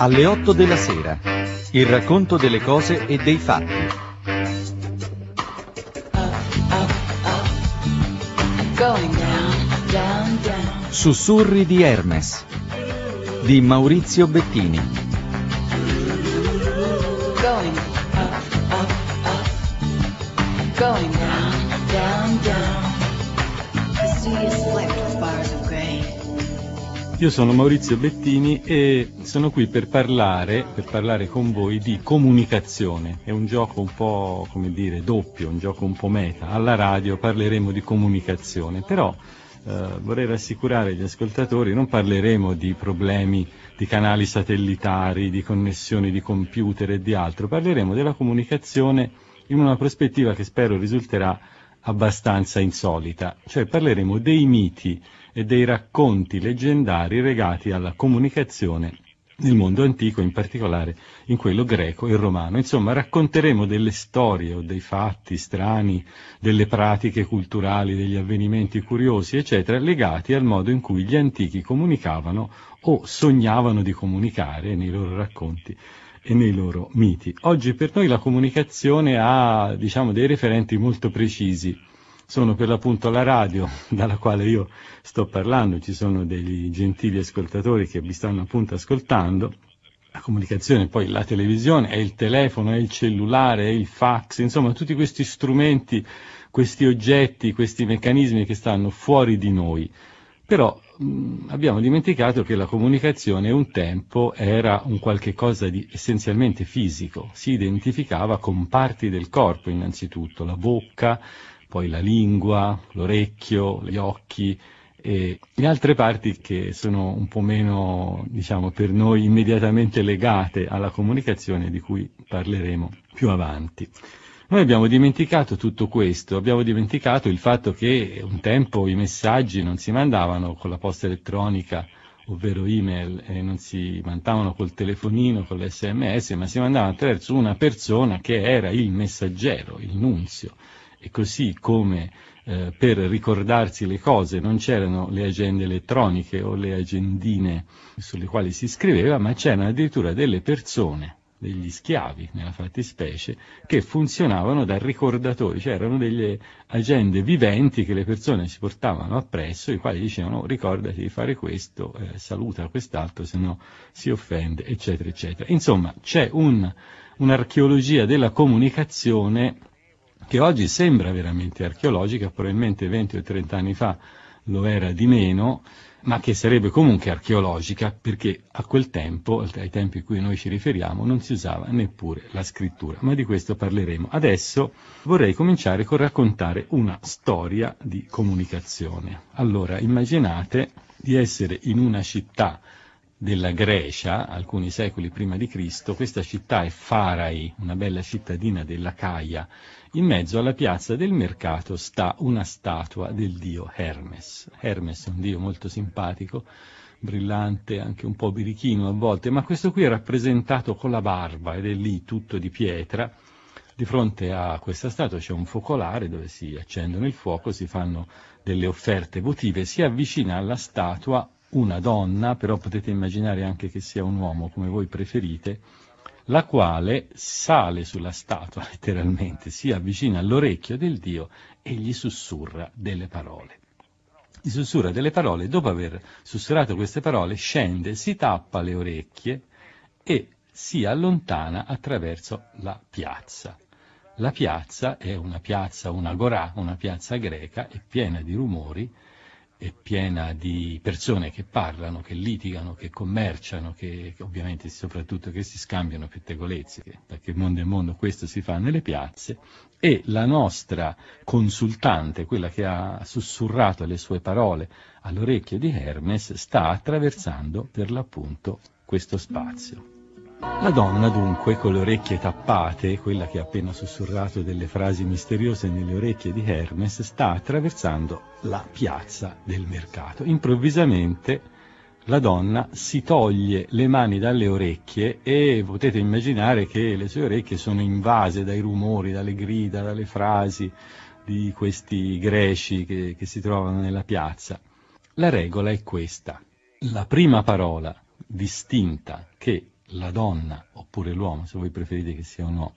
Alle 8 della sera, il racconto delle cose e dei fatti. Sussurri di Hermes di Maurizio Bettini. Going down, down, down. Io sono Maurizio Bettini e sono qui per parlare, per parlare con voi di comunicazione. È un gioco un po', come dire, doppio, un gioco un po' meta. Alla radio parleremo di comunicazione, però eh, vorrei rassicurare gli ascoltatori, non parleremo di problemi di canali satellitari, di connessioni di computer e di altro, parleremo della comunicazione in una prospettiva che spero risulterà abbastanza insolita, cioè parleremo dei miti e dei racconti leggendari legati alla comunicazione nel mondo antico, in particolare in quello greco e romano. Insomma, racconteremo delle storie o dei fatti strani, delle pratiche culturali, degli avvenimenti curiosi, eccetera, legati al modo in cui gli antichi comunicavano o sognavano di comunicare nei loro racconti e nei loro miti. Oggi per noi la comunicazione ha, diciamo, dei referenti molto precisi sono per l'appunto la radio dalla quale io sto parlando, ci sono degli gentili ascoltatori che vi stanno appunto ascoltando, la comunicazione, poi la televisione, è il telefono, è il cellulare, è il fax, insomma tutti questi strumenti, questi oggetti, questi meccanismi che stanno fuori di noi. Però mh, abbiamo dimenticato che la comunicazione un tempo era un qualche cosa di essenzialmente fisico, si identificava con parti del corpo innanzitutto, la bocca, poi la lingua, l'orecchio, gli occhi e le altre parti che sono un po' meno, diciamo, per noi immediatamente legate alla comunicazione di cui parleremo più avanti. Noi abbiamo dimenticato tutto questo, abbiamo dimenticato il fatto che un tempo i messaggi non si mandavano con la posta elettronica, ovvero email, e non si mandavano col telefonino, con l'SMS, ma si mandavano attraverso una persona che era il messaggero, il nunzio e così come eh, per ricordarsi le cose non c'erano le agende elettroniche o le agendine sulle quali si scriveva, ma c'erano addirittura delle persone, degli schiavi nella fattispecie, che funzionavano da ricordatori, cioè erano delle agende viventi che le persone si portavano appresso, i quali dicevano ricordati di fare questo, eh, saluta quest'altro, se no si offende, eccetera, eccetera. Insomma, c'è un, un'archeologia della comunicazione che oggi sembra veramente archeologica, probabilmente 20 o 30 anni fa lo era di meno, ma che sarebbe comunque archeologica perché a quel tempo, ai tempi a cui noi ci riferiamo, non si usava neppure la scrittura, ma di questo parleremo. Adesso vorrei cominciare con raccontare una storia di comunicazione. Allora, immaginate di essere in una città della Grecia, alcuni secoli prima di Cristo, questa città è Farai, una bella cittadina della Caia, in mezzo alla piazza del mercato sta una statua del dio Hermes. Hermes è un dio molto simpatico, brillante, anche un po' birichino a volte, ma questo qui è rappresentato con la barba ed è lì tutto di pietra. Di fronte a questa statua c'è un focolare dove si accendono il fuoco, si fanno delle offerte votive, si avvicina alla statua una donna, però potete immaginare anche che sia un uomo come voi preferite, la quale sale sulla statua letteralmente, si avvicina all'orecchio del Dio e gli sussurra delle parole. Gli sussurra delle parole, dopo aver sussurrato queste parole, scende, si tappa le orecchie e si allontana attraverso la piazza. La piazza è una piazza, una gorà, una piazza greca, è piena di rumori, è piena di persone che parlano, che litigano, che commerciano, che, che ovviamente soprattutto che si scambiano pettegolezzi, che, perché mondo è mondo questo si fa nelle piazze, e la nostra consultante, quella che ha sussurrato le sue parole all'orecchio di Hermes, sta attraversando per l'appunto questo spazio. La donna dunque, con le orecchie tappate, quella che ha appena sussurrato delle frasi misteriose nelle orecchie di Hermes, sta attraversando la piazza del mercato. Improvvisamente la donna si toglie le mani dalle orecchie e potete immaginare che le sue orecchie sono invase dai rumori, dalle grida, dalle frasi di questi greci che, che si trovano nella piazza. La regola è questa. La prima parola distinta che la donna oppure l'uomo, se voi preferite che sia o no,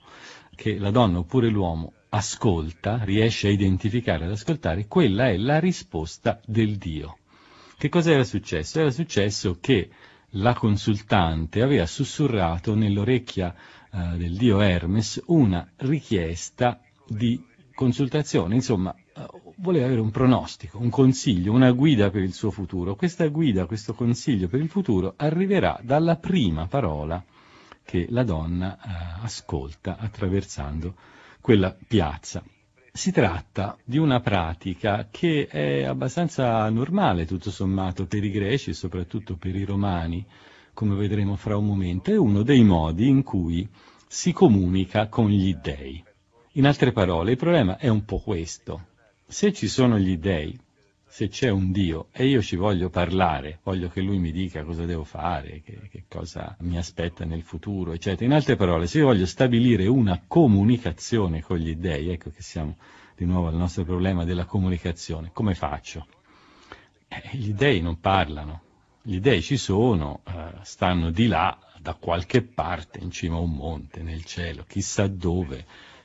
che la donna oppure l'uomo ascolta, riesce a identificare, ad ascoltare, quella è la risposta del Dio. Che cosa era successo? Era successo che la consultante aveva sussurrato nell'orecchia eh, del dio Hermes una richiesta di consultazione, insomma, voleva avere un pronostico, un consiglio, una guida per il suo futuro. Questa guida, questo consiglio per il futuro arriverà dalla prima parola che la donna eh, ascolta attraversando quella piazza. Si tratta di una pratica che è abbastanza normale, tutto sommato, per i greci e soprattutto per i romani, come vedremo fra un momento, è uno dei modi in cui si comunica con gli dèi. In altre parole, il problema è un po' questo. Se ci sono gli dèi, se c'è un Dio e io ci voglio parlare, voglio che Lui mi dica cosa devo fare, che, che, cosa mi aspetta nel futuro, eccetera. In altre parole, se io voglio stabilire una comunicazione con gli dèi, ecco che siamo di nuovo al nostro problema della comunicazione, come faccio? Eh, gli dèi non parlano, gli dèi ci sono, eh, stanno di là, da qualche parte, in cima a un monte, nel cielo, chissà dove,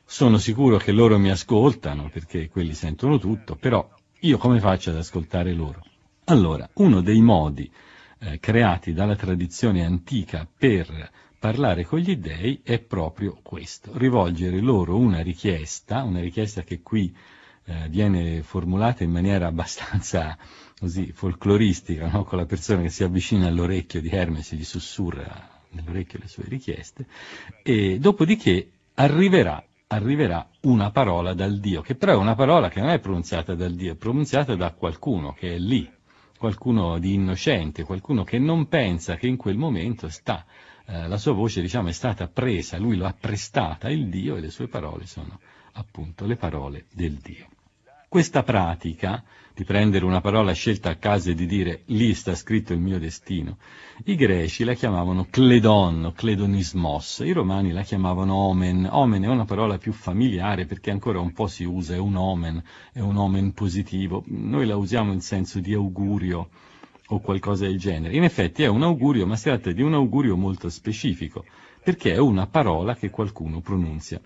sono sicuro che loro mi ascoltano perché quelli sentono tutto, però io come faccio ad ascoltare loro? Allora, uno dei modi eh, creati dalla tradizione antica per parlare con gli dèi è proprio questo, rivolgere loro una richiesta, una richiesta che qui eh, viene formulata in maniera abbastanza così folcloristica, no? con la persona che si avvicina all'orecchio di Hermes e gli sussurra nell'orecchio le sue richieste, e dopodiché arriverà arriverà una parola dal Dio, che però è una parola che non è pronunziata dal Dio, è pronunziata da qualcuno che è lì, qualcuno di innocente, qualcuno che non pensa che in quel momento sta, eh, la sua voce diciamo è stata presa, lui lo ha prestata il Dio e le sue parole sono appunto le parole del Dio. Questa pratica di prendere una parola scelta a caso e di dire lì sta scritto il mio destino, i greci la chiamavano cledon, cledonismos, i romani la chiamavano omen. Omen è una parola più familiare perché ancora un po' si usa, è un omen, è un omen positivo. Noi la usiamo in senso di augurio o qualcosa del genere. In effetti è un augurio, ma si tratta di un augurio molto specifico, perché è una parola che qualcuno pronunzia.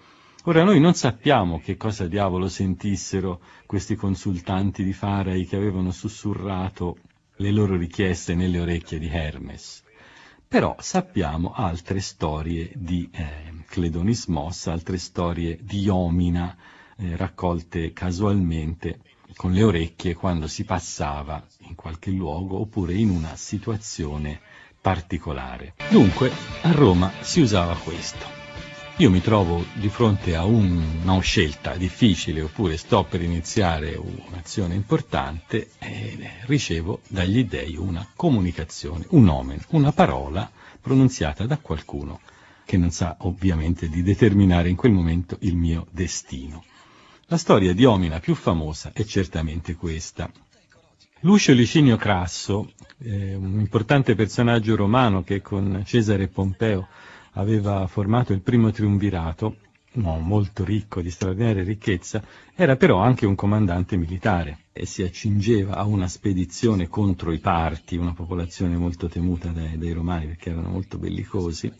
Ora noi non sappiamo che cosa diavolo sentissero questi consultanti di Farai che avevano sussurrato le loro richieste nelle orecchie di Hermes, però sappiamo altre storie di eh, Cledonismos, altre storie di Omina eh, raccolte casualmente con le orecchie quando si passava in qualche luogo oppure in una situazione particolare. Dunque a Roma si usava questo. Io mi trovo di fronte a un, una scelta difficile oppure sto per iniziare un'azione importante e ricevo dagli dèi una comunicazione, un omen, una parola pronunziata da qualcuno che non sa ovviamente di determinare in quel momento il mio destino. La storia di Omina più famosa è certamente questa. Lucio Licinio Crasso, eh, un importante personaggio romano che con Cesare Pompeo aveva formato il primo triumvirato, un uomo molto ricco, di straordinaria ricchezza, era però anche un comandante militare e si accingeva a una spedizione contro i parti, una popolazione molto temuta dai, dai romani perché erano molto bellicosi.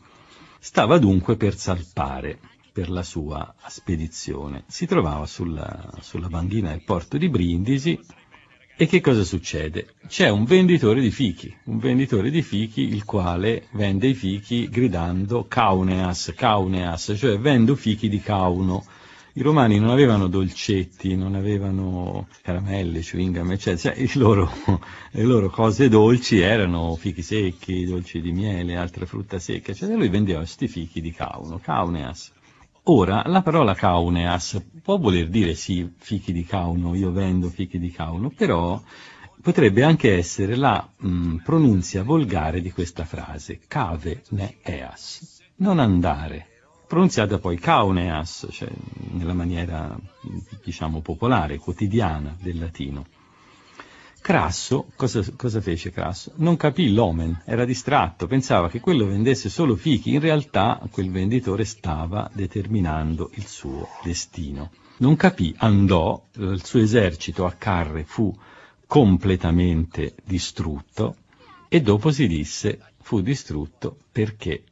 Stava dunque per salpare per la sua spedizione. Si trovava sulla, sulla banchina del porto di Brindisi e che cosa succede? C'è un venditore di fichi, un venditore di fichi il quale vende i fichi gridando cauneas, cauneas, cioè vendo fichi di cauno. I romani non avevano dolcetti, non avevano caramelle, chewing eccetera, cioè, loro, le loro cose dolci erano fichi secchi, dolci di miele, altra frutta secca, eccetera. Lui vendeva questi fichi di cauno, cauneas. Ora, la parola cauneas può voler dire sì, fichi di cauno, io vendo fichi di cauno, però potrebbe anche essere la mh, pronunzia volgare di questa frase, cave ne eas, non andare, pronunziata poi cauneas, cioè nella maniera diciamo popolare, quotidiana del latino. Crasso, cosa, cosa, fece Crasso? Non capì l'omen, era distratto, pensava che quello vendesse solo fichi, in realtà quel venditore stava determinando il suo destino. Non capì, andò, il suo esercito a Carre fu completamente distrutto e dopo si disse fu distrutto perché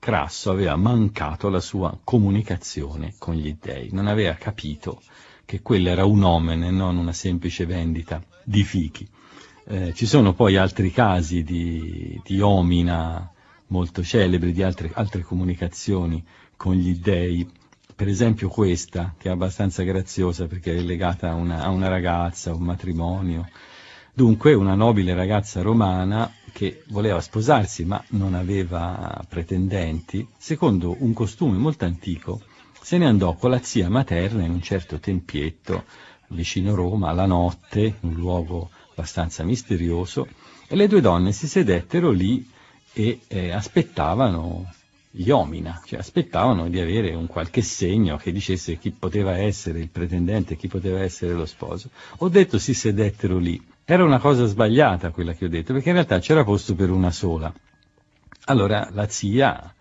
Crasso aveva mancato la sua comunicazione con gli dèi, non aveva capito che quella era un omen e non una semplice vendita di fichi. Eh, ci sono poi altri casi di, di omina molto celebri, di altre, altre comunicazioni con gli dèi, per esempio questa, che è abbastanza graziosa perché è legata a una, a una ragazza, a un matrimonio. Dunque una nobile ragazza romana che voleva sposarsi ma non aveva pretendenti, secondo un costume molto antico, se ne andò con la zia materna in un certo tempietto vicino Roma, la notte, un luogo abbastanza misterioso, e le due donne si sedettero lì e eh, aspettavano gli omina, cioè aspettavano di avere un qualche segno che dicesse chi poteva essere il pretendente chi poteva essere lo sposo. Ho detto si sedettero lì. Era una cosa sbagliata quella che ho detto, perché in realtà c'era posto per una sola. Allora la zia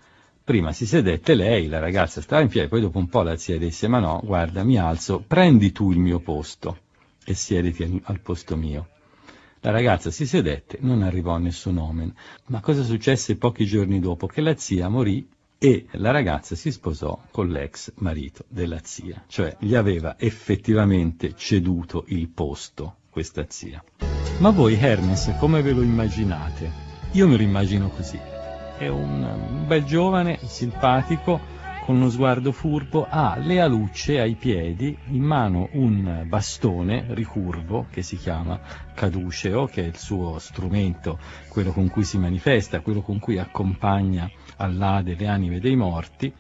prima si sedette lei, la ragazza stava in piedi, poi dopo un po' la zia disse ma no, guarda, mi alzo, prendi tu il mio posto e siediti al posto mio. La ragazza si sedette, non arrivò nessun omen. Ma cosa successe pochi giorni dopo? Che la zia morì e la ragazza si sposò con l'ex marito della zia, cioè gli aveva effettivamente ceduto il posto questa zia. Ma voi Hermes come ve lo immaginate? Io me lo immagino così. È un bel giovane, simpatico, con uno sguardo furbo, ha le alucce ai piedi, in mano un bastone ricurvo che si chiama caduceo, che è il suo strumento, quello con cui si manifesta, quello con cui accompagna all'Ade le anime dei morti,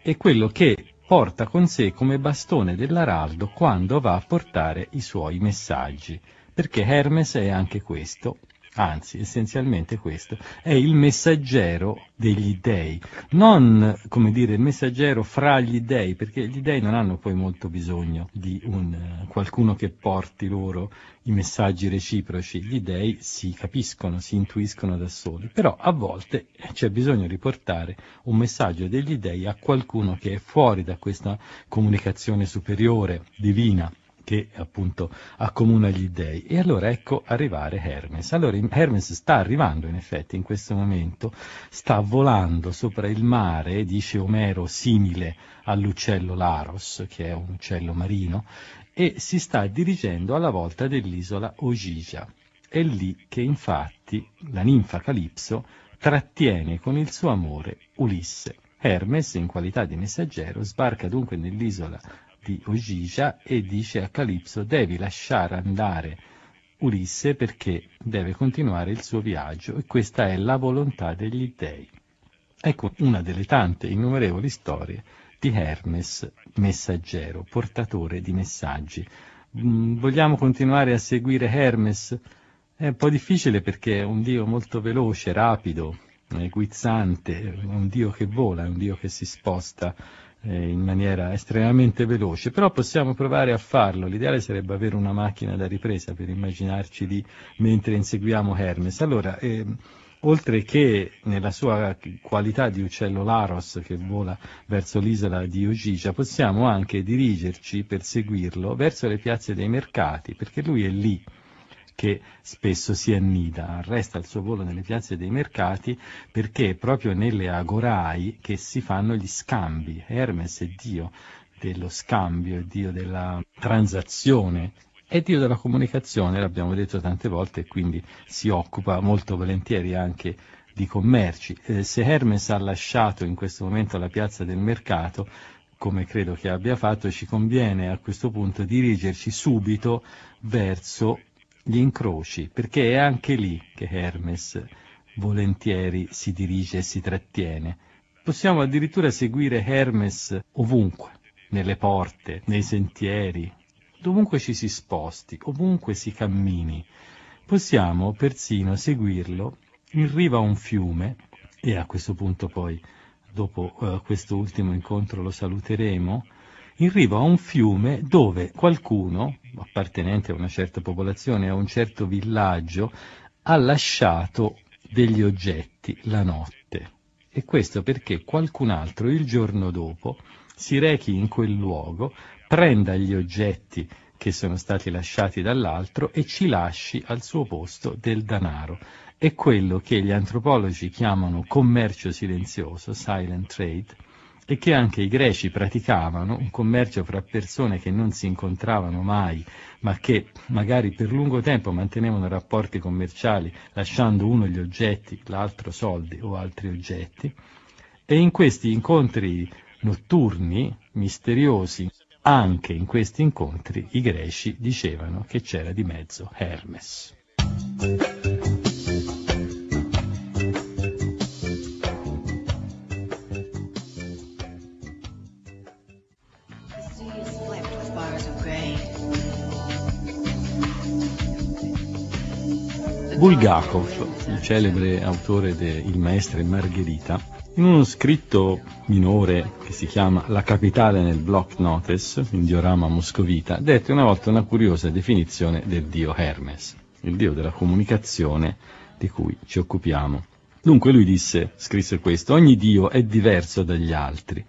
e quello che porta con sé come bastone dell'araldo quando va a portare i suoi messaggi, perché Hermes è anche questo, anzi essenzialmente questo, è il messaggero degli dei, non come dire il messaggero fra gli dei, perché gli dei non hanno poi molto bisogno di un, qualcuno che porti loro i messaggi reciproci, gli dei si capiscono, si intuiscono da soli, però a volte c'è bisogno di portare un messaggio degli dei a qualcuno che è fuori da questa comunicazione superiore, divina, che appunto accomuna gli dei. E allora ecco arrivare Hermes. Allora Hermes sta arrivando in effetti in questo momento, sta volando sopra il mare, dice Omero, simile all'uccello Laros, che è un uccello marino, e si sta dirigendo alla volta dell'isola Ogygia. È lì che infatti la ninfa Calipso trattiene con il suo amore Ulisse. Hermes, in qualità di messaggero, sbarca dunque nell'isola di Ogygia e dice a Calipso devi lasciare andare Ulisse perché deve continuare il suo viaggio e questa è la volontà degli dei. Ecco una delle tante innumerevoli storie di Hermes, messaggero, portatore di messaggi. Mm, vogliamo continuare a seguire Hermes? È un po' difficile perché è un dio molto veloce, rapido, guizzante, un dio che vola, un dio che si sposta eh, in maniera estremamente veloce, però possiamo provare a farlo. L'ideale sarebbe avere una macchina da ripresa per immaginarci di mentre inseguiamo Hermes. Allora, eh, oltre che nella sua qualità di uccello Laros che vola verso l'isola di Ogygia, possiamo anche dirigerci per seguirlo verso le piazze dei mercati, perché lui è lì che spesso si annida, arresta il suo volo nelle piazze dei mercati perché è proprio nelle agorai che si fanno gli scambi. Hermes è Dio dello scambio, è Dio della transazione, è Dio della comunicazione, l'abbiamo detto tante volte, e quindi si occupa molto volentieri anche di commerci. Eh, se Hermes ha lasciato in questo momento la piazza del mercato, come credo che abbia fatto, ci conviene a questo punto dirigerci subito verso gli incroci, perché è anche lì che Hermes volentieri si dirige e si trattiene. Possiamo addirittura seguire Hermes ovunque, nelle porte, nei sentieri, dovunque ci si sposti, ovunque si cammini. Possiamo persino seguirlo in riva a un fiume, e a questo punto poi, dopo uh, questo ultimo incontro, lo saluteremo, in riva a un fiume dove qualcuno, appartenente a una certa popolazione, a un certo villaggio, ha lasciato degli oggetti la notte. E questo perché qualcun altro il giorno dopo si rechi in quel luogo, prenda gli oggetti che sono stati lasciati dall'altro e ci lasci al suo posto del denaro. È quello che gli antropologi chiamano commercio silenzioso, silent trade, e che anche i greci praticavano, un commercio fra persone che non si incontravano mai, ma che magari per lungo tempo mantenevano rapporti commerciali lasciando uno gli oggetti, l'altro soldi o altri oggetti, e in questi incontri notturni, misteriosi, anche in questi incontri i greci dicevano che c'era di mezzo Hermes. Bulgakov, il celebre autore de Il maestro e Margherita, in uno scritto minore che si chiama La capitale nel block notice, in diorama moscovita, dette una volta una curiosa definizione del dio Hermes, il dio della comunicazione di cui ci occupiamo. Dunque lui disse, scrisse questo, ogni dio è diverso dagli altri.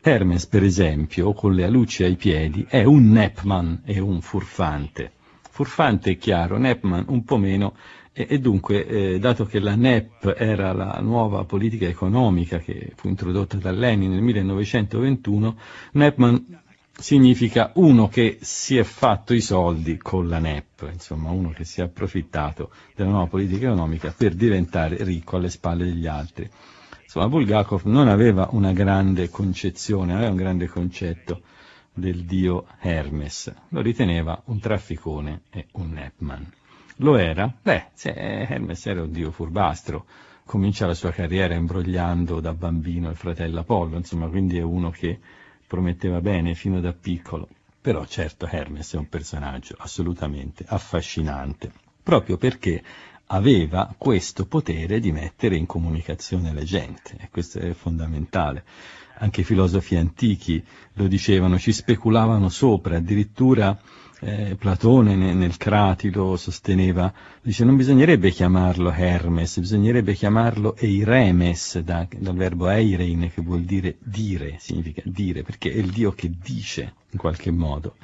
Hermes, per esempio, con le aluci ai piedi, è un Nepman e un furfante. Furfante è chiaro, Nepman un po' meno, e, e dunque, eh, dato che la NEP era la nuova politica economica che fu introdotta da Lenin nel 1921, Nepman significa uno che si è fatto i soldi con la NEP, insomma uno che si è approfittato della nuova politica economica per diventare ricco alle spalle degli altri. Insomma, Bulgakov non aveva una grande concezione, aveva un grande concetto del dio Hermes, lo riteneva un trafficone e un Nepman. Lo era? Beh, Hermes era un dio furbastro, comincia la sua carriera imbrogliando da bambino il fratello Apollo, insomma, quindi è uno che prometteva bene fino da piccolo. Però certo Hermes è un personaggio assolutamente affascinante, proprio perché aveva questo potere di mettere in comunicazione la gente, e questo è fondamentale. Anche i filosofi antichi lo dicevano, ci speculavano sopra, addirittura eh, Platone nel, nel Cratilo sosteneva, dice non bisognerebbe chiamarlo Hermes, bisognerebbe chiamarlo Eiremes, da, dal verbo eirein che vuol dire dire, significa dire, perché è il Dio che dice in qualche modo.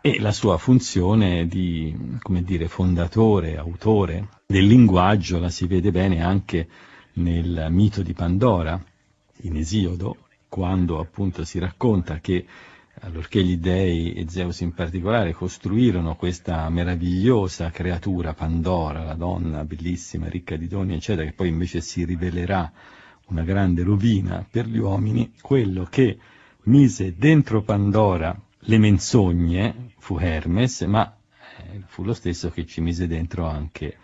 E la sua funzione di, come dire, fondatore, autore del linguaggio la si vede bene anche nel mito di Pandora, in Esiodo, quando appunto si racconta che allorché gli dei, e Zeus in particolare, costruirono questa meravigliosa creatura, Pandora, la donna bellissima, ricca di doni, eccetera, che poi invece si rivelerà una grande rovina per gli uomini, quello che mise dentro Pandora le menzogne fu Hermes, ma eh, fu lo stesso che ci mise dentro anche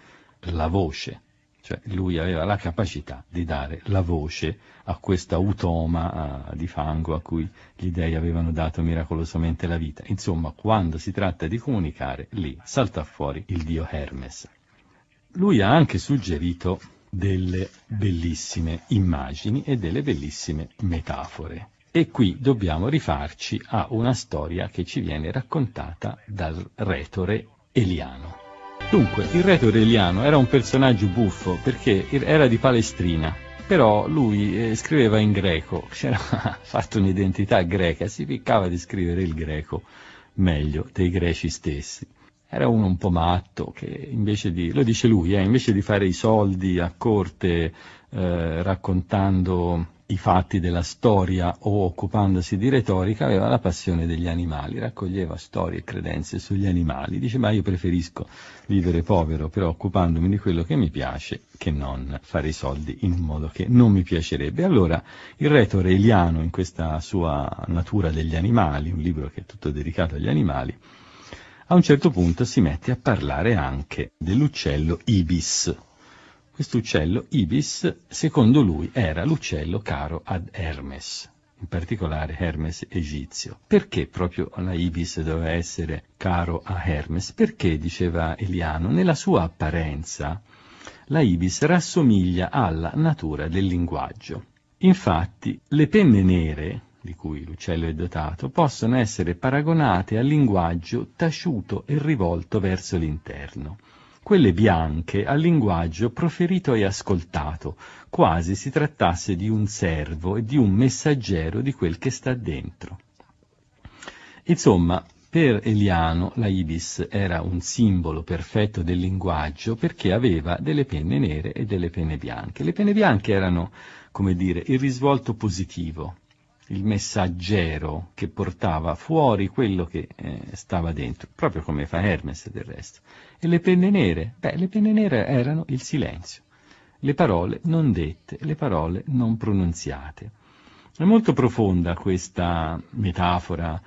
la voce, cioè lui aveva la capacità di dare la voce a questa utoma uh, di fango a cui gli dei avevano dato miracolosamente la vita. Insomma, quando si tratta di comunicare, lì salta fuori il dio Hermes. Lui ha anche suggerito delle bellissime immagini e delle bellissime metafore. E qui dobbiamo rifarci a una storia che ci viene raccontata dal retore Eliano. Dunque, il re Aureliano era un personaggio buffo perché era di Palestrina, però lui eh, scriveva in greco, c'era fatto un'identità greca, si ficcava di scrivere il greco meglio dei greci stessi. Era uno un po' matto che invece di, lo dice lui, eh, invece di fare i soldi a corte eh, raccontando i fatti della storia o occupandosi di retorica, aveva la passione degli animali, raccoglieva storie e credenze sugli animali. Dice, ma io preferisco vivere povero, però occupandomi di quello che mi piace, che non fare i soldi in un modo che non mi piacerebbe. Allora, il retore Eliano, in questa sua natura degli animali, un libro che è tutto dedicato agli animali, a un certo punto si mette a parlare anche dell'uccello ibis, questo uccello, Ibis, secondo lui era l'uccello caro ad Hermes, in particolare Hermes egizio. Perché proprio la Ibis doveva essere caro a Hermes? Perché, diceva Eliano, nella sua apparenza la Ibis rassomiglia alla natura del linguaggio. Infatti, le penne nere, di cui l'uccello è dotato, possono essere paragonate al linguaggio taciuto e rivolto verso l'interno quelle bianche al linguaggio proferito e ascoltato, quasi si trattasse di un servo e di un messaggero di quel che sta dentro. Insomma, per Eliano la ibis era un simbolo perfetto del linguaggio perché aveva delle penne nere e delle penne bianche. Le penne bianche erano, come dire, il risvolto positivo, il messaggero che portava fuori quello che eh, stava dentro, proprio come fa Hermes del resto. E le penne nere? Beh, le penne nere erano il silenzio, le parole non dette, le parole non pronunziate. È molto profonda questa metafora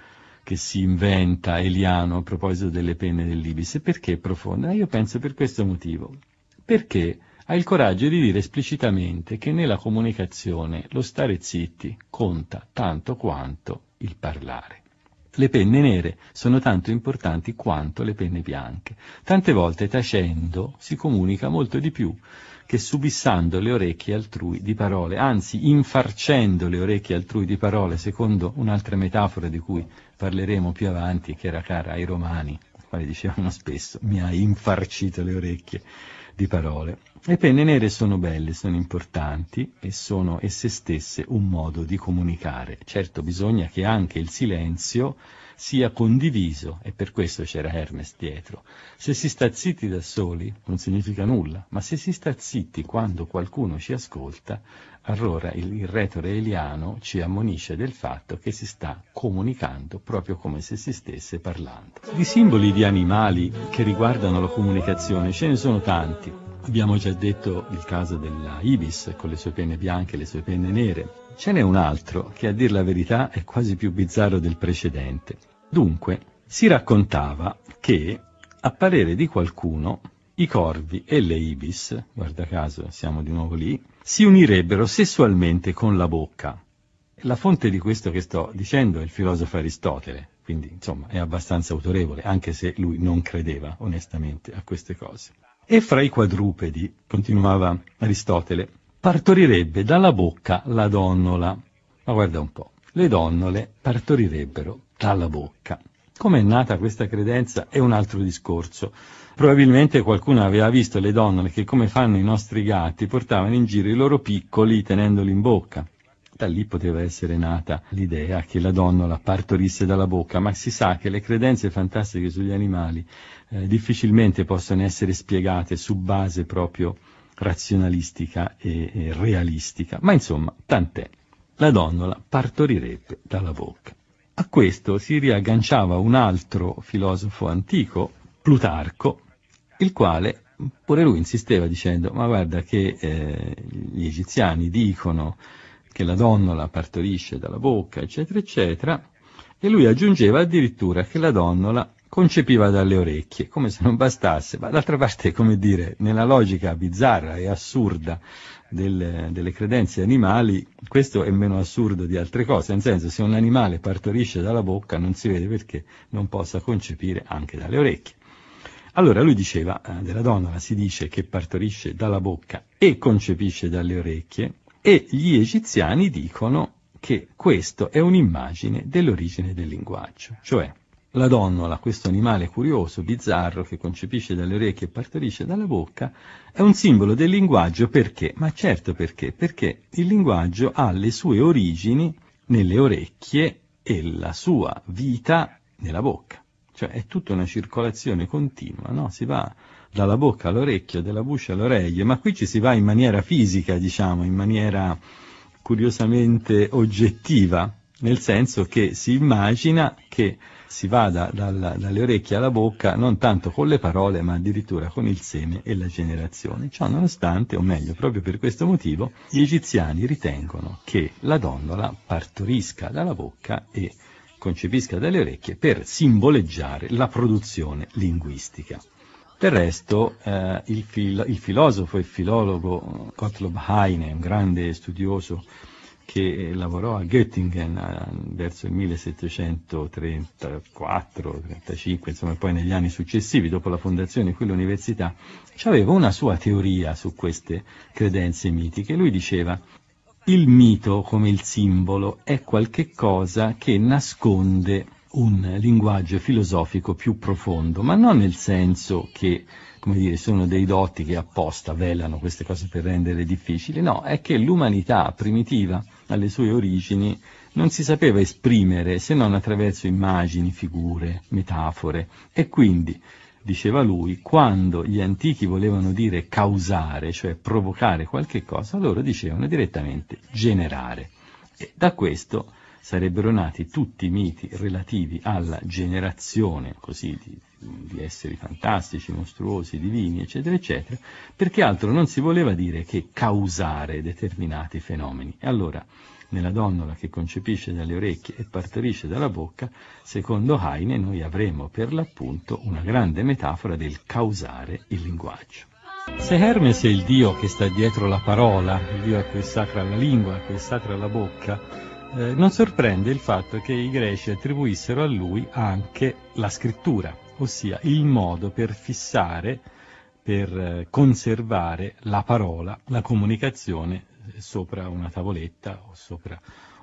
che si inventa Eliano a proposito delle penne dell'Ibis. Perché è profonda? Io penso per questo motivo. Perché ha il coraggio di dire esplicitamente che nella comunicazione lo stare zitti conta tanto quanto il parlare. Le penne nere sono tanto importanti quanto le penne bianche. Tante volte tacendo si comunica molto di più che subissando le orecchie altrui di parole, anzi infarcendo le orecchie altrui di parole, secondo un'altra metafora di cui parleremo più avanti, che era cara ai romani, i quali dicevano spesso mi hai infarcito le orecchie di parole. Le penne nere sono belle, sono importanti e sono esse stesse un modo di comunicare. Certo bisogna che anche il silenzio sia condiviso e per questo c'era Hermes dietro. Se si sta zitti da soli non significa nulla, ma se si sta zitti quando qualcuno ci ascolta, allora il, retore eliano ci ammonisce del fatto che si sta comunicando proprio come se si stesse parlando. Di simboli di animali che riguardano la comunicazione ce ne sono tanti. Abbiamo già detto il caso della ibis con le sue penne bianche e le sue penne nere. Ce n'è un altro che a dir la verità è quasi più bizzarro del precedente. Dunque, si raccontava che, a parere di qualcuno, i corvi e le ibis, guarda caso siamo di nuovo lì, si unirebbero sessualmente con la bocca. La fonte di questo che sto dicendo è il filosofo Aristotele, quindi insomma è abbastanza autorevole, anche se lui non credeva onestamente a queste cose. E fra i quadrupedi, continuava Aristotele, partorirebbe dalla bocca la donnola. Ma guarda un po', le donnole partorirebbero dalla bocca. Come è nata questa credenza è un altro discorso. Probabilmente qualcuno aveva visto le donnole che, come fanno i nostri gatti, portavano in giro i loro piccoli tenendoli in bocca. Da lì poteva essere nata l'idea che la donnola partorisse dalla bocca, ma si sa che le credenze fantastiche sugli animali eh, difficilmente possono essere spiegate su base proprio razionalistica e, e realistica. Ma insomma, tant'è. La donnola partorirebbe dalla bocca. A questo si riagganciava un altro filosofo antico, Plutarco, il quale pure lui insisteva dicendo ma guarda che eh, gli egiziani dicono che la donnola partorisce dalla bocca, eccetera, eccetera, e lui aggiungeva addirittura che la donnola concepiva dalle orecchie, come se non bastasse, ma d'altra parte, come dire, nella logica bizzarra e assurda delle, delle, credenze animali, questo è meno assurdo di altre cose, nel senso se un animale partorisce dalla bocca non si vede perché non possa concepire anche dalle orecchie. Allora lui diceva, eh, della donna si dice che partorisce dalla bocca e concepisce dalle orecchie, e gli egiziani dicono che questo è un'immagine dell'origine del linguaggio, cioè la donnola, questo animale curioso, bizzarro, che concepisce dalle orecchie e partorisce dalla bocca, è un simbolo del linguaggio perché? Ma certo perché? Perché il linguaggio ha le sue origini nelle orecchie e la sua vita nella bocca. Cioè è tutta una circolazione continua, no? Si va dalla bocca all'orecchio, dalla buccia all'orecchio, ma qui ci si va in maniera fisica, diciamo, in maniera curiosamente oggettiva, nel senso che si immagina che si vada dalla, dalle orecchie alla bocca non tanto con le parole ma addirittura con il seme e la generazione. Ciò nonostante, o meglio proprio per questo motivo, gli egiziani ritengono che la donnola partorisca dalla bocca e concepisca dalle orecchie per simboleggiare la produzione linguistica. Del resto, eh, il, filo, il, filosofo e filologo Gottlob Heine, un grande studioso che lavorò a Göttingen a, verso il 1734-35, insomma poi negli anni successivi, dopo la fondazione di quell'università, aveva una sua teoria su queste credenze mitiche. Lui diceva il mito come il simbolo è qualche cosa che nasconde un linguaggio filosofico più profondo, ma non nel senso che come dire, sono dei dotti che apposta velano queste cose per rendere difficili, no, è che l'umanità primitiva alle sue origini non si sapeva esprimere se non attraverso immagini, figure, metafore. E quindi diceva lui, quando gli antichi volevano dire causare, cioè provocare qualche cosa, loro dicevano direttamente generare. E da questo sarebbero nati tutti i miti relativi alla generazione così di, di, esseri fantastici, mostruosi, divini, eccetera, eccetera, perché altro non si voleva dire che causare determinati fenomeni. E allora, nella donnola che concepisce dalle orecchie e partorisce dalla bocca, secondo Heine noi avremo per l'appunto una grande metafora del causare il linguaggio. Se Hermes è il Dio che sta dietro la parola, il Dio a cui è sacra la lingua, a cui è sacra la bocca, eh, non sorprende il fatto che i greci attribuissero a lui anche la scrittura, ossia il modo per fissare, per eh, conservare la parola, la comunicazione sopra una tavoletta o sopra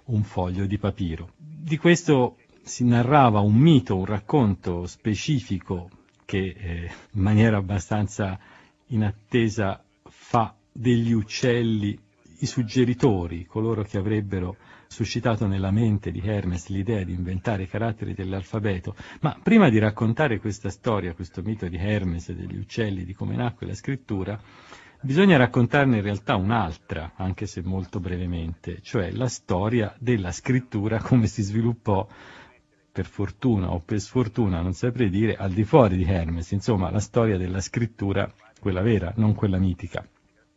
un foglio di papiro. Di questo si narrava un mito, un racconto specifico che eh, in maniera abbastanza inattesa fa degli uccelli i suggeritori, coloro che avrebbero suscitato nella mente di Hermes l'idea di inventare i caratteri dell'alfabeto, ma prima di raccontare questa storia, questo mito di Hermes e degli uccelli, di come nacque la scrittura, bisogna raccontarne in realtà un'altra, anche se molto brevemente, cioè la storia della scrittura come si sviluppò per fortuna o per sfortuna, non saprei dire, al di fuori di Hermes, insomma la storia della scrittura, quella vera, non quella mitica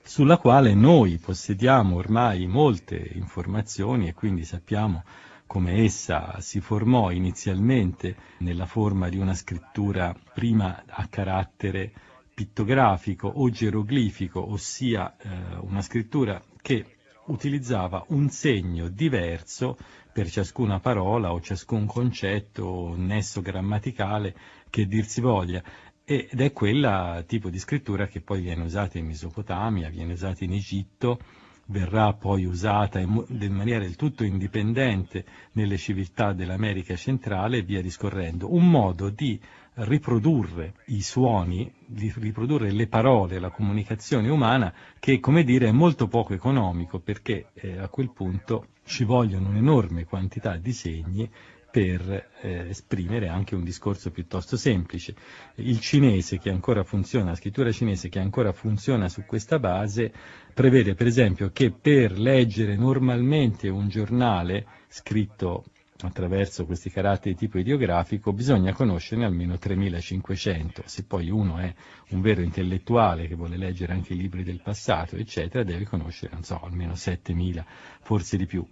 sulla quale noi possediamo ormai molte informazioni e quindi sappiamo come essa si formò inizialmente nella forma di una scrittura prima a carattere pittografico o geroglifico, ossia eh, una scrittura che utilizzava un segno diverso per ciascuna parola o ciascun concetto o nesso grammaticale che dir si voglia ed è quella tipo di scrittura che poi viene usata in Mesopotamia, viene usata in Egitto, verrà poi usata in, maniera del tutto indipendente nelle civiltà dell'America centrale e via discorrendo. Un modo di riprodurre i suoni, di riprodurre le parole, la comunicazione umana, che come dire è molto poco economico perché eh, a quel punto ci vogliono un'enorme quantità di segni per eh, esprimere anche un discorso piuttosto semplice. Il cinese che ancora funziona, la scrittura cinese che ancora funziona su questa base, prevede per esempio che per leggere normalmente un giornale scritto attraverso questi caratteri di tipo ideografico bisogna conoscerne almeno 3500. Se poi uno è un vero intellettuale che vuole leggere anche i libri del passato, eccetera, deve conoscere, non so, almeno 7000, forse di più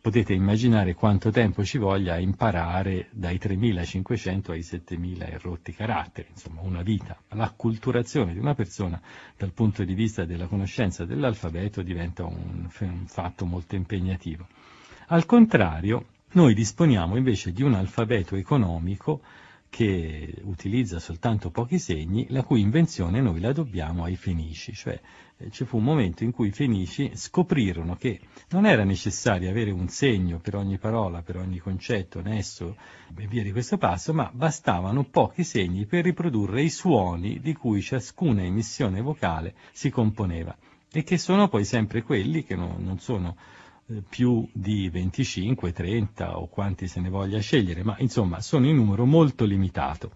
potete immaginare quanto tempo ci voglia imparare dai 3500 ai 7000 errotti caratteri, insomma una vita. L'acculturazione di una persona dal punto di vista della conoscenza dell'alfabeto diventa un, un fatto molto impegnativo. Al contrario, noi disponiamo invece di un alfabeto economico che utilizza soltanto pochi segni, la cui invenzione noi la dobbiamo ai Fenici, cioè eh, ci fu un momento in cui i Fenici scoprirono che non era necessario avere un segno per ogni parola, per ogni concetto, nesso e via di questo passo, ma bastavano pochi segni per riprodurre i suoni di cui ciascuna emissione vocale si componeva e che sono poi sempre quelli che non, non sono più di 25, 30 o quanti se ne voglia scegliere, ma insomma sono in numero molto limitato.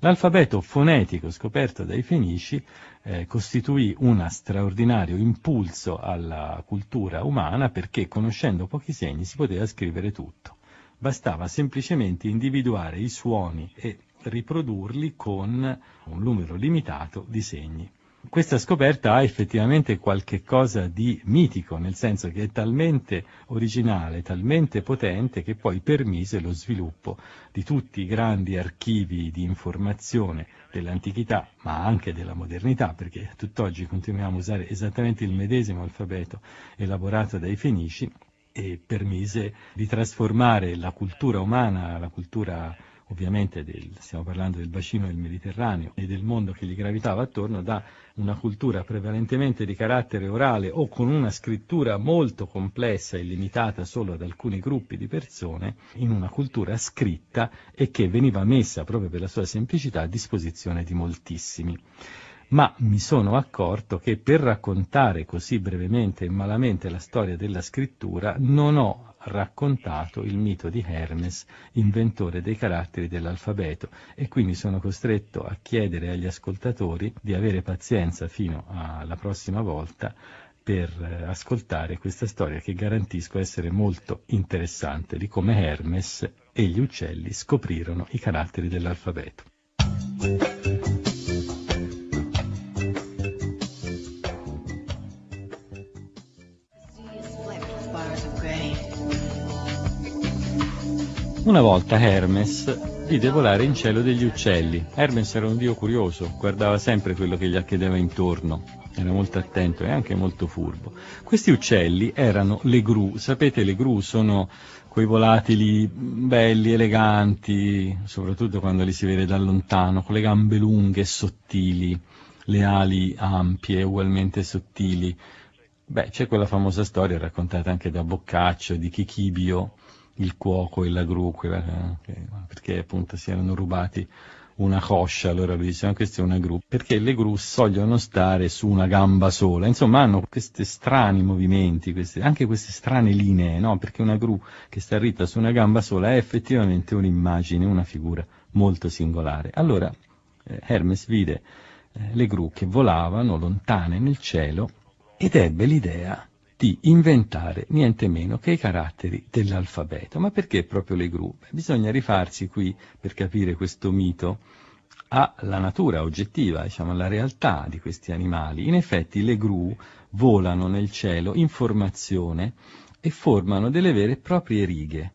L'alfabeto fonetico scoperto dai Fenici eh, costituì un straordinario impulso alla cultura umana perché conoscendo pochi segni si poteva scrivere tutto. Bastava semplicemente individuare i suoni e riprodurli con un numero limitato di segni questa scoperta ha effettivamente qualche cosa di mitico, nel senso che è talmente originale, talmente potente che poi permise lo sviluppo di tutti i grandi archivi di informazione dell'antichità, ma anche della modernità, perché tutt'oggi continuiamo a usare esattamente il medesimo alfabeto elaborato dai Fenici e permise di trasformare la cultura umana, la cultura ovviamente del, stiamo parlando del bacino del Mediterraneo e del mondo che gli gravitava attorno, da una cultura prevalentemente di carattere orale o con una scrittura molto complessa e limitata solo ad alcuni gruppi di persone, in una cultura scritta e che veniva messa proprio per la sua semplicità a disposizione di moltissimi. Ma mi sono accorto che per raccontare così brevemente e malamente la storia della scrittura non ho raccontato il mito di Hermes, inventore dei caratteri dell'alfabeto, e quindi sono costretto a chiedere agli ascoltatori di avere pazienza fino alla prossima volta per eh, ascoltare questa storia che garantisco essere molto interessante di come Hermes e gli uccelli scoprirono i caratteri dell'alfabeto. Una volta Hermes vide volare in cielo degli uccelli. Hermes era un dio curioso, guardava sempre quello che gli accadeva intorno, era molto attento e anche molto furbo. Questi uccelli erano le gru, sapete le gru sono quei volatili belli, eleganti, soprattutto quando li si vede da lontano, con le gambe lunghe e sottili, le ali ampie ugualmente sottili. Beh, c'è quella famosa storia raccontata anche da Boccaccio di Chichibio, il cuoco e la gru, quella, perché appunto si erano rubati una coscia, allora lui dice, ma questa è una gru, perché le gru sogliono stare su una gamba sola, insomma hanno questi strani movimenti, queste, anche queste strane linee, no? Perché una gru che sta ritta su una gamba sola è effettivamente un'immagine, una figura molto singolare. Allora eh, Hermes vide eh, le gru che volavano lontane nel cielo ed ebbe l'idea di inventare niente meno che i caratteri dell'alfabeto. Ma perché proprio le gru? Bisogna rifarsi qui, per capire questo mito, alla natura oggettiva, diciamo, alla realtà di questi animali. In effetti le gru volano nel cielo in formazione e formano delle vere e proprie righe.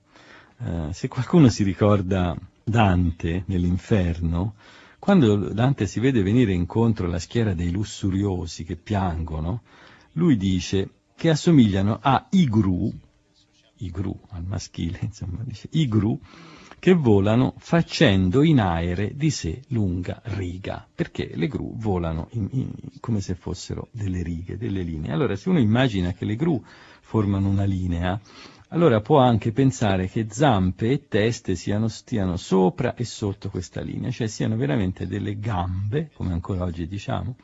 Eh, se qualcuno si ricorda Dante nell'inferno, quando Dante si vede venire incontro la schiera dei lussuriosi che piangono, lui dice che assomigliano a igru, igru al maschile, insomma, dice igru, che volano facendo in aere di sé lunga riga, perché le gru volano in, in, come se fossero delle righe, delle linee. Allora, se uno immagina che le gru formano una linea, allora può anche pensare che zampe e teste siano, stiano sopra e sotto questa linea, cioè siano veramente delle gambe, come ancora oggi diciamo,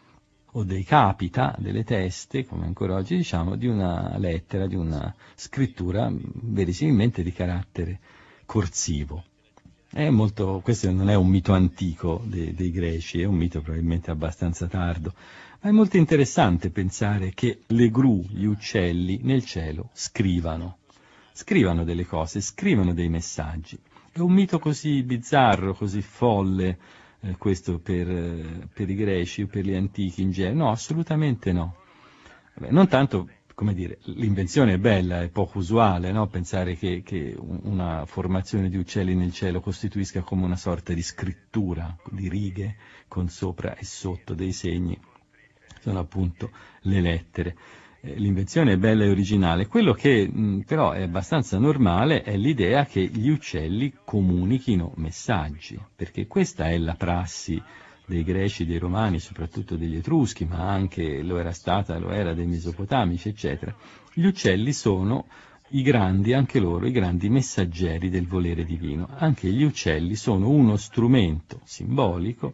o dei capita, delle teste, come ancora oggi diciamo, di una lettera, di una scrittura verosimilmente di carattere corsivo. Molto, questo non è un mito antico dei, dei greci, è un mito probabilmente abbastanza tardo, ma è molto interessante pensare che le gru, gli uccelli, nel cielo scrivano, scrivano delle cose, scrivono dei messaggi. È un mito così bizzarro, così folle, eh, questo per, eh, per, i greci o per gli antichi in genere? No, assolutamente no. Vabbè, non tanto, come dire, l'invenzione è bella, è poco usuale, no? pensare che, che, una formazione di uccelli nel cielo costituisca come una sorta di scrittura, di righe, con sopra e sotto dei segni, sono appunto le lettere. Eh, l'invenzione è bella e originale, quello che mh, però è abbastanza normale è l'idea che gli uccelli comunichino messaggi, perché questa è la prassi dei greci, dei romani, soprattutto degli etruschi, ma anche lo era stata, lo era dei mesopotamici, eccetera. Gli uccelli sono i grandi, anche loro, i grandi messaggeri del volere divino. Anche gli uccelli sono uno strumento simbolico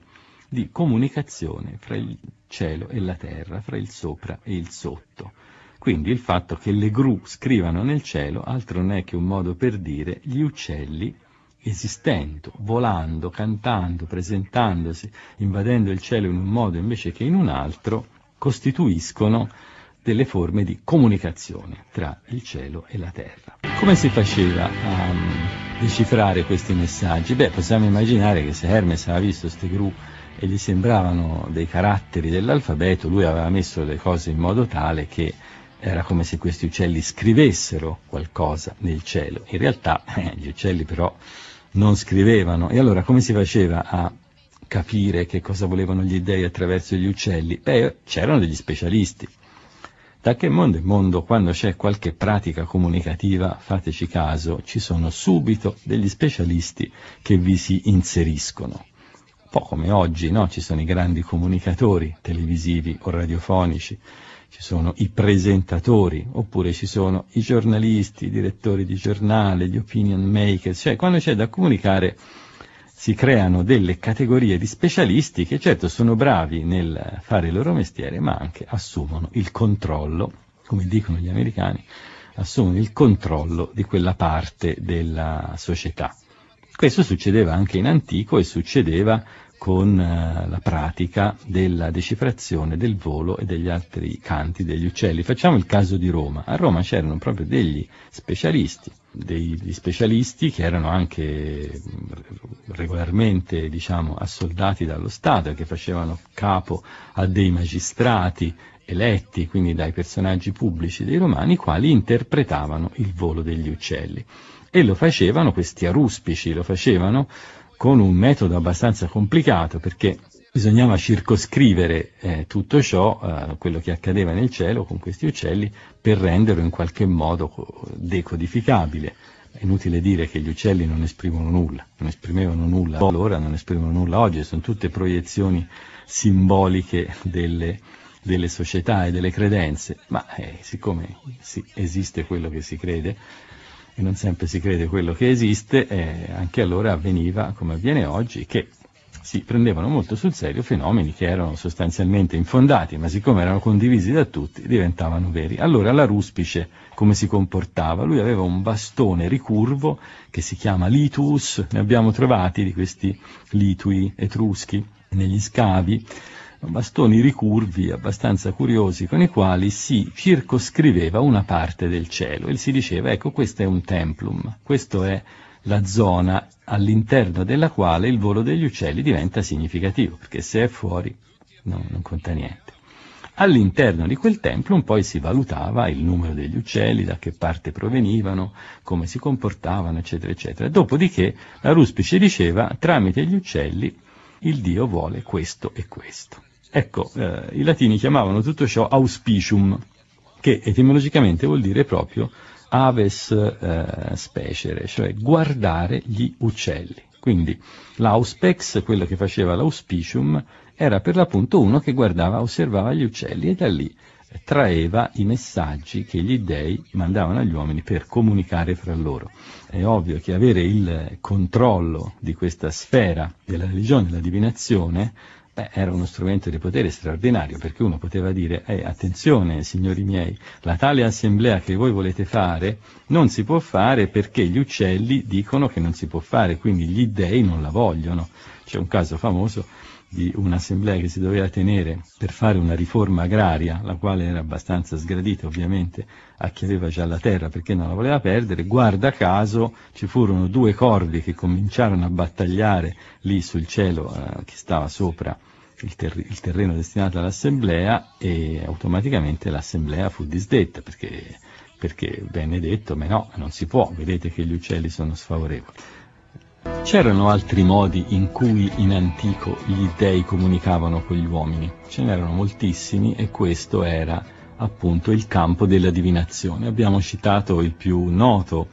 di comunicazione fra il cielo e la terra, fra il sopra e il sotto. Quindi il fatto che le gru scrivano nel cielo altro non è che un modo per dire gli uccelli esistendo, volando, cantando, presentandosi, invadendo il cielo in un modo invece che in un altro, costituiscono delle forme di comunicazione tra il cielo e la terra. Come si faceva a um, decifrare questi messaggi? Beh, possiamo immaginare che se Hermes aveva visto queste gru e gli sembravano dei caratteri dell'alfabeto, lui aveva messo le cose in modo tale che era come se questi uccelli scrivessero qualcosa nel cielo. In realtà eh, gli uccelli però non scrivevano. E allora come si faceva a capire che cosa volevano gli dèi attraverso gli uccelli? Beh, c'erano degli specialisti. Da che mondo è mondo, quando c'è qualche pratica comunicativa, fateci caso, ci sono subito degli specialisti che vi si inseriscono po' come oggi, no? ci sono i grandi comunicatori televisivi o radiofonici, ci sono i presentatori, oppure ci sono i giornalisti, i direttori di giornale, gli opinion makers, cioè quando c'è da comunicare si creano delle categorie di specialisti che certo sono bravi nel fare il loro mestiere, ma anche assumono il controllo, come dicono gli americani, assumono il controllo di quella parte della società. Questo succedeva anche in antico e succedeva con eh, la pratica della decifrazione del volo e degli altri canti degli uccelli. Facciamo il caso di Roma. A Roma c'erano proprio degli specialisti, degli specialisti che erano anche regolarmente diciamo, assoldati dallo Stato e che facevano capo a dei magistrati eletti, quindi dai personaggi pubblici dei romani, quali interpretavano il volo degli uccelli. E lo facevano, questi aruspici lo facevano con un metodo abbastanza complicato perché bisognava circoscrivere eh, tutto ciò, eh, quello che accadeva nel cielo con questi uccelli, per renderlo in qualche modo decodificabile. È inutile dire che gli uccelli non esprimono nulla, non esprimevano nulla allora, non esprimono nulla oggi, sono tutte proiezioni simboliche delle, delle società e delle credenze, ma eh, siccome esiste quello che si crede, e non sempre si crede quello che esiste, eh, anche allora avveniva, come avviene oggi, che si prendevano molto sul serio fenomeni che erano sostanzialmente infondati, ma siccome erano condivisi da tutti, diventavano veri. Allora la ruspice come si comportava? Lui aveva un bastone ricurvo che si chiama litus, ne abbiamo trovati di questi litui etruschi negli scavi, bastoni ricurvi abbastanza curiosi con i quali si circoscriveva una parte del cielo e si diceva ecco questo è un templum, questa è la zona all'interno della quale il volo degli uccelli diventa significativo, perché se è fuori no, non conta niente. All'interno di quel templum poi si valutava il numero degli uccelli, da che parte provenivano, come si comportavano, eccetera, eccetera. Dopodiché la ruspice diceva, tramite gli uccelli, il Dio vuole questo e questo. Ecco, eh, i latini chiamavano tutto ciò auspicium, che etimologicamente vuol dire proprio aves eh, speciere, cioè guardare gli uccelli. Quindi l'auspex, quello che faceva l'auspicium, era per l'appunto uno che guardava, osservava gli uccelli e da lì traeva i messaggi che gli dei mandavano agli uomini per comunicare fra loro. È ovvio che avere il controllo di questa sfera della religione, della divinazione, Beh, era uno strumento di potere straordinario perché uno poteva dire eh, attenzione signori miei, la tale assemblea che voi volete fare non si può fare perché gli uccelli dicono che non si può fare, quindi gli dei non la vogliono. C'è un caso famoso di un'assemblea che si doveva tenere per fare una riforma agraria, la quale era abbastanza sgradita ovviamente a chi aveva già la terra perché non la voleva perdere, guarda caso ci furono due corvi che cominciarono a battagliare lì sul cielo eh, che stava sopra il, ter- il, terreno destinato all'assemblea e automaticamente l'assemblea fu disdetta perché, perché venne detto, ma no, non si può, vedete che gli uccelli sono sfavorevoli. C'erano altri modi in cui in antico gli dei comunicavano con gli uomini, ce n'erano moltissimi e questo era appunto il campo della divinazione. Abbiamo citato il più noto,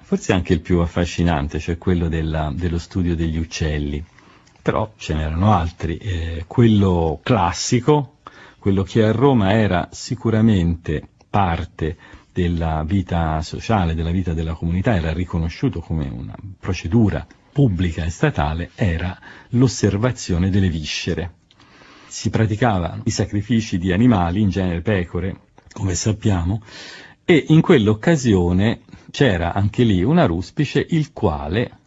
forse anche il più affascinante, cioè quello della, dello studio degli uccelli però ce n'erano altri. Eh, quello classico, quello che a Roma era sicuramente parte della vita sociale, della vita della comunità, era riconosciuto come una procedura pubblica e statale, era l'osservazione delle viscere. Si praticavano i sacrifici di animali, in genere pecore, come sappiamo, e in quell'occasione c'era anche lì una ruspice il quale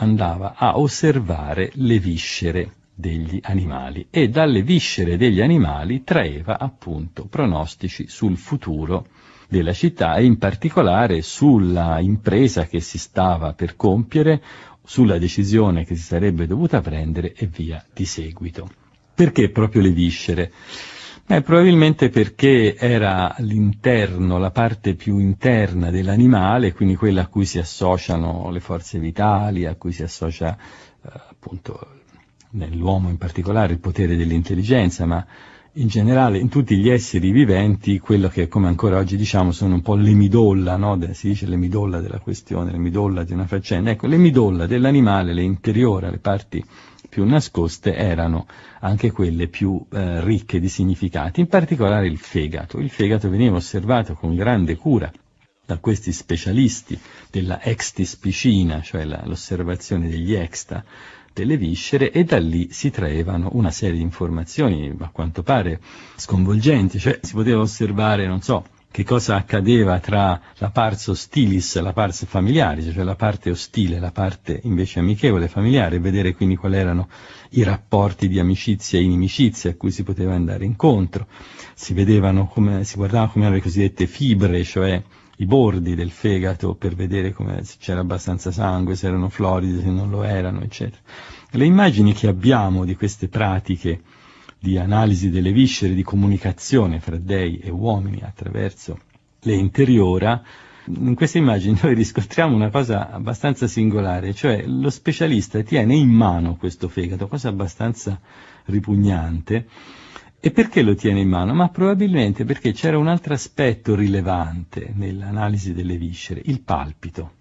andava a osservare le viscere degli animali e dalle viscere degli animali traeva appunto pronostici sul futuro della città e in particolare sulla impresa che si stava per compiere, sulla decisione che si sarebbe dovuta prendere e via di seguito. Perché proprio le viscere? Eh, probabilmente perché era l'interno, la parte più interna dell'animale, quindi quella a cui si associano le forze vitali, a cui si associa eh, appunto nell'uomo in particolare il potere dell'intelligenza, ma in generale in tutti gli esseri viventi quello che come ancora oggi diciamo sono un po' le midolla, no? si dice le midolla della questione, le midolla di una faccenda, ecco le midolla dell'animale, le interiori, le parti più nascoste erano anche quelle più eh, ricche di significati, in particolare il fegato. Il fegato veniva osservato con grande cura da questi specialisti della extis piscina, cioè la, l'osservazione degli exta delle viscere, e da lì si traevano una serie di informazioni, a quanto pare sconvolgenti, cioè si poteva osservare, non so, che cosa accadeva tra la pars hostilis e la pars familiaris, cioè la parte ostile e la parte invece amichevole familiare, e vedere quindi quali erano i rapporti di amicizia e inimicizia a cui si poteva andare incontro. Si vedevano come, si guardava come erano le cosiddette fibre, cioè i bordi del fegato per vedere se c'era abbastanza sangue, se erano floridi, se non lo erano, eccetera. Le immagini che abbiamo di queste pratiche di analisi delle viscere, di comunicazione fra dei e uomini attraverso le interiora, in queste immagini noi riscontriamo una cosa abbastanza singolare, cioè lo specialista tiene in mano questo fegato, cosa abbastanza ripugnante, e perché lo tiene in mano? Ma probabilmente perché c'era un altro aspetto rilevante nell'analisi delle viscere, il palpito.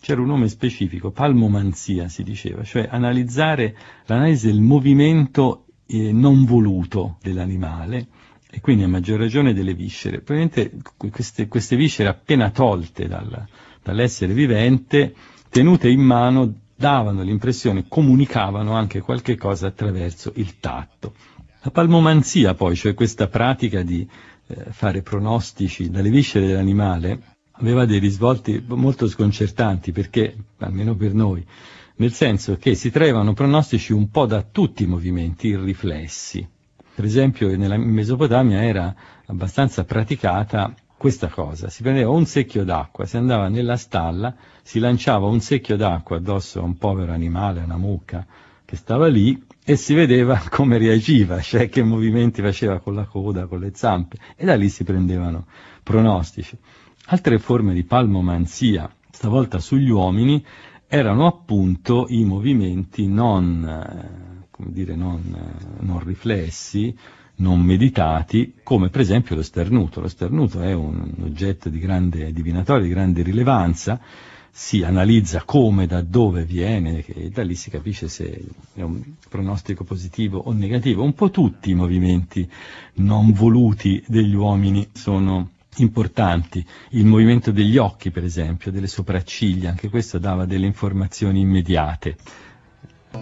C'era un nome specifico, palmomanzia si diceva, cioè analizzare l'analisi del movimento eh, non voluto dell'animale e quindi a maggior ragione delle viscere. Probabilmente queste, queste viscere appena tolte dal, dall'essere vivente, tenute in mano, davano l'impressione, comunicavano anche qualche cosa attraverso il tatto. La palmomanzia poi, cioè questa pratica di eh, fare pronostici dalle viscere dell'animale, aveva dei risvolti molto sconcertanti perché, almeno per noi, nel senso che si traevano pronostici un po' da tutti i movimenti irriflessi. Per esempio nella Mesopotamia era abbastanza praticata questa cosa, si prendeva un secchio d'acqua, si andava nella stalla, si lanciava un secchio d'acqua addosso a un povero animale, una mucca che stava lì e si vedeva come reagiva, cioè che movimenti faceva con la coda, con le zampe, e da lì si prendevano pronostici. Altre forme di palmomanzia, stavolta sugli uomini, erano appunto i movimenti non, eh, dire, non, eh, non riflessi, non meditati, come per esempio lo sternuto. Lo sternuto è un oggetto di grande divinatorio, di grande rilevanza, si analizza come, da dove viene, e da lì si capisce se è un pronostico positivo o negativo. Un po' tutti i movimenti non voluti degli uomini sono importanti. Il movimento degli occhi, per esempio, delle sopracciglia, anche questo dava delle informazioni immediate.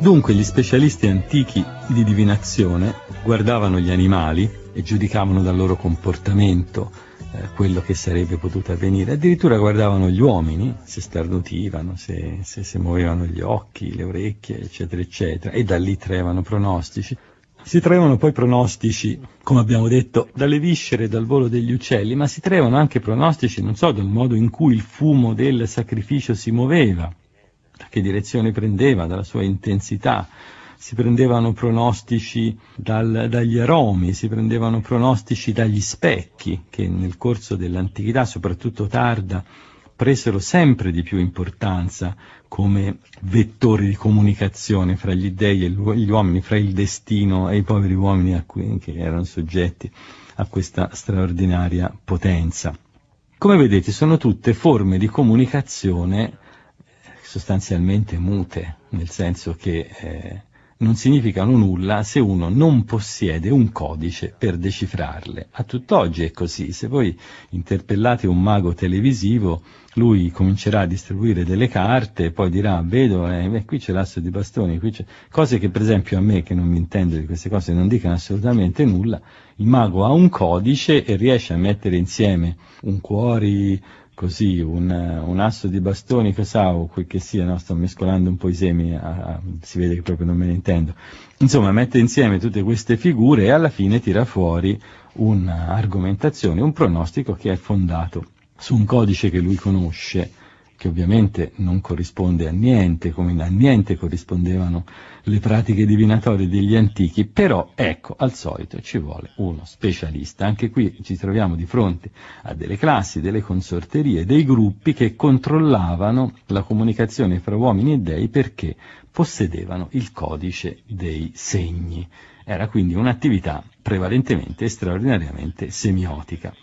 Dunque gli specialisti antichi di divinazione guardavano gli animali e giudicavano dal loro comportamento eh, quello che sarebbe potuto avvenire. Addirittura guardavano gli uomini, se starnutivano, se, se, se muovevano gli occhi, le orecchie, eccetera, eccetera, e da lì traevano pronostici. Si traevano poi pronostici, come abbiamo detto, dalle viscere e dal volo degli uccelli, ma si traevano anche pronostici, non so, dal modo in cui il fumo del sacrificio si muoveva, da che direzione prendeva, dalla sua intensità. Si prendevano pronostici dal, dagli aromi, si prendevano pronostici dagli specchi, che nel corso dell'antichità, soprattutto tarda, presero sempre di più importanza come vettori di comunicazione fra gli dei e gli uomini, fra il destino e i poveri uomini cui, che erano soggetti a questa straordinaria potenza. Come vedete sono tutte forme di comunicazione sostanzialmente mute, nel senso che eh, non significano nulla se uno non possiede un codice per decifrarle. A tutt'oggi è così, se voi interpellate un mago televisivo, lui comincerà a distribuire delle carte, poi dirà, vedo, eh, qui c'è l'asso di bastoni, cose che per esempio a me, che non mi intendo di queste cose, non dicono assolutamente nulla, il mago ha un codice e riesce a mettere insieme un cuori, così un, un, asso di bastoni, cosa o quel che sia, no? sto mescolando un po' i semi, a, a, si vede che proprio non me ne intendo. Insomma, mette insieme tutte queste figure e alla fine tira fuori un'argomentazione, un pronostico che è fondato su un codice che lui conosce che ovviamente non corrisponde a niente, come a niente corrispondevano le pratiche divinatorie degli antichi, però ecco, al solito ci vuole uno specialista. Anche qui ci troviamo di fronte a delle classi, delle consorterie, dei gruppi che controllavano la comunicazione fra uomini e dei perché possedevano il codice dei segni. Era quindi un'attività prevalentemente e straordinariamente semiotica.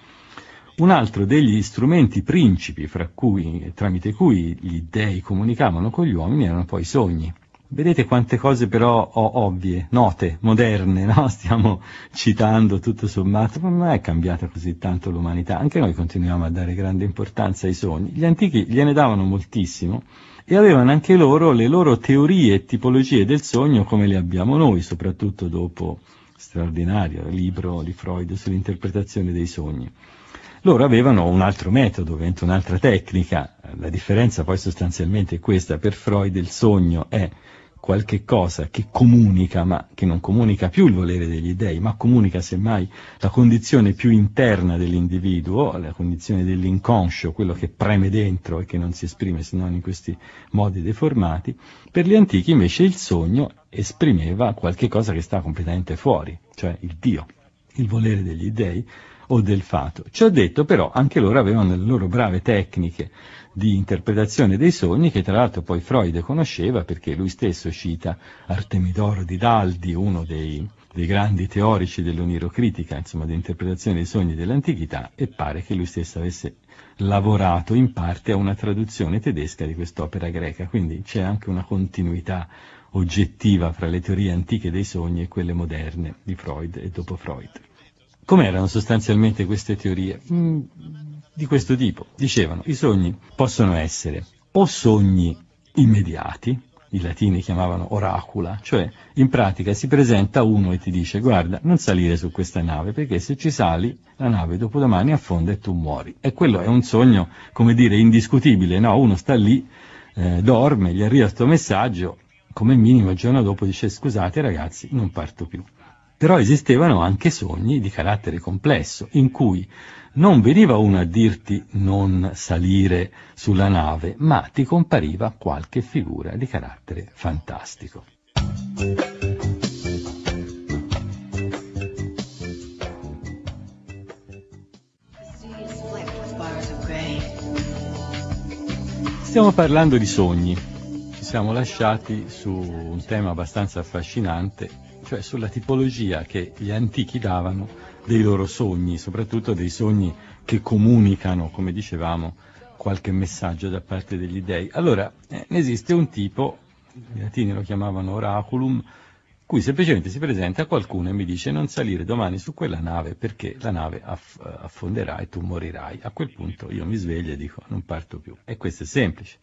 Un altro degli strumenti principi cui, tramite cui gli dei comunicavano con gli uomini erano poi i sogni. Vedete quante cose però ovvie, note, moderne, no? stiamo citando tutto sommato, ma non è cambiata così tanto l'umanità, anche noi continuiamo a dare grande importanza ai sogni. Gli antichi gliene davano moltissimo e avevano anche loro le loro teorie e tipologie del sogno come le abbiamo noi, soprattutto dopo straordinario libro di Freud sull'interpretazione dei sogni. Loro avevano un altro metodo, un'altra tecnica, la differenza poi sostanzialmente è questa, per Freud il sogno è qualche cosa che comunica, ma che non comunica più il volere degli dèi, ma comunica semmai la condizione più interna dell'individuo, la condizione dell'inconscio, quello che preme dentro e che non si esprime se non in questi modi deformati, per gli antichi invece il sogno esprimeva qualche cosa che sta completamente fuori, cioè il Dio, il volere degli dèi o del fato. Ciò detto però anche loro avevano le loro brave tecniche di interpretazione dei sogni che tra l'altro poi Freud conosceva perché lui stesso cita Artemidoro di Daldi, uno dei, dei grandi teorici dell'onirocritica, insomma di interpretazione dei sogni dell'antichità e pare che lui stesso avesse lavorato in parte a una traduzione tedesca di quest'opera greca, quindi c'è anche una continuità oggettiva fra le teorie antiche dei sogni e quelle moderne di Freud e dopo Freud. Com'erano sostanzialmente queste teorie? Mm, di questo tipo. Dicevano, i sogni possono essere o sogni immediati, i latini chiamavano oracula, cioè in pratica si presenta uno e ti dice guarda non salire su questa nave perché se ci sali la nave dopodomani affonda e tu muori. E quello è un sogno, come dire, indiscutibile, no? Uno sta lì, eh, dorme, gli arriva questo messaggio, come minimo il giorno dopo dice scusate ragazzi non parto più. Però esistevano anche sogni di carattere complesso, in cui non veniva uno a dirti non salire sulla nave, ma ti compariva qualche figura di carattere fantastico. Stiamo parlando di sogni. Ci siamo lasciati su un tema abbastanza affascinante, cioè sulla tipologia che gli antichi davano dei loro sogni, soprattutto dei sogni che comunicano, come dicevamo, qualche messaggio da parte degli dei. Allora, eh, ne esiste un tipo, i latini lo chiamavano oraculum, cui semplicemente si presenta qualcuno e mi dice non salire domani su quella nave perché la nave aff- affonderà e tu morirai. A quel punto io mi sveglio e dico non parto più. E questo è semplice.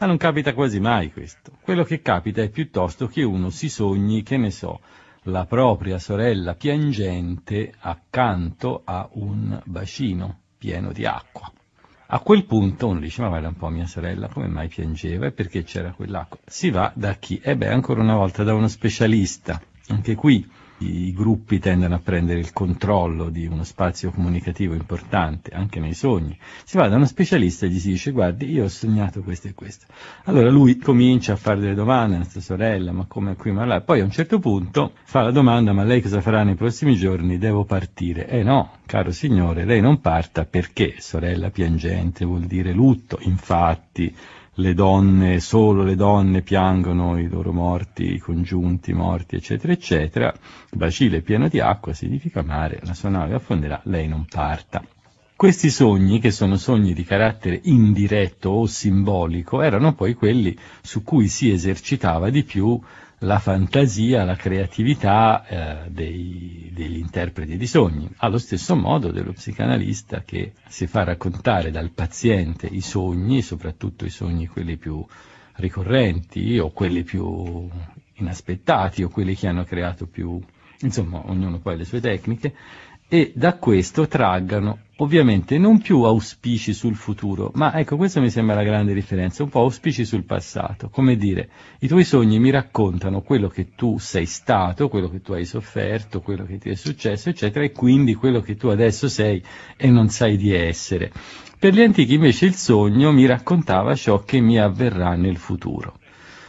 Ma non capita quasi mai questo. Quello che capita è piuttosto che uno si sogni, che ne so, la propria sorella piangente accanto a un bacino pieno di acqua. A quel punto uno dice, ma guarda un po' mia sorella, come mai piangeva e perché c'era quell'acqua? Si va da chi? E eh beh, ancora una volta da uno specialista. Anche qui i gruppi tendono a prendere il controllo di uno spazio comunicativo importante, anche nei sogni. Si va da uno specialista e gli si dice, guardi, io ho sognato questo e questo. Allora lui comincia a fare delle domande a nostra sorella, ma come qui, ma là. Poi a un certo punto fa la domanda, ma lei cosa farà nei prossimi giorni? Devo partire. Eh no, caro signore, lei non parta perché sorella piangente vuol dire lutto. Infatti, le donne, solo le donne piangono i loro morti, i congiunti morti, eccetera, eccetera. Bacile pieno di acqua significa mare, la sua nave affonderà, lei non parta. Questi sogni, che sono sogni di carattere indiretto o simbolico, erano poi quelli su cui si esercitava di più la fantasia, la creatività eh, dei, degli interpreti di sogni, allo stesso modo dello psicanalista che si fa raccontare dal paziente i sogni, soprattutto i sogni quelli più ricorrenti o quelli più inaspettati o quelli che hanno creato più, insomma, ognuno poi ha le sue tecniche, e da questo traggano ovviamente non più auspici sul futuro, ma ecco questa mi sembra la grande differenza, un po' auspici sul passato, come dire i tuoi sogni mi raccontano quello che tu sei stato, quello che tu hai sofferto, quello che ti è successo, eccetera, e quindi quello che tu adesso sei e non sai di essere. Per gli antichi invece il sogno mi raccontava ciò che mi avverrà nel futuro.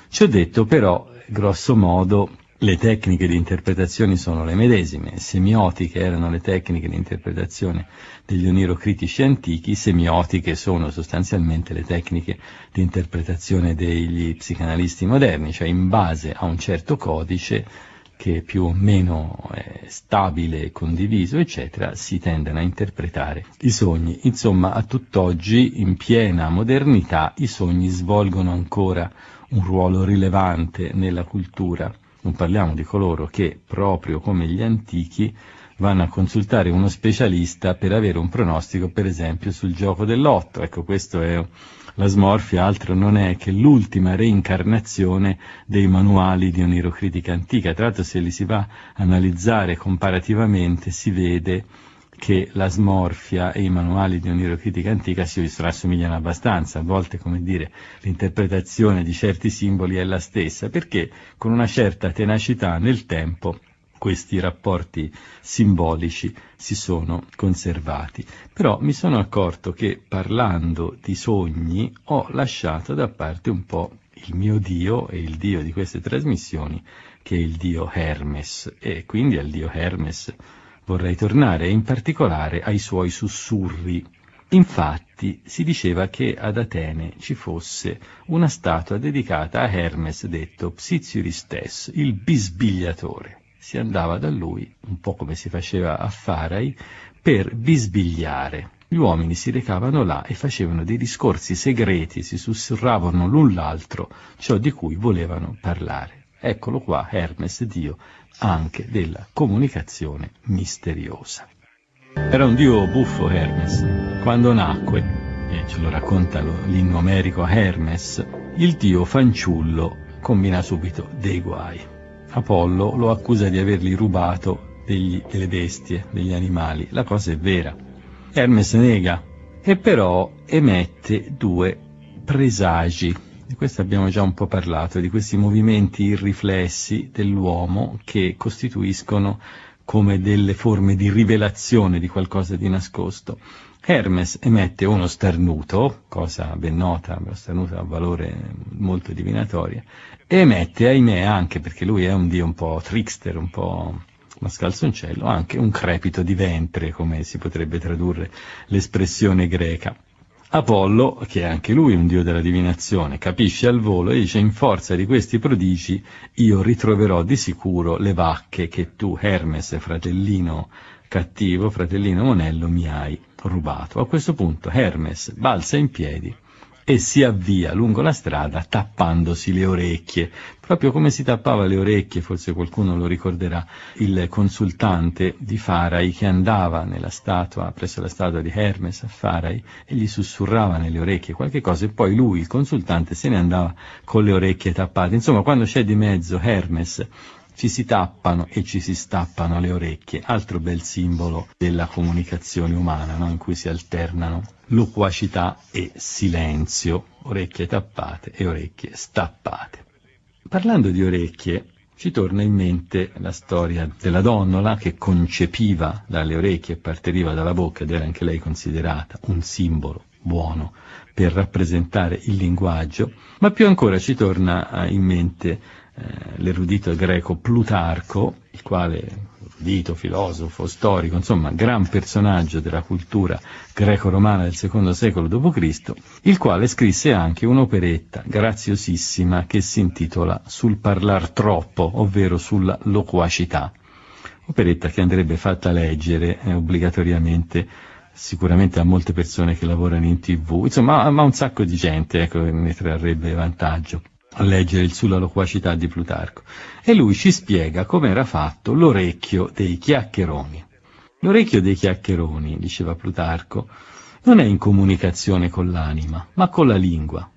Ci ho detto però, grosso modo, le tecniche di interpretazione sono le medesime, semiotiche erano le tecniche di interpretazione degli onirocritici antichi, semiotiche sono sostanzialmente le tecniche di interpretazione degli psicanalisti moderni, cioè in base a un certo codice che più o meno è stabile, condiviso, eccetera, si tendono a interpretare i sogni. Insomma, a tutt'oggi, in piena modernità, i sogni svolgono ancora un ruolo rilevante nella cultura non parliamo di coloro che, proprio come gli antichi, vanno a consultare uno specialista per avere un pronostico, per esempio, sul gioco dell'otto. Ecco, questo è la smorfia, altro non è che l'ultima reincarnazione dei manuali di onirocritica antica. Tra l'altro, se li si va a analizzare comparativamente, si vede che la smorfia e i manuali di onirocritica antica si rassomigliano abbastanza, a volte come dire l'interpretazione di certi simboli è la stessa, perché con una certa tenacità nel tempo questi rapporti simbolici si sono conservati. Però mi sono accorto che parlando di sogni ho lasciato da parte un po' il mio Dio e il Dio di queste trasmissioni, che è il Dio Hermes, e quindi al Dio Hermes vorrei tornare, in particolare ai suoi sussurri. Infatti si diceva che ad Atene ci fosse una statua dedicata a Hermes detto Psiziuristes, il bisbigliatore. Si andava da lui, un po' come si faceva a Farai, per bisbigliare. Gli uomini si recavano là e facevano dei discorsi segreti, si sussurravano l'un l'altro ciò di cui volevano parlare. Eccolo qua, Hermes, Dio anche della comunicazione misteriosa. Era un dio buffo Hermes. Quando nacque, e ce lo racconta l'inno omerico Hermes, il dio fanciullo combina subito dei guai. Apollo lo accusa di avergli rubato degli, delle bestie, degli animali. La cosa è vera. Hermes nega e però emette due presagi di questo abbiamo già un po' parlato, di questi movimenti irriflessi dell'uomo che costituiscono come delle forme di rivelazione di qualcosa di nascosto. Hermes emette uno starnuto, cosa ben nota, lo starnuto ha valore molto divinatorio, e emette, ahimè, anche perché lui è un dio un po' trickster, un po' mascalzoncello, anche un crepito di ventre, come si potrebbe tradurre l'espressione greca. Apollo, che è anche lui un dio della divinazione, capisce al volo e dice in forza di questi prodigi io ritroverò di sicuro le vacche che tu, Hermes, fratellino cattivo, fratellino monello, mi hai rubato. A questo punto Hermes balza in piedi e si avvia lungo la strada tappandosi le orecchie, proprio come si tappava le orecchie, forse qualcuno lo ricorderà, il consultante di Farai che andava statua, presso la statua di Hermes a Farai e gli sussurrava nelle orecchie qualche cosa e poi lui, il consultante, se ne andava con le orecchie tappate. Insomma, quando c'è di mezzo Hermes ci si tappano e ci si stappano le orecchie, altro bel simbolo della comunicazione umana, no? in cui si alternano loquacità e silenzio, orecchie tappate e orecchie stappate. Parlando di orecchie, ci torna in mente la storia della donnola che concepiva dalle orecchie e parteriva dalla bocca ed era anche lei considerata un simbolo buono per rappresentare il linguaggio, ma più ancora ci torna in mente eh, l'erudito greco Plutarco, il quale erudito, filosofo, storico, insomma, gran personaggio della cultura greco-romana del secondo secolo d.C., il quale scrisse anche un'operetta graziosissima che si intitola Sul parlar troppo, ovvero sulla loquacità. Operetta che andrebbe fatta leggere eh, obbligatoriamente sicuramente a molte persone che lavorano in tv, insomma, ma un sacco di gente ecco, ne trarrebbe vantaggio a leggere il sulla loquacità di Plutarco. E lui ci spiega come era fatto l'orecchio dei chiacchieroni. L'orecchio dei chiacchieroni, diceva Plutarco, non è in comunicazione con l'anima, ma con la lingua.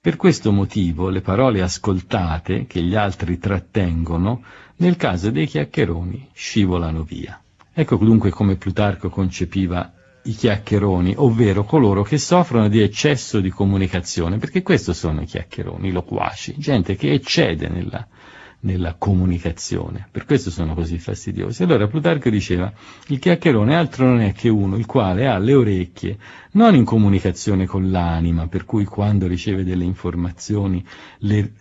Per questo motivo le parole ascoltate che gli altri trattengono, nel caso dei chiacchieroni, scivolano via. Ecco dunque come Plutarco concepiva i chiacchieroni, ovvero coloro che soffrono di eccesso di comunicazione, perché questo sono i chiacchieroni, i loquaci, gente che eccede nella, nella comunicazione, per questo sono così fastidiosi. Allora Plutarco diceva, il chiacchierone altro non è che uno il quale ha le orecchie non in comunicazione con l'anima, per cui quando riceve delle informazioni le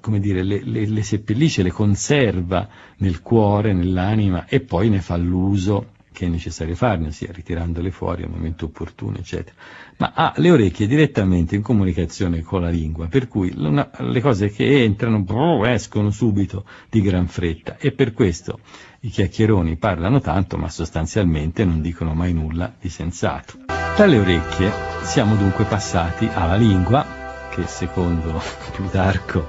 come dire, le, le, le seppellisce, le conserva nel cuore, nell'anima e poi ne fa l'uso che è necessario farne, sia ritirandole fuori al momento opportuno, eccetera, ma ha le orecchie direttamente in comunicazione con la lingua, per cui una, le cose che entrano brrr, escono subito di gran fretta. E per questo i chiacchieroni parlano tanto, ma sostanzialmente non dicono mai nulla di sensato. Dalle orecchie siamo dunque passati alla lingua, che secondo Plutarco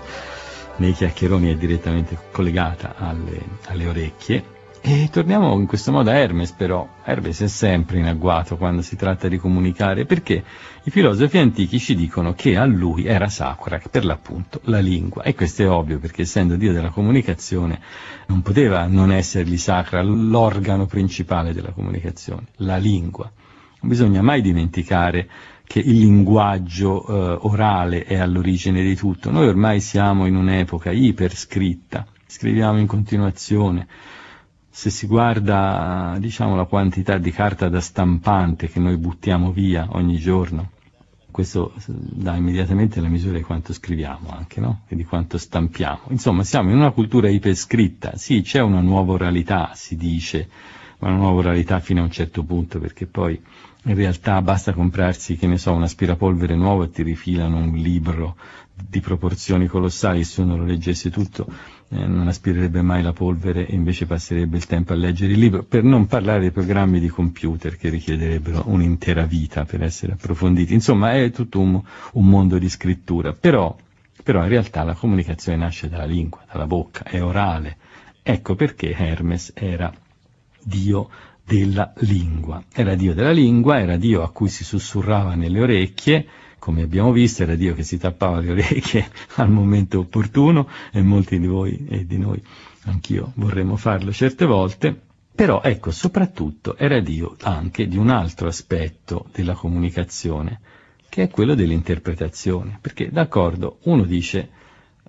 nei chiacchieroni è direttamente collegata alle, alle orecchie, E torniamo in questo modo a Hermes però. Hermes è sempre in agguato quando si tratta di comunicare perché i filosofi antichi ci dicono che a lui era sacra per l'appunto la lingua e questo è ovvio perché essendo Dio della comunicazione non poteva non essergli sacra l'organo principale della comunicazione, la lingua. Non bisogna mai dimenticare che il linguaggio eh, orale è all'origine di tutto. Noi ormai siamo in un'epoca iperscritta, scriviamo in continuazione se si guarda diciamo, la quantità di carta da stampante che noi buttiamo via ogni giorno, questo dà immediatamente la misura di quanto scriviamo anche, no? E di quanto stampiamo. Insomma, siamo in una cultura iperscritta. Sì, c'è una nuova oralità, si dice, ma una nuova oralità fino a un certo punto, perché poi in realtà basta comprarsi, che ne so, un aspirapolvere nuovo e ti rifilano un libro di proporzioni colossali, se uno lo leggesse tutto eh, non aspirerebbe mai la polvere e invece passerebbe il tempo a leggere il libro, per non parlare dei programmi di computer che richiederebbero un'intera vita per essere approfonditi. Insomma, è tutto un, un mondo di scrittura, però, però in realtà la comunicazione nasce dalla lingua, dalla bocca, è orale. Ecco perché Hermes era Dio della lingua. Era Dio della lingua, era Dio a cui si sussurrava nelle orecchie, come abbiamo visto era Dio che si tappava le orecchie al momento opportuno e molti di voi e di noi, anch'io vorremmo farlo certe volte, però ecco, soprattutto era Dio anche di un altro aspetto della comunicazione, che è quello dell'interpretazione, perché d'accordo, uno dice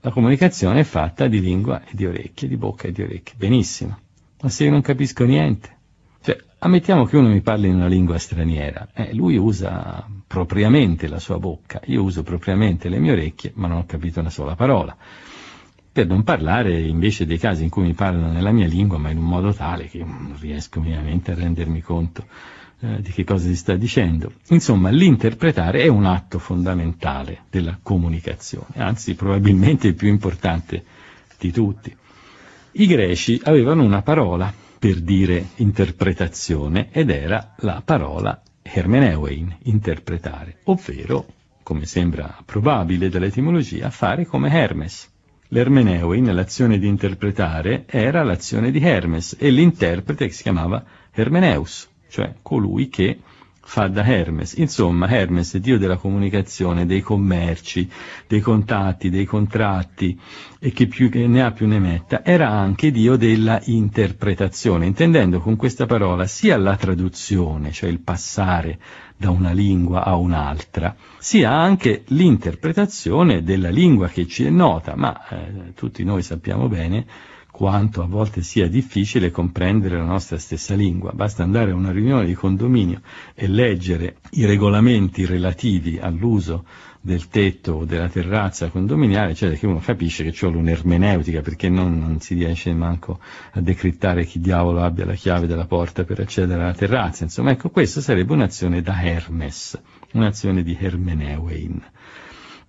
la comunicazione è fatta di lingua e di orecchie, di bocca e di orecchie, benissimo, ma se io non capisco niente, Ammettiamo che uno mi parli in una lingua straniera, eh, lui usa propriamente la sua bocca, io uso propriamente le mie orecchie, ma non ho capito una sola parola. Per non parlare invece dei casi in cui mi parlano nella mia lingua, ma in un modo tale che non riesco minimamente a rendermi conto eh, di che cosa si sta dicendo. Insomma, l'interpretare è un atto fondamentale della comunicazione, anzi probabilmente il più importante di tutti. I greci avevano una parola per dire interpretazione ed era la parola hermeneuein, interpretare, ovvero, come sembra probabile dall'etimologia, fare come Hermes. L'hermeneuein, l'azione di interpretare, era l'azione di Hermes e l'interprete si chiamava Hermeneus, cioè colui che fa da Hermes. Insomma, Hermes è dio della comunicazione, dei commerci, dei contatti, dei contratti e chi più ne ha più ne metta, era anche dio della interpretazione, intendendo con questa parola sia la traduzione, cioè il passare da una lingua a un'altra, sia anche l'interpretazione della lingua che ci è nota, ma eh, tutti noi sappiamo bene quanto a volte sia difficile comprendere la nostra stessa lingua. Basta andare a una riunione di condominio e leggere i regolamenti relativi all'uso del tetto o della terrazza condominiale, cioè che uno capisce che vuole un'ermeneutica perché non, non, si riesce manco a decrittare chi diavolo abbia la chiave della porta per accedere alla terrazza. Insomma, ecco, questa sarebbe un'azione da Hermes, un'azione di Hermeneuein.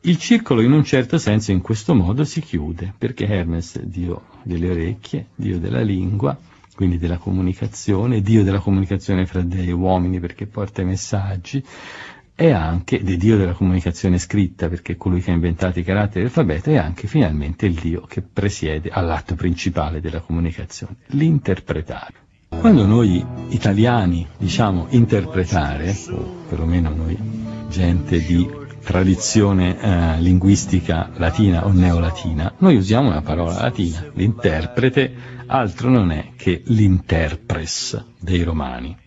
Il circolo in un certo senso in questo modo si chiude, perché Hermes è Dio delle orecchie, Dio della lingua, quindi della comunicazione, Dio della comunicazione fra dei uomini perché porta i messaggi, è anche di Dio della comunicazione scritta perché è colui che ha inventato i caratteri dell'alfabeto e anche finalmente il Dio che presiede all'atto principale della comunicazione, l'interpretare. Quando noi italiani diciamo interpretare, o perlomeno noi gente di tradizione eh, linguistica latina o neolatina, noi usiamo una parola latina. L'interprete altro non è che l'interpres dei romani.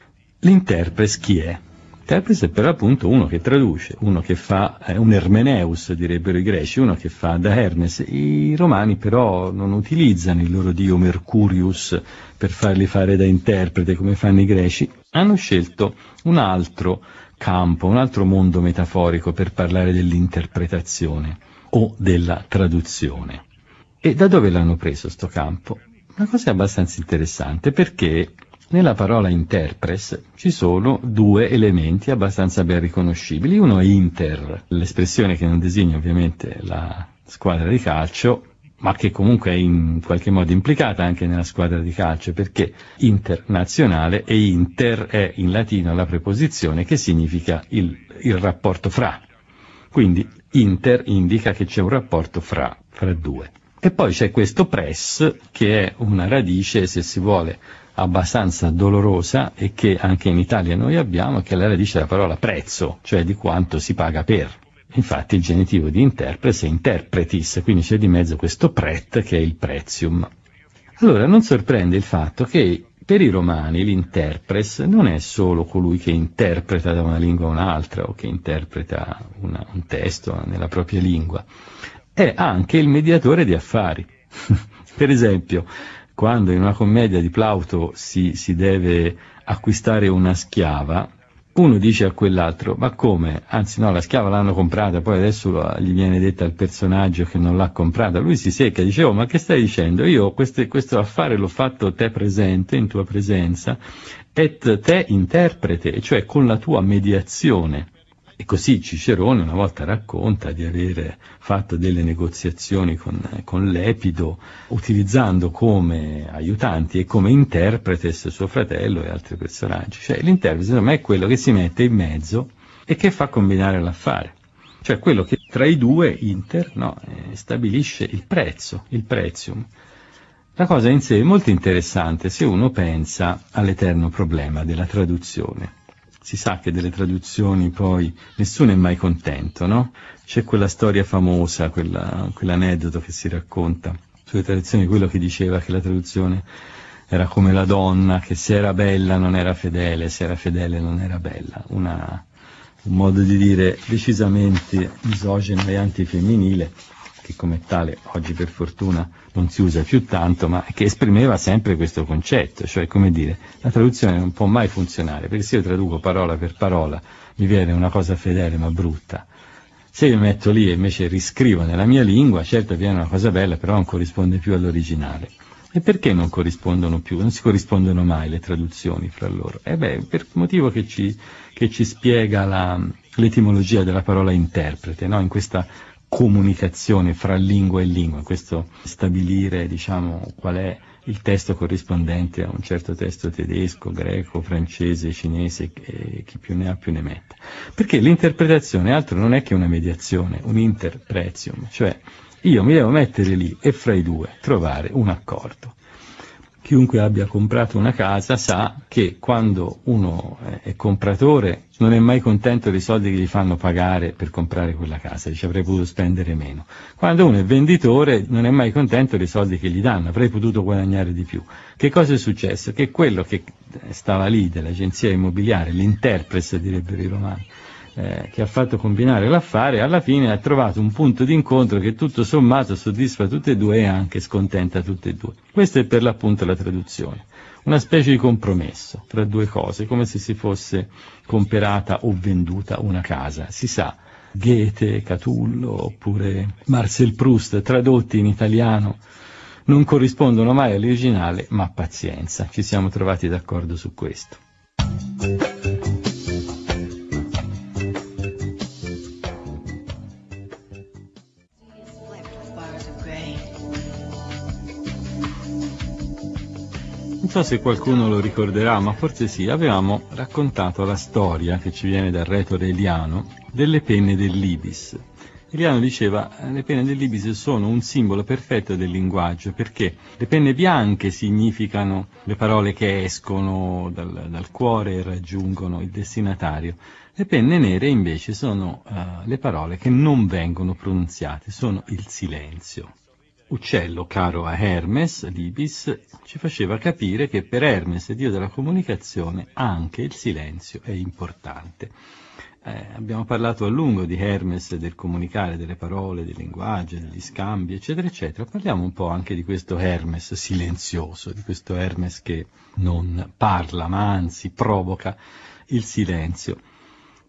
L'interpres chi è? L'interpres è per appunto uno che traduce, uno che fa eh, un ermeneus, direbbero i greci, uno che fa da Hermes. I romani però non utilizzano il loro dio Mercurius per farli fare da interprete come fanno i greci, hanno scelto un altro campo, un altro mondo metaforico per parlare dell'interpretazione o della traduzione. E da dove l'hanno preso sto campo? Una cosa abbastanza interessante perché nella parola interpres ci sono due elementi abbastanza ben riconoscibili. Uno è inter, l'espressione che non designa ovviamente la squadra di calcio, ma che comunque è in qualche modo implicata anche nella squadra di calcio, perché internazionale e inter è in latino la preposizione che significa il, il rapporto fra. Quindi inter indica che c'è un rapporto fra, fra due. E poi c'è questo press che è una radice, se si vuole abbastanza dolorosa e che anche in Italia noi abbiamo, che è la radice della parola prezzo, cioè di quanto si paga per. Infatti il genitivo di interpres è interpretis, quindi c'è di mezzo questo pret che è il prezium. Allora non sorprende il fatto che per i romani l'interpres non è solo colui che interpreta da una lingua a un'altra o che interpreta una, un testo nella propria lingua, è anche il mediatore di affari. per esempio, quando in una commedia di Plauto si, si deve acquistare una schiava, uno dice a quell'altro, ma come? Anzi no, la schiava l'hanno comprata, poi adesso gli viene detta al personaggio che non l'ha comprata. Lui si secca, dice, oh ma che stai dicendo? Io queste, questo affare l'ho fatto te presente, in tua presenza, et te interprete, cioè con la tua mediazione. E così Cicerone una volta racconta di aver fatto delle negoziazioni con, con Lepido, utilizzando come aiutanti e come interpretes suo fratello e altri personaggi. Cioè l'interprete secondo me è quello che si mette in mezzo e che fa combinare l'affare. Cioè quello che tra i due, inter, no, eh, stabilisce il prezzo, il prezium. La cosa in sé è molto interessante se uno pensa all'eterno problema della traduzione si sa che delle traduzioni poi nessuno è mai contento, no? C'è quella storia famosa, quella, quell'aneddoto che si racconta sulle traduzioni, quello che diceva che la traduzione era come la donna, che se era bella non era fedele, se era fedele non era bella. Una, un modo di dire decisamente misogeno e antifemminile che come tale oggi per fortuna non si usa più tanto, ma che esprimeva sempre questo concetto, cioè come dire, la traduzione non può mai funzionare, perché se io traduco parola per parola mi viene una cosa fedele ma brutta. Se io metto lì e invece riscrivo nella mia lingua, certo viene una cosa bella, però non corrisponde più all'originale. E perché non corrispondono più? Non si corrispondono mai le traduzioni fra loro? Eh beh, per motivo che ci, che ci spiega la, l'etimologia della parola interprete, no? in questa comunicazione fra lingua e lingua, questo stabilire diciamo, qual è il testo corrispondente a un certo testo tedesco, greco, francese, cinese, e chi più ne ha più ne metta. Perché l'interpretazione altro non è che una mediazione, un interpretium, cioè io mi devo mettere lì e fra i due trovare un accordo. Chiunque abbia comprato una casa sa che quando uno è compratore non è mai contento dei soldi che gli fanno pagare per comprare quella casa, dice avrei potuto spendere meno. Quando uno è venditore non è mai contento dei soldi che gli danno, avrei potuto guadagnare di più. Che cosa è successo? Che quello che stava lì dell'agenzia immobiliare, l'interpres direbbero i romani, eh, che ha fatto combinare l'affare, alla fine ha trovato un punto di incontro che tutto sommato soddisfa tutte e due e anche scontenta tutte e due. Questa è per l'appunto la traduzione, una specie di compromesso tra due cose, come se si fosse comperata o venduta una casa. Si sa, Goethe, Catullo oppure Marcel Proust tradotti in italiano non corrispondono mai all'originale, ma pazienza, ci siamo trovati d'accordo su questo. So se qualcuno lo ricorderà, ma forse sì, avevamo raccontato la storia che ci viene dal retore Eliano delle penne dell'Ibis. Eliano diceva che le penne dell'Ibis sono un simbolo perfetto del linguaggio perché le penne bianche significano le parole che escono dal, dal cuore e raggiungono il destinatario. Le penne nere invece sono uh, le parole che non vengono pronunziate, sono il silenzio uccello caro a Hermes, l'Ibis, ci faceva capire che per Hermes, dio della comunicazione, anche il silenzio è importante. Eh, abbiamo parlato a lungo di Hermes, del comunicare delle parole, del linguaggio, degli scambi, eccetera, eccetera. Parliamo un po' anche di questo Hermes silenzioso, di questo Hermes che non parla, ma anzi provoca il silenzio.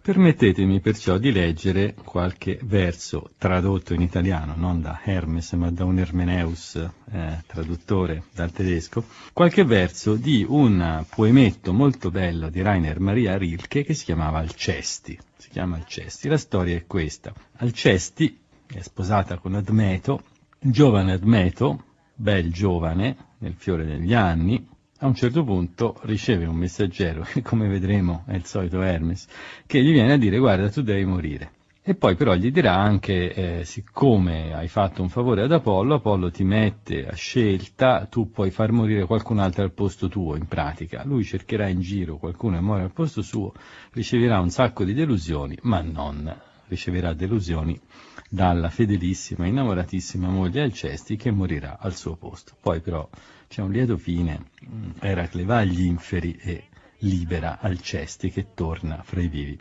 Permettetemi perciò di leggere qualche verso tradotto in italiano, non da Hermes ma da un Hermeneus eh, traduttore dal tedesco, qualche verso di un poemetto molto bello di Rainer Maria Rilke che si chiamava Alcesti. Si chiama Alcesti. La storia è questa. Alcesti è sposata con Admeto, giovane Admeto, bel giovane, nel fiore degli anni, a un certo punto riceve un messaggero, che come vedremo è il solito Hermes, che gli viene a dire guarda tu devi morire. E poi però gli dirà anche, eh, siccome hai fatto un favore ad Apollo, Apollo ti mette a scelta, tu puoi far morire qualcun altro al posto tuo, in pratica. Lui cercherà in giro qualcuno e muore al posto suo, riceverà un sacco di delusioni, ma non riceverà delusioni dalla fedelissima, innamoratissima moglie Alcesti che morirà al suo posto. Poi però c'è un lieto fine, Eracle va agli inferi e libera Alcesti che torna fra i vivi.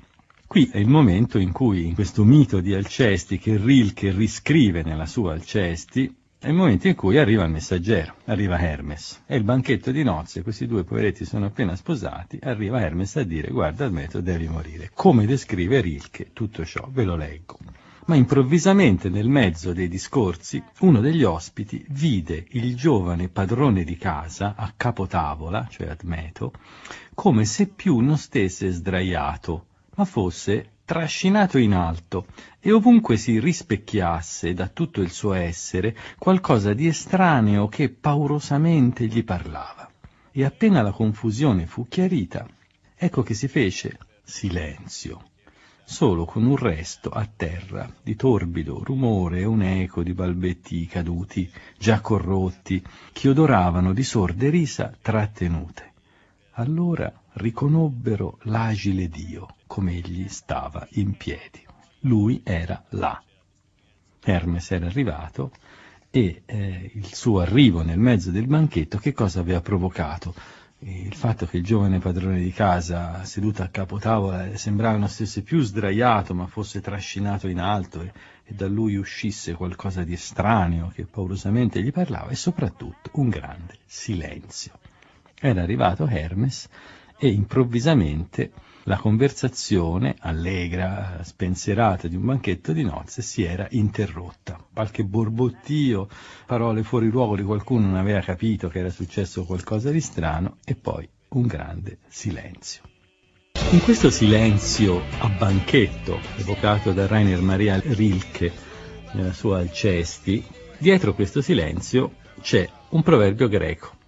Qui è il momento in cui, in questo mito di Alcesti che Rilke riscrive nella sua Alcesti, è il momento in cui arriva il messaggero, arriva Hermes. È il banchetto di nozze, questi due poveretti sono appena sposati, arriva Hermes a dire guarda Admeto devi morire. Come descrive Rilke tutto ciò? Ve lo leggo. Ma improvvisamente nel mezzo dei discorsi uno degli ospiti vide il giovane padrone di casa a capotavola, cioè Admeto, come se più non stesse sdraiato, ma fosse trascinato in alto e ovunque si rispecchiasse da tutto il suo essere qualcosa di estraneo che paurosamente gli parlava. E appena la confusione fu chiarita, ecco che si fece silenzio, solo con un resto a terra di torbido rumore e un eco di balbetti caduti, già corrotti, che odoravano di sorde risa trattenute. Allora riconobbero l'agile Dio, come egli stava in piedi. Lui era là. Hermes era arrivato e eh, il suo arrivo nel mezzo del banchetto che cosa aveva provocato? Il fatto che il giovane padrone di casa, seduto a capo tavola, sembrava non stesse più sdraiato, ma fosse trascinato in alto e, e da lui uscisse qualcosa di estraneo che paurosamente gli parlava, e soprattutto un grande silenzio. Era arrivato Hermes e improvvisamente la conversazione, allegra, spensierata di un banchetto di nozze, si era interrotta. Qualche borbottio, parole fuori luogo di qualcuno non aveva capito che era successo qualcosa di strano e poi un grande silenzio. In questo silenzio a banchetto, evocato da Rainer Maria Rilke nella sua Alcesti, dietro questo silenzio c'è un proverbio greco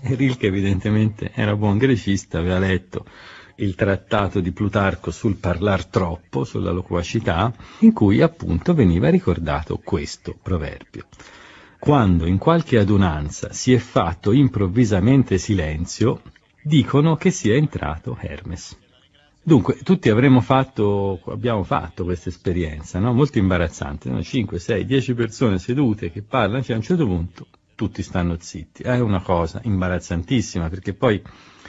Rilke evidentemente era buon grecista, aveva letto il trattato di Plutarco sul parlar troppo, sulla loquacità, in cui appunto veniva ricordato questo proverbio. Quando in qualche adunanza si è fatto improvvisamente silenzio, dicono che sia entrato Hermes. Dunque, tutti avremmo fatto, abbiamo fatto questa esperienza, no? molto imbarazzante, no? 5, 6, 10 persone sedute che parlano, cioè a un certo punto tutti stanno zitti. È una cosa imbarazzantissima perché poi,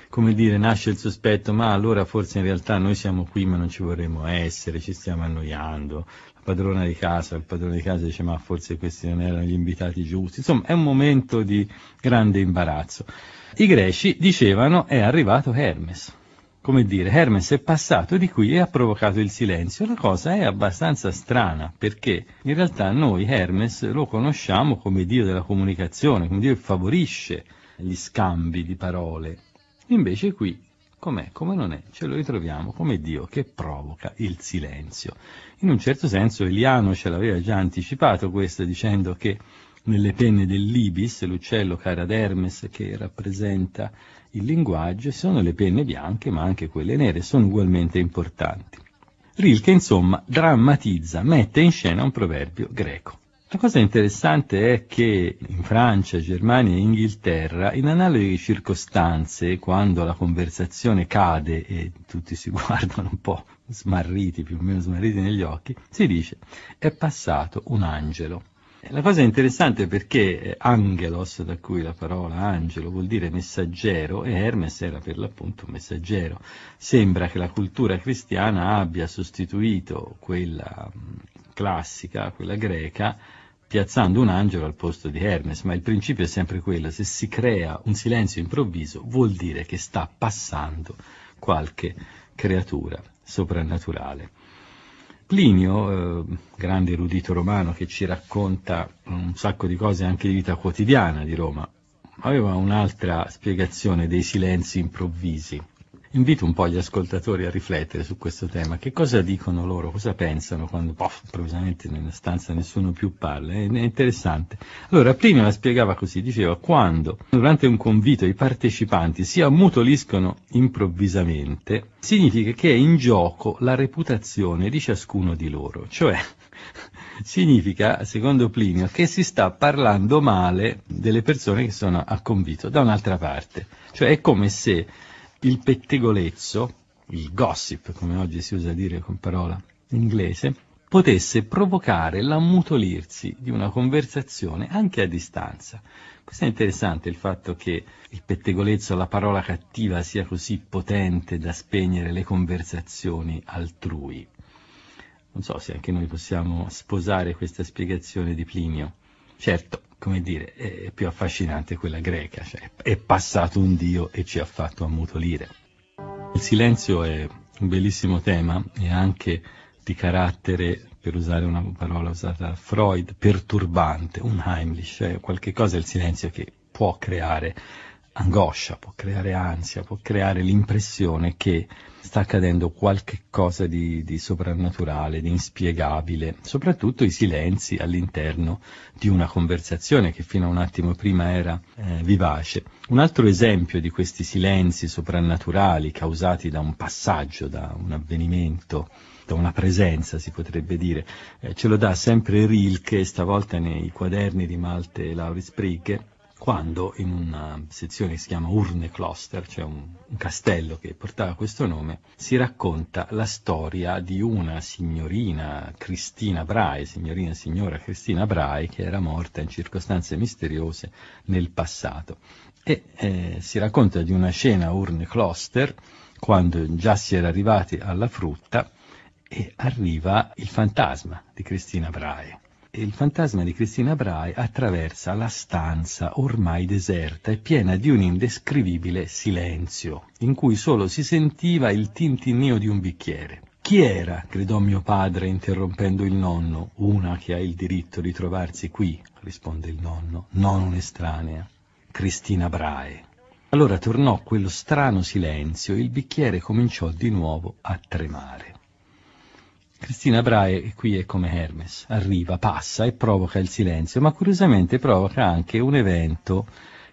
come dire, nasce il sospetto, ma allora forse in realtà noi siamo qui ma non ci vorremmo essere, ci stiamo annoiando. La padrona di casa, il padrone di casa dice ma forse questi non erano gli invitati giusti. Insomma, è un momento di grande imbarazzo. I greci dicevano è arrivato Hermes come dire, Hermes è passato di qui e ha provocato il silenzio. La cosa è abbastanza strana perché in realtà noi Hermes lo conosciamo come Dio della comunicazione, come Dio che favorisce gli scambi di parole. Invece qui, com'è, come non è, ce lo ritroviamo come Dio che provoca il silenzio. In un certo senso Eliano ce l'aveva già anticipato questo dicendo che nelle penne dell'ibis, l'uccello cara d'Hermes che rappresenta il linguaggio, sono le penne bianche ma anche quelle nere, sono ugualmente importanti. Rilke insomma drammatizza, mette in scena un proverbio greco. La cosa interessante è che in Francia, Germania e Inghilterra, in analoghe circostanze, quando la conversazione cade e tutti si guardano un po' smarriti, più o meno smarriti negli occhi, si dice è passato un angelo. La cosa è interessante perché eh, angelos, da cui la parola angelo vuol dire messaggero, e Hermes era per l'appunto un messaggero. Sembra che la cultura cristiana abbia sostituito quella mm, classica, quella greca, piazzando un angelo al posto di Hermes, ma il principio è sempre quello, se si crea un silenzio improvviso vuol dire che sta passando qualche creatura soprannaturale. Plinio, eh, grande erudito romano che ci racconta un sacco di cose anche di vita quotidiana di Roma, aveva un'altra spiegazione dei silenzi improvvisi invito un po' gli ascoltatori a riflettere su questo tema. Che cosa dicono loro? Cosa pensano quando pof, improvvisamente nella stanza nessuno più parla? È, interessante. Allora, prima la spiegava così, diceva, quando durante un convito i partecipanti si ammutoliscono improvvisamente, significa che è in gioco la reputazione di ciascuno di loro. Cioè, significa, secondo Plinio, che si sta parlando male delle persone che sono a convito da un'altra parte. Cioè è come se il pettegolezzo, il gossip, come oggi si usa dire con parola inglese, potesse provocare l'ammutolirsi di una conversazione anche a distanza. Questo è interessante il fatto che il pettegolezzo, la parola cattiva, sia così potente da spegnere le conversazioni altrui. Non so se anche noi possiamo sposare questa spiegazione di Plinio. Certo, come dire, è più affascinante quella greca, cioè è passato un dio e ci ha fatto ammutolire. Il silenzio è un bellissimo tema e anche di carattere, per usare una parola usata da Freud, perturbante, un Heimlich, cioè qualche cosa il silenzio che può creare angoscia, può creare ansia, può creare l'impressione che sta accadendo qualche cosa di, di, soprannaturale, di inspiegabile, soprattutto i silenzi all'interno di una conversazione che fino a un attimo prima era eh, vivace. Un altro esempio di questi silenzi soprannaturali causati da un passaggio, da un avvenimento, da una presenza si potrebbe dire, eh, ce lo dà sempre Rilke, stavolta nei quaderni di Malte Lauris Brigge, quando in una sezione che si chiama Urne Kloster, cioè un, un, castello che portava questo nome, si racconta la storia di una signorina Cristina Brahe, signorina signora Cristina Brahe, che era morta in circostanze misteriose nel passato. E eh, si racconta di una scena Urne Kloster, quando già si era arrivati alla frutta, e arriva il fantasma di Cristina Brahe il fantasma di Cristina Brahe attraversa la stanza ormai deserta e piena di un indescrivibile silenzio, in cui solo si sentiva il tintinnio di un bicchiere. Chi era? gridò mio padre interrompendo il nonno. Una che ha il diritto di trovarsi qui, risponde il nonno, non un'estranea. Cristina Brahe. Allora tornò quello strano silenzio e il bicchiere cominciò di nuovo a tremare. Cristina Brahe qui è come Hermes, arriva, passa e provoca il silenzio, ma curiosamente provoca anche un evento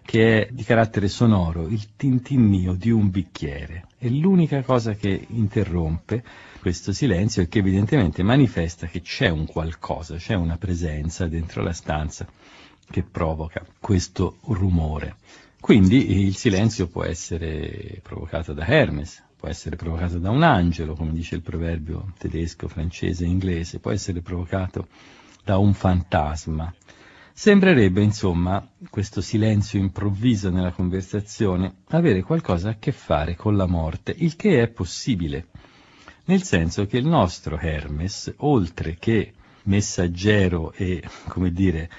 che è di carattere sonoro, il tintinnio di un bicchiere. È l'unica cosa che interrompe questo silenzio e che evidentemente manifesta che c'è un qualcosa, c'è una presenza dentro la stanza che provoca questo rumore. Quindi il silenzio può essere provocato da Hermes, può essere provocato da un angelo, come dice il proverbio tedesco, francese inglese, può essere provocato da un fantasma. Sembrerebbe, insomma, questo silenzio improvviso nella conversazione avere qualcosa a che fare con la morte, il che è possibile, nel senso che il nostro Hermes, oltre che messaggero e, come dire,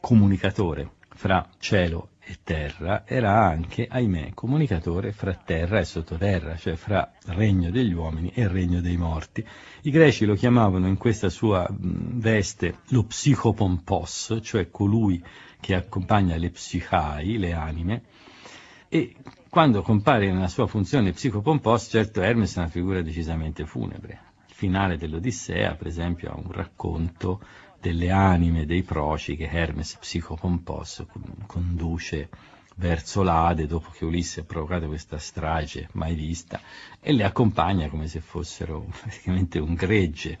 comunicatore fra cielo e terra era anche, ahimè, comunicatore fra terra e sottoterra, cioè fra regno degli uomini e regno dei morti. I greci lo chiamavano in questa sua veste lo psichopompos, cioè colui che accompagna le psichai, le anime, e quando compare nella sua funzione psichopompos, certo Hermes è una figura decisamente funebre. Il finale dell'Odissea, per esempio, ha un racconto delle anime dei proci che Hermes psicopompos conduce verso l'Ade dopo che Ulisse ha provocato questa strage mai vista e le accompagna come se fossero praticamente un gregge.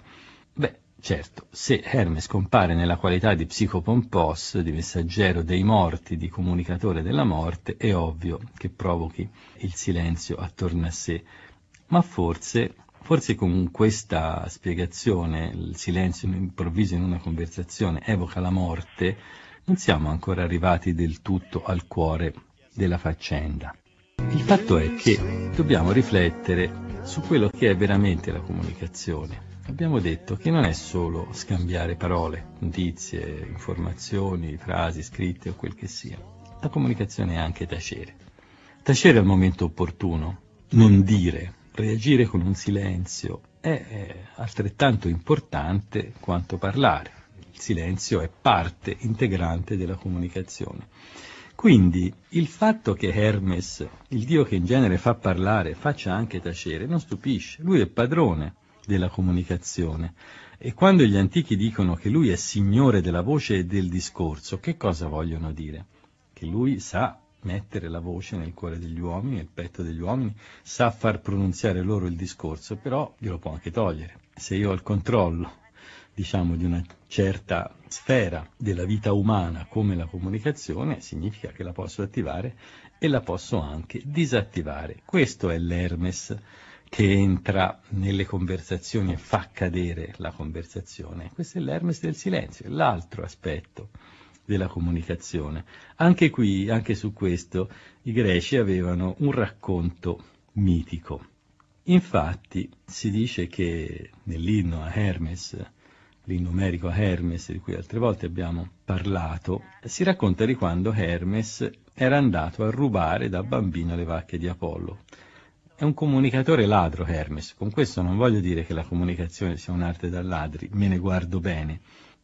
Beh, certo, se Hermes compare nella qualità di psicopompos, di messaggero dei morti, di comunicatore della morte, è ovvio che provochi il silenzio attorno a sé, ma forse Forse con questa spiegazione, il silenzio improvviso in una conversazione evoca la morte, non siamo ancora arrivati del tutto al cuore della faccenda. Il fatto è che dobbiamo riflettere su quello che è veramente la comunicazione. Abbiamo detto che non è solo scambiare parole, notizie, informazioni, frasi scritte o quel che sia. La comunicazione è anche tacere. Tacere al momento opportuno, non dire, reagire con un silenzio è altrettanto importante quanto parlare. Il silenzio è parte integrante della comunicazione. Quindi il fatto che Hermes, il dio che in genere fa parlare, faccia anche tacere, non stupisce. Lui è padrone della comunicazione. E quando gli antichi dicono che lui è signore della voce e del discorso, che cosa vogliono dire? Che lui sa mettere la voce nel cuore degli uomini, nel petto degli uomini, sa far pronunziare loro il discorso, però glielo può anche togliere. Se io ho il controllo, diciamo, di una certa sfera della vita umana come la comunicazione, significa che la posso attivare e la posso anche disattivare. Questo è l'Hermes che entra nelle conversazioni e fa cadere la conversazione. Questo è l'Hermes del silenzio, l'altro aspetto della comunicazione. Anche qui, anche su questo, i greci avevano un racconto mitico. Infatti si dice che nell'inno a Hermes, l'inno numerico a Hermes, di cui altre volte abbiamo parlato, si racconta di quando Hermes era andato a rubare da bambino le vacche di Apollo. È un comunicatore ladro Hermes, con questo non voglio dire che la comunicazione sia un'arte da ladri, me ne guardo bene,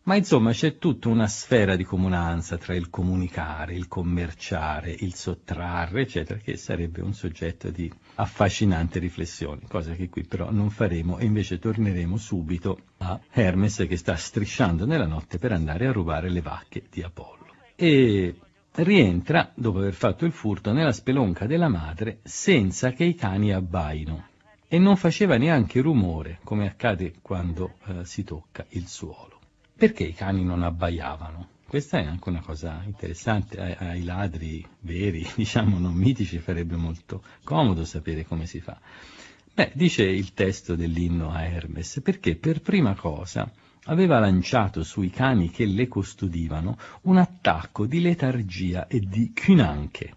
ma insomma c'è tutta una sfera di comunanza tra il comunicare, il commerciare, il sottrarre, eccetera, che sarebbe un soggetto di affascinante riflessione, cosa che qui però non faremo e invece torneremo subito a Hermes che sta strisciando nella notte per andare a rubare le vacche di Apollo. E rientra, dopo aver fatto il furto, nella spelonca della madre senza che i cani abbaino e non faceva neanche rumore, come accade quando eh, si tocca il suolo. Perché i cani non abbaiavano? Questa è anche una cosa interessante, ai, ai ladri veri, diciamo non mitici, farebbe molto comodo sapere come si fa. Beh, dice il testo dell'inno a Hermes, perché per prima cosa aveva lanciato sui cani che le custodivano un attacco di letargia e di chinanche,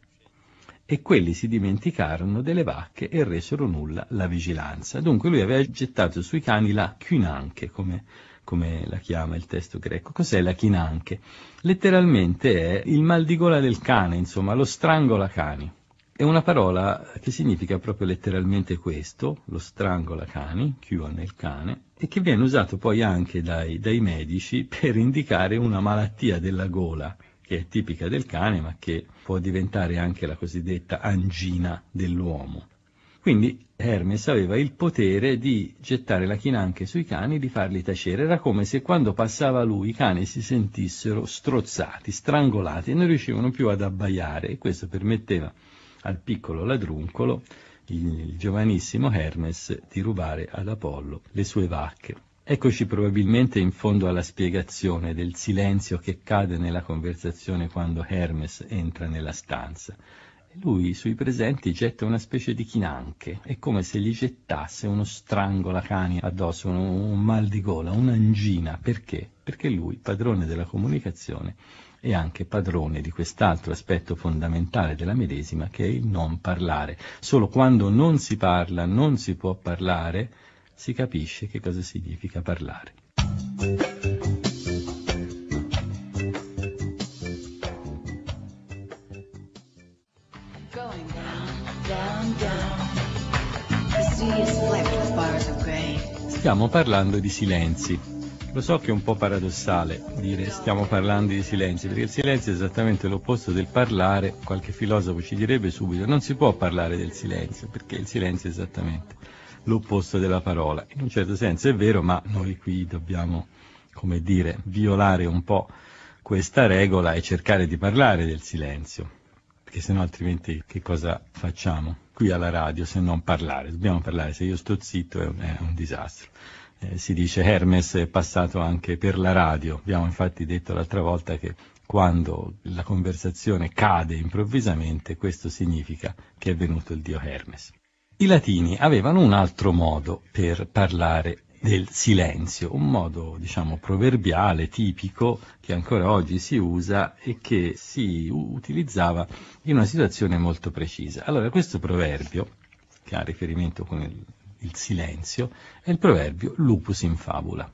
e quelli si dimenticarono delle vacche e resero nulla la vigilanza. Dunque lui aveva gettato sui cani la chinanche, come come la chiama il testo greco. Cos'è la chinanche? Letteralmente è il mal di gola del cane, insomma, lo strangola cani. È una parola che significa proprio letteralmente questo, lo strangola cani, chiuo nel cane, e che viene usato poi anche dai, dai medici per indicare una malattia della gola, che è tipica del cane, ma che può diventare anche la cosiddetta angina dell'uomo. Quindi Hermes aveva il potere di gettare la china anche sui cani e di farli tacere. Era come se quando passava lui i cani si sentissero strozzati, strangolati e non riuscivano più ad abbaiare e questo permetteva al piccolo ladruncolo, il giovanissimo Hermes, di rubare ad Apollo le sue vacche. Eccoci probabilmente in fondo alla spiegazione del silenzio che cade nella conversazione quando Hermes entra nella stanza. Lui sui presenti getta una specie di chinanche, è come se gli gettasse uno strangolacani addosso, un, un mal di gola, un'angina. Perché? Perché lui, padrone della comunicazione, è anche padrone di quest'altro aspetto fondamentale della medesima che è il non parlare. Solo quando non si parla, non si può parlare, si capisce che cosa significa parlare. Stiamo parlando di silenzi. Lo so che è un po' paradossale dire stiamo parlando di silenzi, perché il silenzio è esattamente l'opposto del parlare. Qualche filosofo ci direbbe subito non si può parlare del silenzio, perché il silenzio è esattamente l'opposto della parola. In un certo senso è vero, ma noi qui dobbiamo, come dire, violare un po' questa regola e cercare di parlare del silenzio, perché sennò altrimenti che cosa facciamo? qui alla radio se non parlare, dobbiamo parlare, se io sto zitto è un, è un disastro. Eh, si dice Hermes è passato anche per la radio, abbiamo infatti detto l'altra volta che quando la conversazione cade improvvisamente questo significa che è venuto il dio Hermes. I latini avevano un altro modo per parlare del silenzio, un modo diciamo proverbiale, tipico, che ancora oggi si usa e che si utilizzava in una situazione molto precisa. Allora questo proverbio, che ha riferimento con il, il silenzio, è il proverbio lupus in fabula.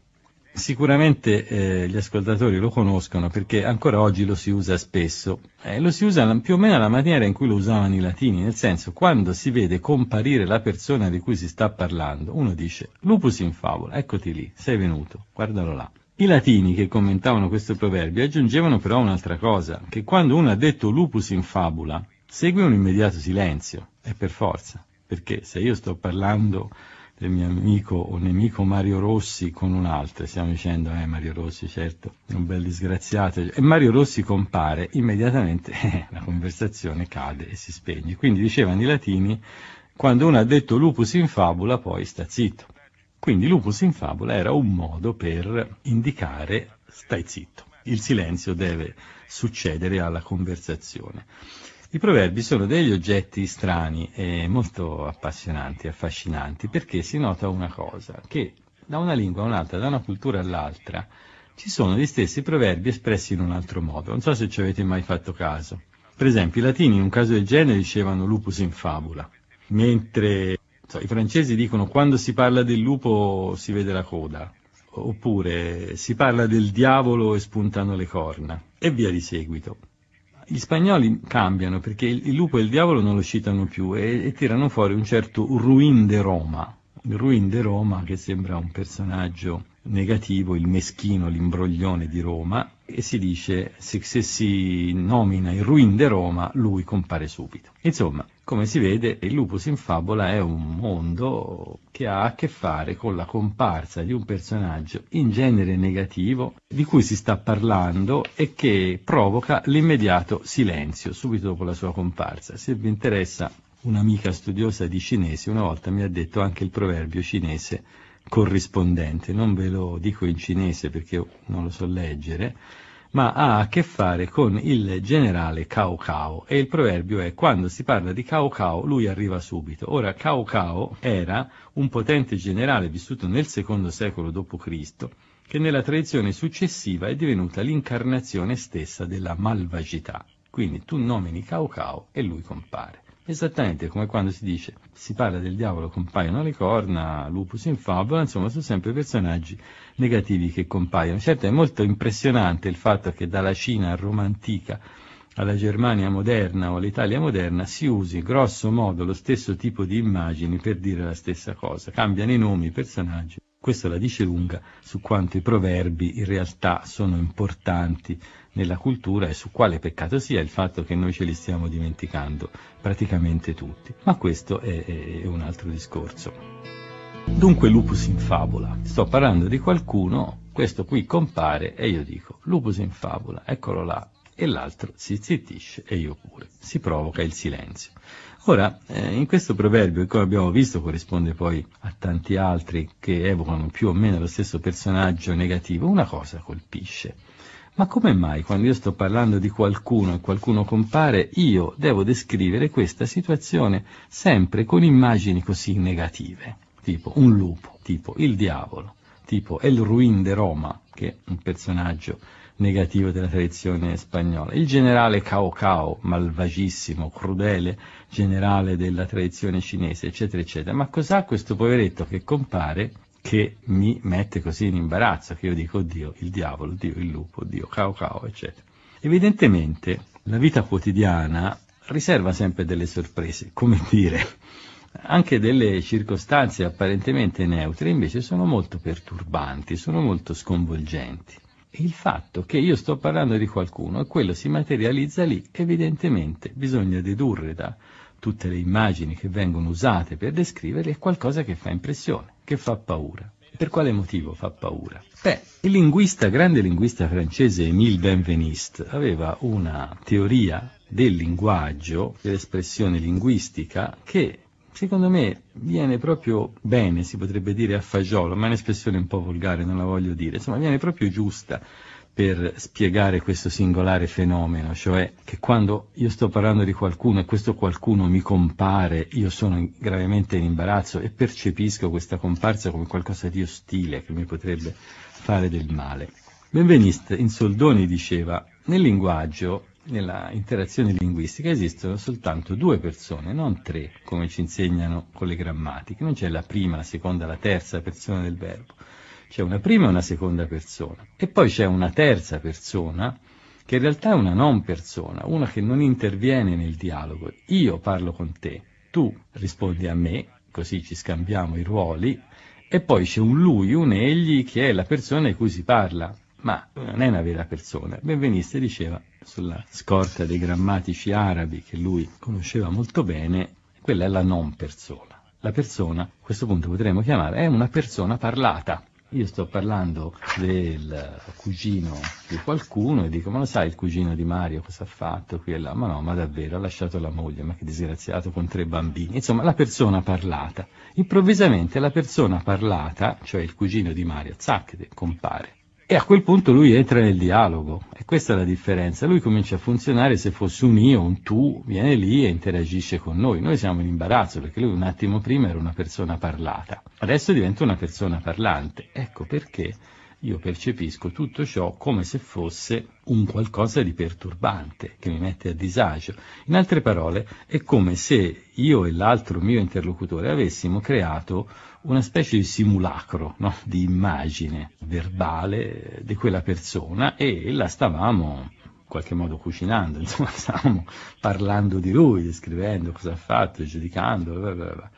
Sicuramente eh, gli ascoltatori lo conoscono perché ancora oggi lo si usa spesso. Eh, lo si usa più o meno alla maniera in cui lo usavano i latini, nel senso quando si vede comparire la persona di cui si sta parlando, uno dice lupus in favola, eccoti lì, sei venuto, guardalo là. I latini che commentavano questo proverbio aggiungevano però un'altra cosa, che quando uno ha detto lupus in fabula, segue un immediato silenzio, è per forza, perché se io sto parlando del mio amico o nemico Mario Rossi con un altro, stiamo dicendo, eh Mario Rossi certo, un bel disgraziato, e Mario Rossi compare, immediatamente eh, la conversazione cade e si spegne. Quindi dicevano i latini, quando uno ha detto lupus in fabula, poi sta zitto. Quindi lupus in fabula era un modo per indicare stai zitto. Il silenzio deve succedere alla conversazione. I proverbi sono degli oggetti strani e molto appassionanti, affascinanti, perché si nota una cosa, che da una lingua a un'altra, da una cultura all'altra, ci sono gli stessi proverbi espressi in un altro modo. Non so se ci avete mai fatto caso. Per esempio, i latini in un caso del genere dicevano lupus in fabula, mentre so, i francesi dicono quando si parla del lupo si vede la coda, oppure si parla del diavolo e spuntano le corna, e via di seguito. Gli spagnoli cambiano perché il lupo e il diavolo non lo citano più e, e tirano fuori un certo Ruin de Roma, il Ruin de Roma che sembra un personaggio negativo, il meschino, l'imbroglione di Roma, e si dice se, se si nomina il Ruin de Roma, lui compare subito. Insomma, come si vede, il lupus in favola è un mondo che ha a che fare con la comparsa di un personaggio in genere negativo, di cui si sta parlando e che provoca l'immediato silenzio subito dopo la sua comparsa. Se vi interessa, un'amica studiosa di cinese una volta mi ha detto anche il proverbio cinese corrispondente, non ve lo dico in cinese perché non lo so leggere, ma ha a che fare con il generale Cao Cao e il proverbio è quando si parla di Cao Cao lui arriva subito. Ora Cao Cao era un potente generale vissuto nel secondo secolo d.C. che nella tradizione successiva è divenuta l'incarnazione stessa della malvagità. Quindi tu nomini Cao Cao e lui compare. Esattamente come quando si dice, si parla del diavolo, compaiono le corna, lupus in favola, insomma sono sempre personaggi negativi che compaiono. Certo è molto impressionante il fatto che dalla Cina a Roma antica alla Germania moderna o all'Italia moderna si usi grosso modo lo stesso tipo di immagini per dire la stessa cosa, cambiano i nomi, i personaggi. Questo la dice lunga su quanto i proverbi in realtà sono importanti nella cultura e su quale peccato sia il fatto che noi ce li stiamo dimenticando praticamente tutti. Ma questo è, è un altro discorso. Dunque lupus in favola. Sto parlando di qualcuno, questo qui compare e io dico lupus in favola, eccolo là, e l'altro si zittisce e io pure. Si provoca il silenzio. Ora, eh, in questo proverbio, come abbiamo visto corrisponde poi a tanti altri che evocano più o meno lo stesso personaggio negativo, una cosa colpisce. Ma come mai quando io sto parlando di qualcuno e qualcuno compare, io devo descrivere questa situazione sempre con immagini così negative, tipo un lupo, tipo il diavolo, tipo El Ruin de Roma, che è un personaggio negativo della tradizione spagnola. Il generale Cao Cao, malvagissimo, crudele generale della tradizione cinese, eccetera, eccetera. Ma cos'ha questo poveretto che compare che mi mette così in imbarazzo, che io dico, oddio, il diavolo, oddio, il lupo, oddio, Cao Cao, eccetera. Evidentemente la vita quotidiana riserva sempre delle sorprese, come dire, anche delle circostanze apparentemente neutre invece sono molto perturbanti, sono molto sconvolgenti il fatto che io sto parlando di qualcuno e quello si materializza lì, evidentemente bisogna dedurre da tutte le immagini che vengono usate per descriverli è qualcosa che fa impressione, che fa paura. Per quale motivo fa paura? Beh, il linguista, grande linguista francese Émile Benveniste aveva una teoria del linguaggio, dell'espressione linguistica, che secondo me viene proprio bene, si potrebbe dire a fagiolo, ma è un'espressione un po' volgare, non la voglio dire, insomma viene proprio giusta per spiegare questo singolare fenomeno, cioè che quando io sto parlando di qualcuno e questo qualcuno mi compare, io sono gravemente in imbarazzo e percepisco questa comparsa come qualcosa di ostile che mi potrebbe fare del male. Benveniste in soldoni diceva, nel linguaggio nella interazione linguistica esistono soltanto due persone, non tre, come ci insegnano con le grammatiche. Non c'è la prima, la seconda, la terza persona del verbo. C'è una prima e una seconda persona. E poi c'è una terza persona, che in realtà è una non persona, una che non interviene nel dialogo. Io parlo con te, tu rispondi a me, così ci scambiamo i ruoli, e poi c'è un lui, un egli, che è la persona di cui si parla, ma non è una vera persona. Benveniste diceva, sulla scorta dei grammatici arabi che lui conosceva molto bene, quella è la non persona. La persona, a questo punto potremmo chiamare, è una persona parlata. Io sto parlando del cugino di qualcuno e dico, ma lo sai il cugino di Mario cosa ha fatto qui e là? Ma no, ma davvero, ha lasciato la moglie, ma che disgraziato con tre bambini. Insomma, la persona parlata. Improvvisamente la persona parlata, cioè il cugino di Mario, zac, compare. E a quel punto lui entra nel dialogo, e questa è la differenza. Lui comincia a funzionare se fosse un io, un tu, viene lì e interagisce con noi. Noi siamo in imbarazzo perché lui un attimo prima era una persona parlata, adesso diventa una persona parlante. Ecco perché io percepisco tutto ciò come se fosse un qualcosa di perturbante, che mi mette a disagio. In altre parole, è come se io e l'altro mio interlocutore avessimo creato una specie di simulacro, no? di immagine verbale di quella persona e la stavamo in qualche modo cucinando, insomma stavamo parlando di lui, descrivendo cosa ha fatto, giudicando, bla bla bla.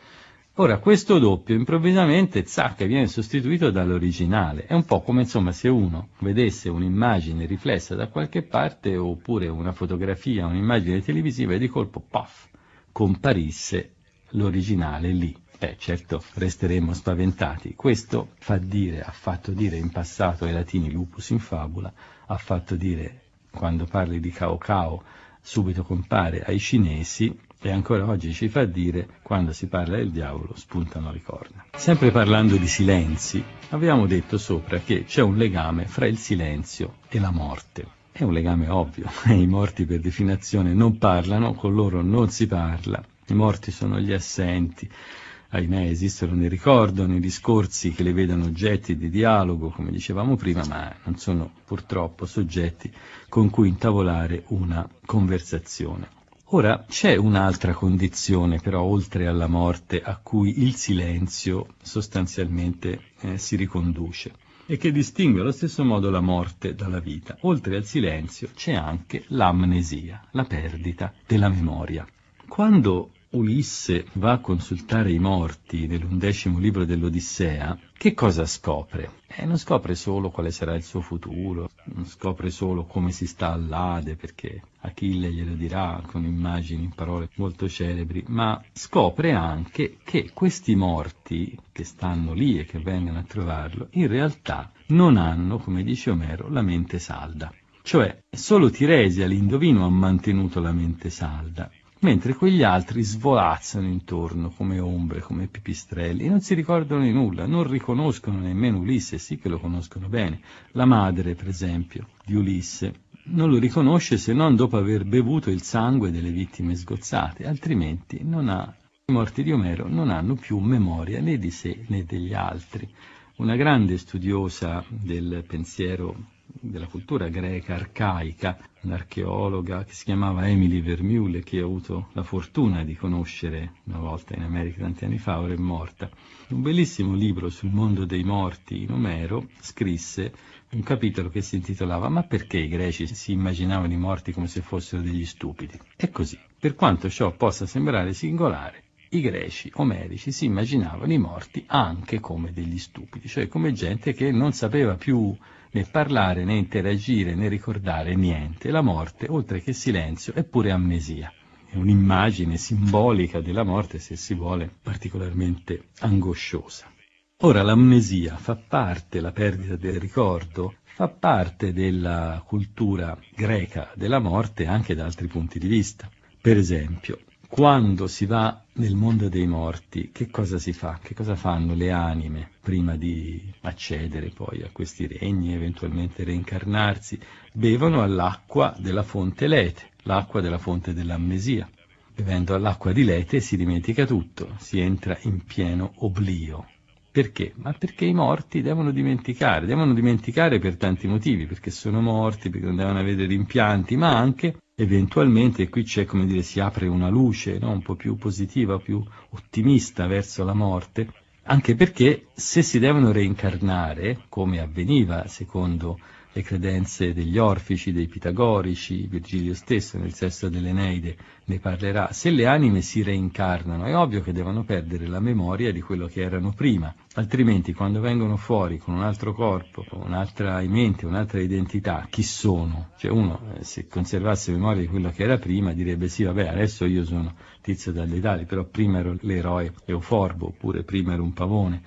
Ora, questo doppio improvvisamente, zac, viene sostituito dall'originale. È un po' come insomma se uno vedesse un'immagine riflessa da qualche parte oppure una fotografia, un'immagine televisiva e di colpo, paf, comparisse l'originale lì. Beh, certo, resteremmo spaventati. Questo fa dire, ha fatto dire in passato ai latini lupus in fabula, ha fatto dire, quando parli di Cao Cao, subito compare ai cinesi e ancora oggi ci fa dire, quando si parla del diavolo, spuntano le corna. Sempre parlando di silenzi, abbiamo detto sopra che c'è un legame fra il silenzio e la morte. È un legame ovvio, i morti per definizione non parlano, con loro non si parla, i morti sono gli assenti, ahimè esistono nel ricordo, nei discorsi che le vedono oggetti di dialogo, come dicevamo prima, ma non sono purtroppo soggetti con cui intavolare una conversazione. Ora c'è un'altra condizione però oltre alla morte a cui il silenzio sostanzialmente eh, si riconduce e che distingue allo stesso modo la morte dalla vita. Oltre al silenzio c'è anche l'amnesia, la perdita della memoria. Quando Ulisse va a consultare i morti nell'undecimo libro dell'Odissea, che cosa scopre? Eh, non scopre solo quale sarà il suo futuro, non scopre solo come si sta all'Ade, perché Achille glielo dirà con immagini, parole molto celebri, ma scopre anche che questi morti che stanno lì e che vengono a trovarlo, in realtà non hanno, come dice Omero, la mente salda. Cioè, solo Tiresia, l'indovino, ha mantenuto la mente salda mentre quegli altri svolazzano intorno come ombre, come pipistrelli, e non si ricordano di nulla, non riconoscono nemmeno Ulisse, sì che lo conoscono bene. La madre, per esempio, di Ulisse, non lo riconosce se non dopo aver bevuto il sangue delle vittime sgozzate, altrimenti ha, i morti di Omero non hanno più memoria né di sé né degli altri. Una grande studiosa del pensiero della cultura greca arcaica, un'archeologa che si chiamava Emily Vermeule, che ho avuto la fortuna di conoscere una volta in America tanti anni fa, ora è morta. Un bellissimo libro sul mondo dei morti in Omero scrisse un capitolo che si intitolava Ma perché i greci si immaginavano i morti come se fossero degli stupidi? È così. Per quanto ciò possa sembrare singolare, i greci omerici si immaginavano i morti anche come degli stupidi, cioè come gente che non sapeva più né parlare, né interagire, né ricordare niente. La morte, oltre che silenzio, è pure amnesia. È un'immagine simbolica della morte, se si vuole, particolarmente angosciosa. Ora l'amnesia fa parte, la perdita del ricordo, fa parte della cultura greca della morte anche da altri punti di vista. Per esempio, quando si va nel mondo dei morti, che cosa si fa? Che cosa fanno le anime prima di accedere poi a questi regni, eventualmente reincarnarsi? Bevono all'acqua della fonte Lete, l'acqua della fonte dell'amnesia. Bevendo all'acqua di Lete si dimentica tutto, si entra in pieno oblio. Perché? Ma perché i morti devono dimenticare, devono dimenticare per tanti motivi, perché sono morti, perché non devono avere rimpianti, ma anche eventualmente qui c'è come dire si apre una luce no? un po' più positiva, più ottimista verso la morte, anche perché se si devono reincarnare, come avveniva secondo le credenze degli orfici, dei pitagorici, Virgilio stesso nel sesto dell'Eneide ne parlerà, se le anime si reincarnano è ovvio che devono perdere la memoria di quello che erano prima, altrimenti quando vengono fuori con un altro corpo, un'altra mente, un'altra identità, chi sono? Cioè uno eh, se conservasse memoria di quello che era prima direbbe sì vabbè adesso io sono Tizio dalle Dali, però prima ero l'eroe Euforbo, oppure prima ero un pavone,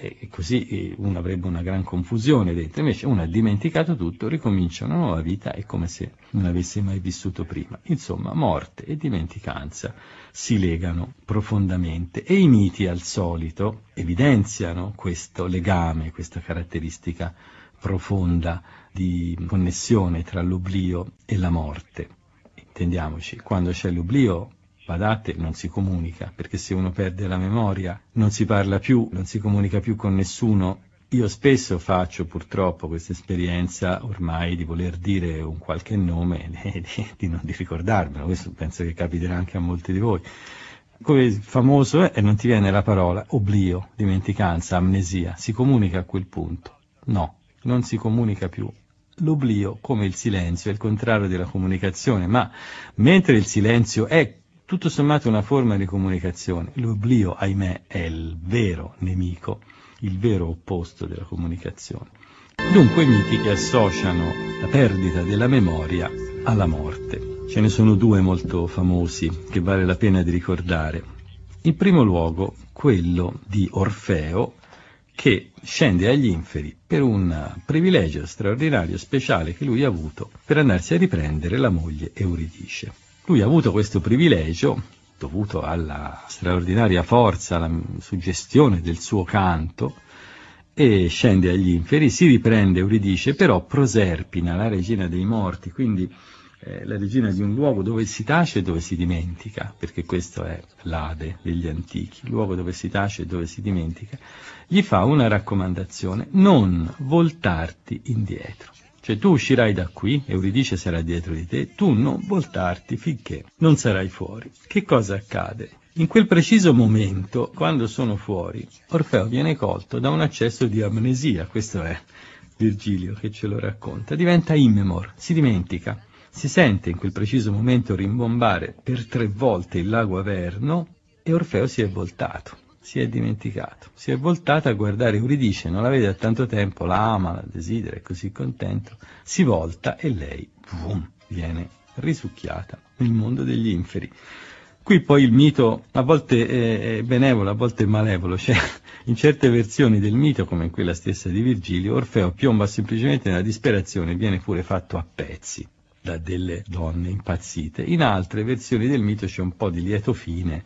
e così uno avrebbe una gran confusione dentro, invece uno ha dimenticato tutto, ricomincia una nuova vita, è come se non avesse mai vissuto prima. Insomma, morte e dimenticanza si legano profondamente e i miti al solito evidenziano questo legame, questa caratteristica profonda di connessione tra l'oblio e la morte. Intendiamoci, quando c'è l'oblio Badate, non si comunica, perché se uno perde la memoria non si parla più, non si comunica più con nessuno. Io spesso faccio purtroppo questa esperienza ormai di voler dire un qualche nome e di, di non di ricordarmelo, questo penso che capiterà anche a molti di voi. Come famoso è e non ti viene la parola oblio, dimenticanza, amnesia, si comunica a quel punto. No, non si comunica più, l'oblio, come il silenzio, è il contrario della comunicazione, ma mentre il silenzio è tutto sommato una forma di comunicazione. L'oblio, ahimè, è il vero nemico, il vero opposto della comunicazione. Dunque miti che associano la perdita della memoria alla morte. Ce ne sono due molto famosi che vale la pena di ricordare. In primo luogo quello di Orfeo che scende agli inferi per un privilegio straordinario, speciale che lui ha avuto per andarsi a riprendere la moglie Euridice. Lui ha avuto questo privilegio, dovuto alla straordinaria forza, alla suggestione del suo canto, e scende agli inferi, si riprende Euridice, però Proserpina, la regina dei morti, quindi eh, la regina di un luogo dove si tace e dove si dimentica, perché questo è l'Ade degli antichi, luogo dove si tace e dove si dimentica, gli fa una raccomandazione, non voltarti indietro. Cioè tu uscirai da qui, Euridice sarà dietro di te, tu non voltarti finché non sarai fuori. Che cosa accade? In quel preciso momento, quando sono fuori, Orfeo viene colto da un accesso di amnesia, questo è Virgilio che ce lo racconta, diventa immemor, si dimentica, si sente in quel preciso momento rimbombare per tre volte il lago Averno e Orfeo si è voltato si è dimenticato, si è voltata a guardare Euridice, non la vede da tanto tempo, la ama, la desidera, è così contento, si volta e lei boom, viene risucchiata nel mondo degli inferi. Qui poi il mito a volte è benevolo, a volte è malevolo, cioè in certe versioni del mito, come in quella stessa di Virgilio, Orfeo piomba semplicemente nella disperazione e viene pure fatto a pezzi da delle donne impazzite. In altre versioni del mito c'è un po' di lieto fine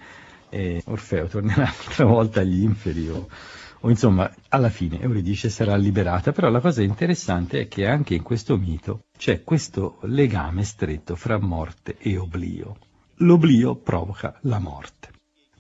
e Orfeo tornerà un'altra volta agli inferi o, o insomma alla fine Euridice sarà liberata, però la cosa interessante è che anche in questo mito c'è questo legame stretto fra morte e oblio. L'oblio provoca la morte.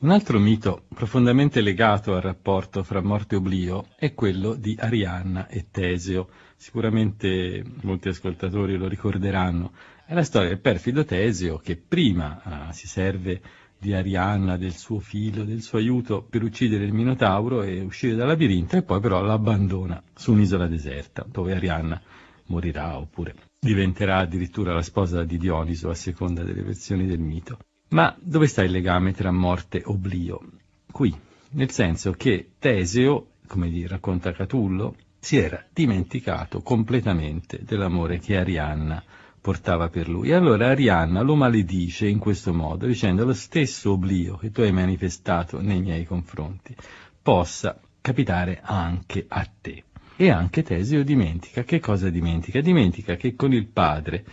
Un altro mito profondamente legato al rapporto fra morte e oblio è quello di Arianna e Teseo. Sicuramente molti ascoltatori lo ricorderanno. È la storia del perfido Teseo che prima eh, si serve di Arianna, del suo figlio, del suo aiuto per uccidere il Minotauro e uscire dal labirinto e poi però l'abbandona su un'isola deserta dove Arianna morirà oppure diventerà addirittura la sposa di Dioniso a seconda delle versioni del mito. Ma dove sta il legame tra morte e oblio? Qui, nel senso che Teseo, come racconta Catullo, si era dimenticato completamente dell'amore che Arianna portava per lui. Allora Arianna lo maledice in questo modo, dicendo lo stesso oblio che tu hai manifestato nei miei confronti possa capitare anche a te. E anche Teseo dimentica. Che cosa dimentica? Dimentica che con il padre,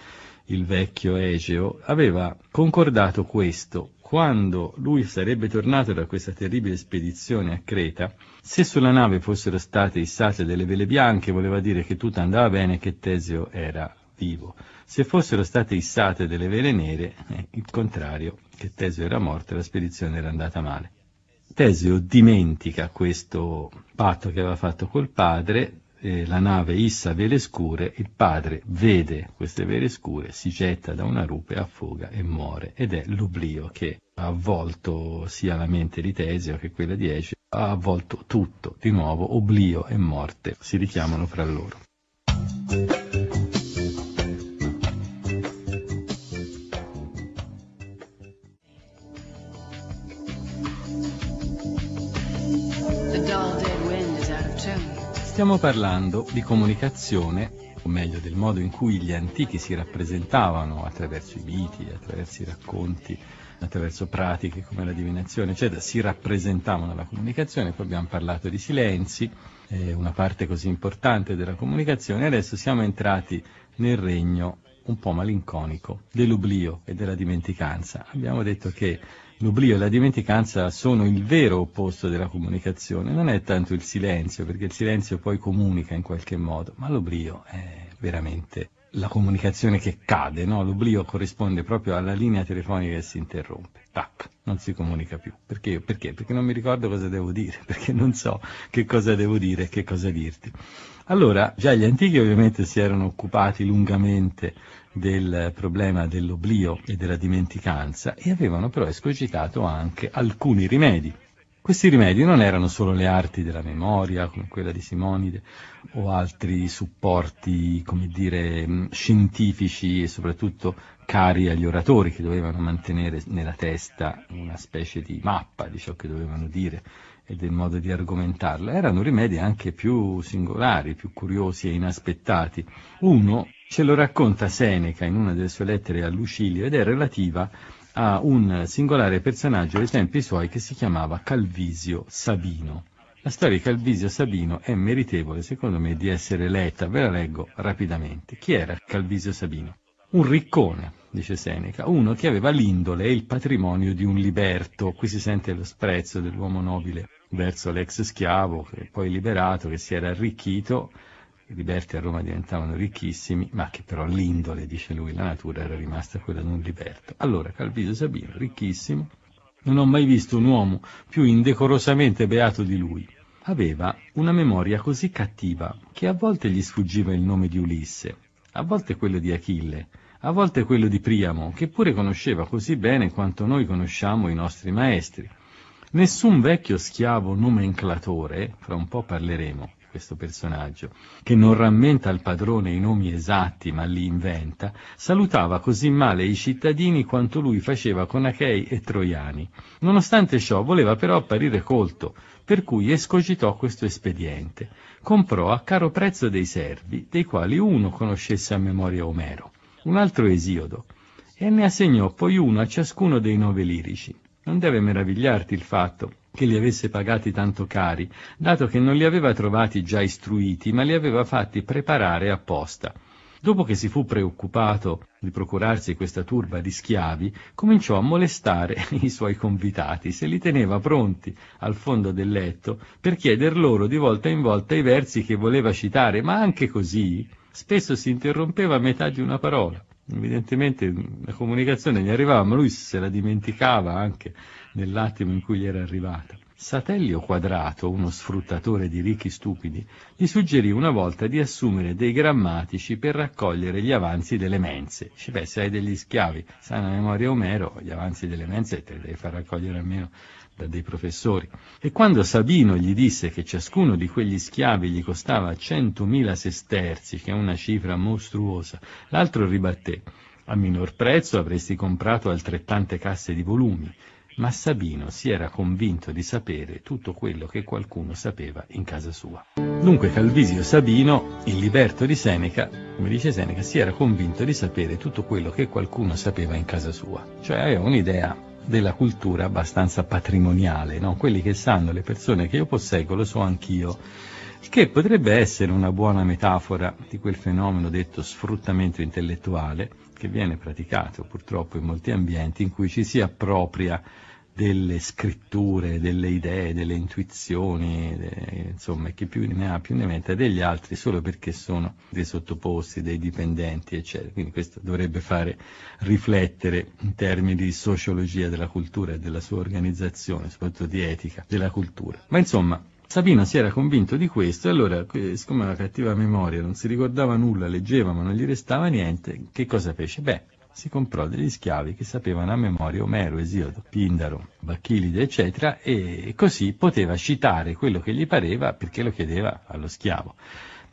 il vecchio Egeo, aveva concordato questo. Quando lui sarebbe tornato da questa terribile spedizione a Creta, se sulla nave fossero state issate delle vele bianche, voleva dire che tutto andava bene e che Teseo era vivo. Se fossero state issate delle vele nere, eh, il contrario, che Teseo era morto e la spedizione era andata male. Teseo dimentica questo patto che aveva fatto col padre, eh, la nave issa vele scure, il padre vede queste vele scure, si getta da una rupe, affoga e muore. Ed è l'oblio che ha avvolto sia la mente di Teseo che quella di Ece, ha avvolto tutto. Di nuovo, oblio e morte si richiamano fra loro. Stiamo parlando di comunicazione, o meglio del modo in cui gli antichi si rappresentavano attraverso i miti, attraverso i racconti, attraverso pratiche come la divinazione, eccetera, si rappresentavano la comunicazione, poi abbiamo parlato di silenzi, eh, una parte così importante della comunicazione, adesso siamo entrati nel regno un po' malinconico dell'oblio e della dimenticanza. Abbiamo detto che l'oblio e la dimenticanza sono il vero opposto della comunicazione, non è tanto il silenzio, perché il silenzio poi comunica in qualche modo, ma l'oblio è veramente la comunicazione che cade, no? l'oblio corrisponde proprio alla linea telefonica che si interrompe, tac, non si comunica più. Perché? Perché? Perché non mi ricordo cosa devo dire, perché non so che cosa devo dire e che cosa dirti. Allora, già gli antichi ovviamente si erano occupati lungamente del problema dell'oblio e della dimenticanza e avevano però escogitato anche alcuni rimedi. Questi rimedi non erano solo le arti della memoria, come quella di Simonide, o altri supporti, come dire, scientifici e soprattutto cari agli oratori che dovevano mantenere nella testa una specie di mappa di ciò che dovevano dire e del modo di argomentarla. Erano rimedi anche più singolari, più curiosi e inaspettati. Uno ce lo racconta Seneca in una delle sue lettere a Lucilio ed è relativa a un singolare personaggio dei tempi suoi che si chiamava Calvisio Sabino. La storia di Calvisio Sabino è meritevole, secondo me, di essere letta. Ve la leggo rapidamente. Chi era Calvisio Sabino? Un riccone, dice Seneca, uno che aveva l'indole e il patrimonio di un liberto. Qui si sente lo sprezzo dell'uomo nobile verso l'ex schiavo, poi liberato, che si era arricchito i liberti a Roma diventavano ricchissimi, ma che però l'indole, dice lui, la natura era rimasta quella di un liberto. Allora Calvisio Sabino, ricchissimo, non ho mai visto un uomo più indecorosamente beato di lui. Aveva una memoria così cattiva che a volte gli sfuggiva il nome di Ulisse, a volte quello di Achille, a volte quello di Priamo, che pure conosceva così bene quanto noi conosciamo i nostri maestri. Nessun vecchio schiavo nomenclatore, fra un po' parleremo, questo personaggio, che non rammenta al padrone i nomi esatti ma li inventa, salutava così male i cittadini quanto lui faceva con Achei e Troiani. Nonostante ciò voleva però apparire colto, per cui escogitò questo espediente. Comprò a caro prezzo dei servi, dei quali uno conoscesse a memoria Omero, un altro Esiodo, e ne assegnò poi uno a ciascuno dei nove lirici. Non deve meravigliarti il fatto che li avesse pagati tanto cari, dato che non li aveva trovati già istruiti, ma li aveva fatti preparare apposta. Dopo che si fu preoccupato di procurarsi questa turba di schiavi, cominciò a molestare i suoi convitati, se li teneva pronti al fondo del letto per chieder loro di volta in volta i versi che voleva citare, ma anche così spesso si interrompeva a metà di una parola. Evidentemente la comunicazione gli arrivava, ma lui se la dimenticava anche nell'attimo in cui gli era arrivata. Satellio Quadrato, uno sfruttatore di ricchi stupidi, gli suggerì una volta di assumere dei grammatici per raccogliere gli avanzi delle mense. Dice, beh, se hai degli schiavi, sai una memoria Omero, gli avanzi delle mense te li devi far raccogliere almeno dei professori. E quando Sabino gli disse che ciascuno di quegli schiavi gli costava centomila sesterzi, che è una cifra mostruosa, l'altro ribatté, a minor prezzo avresti comprato altrettante casse di volumi ma Sabino si era convinto di sapere tutto quello che qualcuno sapeva in casa sua. Dunque Calvisio Sabino, il liberto di Seneca, come dice Seneca, si era convinto di sapere tutto quello che qualcuno sapeva in casa sua, cioè aveva un'idea della cultura abbastanza patrimoniale, no? quelli che sanno, le persone che io posseggo, lo so anch'io, che potrebbe essere una buona metafora di quel fenomeno detto sfruttamento intellettuale che viene praticato purtroppo in molti ambienti in cui ci si appropria delle scritture, delle idee, delle intuizioni, de, insomma, chi più ne ha più ne metta degli altri solo perché sono dei sottoposti, dei dipendenti, eccetera. Quindi questo dovrebbe fare riflettere in termini di sociologia della cultura e della sua organizzazione, soprattutto di etica della cultura. Ma insomma, Sabino si era convinto di questo e allora, siccome aveva cattiva memoria, non si ricordava nulla, leggeva ma non gli restava niente, che cosa fece? Beh, si comprò degli schiavi che sapevano a memoria Omero, Esiodo, Pindaro, Bacchilide, eccetera, e così poteva citare quello che gli pareva perché lo chiedeva allo schiavo.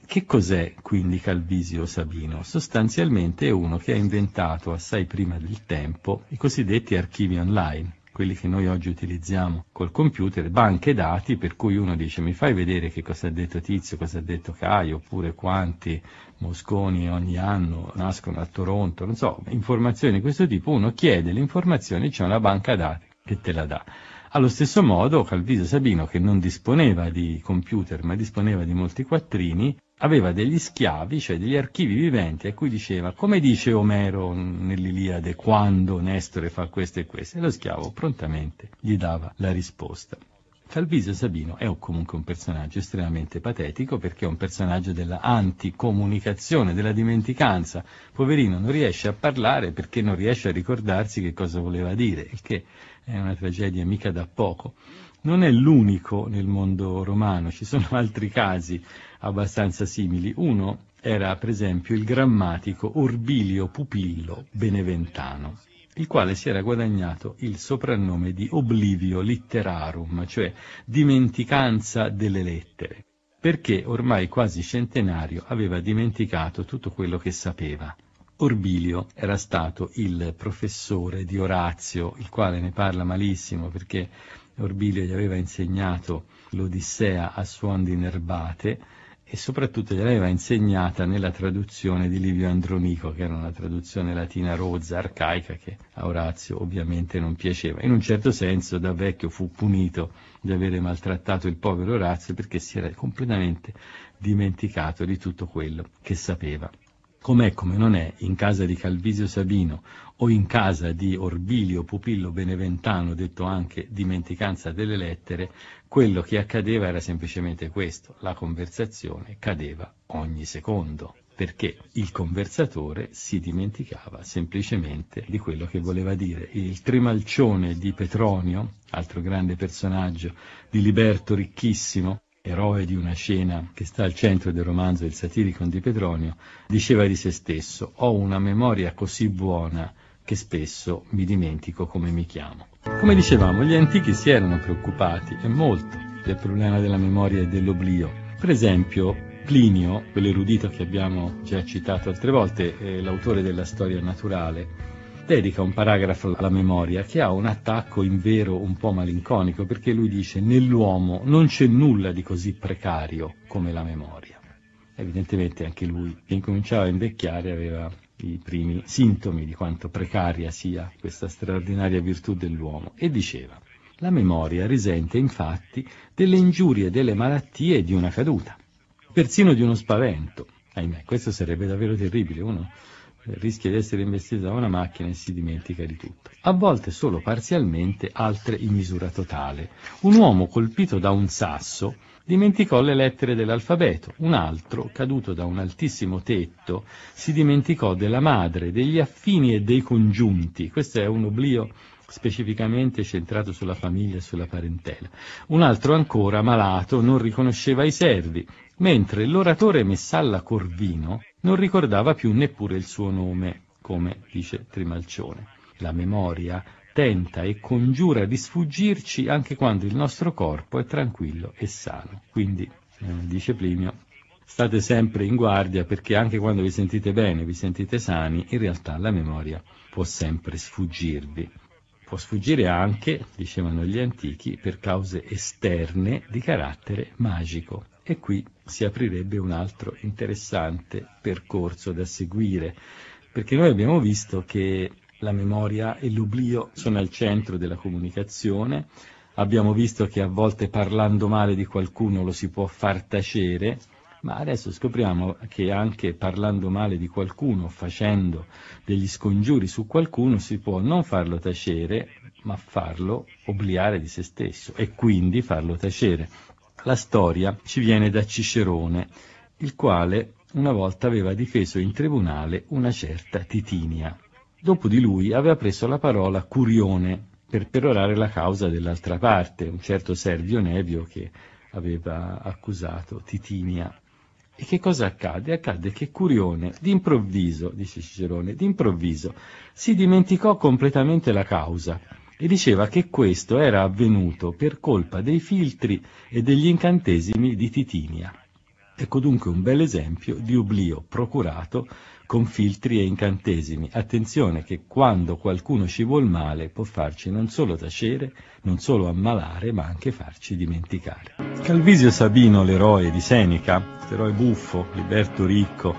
Che cos'è quindi Calvisio Sabino? Sostanzialmente è uno che ha inventato assai prima del tempo i cosiddetti archivi online quelli che noi oggi utilizziamo col computer, banche dati per cui uno dice mi fai vedere che cosa ha detto Tizio, cosa ha detto Caio, oppure quanti mosconi ogni anno nascono a Toronto, non so, informazioni di questo tipo, uno chiede le informazioni, c'è una banca dati che te la dà. Allo stesso modo Calviso Sabino, che non disponeva di computer ma disponeva di molti quattrini, aveva degli schiavi, cioè degli archivi viventi a cui diceva, come dice Omero nell'Iliade, quando Nestore fa questo e questo, e lo schiavo prontamente gli dava la risposta. Calvisio Sabino è comunque un personaggio estremamente patetico perché è un personaggio della anticomunicazione, della dimenticanza. Poverino non riesce a parlare perché non riesce a ricordarsi che cosa voleva dire, il che è una tragedia mica da poco. Non è l'unico nel mondo romano, ci sono altri casi abbastanza simili. Uno era per esempio il grammatico Orbilio Pupillo Beneventano, il quale si era guadagnato il soprannome di Oblivio Litterarum, cioè dimenticanza delle lettere, perché ormai quasi centenario aveva dimenticato tutto quello che sapeva. Orbilio era stato il professore di Orazio, il quale ne parla malissimo perché Orbilio gli aveva insegnato l'Odissea a suon di nerbate e soprattutto gliel'aveva insegnata nella traduzione di Livio Andronico, che era una traduzione latina rozza, arcaica, che a Orazio ovviamente non piaceva. In un certo senso da vecchio fu punito di avere maltrattato il povero Orazio perché si era completamente dimenticato di tutto quello che sapeva com'è come non è in casa di Calvisio Sabino o in casa di Orbilio Pupillo Beneventano, detto anche dimenticanza delle lettere, quello che accadeva era semplicemente questo, la conversazione cadeva ogni secondo, perché il conversatore si dimenticava semplicemente di quello che voleva dire. Il trimalcione di Petronio, altro grande personaggio di Liberto ricchissimo, eroe di una scena che sta al centro del romanzo Il Satiricon di Petronio, diceva di se stesso, ho una memoria così buona che spesso mi dimentico come mi chiamo. Come dicevamo, gli antichi si erano preoccupati, e molto, del problema della memoria e dell'oblio. Per esempio, Plinio, quell'erudito che abbiamo già citato altre volte, l'autore della storia naturale, dedica un paragrafo alla memoria che ha un attacco in vero un po' malinconico perché lui dice nell'uomo non c'è nulla di così precario come la memoria. Evidentemente anche lui che incominciava a invecchiare aveva i primi sintomi di quanto precaria sia questa straordinaria virtù dell'uomo e diceva la memoria risente infatti delle ingiurie, delle malattie e di una caduta, persino di uno spavento. Ahimè, questo sarebbe davvero terribile, uno rischia di essere investito da una macchina e si dimentica di tutto. A volte solo parzialmente, altre in misura totale. Un uomo colpito da un sasso dimenticò le lettere dell'alfabeto, un altro, caduto da un altissimo tetto, si dimenticò della madre, degli affini e dei congiunti. Questo è un oblio specificamente centrato sulla famiglia e sulla parentela. Un altro ancora, malato, non riconosceva i servi, mentre l'oratore Messalla Corvino non ricordava più neppure il suo nome, come dice Trimalcione. La memoria tenta e congiura di sfuggirci anche quando il nostro corpo è tranquillo e sano. Quindi, eh, dice Plinio, state sempre in guardia perché anche quando vi sentite bene, vi sentite sani, in realtà la memoria può sempre sfuggirvi. Può sfuggire anche, dicevano gli antichi, per cause esterne di carattere magico. E qui si aprirebbe un altro interessante percorso da seguire, perché noi abbiamo visto che la memoria e l'oblio sono al centro della comunicazione, abbiamo visto che a volte parlando male di qualcuno lo si può far tacere, ma adesso scopriamo che anche parlando male di qualcuno, facendo degli scongiuri su qualcuno, si può non farlo tacere, ma farlo obliare di se stesso e quindi farlo tacere. La storia ci viene da Cicerone, il quale una volta aveva difeso in tribunale una certa Titinia. Dopo di lui aveva preso la parola Curione per perorare la causa dell'altra parte, un certo Servio Nevio che aveva accusato Titinia. E che cosa accade? Accade che Curione, d'improvviso, dice Cicerone, d'improvviso, si dimenticò completamente la causa e diceva che questo era avvenuto per colpa dei filtri e degli incantesimi di Titinia. Ecco dunque un bel esempio di oblio procurato con filtri e incantesimi. Attenzione che quando qualcuno ci vuol male può farci non solo tacere, non solo ammalare, ma anche farci dimenticare. Calvisio Sabino, l'eroe di Seneca, eroe buffo, liberto ricco,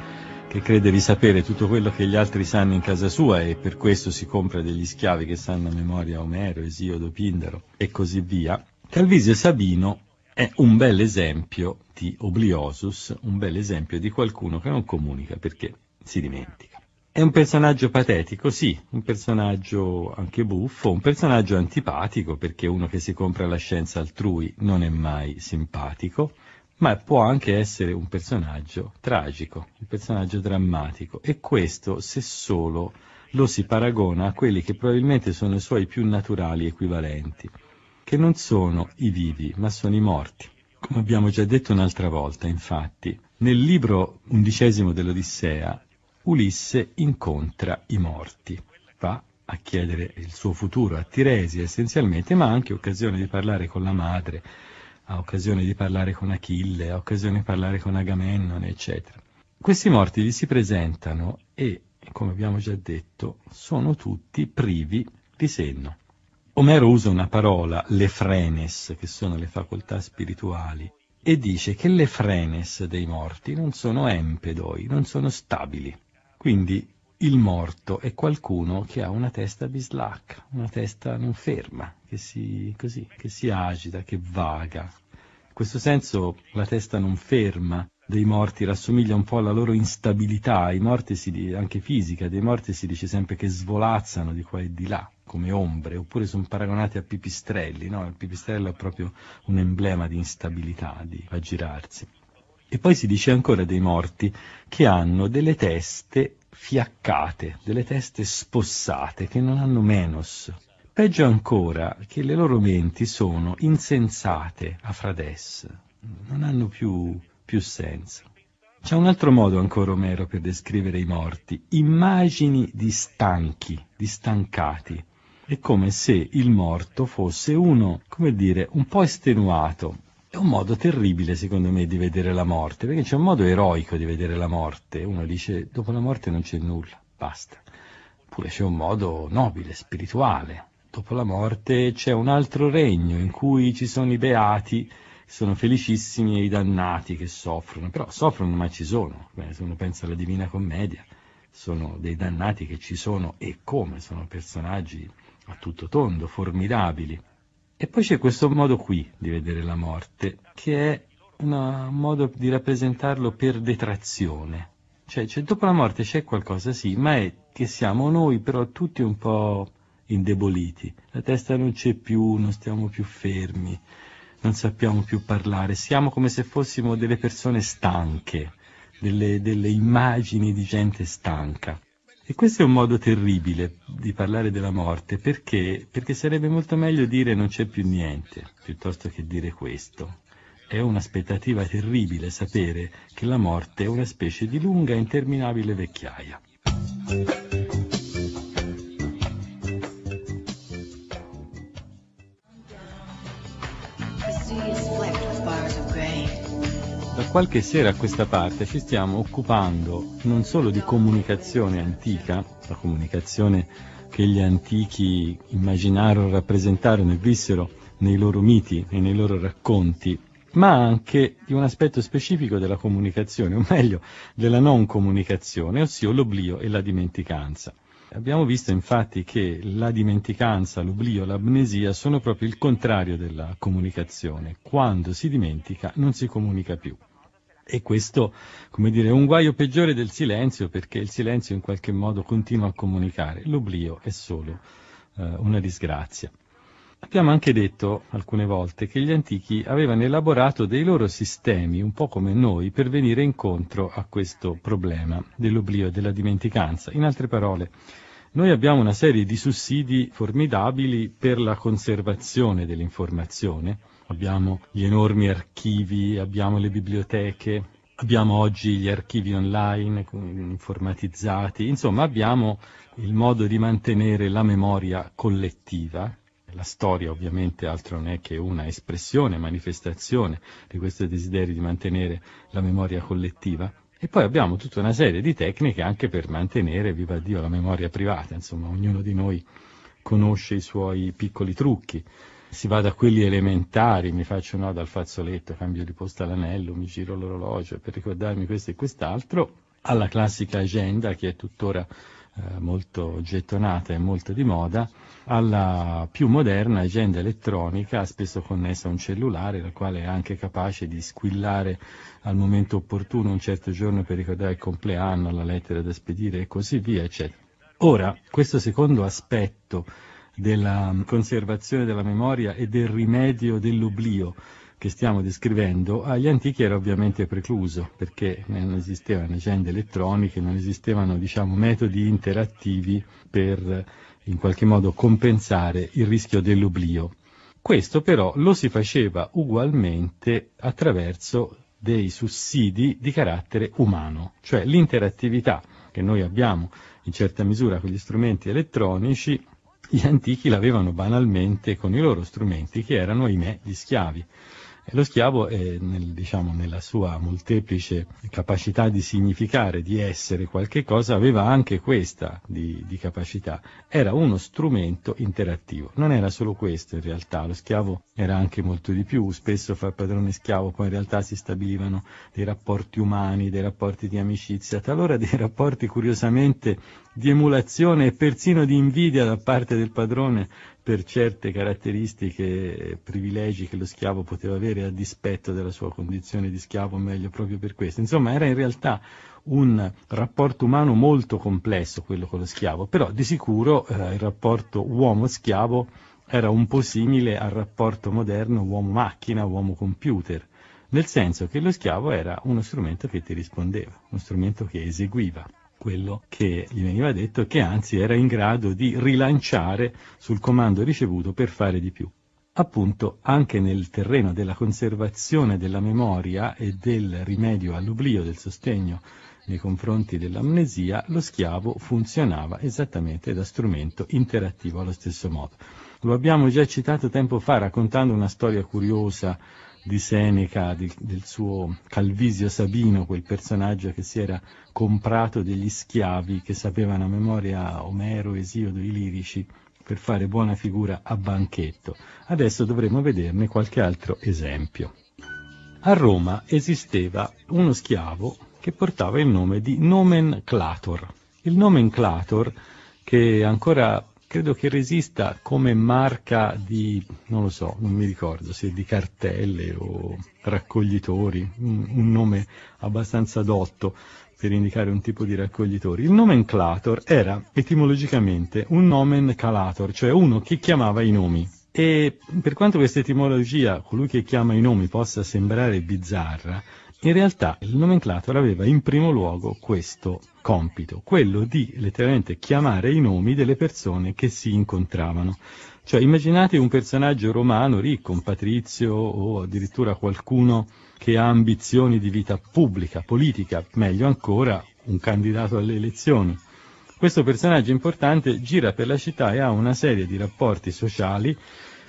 che crede di sapere tutto quello che gli altri sanno in casa sua e per questo si compra degli schiavi che sanno a memoria Omero, Esiodo, Pindaro e così via. Calvisio Sabino è un bel esempio di obliosus, un bel esempio di qualcuno che non comunica perché si dimentica. È un personaggio patetico, sì, un personaggio anche buffo, un personaggio antipatico perché uno che si compra la scienza altrui non è mai simpatico, ma può anche essere un personaggio tragico, un personaggio drammatico e questo se solo lo si paragona a quelli che probabilmente sono i suoi più naturali equivalenti, che non sono i vivi, ma sono i morti. Come abbiamo già detto un'altra volta, infatti, nel libro undicesimo dell'Odissea, Ulisse incontra i morti, va a chiedere il suo futuro a Tiresia essenzialmente, ma ha anche occasione di parlare con la madre, ha occasione di parlare con Achille, ha occasione di parlare con Agamennone, eccetera. Questi morti gli si presentano e, come abbiamo già detto, sono tutti privi di senno. Omero usa una parola, le frenes, che sono le facoltà spirituali, e dice che le frenes dei morti non sono empedoi, non sono stabili. Quindi il morto è qualcuno che ha una testa bislacca, una testa non ferma, che si, così, che si agita, che vaga. In questo senso la testa non ferma dei morti rassomiglia un po' alla loro instabilità, si, anche fisica, dei morti si dice sempre che svolazzano di qua e di là come ombre, oppure sono paragonati a pipistrelli, no? Il pipistrello è proprio un emblema di instabilità, di aggirarsi. E poi si dice ancora dei morti che hanno delle teste fiaccate, delle teste spossate, che non hanno menos. Peggio ancora, che le loro menti sono insensate a frades, non hanno più, più senso. C'è un altro modo ancora Omero per descrivere i morti, immagini di stanchi, di stancati, è come se il morto fosse uno, come dire, un po' estenuato. È un modo terribile, secondo me, di vedere la morte, perché c'è un modo eroico di vedere la morte. Uno dice, dopo la morte non c'è nulla, basta. Oppure c'è un modo nobile, spirituale. Dopo la morte c'è un altro regno in cui ci sono i beati, sono felicissimi e i dannati che soffrono, però soffrono ma ci sono, se uno pensa alla Divina Commedia, sono dei dannati che ci sono e come, sono personaggi a tutto tondo, formidabili. E poi c'è questo modo qui di vedere la morte, che è un modo di rappresentarlo per detrazione. Cioè, cioè, dopo la morte c'è qualcosa, sì, ma è che siamo noi però tutti un po' indeboliti. La testa non c'è più, non stiamo più fermi, non sappiamo più parlare, siamo come se fossimo delle persone stanche, delle, delle immagini di gente stanca. E questo è un modo terribile di parlare della morte, perché? Perché sarebbe molto meglio dire non c'è più niente, piuttosto che dire questo. È un'aspettativa terribile sapere che la morte è una specie di lunga e interminabile vecchiaia. Qualche sera a questa parte ci stiamo occupando non solo di comunicazione antica, la comunicazione che gli antichi immaginarono, rappresentarono e vissero nei loro miti e nei loro racconti, ma anche di un aspetto specifico della comunicazione, o meglio della non comunicazione, ossia l'oblio e la dimenticanza. Abbiamo visto infatti che la dimenticanza, l'oblio, l'amnesia sono proprio il contrario della comunicazione. Quando si dimentica non si comunica più. E questo, come dire, è un guaio peggiore del silenzio perché il silenzio in qualche modo continua a comunicare, l'oblio è solo eh, una disgrazia. Abbiamo anche detto alcune volte che gli antichi avevano elaborato dei loro sistemi, un po' come noi, per venire incontro a questo problema dell'oblio e della dimenticanza. In altre parole, noi abbiamo una serie di sussidi formidabili per la conservazione dell'informazione, abbiamo gli enormi archivi, abbiamo le biblioteche, abbiamo oggi gli archivi online informatizzati, insomma abbiamo il modo di mantenere la memoria collettiva, la storia ovviamente altro non è che una espressione, manifestazione di questo desiderio di mantenere la memoria collettiva. E poi abbiamo tutta una serie di tecniche anche per mantenere, viva Dio, la memoria privata, insomma ognuno di noi conosce i suoi piccoli trucchi. Si va da quelli elementari, mi faccio nodo al fazzoletto, cambio di posta l'anello, mi giro l'orologio per ricordarmi questo e quest'altro, alla classica agenda che è tuttora eh, molto gettonata e molto di moda, alla più moderna agenda elettronica, spesso connessa a un cellulare, la quale è anche capace di squillare al momento opportuno un certo giorno per ricordare il compleanno, la lettera da spedire e così via, eccetera. Ora, questo secondo aspetto della conservazione della memoria e del rimedio dell'oblio che stiamo descrivendo, agli antichi era ovviamente precluso, perché non esistevano agende elettroniche, non esistevano diciamo, metodi interattivi per in qualche modo compensare il rischio dell'oblio. Questo però lo si faceva ugualmente attraverso dei sussidi di carattere umano, cioè l'interattività che noi abbiamo in certa misura con gli strumenti elettronici, gli antichi l'avevano banalmente con i loro strumenti che erano, ahimè, gli schiavi. E lo schiavo, è nel, diciamo, nella sua molteplice capacità di significare, di essere qualche cosa, aveva anche questa di, di, capacità. Era uno strumento interattivo. Non era solo questo in realtà, lo schiavo era anche molto di più. Spesso fra padrone e schiavo poi in realtà si stabilivano dei rapporti umani, dei rapporti di amicizia, talora dei rapporti curiosamente di emulazione e persino di invidia da parte del padrone per certe caratteristiche, privilegi che lo schiavo poteva avere a dispetto della sua condizione di schiavo, meglio proprio per questo. Insomma, era in realtà un rapporto umano molto complesso quello con lo schiavo, però di sicuro eh, il rapporto uomo-schiavo era un po' simile al rapporto moderno uomo-macchina, uomo-computer, nel senso che lo schiavo era uno strumento che ti rispondeva, uno strumento che eseguiva quello che gli veniva detto e che anzi era in grado di rilanciare sul comando ricevuto per fare di più. Appunto, anche nel terreno della conservazione della memoria e del rimedio all'oblio, del sostegno nei confronti dell'amnesia, lo schiavo funzionava esattamente da strumento interattivo allo stesso modo. Lo abbiamo già citato tempo fa raccontando una storia curiosa di Seneca, di, del suo Calvisio Sabino, quel personaggio che si era comprato degli schiavi che sapevano a memoria Omero, Esiodo, i lirici, per fare buona figura a banchetto. Adesso dovremo vederne qualche altro esempio. A Roma esisteva uno schiavo che portava il nome di Nomenclator. Il Nomenclator, che ancora credo che resista come marca di, non lo so, non mi ricordo se di cartelle o raccoglitori, un, un nome abbastanza dotto per indicare un tipo di raccoglitori. Il nomenclator era etimologicamente un nomen calator, cioè uno che chiamava i nomi. E per quanto questa etimologia, colui che chiama i nomi, possa sembrare bizzarra, in realtà il nomenclator aveva in primo luogo questo compito, quello di letteralmente chiamare i nomi delle persone che si incontravano. Cioè immaginate un personaggio romano ricco, un patrizio o addirittura qualcuno che ha ambizioni di vita pubblica, politica, meglio ancora un candidato alle elezioni. Questo personaggio importante gira per la città e ha una serie di rapporti sociali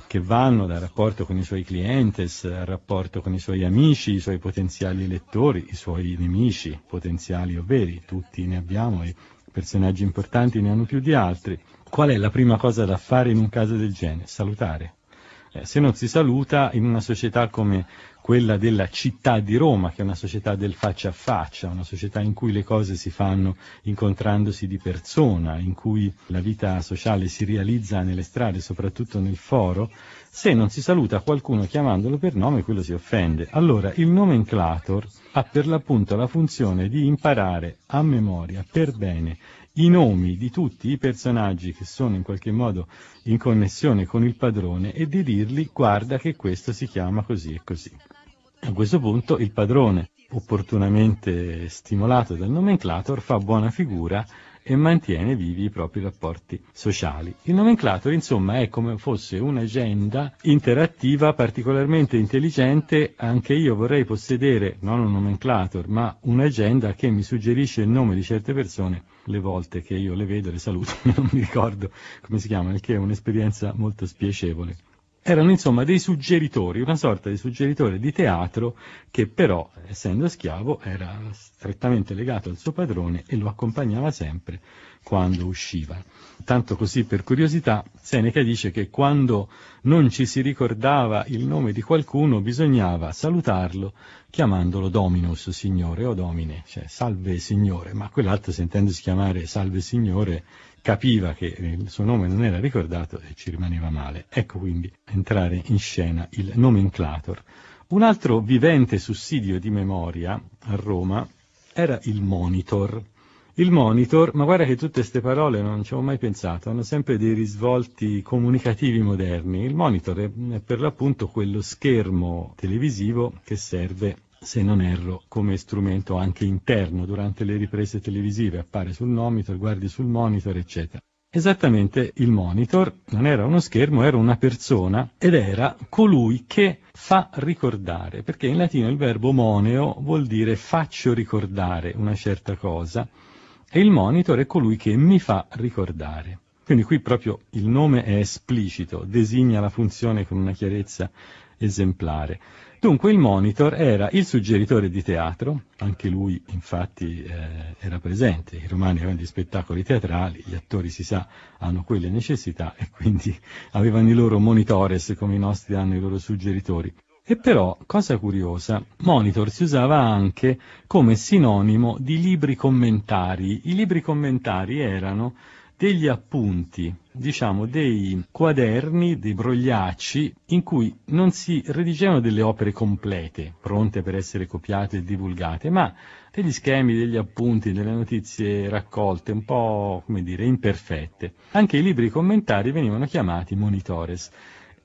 che vanno dal rapporto con i suoi clientes, al rapporto con i suoi amici, i suoi potenziali lettori, i suoi nemici, potenziali o veri, tutti ne abbiamo e personaggi importanti ne hanno più di altri. Qual è la prima cosa da fare in un caso del genere? Salutare. Eh, se non si saluta in una società come quella della città di Roma, che è una società del faccia a faccia, una società in cui le cose si fanno incontrandosi di persona, in cui la vita sociale si realizza nelle strade, soprattutto nel foro, se non si saluta qualcuno chiamandolo per nome, quello si offende. Allora il nomenclator ha per l'appunto la funzione di imparare a memoria per bene i nomi di tutti i personaggi che sono in qualche modo in connessione con il padrone e di dirgli guarda che questo si chiama così e così. A questo punto il padrone, opportunamente stimolato dal nomenclator, fa buona figura e mantiene vivi i propri rapporti sociali. Il nomenclator, insomma, è come fosse un'agenda interattiva particolarmente intelligente. Anche io vorrei possedere, non un nomenclator, ma un'agenda che mi suggerisce il nome di certe persone le volte che io le vedo, le saluto, non mi ricordo come si chiama, il che è un'esperienza molto spiacevole. Erano insomma dei suggeritori, una sorta di suggeritore di teatro che però, essendo schiavo, era strettamente legato al suo padrone e lo accompagnava sempre quando usciva. Tanto così per curiosità, Seneca dice che quando non ci si ricordava il nome di qualcuno bisognava salutarlo chiamandolo Dominus, Signore o Domine, cioè salve Signore, ma quell'altro sentendosi chiamare salve Signore capiva che il suo nome non era ricordato e ci rimaneva male. Ecco quindi entrare in scena il nomenclator. Un altro vivente sussidio di memoria a Roma era il monitor. Il monitor, ma guarda che tutte queste parole non ci ho mai pensato, hanno sempre dei risvolti comunicativi moderni. Il monitor è per l'appunto quello schermo televisivo che serve se non erro, come strumento anche interno durante le riprese televisive, appare sul monitor, guardi sul monitor, eccetera. Esattamente il monitor non era uno schermo, era una persona ed era colui che fa ricordare, perché in latino il verbo moneo vuol dire faccio ricordare una certa cosa e il monitor è colui che mi fa ricordare. Quindi qui proprio il nome è esplicito, designa la funzione con una chiarezza esemplare. Dunque il monitor era il suggeritore di teatro, anche lui infatti eh, era presente, i romani avevano gli spettacoli teatrali, gli attori si sa hanno quelle necessità e quindi avevano i loro monitores come i nostri hanno i loro suggeritori. E però, cosa curiosa, monitor si usava anche come sinonimo di libri commentari. I libri commentari erano degli appunti, diciamo dei quaderni, dei brogliacci in cui non si redigevano delle opere complete, pronte per essere copiate e divulgate, ma degli schemi, degli appunti, delle notizie raccolte, un po', come dire, imperfette. Anche i libri commentari venivano chiamati monitores.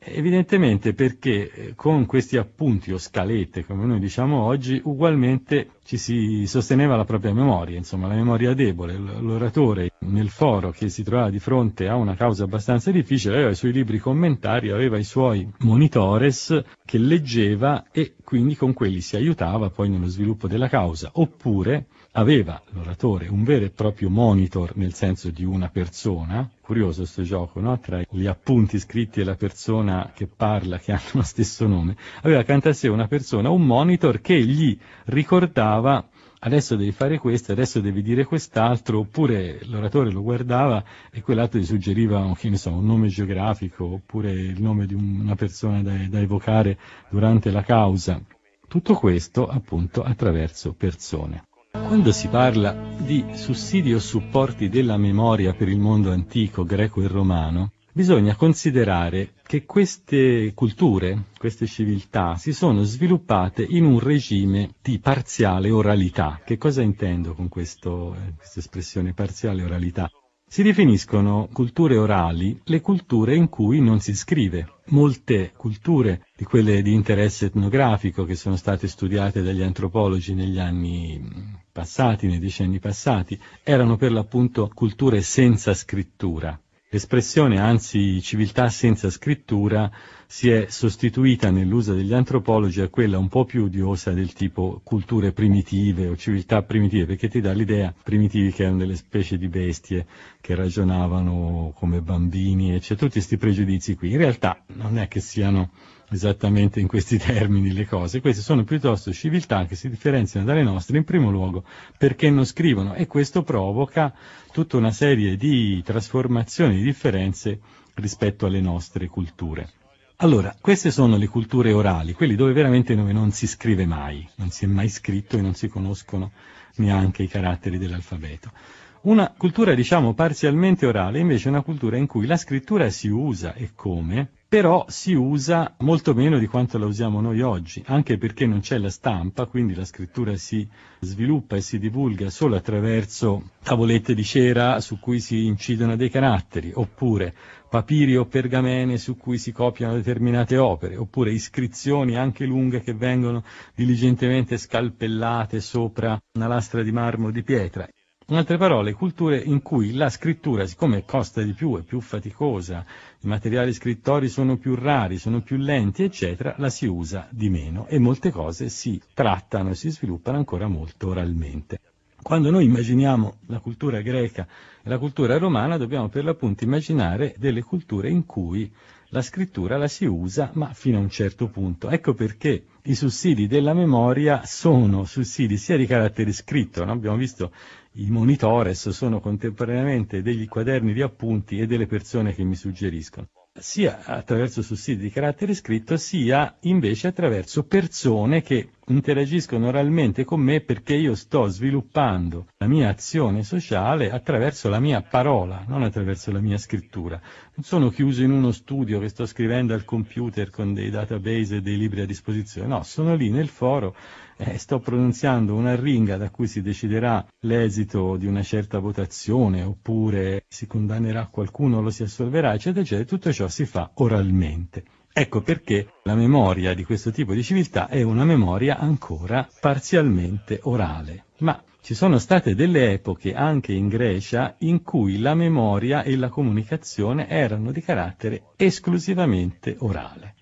Evidentemente perché eh, con questi appunti o scalette, come noi diciamo oggi, ugualmente ci si sosteneva la propria memoria, insomma la memoria debole. L'oratore nel foro che si trovava di fronte a una causa abbastanza difficile aveva i suoi libri commentari, aveva i suoi monitores che leggeva e quindi con quelli si aiutava poi nello sviluppo della causa. Oppure aveva l'oratore un vero e proprio monitor nel senso di una persona, curioso questo gioco, no? tra gli appunti scritti e la persona che parla, che hanno lo stesso nome, aveva accanto a sé una persona, un monitor che gli ricordava adesso devi fare questo, adesso devi dire quest'altro, oppure l'oratore lo guardava e quell'altro gli suggeriva so, un nome geografico, oppure il nome di una persona da, da evocare durante la causa. Tutto questo appunto attraverso persone. Quando si parla di sussidi o supporti della memoria per il mondo antico, greco e romano, bisogna considerare che queste culture, queste civiltà, si sono sviluppate in un regime di parziale oralità. Che cosa intendo con questo, eh, questa espressione parziale oralità? Si definiscono culture orali le culture in cui non si scrive. Molte culture, di quelle di interesse etnografico che sono state studiate dagli antropologi negli anni passati, nei decenni passati, erano per l'appunto culture senza scrittura. L'espressione, anzi civiltà senza scrittura, si è sostituita nell'uso degli antropologi a quella un po' più odiosa del tipo culture primitive o civiltà primitive, perché ti dà l'idea primitivi che erano delle specie di bestie che ragionavano come bambini, eccetera, tutti questi pregiudizi qui. In realtà non è che siano esattamente in questi termini le cose, queste sono piuttosto civiltà che si differenziano dalle nostre in primo luogo perché non scrivono e questo provoca tutta una serie di trasformazioni, di differenze rispetto alle nostre culture. Allora, queste sono le culture orali, quelli dove veramente non si scrive mai, non si è mai scritto e non si conoscono neanche i caratteri dell'alfabeto. Una cultura, diciamo, parzialmente orale, invece è una cultura in cui la scrittura si usa e come, però si usa molto meno di quanto la usiamo noi oggi, anche perché non c'è la stampa, quindi la scrittura si sviluppa e si divulga solo attraverso tavolette di cera su cui si incidono dei caratteri, oppure papiri o pergamene su cui si copiano determinate opere, oppure iscrizioni anche lunghe che vengono diligentemente scalpellate sopra una lastra di marmo o di pietra. In altre parole, culture in cui la scrittura, siccome costa di più, è più faticosa, i materiali scrittori sono più rari, sono più lenti, eccetera, la si usa di meno e molte cose si trattano e si sviluppano ancora molto oralmente. Quando noi immaginiamo la cultura greca e la cultura romana, dobbiamo per l'appunto immaginare delle culture in cui la scrittura la si usa, ma fino a un certo punto. Ecco perché i sussidi della memoria sono sussidi sia di carattere scritto, no? abbiamo visto i monitores sono contemporaneamente degli quaderni di appunti e delle persone che mi suggeriscono sia attraverso sussidi di carattere scritto, sia invece attraverso persone che interagiscono oralmente con me perché io sto sviluppando la mia azione sociale attraverso la mia parola, non attraverso la mia scrittura. Non sono chiuso in uno studio che sto scrivendo al computer con dei database e dei libri a disposizione, no, sono lì nel foro eh, sto pronunziando una ringa da cui si deciderà l'esito di una certa votazione oppure si condannerà qualcuno, lo si assolverà, eccetera, eccetera, tutto ciò si fa oralmente. Ecco perché la memoria di questo tipo di civiltà è una memoria ancora parzialmente orale. Ma ci sono state delle epoche anche in Grecia in cui la memoria e la comunicazione erano di carattere esclusivamente orale.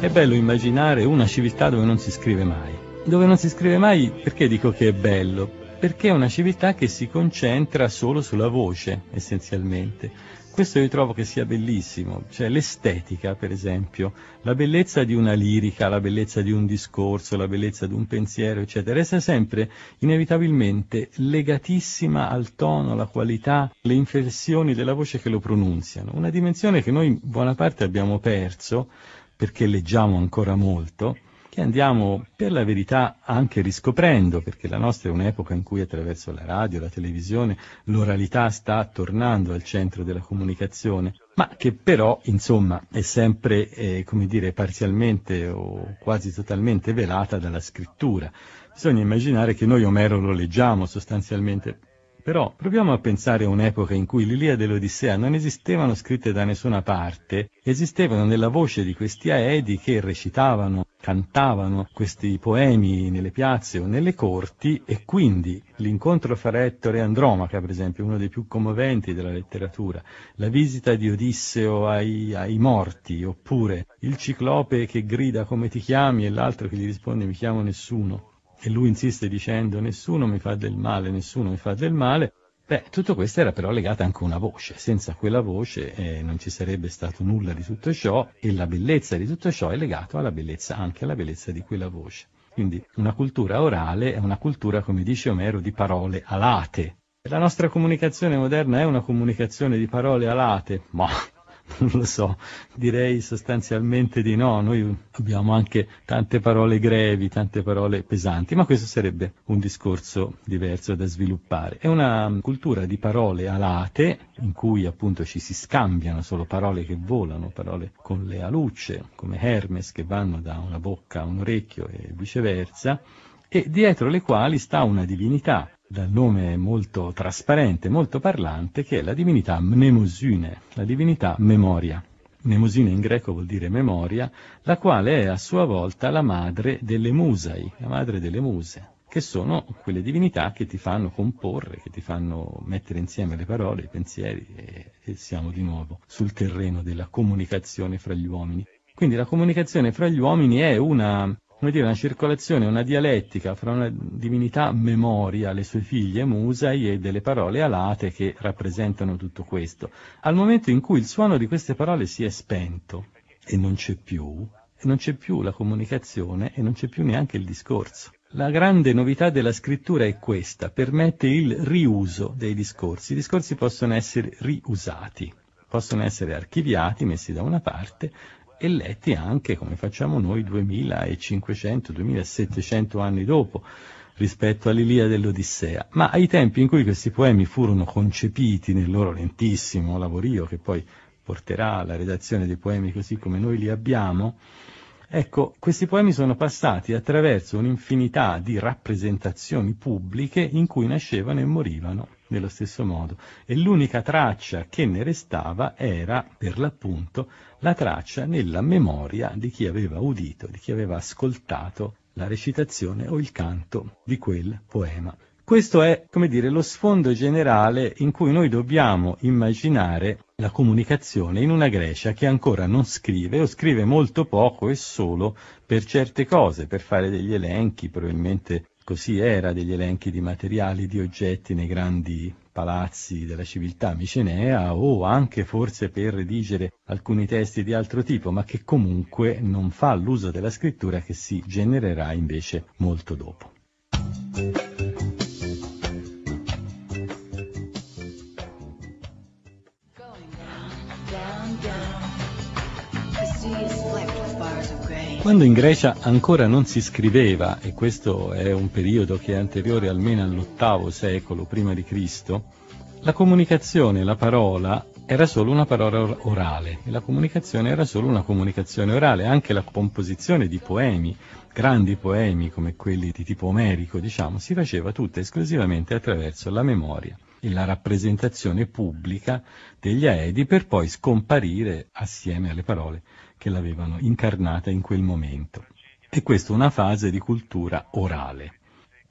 È bello immaginare una civiltà dove non si scrive mai, dove non si scrive mai, perché dico che è bello? Perché è una civiltà che si concentra solo sulla voce, essenzialmente. Questo io trovo che sia bellissimo, cioè l'estetica, per esempio, la bellezza di una lirica, la bellezza di un discorso, la bellezza di un pensiero, eccetera, resta sempre inevitabilmente legatissima al tono, alla qualità, le inflessioni della voce che lo pronunziano. Una dimensione che noi in buona parte abbiamo perso, perché leggiamo ancora molto, che andiamo per la verità anche riscoprendo, perché la nostra è un'epoca in cui attraverso la radio, la televisione, l'oralità sta tornando al centro della comunicazione, ma che però, insomma, è sempre, eh, come dire, parzialmente o quasi totalmente velata dalla scrittura. Bisogna immaginare che noi Omero lo leggiamo sostanzialmente però proviamo a pensare a un'epoca in cui l'Iliade e l'Odissea non esistevano scritte da nessuna parte, esistevano nella voce di questi aedi che recitavano, cantavano questi poemi nelle piazze o nelle corti e quindi l'incontro fra Ettore e Andromaca, per esempio, uno dei più commoventi della letteratura, la visita di Odisseo ai, ai morti, oppure il ciclope che grida come ti chiami e l'altro che gli risponde mi chiamo nessuno e lui insiste dicendo nessuno mi fa del male, nessuno mi fa del male, beh, tutto questo era però legato anche a una voce, senza quella voce eh, non ci sarebbe stato nulla di tutto ciò e la bellezza di tutto ciò è legato alla bellezza, anche alla bellezza di quella voce. Quindi una cultura orale è una cultura, come dice Omero, di parole alate. La nostra comunicazione moderna è una comunicazione di parole alate, ma non lo so, direi sostanzialmente di no, noi abbiamo anche tante parole grevi, tante parole pesanti, ma questo sarebbe un discorso diverso da sviluppare. È una cultura di parole alate, in cui appunto ci si scambiano solo parole che volano, parole con le alucce, come Hermes, che vanno da una bocca a un orecchio e viceversa, e dietro le quali sta una divinità, dal nome molto trasparente, molto parlante, che è la divinità Mnemosine, la divinità memoria. Mnemosine in greco vuol dire memoria, la quale è a sua volta la madre delle musai, la madre delle muse, che sono quelle divinità che ti fanno comporre, che ti fanno mettere insieme le parole, i pensieri e, e siamo di nuovo sul terreno della comunicazione fra gli uomini. Quindi la comunicazione fra gli uomini è una come dire, una circolazione, una dialettica fra una divinità memoria, le sue figlie Musai e delle parole alate che rappresentano tutto questo. Al momento in cui il suono di queste parole si è spento e non c'è più, non c'è più la comunicazione e non c'è più neanche il discorso. La grande novità della scrittura è questa, permette il riuso dei discorsi. I discorsi possono essere riusati, possono essere archiviati, messi da una parte, e letti anche, come facciamo noi, 2500-2700 anni dopo rispetto all'Ilia dell'Odissea. Ma ai tempi in cui questi poemi furono concepiti nel loro lentissimo lavorio, che poi porterà alla redazione dei poemi così come noi li abbiamo, Ecco, questi poemi sono passati attraverso un'infinità di rappresentazioni pubbliche in cui nascevano e morivano nello stesso modo e l'unica traccia che ne restava era, per l'appunto, la traccia nella memoria di chi aveva udito, di chi aveva ascoltato la recitazione o il canto di quel poema. questo è, come dire, lo sfondo generale in cui noi dobbiamo immaginare la comunicazione in una Grecia che ancora non scrive o scrive molto poco e solo per certe cose, per fare degli elenchi, probabilmente così era, degli elenchi di materiali, di oggetti nei grandi palazzi della civiltà micenea o anche forse per redigere alcuni testi di altro tipo, ma che comunque non fa l'uso della scrittura che si genererà invece molto dopo. Quando in Grecia ancora non si scriveva, e questo è un periodo che è anteriore almeno all'ottavo secolo prima di Cristo, la comunicazione, la parola, era solo una parola orale. E la comunicazione era solo una comunicazione orale, anche la composizione di poemi, grandi poemi come quelli di tipo omerico, diciamo, si faceva tutta esclusivamente attraverso la memoria e la rappresentazione pubblica degli aedi per poi scomparire assieme alle parole che l'avevano incarnata in quel momento. E questa è una fase di cultura orale.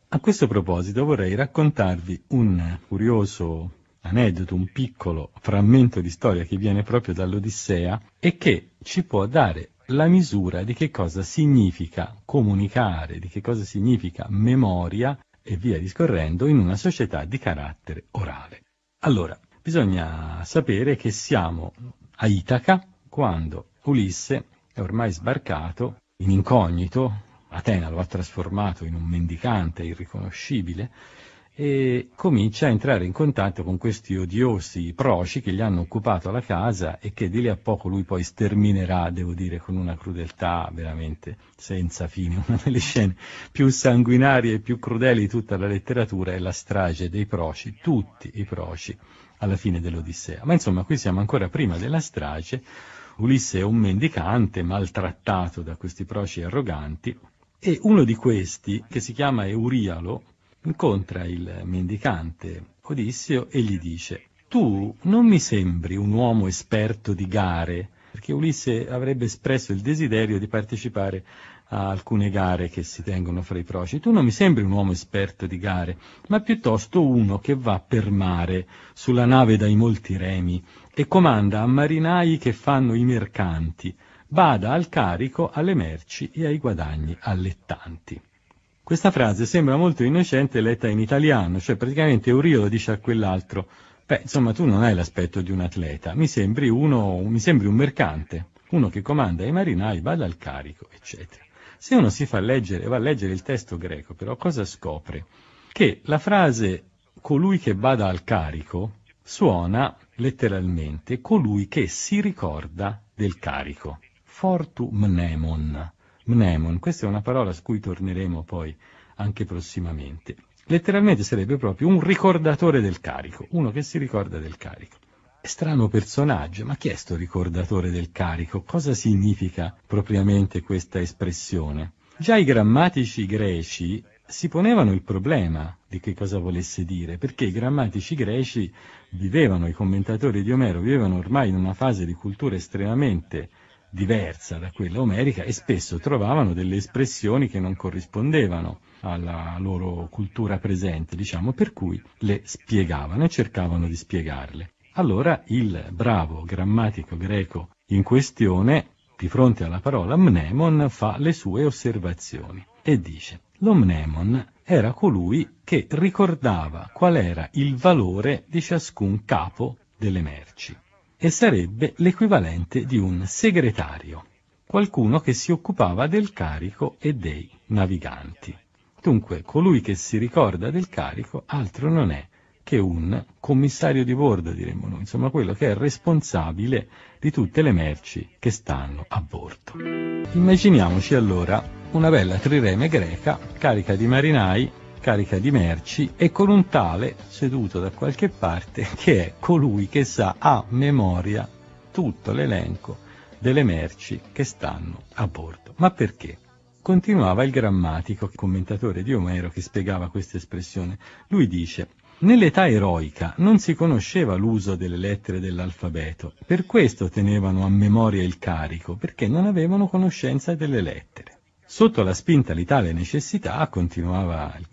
A questo proposito vorrei raccontarvi un curioso aneddoto, un piccolo frammento di storia che viene proprio dall'Odissea e che ci può dare la misura di che cosa significa comunicare, di che cosa significa memoria e via discorrendo in una società di carattere orale. Allora, bisogna sapere che siamo a Itaca quando Ulisse è ormai sbarcato in incognito, Atena lo ha trasformato in un mendicante irriconoscibile e comincia a entrare in contatto con questi odiosi proci che gli hanno occupato la casa e che di lì a poco lui poi sterminerà, devo dire, con una crudeltà veramente senza fine. Una delle scene più sanguinarie e più crudeli di tutta la letteratura è la strage dei proci, tutti i proci alla fine dell'Odissea. Ma insomma, qui siamo ancora prima della strage, Ulisse è un mendicante maltrattato da questi proci arroganti e uno di questi, che si chiama Eurialo, incontra il mendicante Odisseo e gli dice tu non mi sembri un uomo esperto di gare, perché Ulisse avrebbe espresso il desiderio di partecipare a alcune gare che si tengono fra i proci. Tu non mi sembri un uomo esperto di gare, ma piuttosto uno che va per mare sulla nave dai molti remi e comanda a marinai che fanno i mercanti, bada al carico, alle merci e ai guadagni allettanti. Questa frase sembra molto innocente letta in italiano, cioè praticamente Euriolo dice a quell'altro, beh, insomma, tu non hai l'aspetto di un atleta, mi sembri uno, mi sembri un mercante, uno che comanda i marinai, bada al carico, eccetera. Se uno si fa leggere, va a leggere il testo greco, però cosa scopre? Che la frase colui che bada al carico suona letteralmente colui che si ricorda del carico. Fortu mnemon. Mnemon, questa è una parola su cui torneremo poi anche prossimamente. Letteralmente sarebbe proprio un ricordatore del carico, uno che si ricorda del carico. Strano personaggio, ma chi è sto ricordatore del carico? Cosa significa propriamente questa espressione? Già i grammatici greci si ponevano il problema di che cosa volesse dire, perché i grammatici greci vivevano, i commentatori di Omero vivevano ormai in una fase di cultura estremamente diversa da quella omerica e spesso trovavano delle espressioni che non corrispondevano alla loro cultura presente, diciamo, per cui le spiegavano e cercavano di spiegarle. Allora il bravo grammatico greco in questione, di fronte alla parola mnemon, fa le sue osservazioni e dice lo mnemon era colui che ricordava qual era il valore di ciascun capo delle merci e sarebbe l'equivalente di un segretario, qualcuno che si occupava del carico e dei naviganti. Dunque, colui che si ricorda del carico altro non è che un commissario di bordo, diremmo noi, insomma quello che è responsabile di tutte le merci che stanno a bordo. Immaginiamoci allora una bella trireme greca, carica di marinai carica di merci e con un tale seduto da qualche parte che è colui che sa a memoria tutto l'elenco delle merci che stanno a bordo. Ma perché? Continuava il grammatico, commentatore di Omero, che spiegava questa espressione. Lui dice, Nell'età eroica non si conosceva l'uso delle lettere dell'alfabeto, per questo tenevano a memoria il carico, perché non avevano conoscenza delle lettere. Sotto la spinta di tale necessità, continuava il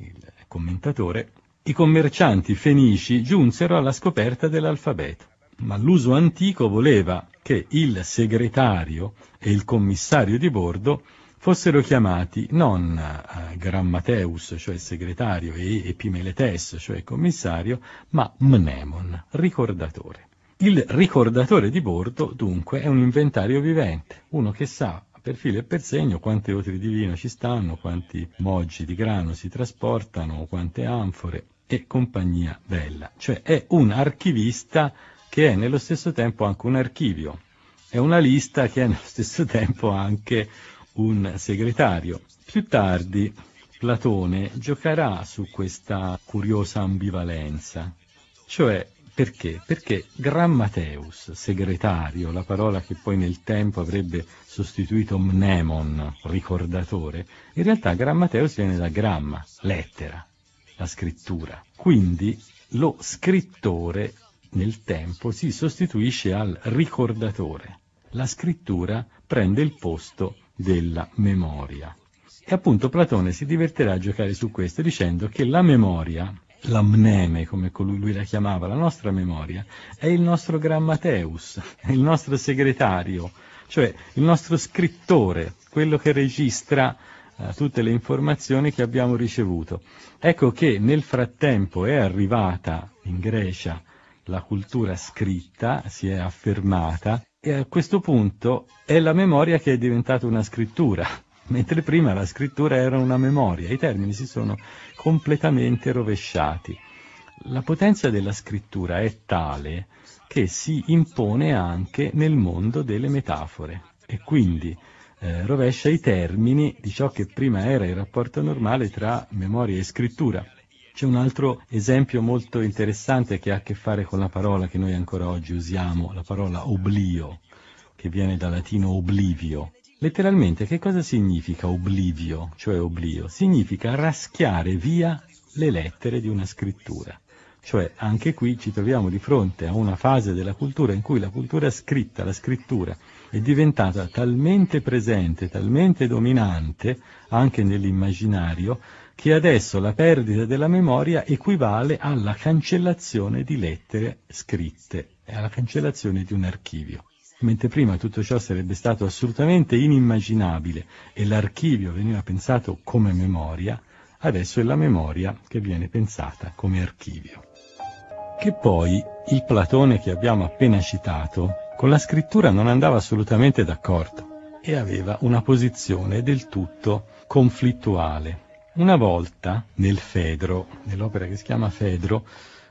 commentatore, i commercianti fenici giunsero alla scoperta dell'alfabeto, ma l'uso antico voleva che il segretario e il commissario di bordo fossero chiamati non eh, Grammateus, cioè segretario, e Epimeletes, cioè commissario, ma Mnemon, ricordatore. Il ricordatore di bordo, dunque, è un inventario vivente, uno che sa per filo e per segno quante otri di vino ci stanno, quanti moggi di grano si trasportano, quante anfore e compagnia bella. Cioè è un archivista che è nello stesso tempo anche un archivio, è una lista che è nello stesso tempo anche un segretario. Più tardi Platone giocherà su questa curiosa ambivalenza, cioè perché? Perché grammateus, segretario, la parola che poi nel tempo avrebbe sostituito mnemon, ricordatore, in realtà grammateus viene da gramma, lettera, la scrittura. Quindi lo scrittore nel tempo si sostituisce al ricordatore. La scrittura prende il posto della memoria. E appunto Platone si divertirà a giocare su questo dicendo che la memoria, la mneme come lui la chiamava, la nostra memoria, è il nostro grammateus, è il nostro segretario, cioè il nostro scrittore, quello che registra uh, tutte le informazioni che abbiamo ricevuto. Ecco che nel frattempo è arrivata in Grecia la cultura scritta, si è affermata e a questo punto è la memoria che è diventata una scrittura, mentre prima la scrittura era una memoria, i termini si sono completamente rovesciati. La potenza della scrittura è tale che si impone anche nel mondo delle metafore e quindi eh, rovescia i termini di ciò che prima era il rapporto normale tra memoria e scrittura. C'è un altro esempio molto interessante che ha a che fare con la parola che noi ancora oggi usiamo, la parola oblio, che viene dal latino oblivio. Letteralmente che cosa significa oblivio, cioè oblio? Significa raschiare via le lettere di una scrittura. Cioè anche qui ci troviamo di fronte a una fase della cultura in cui la cultura scritta, la scrittura, è diventata talmente presente, talmente dominante anche nell'immaginario, che adesso la perdita della memoria equivale alla cancellazione di lettere scritte alla cancellazione di un archivio. Mentre prima tutto ciò sarebbe stato assolutamente inimmaginabile e l'archivio veniva pensato come memoria, adesso è la memoria che viene pensata come archivio. Che poi il Platone che abbiamo appena citato con la scrittura non andava assolutamente d'accordo e aveva una posizione del tutto conflittuale. Una volta nel Fedro, nell'opera che si chiama Fedro,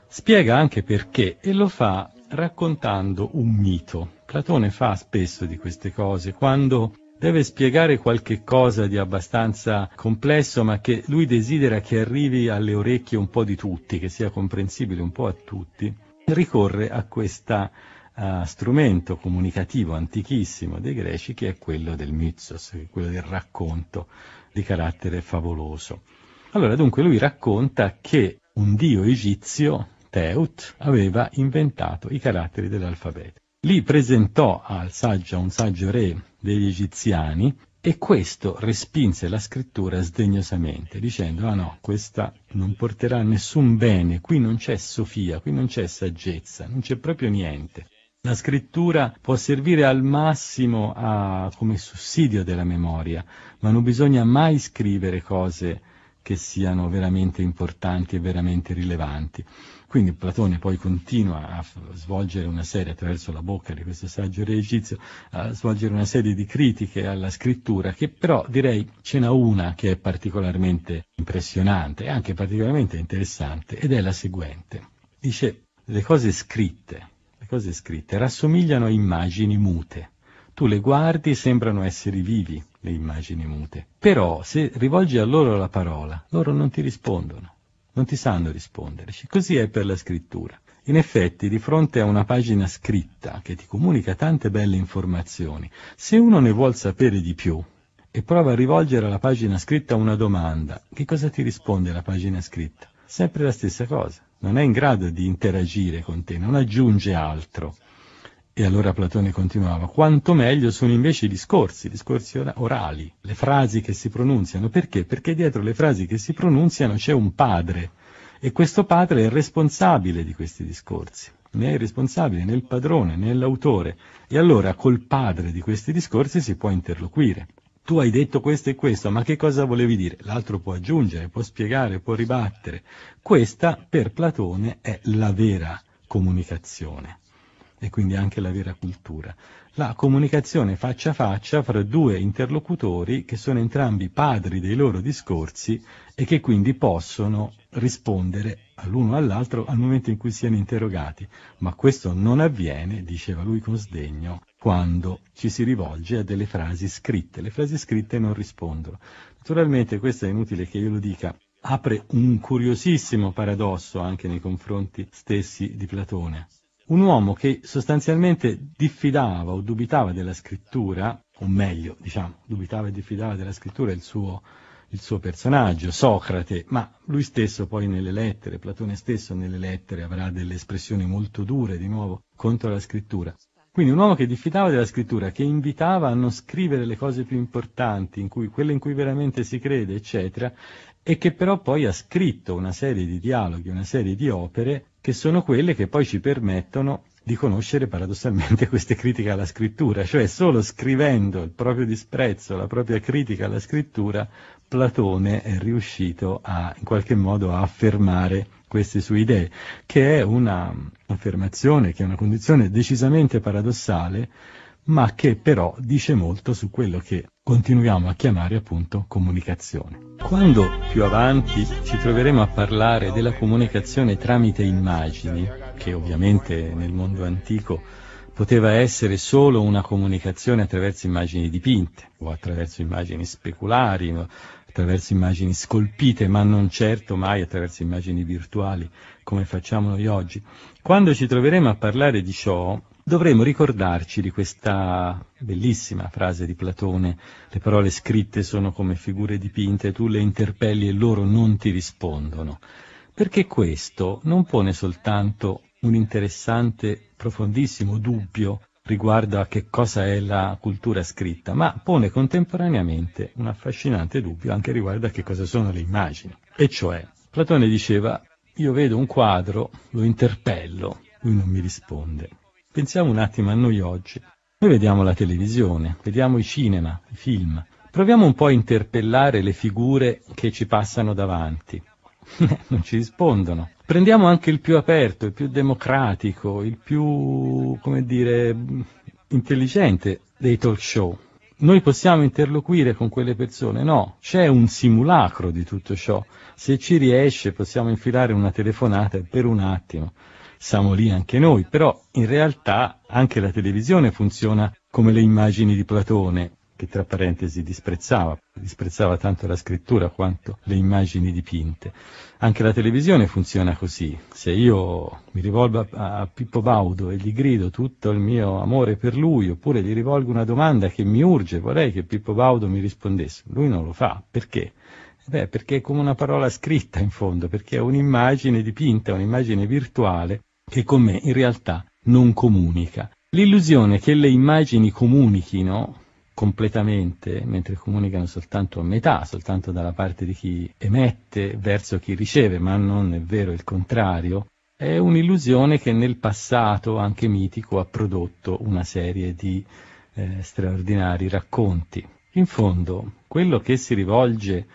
spiega anche perché e lo fa raccontando un mito. Platone fa spesso di queste cose quando deve spiegare qualche cosa di abbastanza complesso ma che lui desidera che arrivi alle orecchie un po' di tutti, che sia comprensibile un po' a tutti, ricorre a questo uh, strumento comunicativo antichissimo dei greci che è quello del mythos, quello del racconto di carattere favoloso. Allora dunque lui racconta che un dio egizio, Teut, aveva inventato i caratteri dell'alfabeto. Li presentò al saggio, un saggio re degli egiziani e questo respinse la scrittura sdegnosamente, dicendo, ah no, questa non porterà nessun bene, qui non c'è sofia, qui non c'è saggezza, non c'è proprio niente. La scrittura può servire al massimo a, come sussidio della memoria, ma non bisogna mai scrivere cose che siano veramente importanti e veramente rilevanti. Quindi Platone poi continua a svolgere una serie, attraverso la bocca di questo saggio re egizio, a svolgere una serie di critiche alla scrittura, che però direi ce n'è una che è particolarmente impressionante e anche particolarmente interessante, ed è la seguente. Dice, le cose scritte cose scritte rassomigliano a immagini mute. Tu le guardi e sembrano essere vivi, le immagini mute. Però se rivolgi a loro la parola, loro non ti rispondono, non ti sanno rispondere. Così è per la scrittura. In effetti, di fronte a una pagina scritta che ti comunica tante belle informazioni, se uno ne vuol sapere di più e prova a rivolgere alla pagina scritta una domanda, che cosa ti risponde la pagina scritta? Sempre la stessa cosa non è in grado di interagire con te, non aggiunge altro. E allora Platone continuava, quanto meglio sono invece i discorsi, i discorsi orali, le frasi che si pronunziano. Perché? Perché dietro le frasi che si pronunziano c'è un padre E questo padre è responsabile di questi discorsi, ne è responsabile nel padrone, nell'autore, e allora col padre di questi discorsi si può interloquire. Tu hai detto questo e questo, ma che cosa volevi dire? L'altro può aggiungere, può spiegare, può ribattere. Questa per Platone è la vera comunicazione e quindi anche la vera cultura. La comunicazione faccia a faccia fra due interlocutori che sono entrambi padri dei loro discorsi e che quindi possono rispondere all'uno all'altro al momento in cui siano interrogati. Ma questo non avviene, diceva lui con sdegno, quando ci si rivolge a delle frasi scritte. Le frasi scritte non rispondono. Naturalmente, questo è inutile che io lo dica, apre un curiosissimo paradosso anche nei confronti stessi di Platone un uomo che sostanzialmente diffidava o dubitava della scrittura, o meglio, diciamo, dubitava e diffidava della scrittura il suo, il suo personaggio, Socrate, ma lui stesso poi nelle lettere, Platone stesso nelle lettere avrà delle espressioni molto dure di nuovo contro la scrittura. Quindi un uomo che diffidava della scrittura, che invitava a non scrivere le cose più importanti, in cui, quelle in cui veramente si crede, eccetera, e che però poi ha scritto una serie di dialoghi, una serie di opere che sono quelle che poi ci permettono di conoscere paradossalmente queste critiche alla scrittura, cioè solo scrivendo il proprio disprezzo, la propria critica alla scrittura, Platone è riuscito a, in qualche modo a affermare queste sue idee, che è un'affermazione, che è una condizione decisamente paradossale, ma che però dice molto su quello che continuiamo a chiamare appunto comunicazione. Quando più avanti ci troveremo a parlare della comunicazione tramite immagini, che ovviamente nel mondo antico poteva essere solo una comunicazione attraverso immagini dipinte o attraverso immagini speculari, attraverso immagini scolpite, ma non certo mai attraverso immagini virtuali come facciamo noi oggi. Quando ci troveremo a parlare di ciò, dovremo ricordarci di questa bellissima frase di Platone, le parole scritte sono come figure dipinte, tu le interpelli e loro non ti rispondono, perché questo non pone soltanto un interessante, profondissimo dubbio riguardo a che cosa è la cultura scritta, ma pone contemporaneamente un affascinante dubbio anche riguardo a che cosa sono le immagini. E cioè, Platone diceva, io vedo un quadro, lo interpello, lui non mi risponde. Pensiamo un attimo a noi oggi. Noi vediamo la televisione, vediamo i cinema, i film. Proviamo un po' a interpellare le figure che ci passano davanti. non ci rispondono. Prendiamo anche il più aperto, il più democratico, il più, come dire, intelligente dei talk show. Noi possiamo interloquire con quelle persone? No, c'è un simulacro di tutto ciò. Se ci riesce possiamo infilare una telefonata per un attimo siamo lì anche noi, però in realtà anche la televisione funziona come le immagini di Platone, che tra parentesi disprezzava, disprezzava tanto la scrittura quanto le immagini dipinte. Anche la televisione funziona così. Se io mi rivolgo a, Pippo Baudo e gli grido tutto il mio amore per lui, oppure gli rivolgo una domanda che mi urge, vorrei che Pippo Baudo mi rispondesse, lui non lo fa. Perché? Beh, perché è come una parola scritta in fondo, perché è un'immagine dipinta, un'immagine virtuale che con me in realtà non comunica. L'illusione che le immagini comunichino completamente, mentre comunicano soltanto a metà, soltanto dalla parte di chi emette verso chi riceve, ma non è vero il contrario, è un'illusione che nel passato, anche mitico, ha prodotto una serie di eh, straordinari racconti. In fondo, quello che si rivolge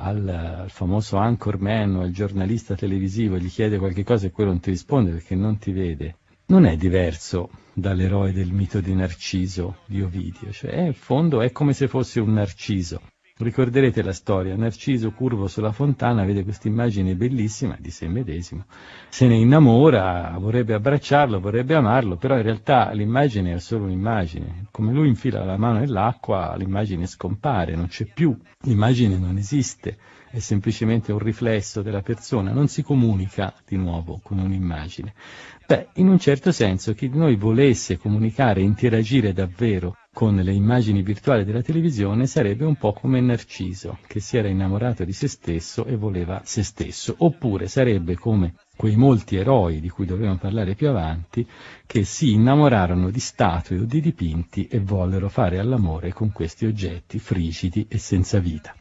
al, al famoso anchorman o al giornalista televisivo e gli chiede qualche cosa e quello non ti risponde perché non ti vede, non è diverso dall'eroe del mito di Narciso di Ovidio, cioè in fondo è come se fosse un Narciso. Ricorderete la storia, Narciso curvo sulla fontana vede questa immagine bellissima di sé medesimo, se ne innamora, vorrebbe abbracciarlo, vorrebbe amarlo, però in realtà l'immagine è solo un'immagine, come lui infila la mano nell'acqua l'immagine scompare, non c'è più, l'immagine non esiste, è semplicemente un riflesso della persona, non si comunica di nuovo con un'immagine. Beh, in un certo senso chi di noi volesse comunicare interagire davvero con le immagini virtuali della televisione sarebbe un po' come Narciso, che si era innamorato di se stesso e voleva se stesso, oppure sarebbe come quei molti eroi di cui dovremo parlare più avanti, che si innamorarono di statue o di dipinti e vollero fare all'amore con questi oggetti frigidi e senza vita.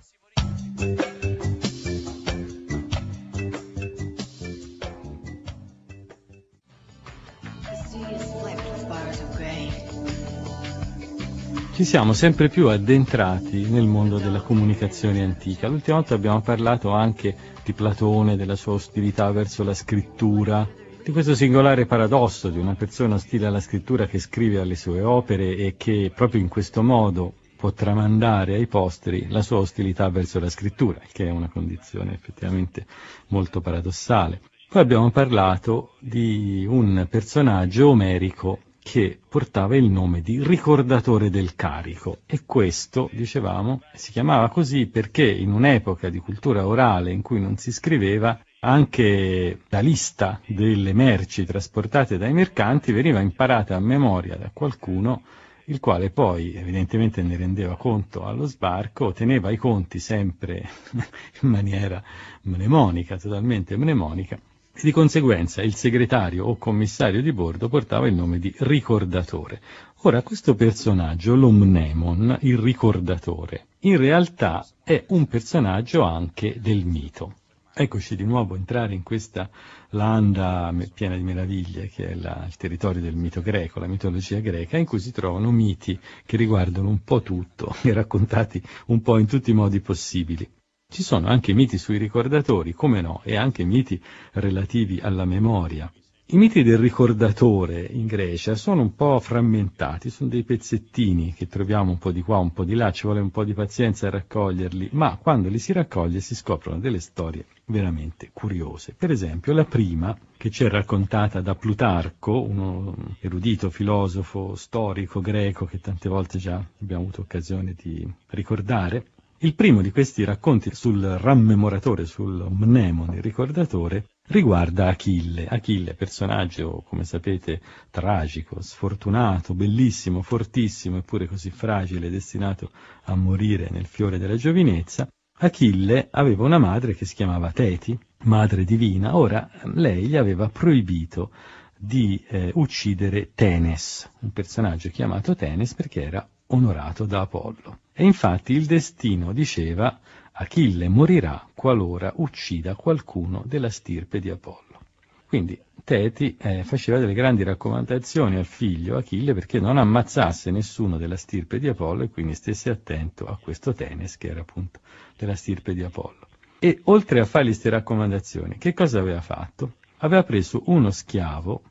Ci siamo sempre più addentrati nel mondo della comunicazione antica. L'ultima volta abbiamo parlato anche di Platone, della sua ostilità verso la scrittura, di questo singolare paradosso di una persona ostile alla scrittura che scrive alle sue opere e che proprio in questo modo può tramandare ai posteri la sua ostilità verso la scrittura, che è una condizione effettivamente molto paradossale. Poi abbiamo parlato di un personaggio omerico che portava il nome di ricordatore del carico. E questo, dicevamo, si chiamava così perché in un'epoca di cultura orale in cui non si scriveva, anche la lista delle merci trasportate dai mercanti veniva imparata a memoria da qualcuno il quale poi evidentemente ne rendeva conto allo sbarco, teneva i conti sempre in maniera mnemonica, totalmente mnemonica, e di conseguenza il segretario o commissario di bordo portava il nome di ricordatore. Ora, questo personaggio, l'omnemon, il ricordatore, in realtà è un personaggio anche del mito. Eccoci di nuovo a entrare in questa landa piena di meraviglie che è la, il territorio del mito greco, la mitologia greca, in cui si trovano miti che riguardano un po' tutto e raccontati un po' in tutti i modi possibili. Ci sono anche miti sui ricordatori, come no, e anche miti relativi alla memoria. I miti del ricordatore in Grecia sono un po' frammentati, sono dei pezzettini che troviamo un po' di qua, un po' di là, ci vuole un po' di pazienza a raccoglierli, ma quando li si raccoglie si scoprono delle storie veramente curiose. Per esempio, la prima, che ci è raccontata da Plutarco, uno erudito filosofo storico greco che tante volte già abbiamo avuto occasione di ricordare, il primo di questi racconti sul rammemoratore, sul mnemone, ricordatore, riguarda Achille. Achille, personaggio, come sapete, tragico, sfortunato, bellissimo, fortissimo, eppure così fragile, destinato a morire nel fiore della giovinezza. Achille aveva una madre che si chiamava Teti, madre divina. Ora, lei gli aveva proibito di eh, uccidere Tenes, un personaggio chiamato Tenes perché era onorato da Apollo. E infatti il destino diceva Achille morirà qualora uccida qualcuno della stirpe di Apollo. Quindi Teti eh, faceva delle grandi raccomandazioni al figlio Achille perché non ammazzasse nessuno della stirpe di Apollo e quindi stesse attento a questo Tenes che era appunto della stirpe di Apollo. E oltre a fargli queste raccomandazioni, che cosa aveva fatto? Aveva preso uno schiavo,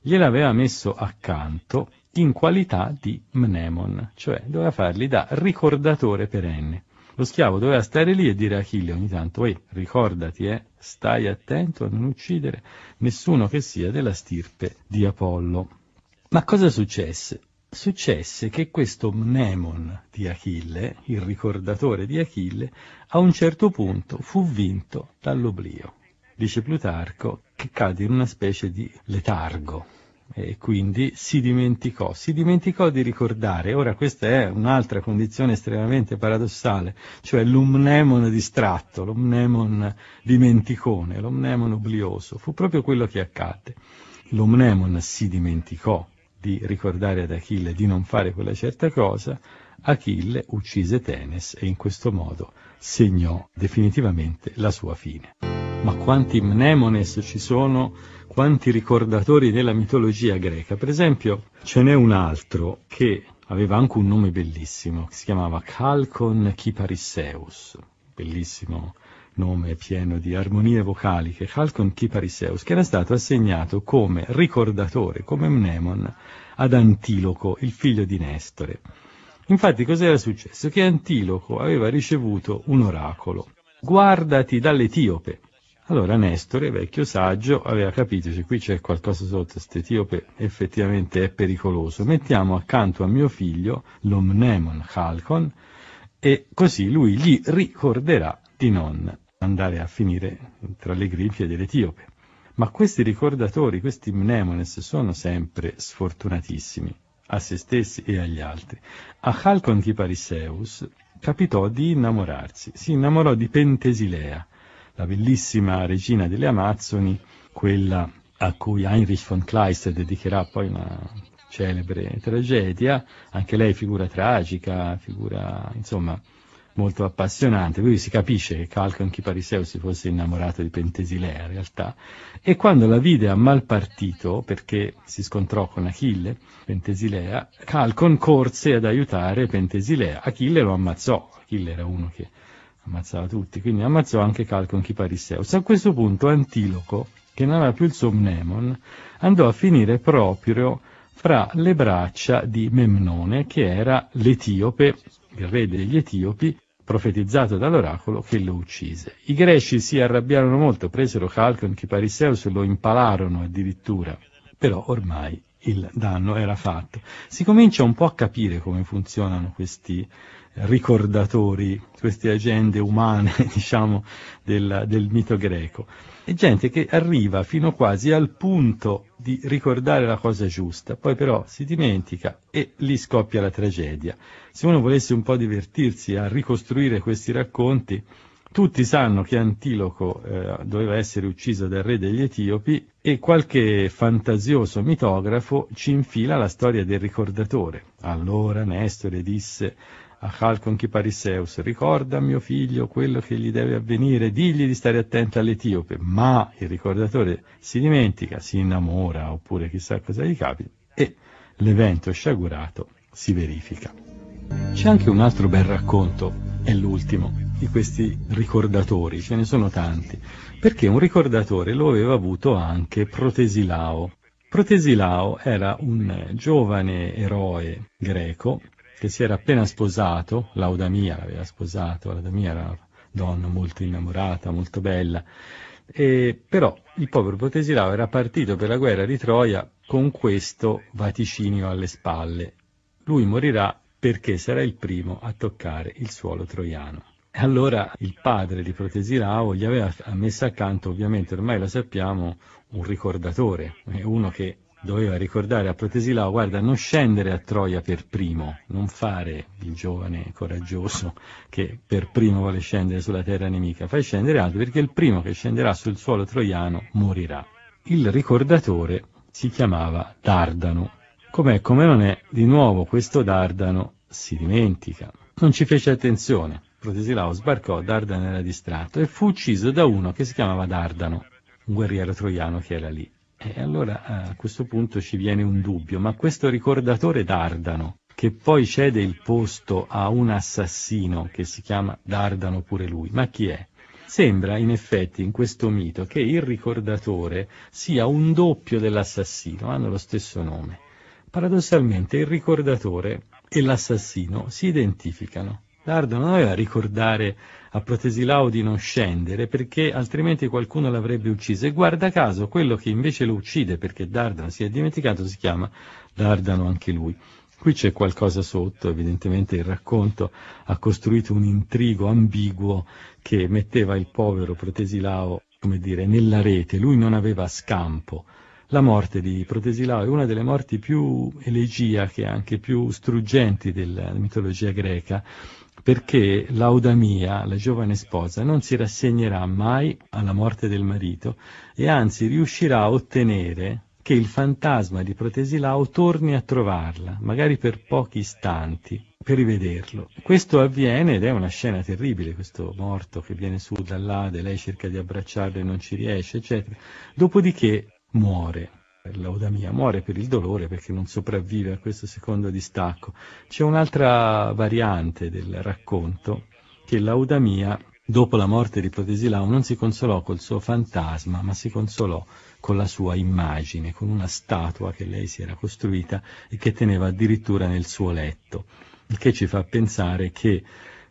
gliel'aveva messo accanto in qualità di mnemon, cioè doveva fargli da ricordatore perenne. Lo schiavo doveva stare lì e dire a Achille ogni tanto, ehi, ricordati, eh, stai attento a non uccidere nessuno che sia della stirpe di Apollo. Ma cosa successe? Successe che questo mnemon di Achille, il ricordatore di Achille, a un certo punto fu vinto dall'oblio. Dice Plutarco che cade in una specie di letargo, e quindi si dimenticò, si dimenticò di ricordare. Ora questa è un'altra condizione estremamente paradossale, cioè l'umnemon distratto, l'umnemon dimenticone, l'umnemon oblioso. Fu proprio quello che accadde. L'umnemon si dimenticò di ricordare ad Achille di non fare quella certa cosa, Achille uccise Tenes e in questo modo segnò definitivamente la sua fine. Ma quanti mnemones ci sono quanti ricordatori della mitologia greca. Per esempio, ce n'è un altro che aveva anche un nome bellissimo, si chiamava Calcon Kiparisseus, bellissimo nome pieno di armonie vocaliche, Calcon Kiparisseus, che era stato assegnato come ricordatore, come mnemon, ad Antiloco, il figlio di Nestore. Infatti cos'era successo? Che Antiloco aveva ricevuto un oracolo. Guardati dall'Etiope, allora Nestore, vecchio saggio, aveva capito che qui c'è qualcosa sotto, quest'etiope effettivamente è pericoloso. Mettiamo accanto a mio figlio l'omnemon Chalcon e così lui gli ricorderà di non andare a finire tra le grinfie dell'etiope. Ma questi ricordatori, questi mnemones, sono sempre sfortunatissimi a se stessi e agli altri. A Chalcon Kipariseus capitò di innamorarsi, si innamorò di Pentesilea, la bellissima regina delle Amazzoni, quella a cui Heinrich von Kleist dedicherà poi una celebre tragedia, anche lei figura tragica, figura insomma molto appassionante, quindi si capisce che Calcon Chipariseo si fosse innamorato di Pentesilea in realtà, e quando la vide a mal partito, perché si scontrò con Achille, Pentesilea, Calcon corse ad aiutare Pentesilea, Achille lo ammazzò, Achille era uno che ammazzava tutti, quindi ammazzò anche Calcon Chiparisseus. A questo punto Antiloco, che non aveva più il somnemon, andò a finire proprio fra le braccia di Memnone, che era l'etiope, il re degli etiopi, profetizzato dall'oracolo che lo uccise. I greci si arrabbiarono molto, presero Calcon Chiparisseus e lo impalarono addirittura, però ormai il danno era fatto. Si comincia un po' a capire come funzionano questi ricordatori, queste agende umane, diciamo, del, del mito greco. È gente che arriva fino quasi al punto di ricordare la cosa giusta, poi però si dimentica e lì scoppia la tragedia. Se uno volesse un po' divertirsi a ricostruire questi racconti, tutti sanno che Antiloco eh, doveva essere ucciso dal re degli Etiopi e qualche fantasioso mitografo ci infila la storia del ricordatore. Allora Nestore disse a Calcon Chiparisseus, ricorda a mio figlio quello che gli deve avvenire, digli di stare attento all'Etiope, ma il ricordatore si dimentica, si innamora oppure chissà cosa gli capita e l'evento sciagurato si verifica. C'è anche un altro bel racconto, è l'ultimo, di questi ricordatori, ce ne sono tanti, perché un ricordatore lo aveva avuto anche Protesilao. Protesilao era un giovane eroe greco che si era appena sposato, Laudamia l'aveva sposato, Laudamia era una donna molto innamorata, molto bella, e, però il povero Protesilao era partito per la guerra di Troia con questo vaticinio alle spalle. Lui morirà perché sarà il primo a toccare il suolo troiano. Allora il padre di Protesilao gli aveva messo accanto, ovviamente ormai lo sappiamo, un ricordatore, uno che doveva ricordare a Protesilao, guarda, non scendere a Troia per primo, non fare il giovane coraggioso che per primo vuole scendere sulla terra nemica, fai scendere altri perché il primo che scenderà sul suolo troiano morirà. Il ricordatore si chiamava Dardano. Com'è, come non è, di nuovo questo Dardano si dimentica, non ci fece attenzione. Protesilao sbarcò, Dardano era distratto e fu ucciso da uno che si chiamava Dardano, un guerriero troiano che era lì. E allora a questo punto ci viene un dubbio, ma questo ricordatore Dardano, che poi cede il posto a un assassino che si chiama Dardano pure lui, ma chi è? Sembra in effetti in questo mito che il ricordatore sia un doppio dell'assassino, hanno lo stesso nome. Paradossalmente il ricordatore e l'assassino si identificano. Dardo non doveva ricordare a Protesilao di non scendere perché altrimenti qualcuno l'avrebbe ucciso e guarda caso quello che invece lo uccide perché Dardano si è dimenticato si chiama Dardano anche lui. Qui c'è qualcosa sotto, evidentemente il racconto ha costruito un intrigo ambiguo che metteva il povero Protesilao, come dire, nella rete, lui non aveva scampo. La morte di Protesilao è una delle morti più elegiache, anche più struggenti della mitologia greca, perché Laudamia, la giovane sposa, non si rassegnerà mai alla morte del marito e anzi riuscirà a ottenere che il fantasma di Protesilao torni a trovarla, magari per pochi istanti, per rivederlo. Questo avviene ed è una scena terribile, questo morto che viene su dall'Ade, lei cerca di abbracciarlo e non ci riesce, eccetera. Dopodiché muore. Laudamia muore per il dolore perché non sopravvive a questo secondo distacco. C'è un'altra variante del racconto che Laudamia, dopo la morte di Protesilao, non si consolò col suo fantasma, ma si consolò con la sua immagine, con una statua che lei si era costruita e che teneva addirittura nel suo letto, il che ci fa pensare che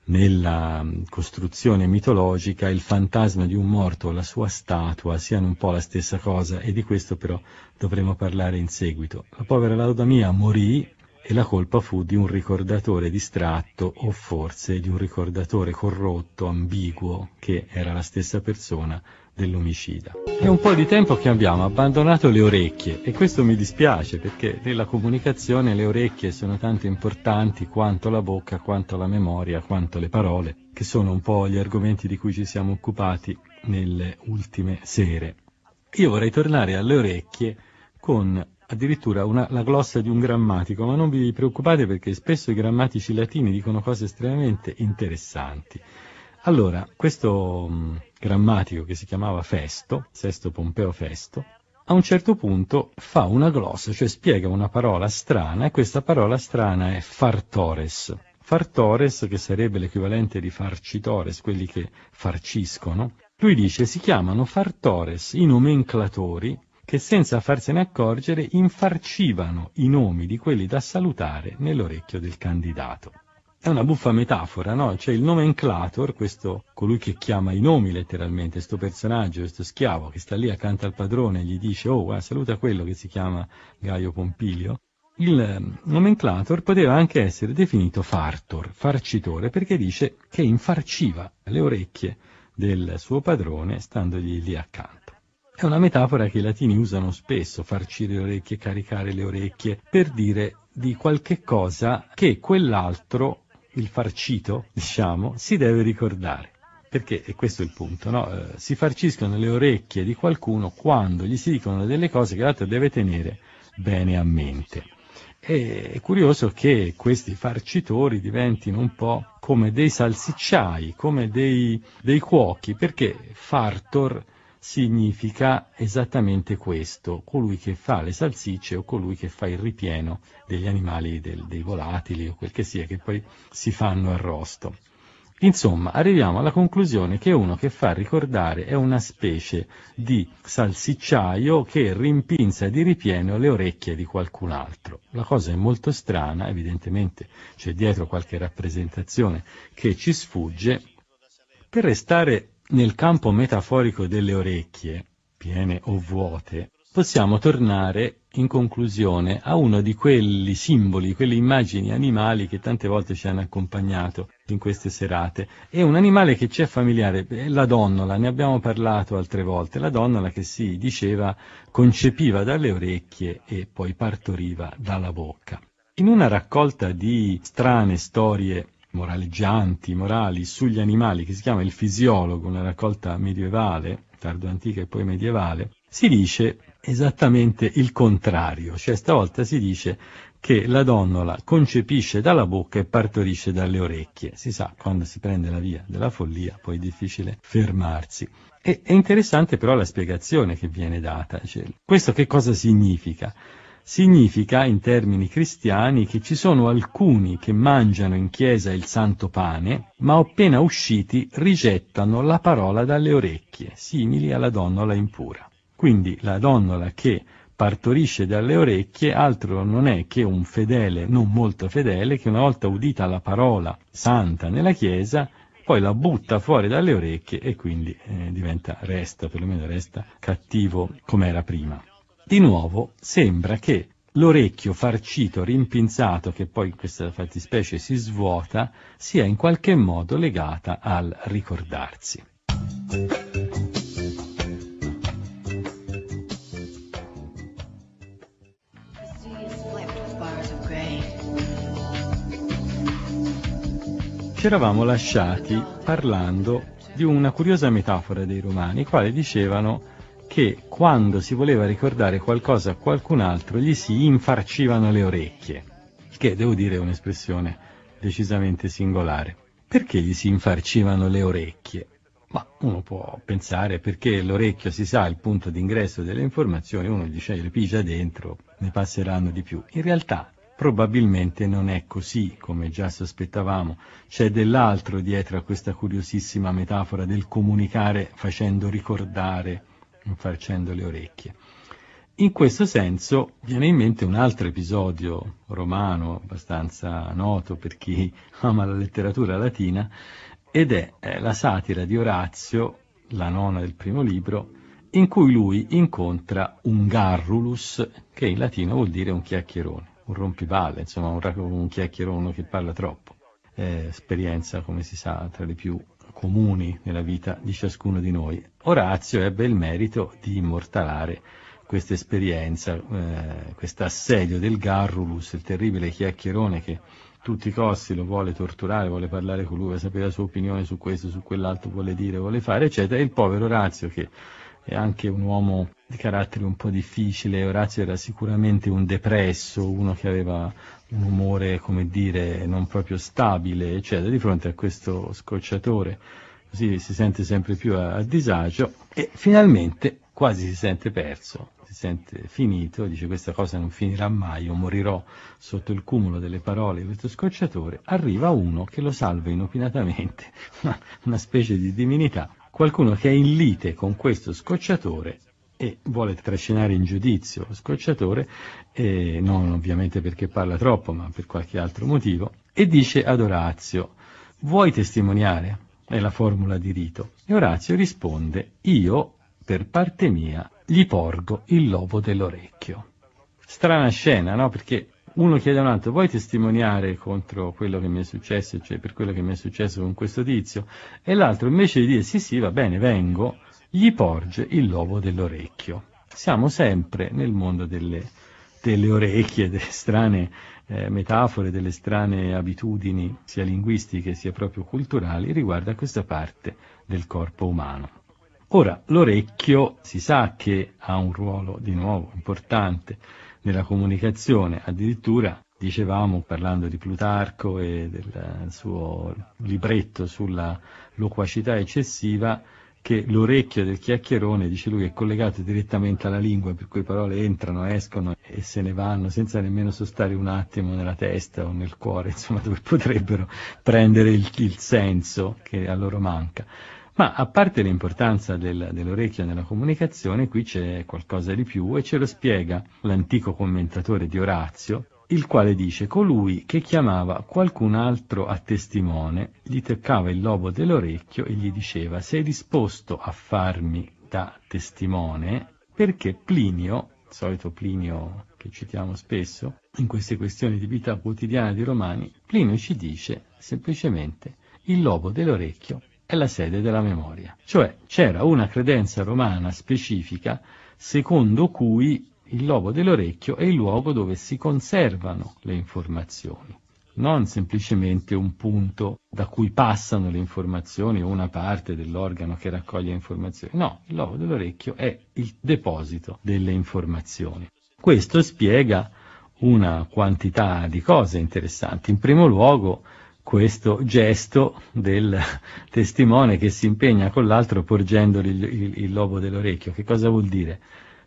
nella mm, costruzione mitologica il fantasma di un morto o la sua statua siano un po' la stessa cosa e di questo però dovremo parlare in seguito. La povera Laudamia morì e la colpa fu di un ricordatore distratto o forse di un ricordatore corrotto, ambiguo, che era la stessa persona dell'omicida. È un po' di tempo che abbiamo abbandonato le orecchie e questo mi dispiace perché nella comunicazione le orecchie sono tanto importanti quanto la bocca, quanto la memoria, quanto le parole, che sono un po' gli argomenti di cui ci siamo occupati nelle ultime sere. Io vorrei tornare alle orecchie con addirittura una, la glossa di un grammatico, ma non vi preoccupate perché spesso i grammatici latini dicono cose estremamente interessanti. Allora, questo mh, grammatico che si chiamava Festo, Sesto Pompeo Festo, a un certo punto fa una glossa, cioè spiega una parola strana, e questa parola strana è fartores. Fartores, che sarebbe l'equivalente di farcitores, quelli che farciscono, lui dice si chiamano fartores i nomenclatori che senza farsene accorgere infarcivano i nomi di quelli da salutare nell'orecchio del candidato. È una buffa metafora, no? C'è il nomenclator, questo colui che chiama i nomi letteralmente, questo personaggio, questo schiavo che sta lì accanto al padrone e gli dice "Oh, guarda, saluta quello che si chiama Gaio Pompilio". Il ehm, nomenclator poteva anche essere definito fartor, farcitore, perché dice che infarciva le orecchie del suo padrone standogli lì accanto. È una metafora che i latini usano spesso, farcire le orecchie, caricare le orecchie, per dire di qualche cosa che quell'altro, il farcito, diciamo, si deve ricordare. Perché, e questo è il punto, no? eh, si farciscono le orecchie di qualcuno quando gli si dicono delle cose che l'altro deve tenere bene a mente. È curioso che questi farcitori diventino un po' come dei salsicciai, come dei, dei cuochi, perché fartor significa esattamente questo, colui che fa le salsicce o colui che fa il ripieno degli animali, del, dei volatili o quel che sia, che poi si fanno arrosto. Insomma, arriviamo alla conclusione che uno che fa ricordare è una specie di salsicciaio che rimpinza di ripieno le orecchie di qualcun altro. La cosa è molto strana, evidentemente c'è dietro qualche rappresentazione che ci sfugge. Per restare nel campo metaforico delle orecchie, piene o vuote, possiamo tornare in conclusione a uno di quelli simboli, quelle immagini animali che tante volte ci hanno accompagnato in queste serate. È un animale che ci è familiare, è la donnola, ne abbiamo parlato altre volte, la donnola che si diceva concepiva dalle orecchie e poi partoriva dalla bocca. In una raccolta di strane storie moraleggianti, morali sugli animali, che si chiama Il fisiologo, una raccolta medievale, tardo antica e poi medievale, si dice esattamente il contrario, cioè stavolta si dice che la donnola concepisce dalla bocca e partorisce dalle orecchie. Si sa, quando si prende la via della follia, poi è difficile fermarsi. E, è interessante però la spiegazione che viene data. Cioè, questo che cosa significa? Significa, in termini cristiani, che ci sono alcuni che mangiano in chiesa il santo pane, ma appena usciti rigettano la parola dalle orecchie, simili alla donnola impura. Quindi la donnola che partorisce dalle orecchie altro non è che un fedele non molto fedele che una volta udita la parola santa nella chiesa poi la butta fuori dalle orecchie e quindi eh, diventa, resta, perlomeno resta cattivo come era prima. Di nuovo sembra che l'orecchio farcito, rimpinzato, che poi in questa fattispecie si svuota, sia in qualche modo legata al ricordarsi. Ci eravamo lasciati parlando di una curiosa metafora dei romani, i quali dicevano che quando si voleva ricordare qualcosa a qualcun altro gli si infarcivano le orecchie, che devo dire è un'espressione decisamente singolare. Perché gli si infarcivano le orecchie? Ma uno può pensare perché l'orecchio si sa il punto d'ingresso delle informazioni, uno dice le pigia dentro, ne passeranno di più. In realtà probabilmente non è così, come già sospettavamo, c'è dell'altro dietro a questa curiosissima metafora del comunicare facendo ricordare infarcendo le orecchie. In questo senso viene in mente un altro episodio romano abbastanza noto per chi ama la letteratura latina ed è la satira di Orazio, la nona del primo libro, in cui lui incontra un garrulus, che in latino vuol dire un chiacchierone, un rompipalle, insomma un, un chiacchierone che parla troppo. È esperienza, come si sa, tra le più comuni nella vita di ciascuno di noi. Orazio ebbe il merito di immortalare questa esperienza, eh, questo assedio del Garrulus, il terribile chiacchierone che tutti i costi lo vuole torturare, vuole parlare con lui, vuole sapere la sua opinione su questo, su quell'altro, vuole dire, vuole fare, eccetera, e il povero Orazio che è anche un uomo di carattere un po' difficile, Orazio era sicuramente un depresso, uno che aveva un umore, come dire, non proprio stabile, eccetera, di fronte a questo scocciatore, così si sente sempre più a, a disagio e finalmente quasi si sente perso, si sente finito, dice questa cosa non finirà mai, io morirò sotto il cumulo delle parole di questo scocciatore, arriva uno che lo salva inopinatamente, una, una specie di divinità, qualcuno che è in lite con questo scocciatore e vuole trascinare in giudizio lo scocciatore, non ovviamente perché parla troppo, ma per qualche altro motivo, e dice ad Orazio, vuoi testimoniare? È la formula di rito. E Orazio risponde, io per parte mia, gli porgo il lobo dell'orecchio. Strana scena, no? Perché uno chiede a un altro, vuoi testimoniare contro quello che mi è successo, cioè per quello che mi è successo con questo tizio? E l'altro invece di dire sì sì, va bene, vengo, gli porge il lobo dell'orecchio. Siamo sempre nel mondo delle, delle orecchie, delle strane eh, metafore, delle strane abitudini, sia linguistiche sia proprio culturali, riguardo a questa parte del corpo umano. Ora, l'orecchio si sa che ha un ruolo di nuovo importante nella comunicazione, addirittura dicevamo parlando di Plutarco e del suo libretto sulla loquacità eccessiva che l'orecchio del chiacchierone, dice lui, è collegato direttamente alla lingua, per cui parole entrano, escono e se ne vanno senza nemmeno sostare un attimo nella testa o nel cuore, insomma, dove potrebbero prendere il, il senso che a loro manca. Ma a parte l'importanza del, dell'orecchio nella comunicazione, qui c'è qualcosa di più e ce lo spiega l'antico commentatore di Orazio, il quale dice colui che chiamava qualcun altro a testimone, gli toccava il lobo dell'orecchio e gli diceva sei disposto a farmi da testimone perché Plinio, il solito Plinio che citiamo spesso in queste questioni di vita quotidiana di Romani, Plinio ci dice semplicemente il lobo dell'orecchio è la sede della memoria. Cioè c'era una credenza romana specifica secondo cui il lobo dell'orecchio è il luogo dove si conservano le informazioni, non semplicemente un punto da cui passano le informazioni o una parte dell'organo che raccoglie informazioni. No, il lobo dell'orecchio è il deposito delle informazioni. Questo spiega una quantità di cose interessanti. In primo luogo, questo gesto del testimone che si impegna con l'altro porgendogli il, il, il, lobo dell'orecchio. Che cosa vuol dire?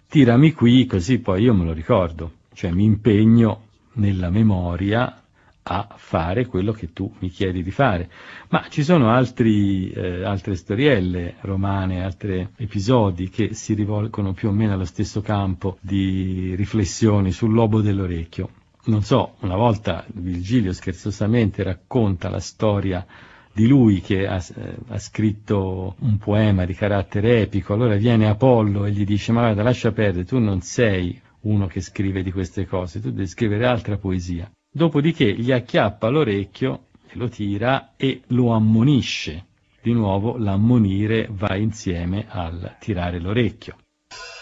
Tirami qui così poi io me lo ricordo, cioè mi impegno nella memoria a fare quello che tu mi chiedi di fare. Ma ci sono altri, eh, altre storielle romane, altri episodi che si rivolgono più o meno allo stesso campo di riflessioni sul lobo dell'orecchio non so, una volta Virgilio scherzosamente racconta la storia di lui che ha, eh, ha, scritto un poema di carattere epico, allora viene Apollo e gli dice ma guarda lascia perdere, tu non sei uno che scrive di queste cose, tu devi scrivere altra poesia. Dopodiché gli acchiappa l'orecchio, lo tira e lo ammonisce. Di nuovo l'ammonire va insieme al tirare l'orecchio.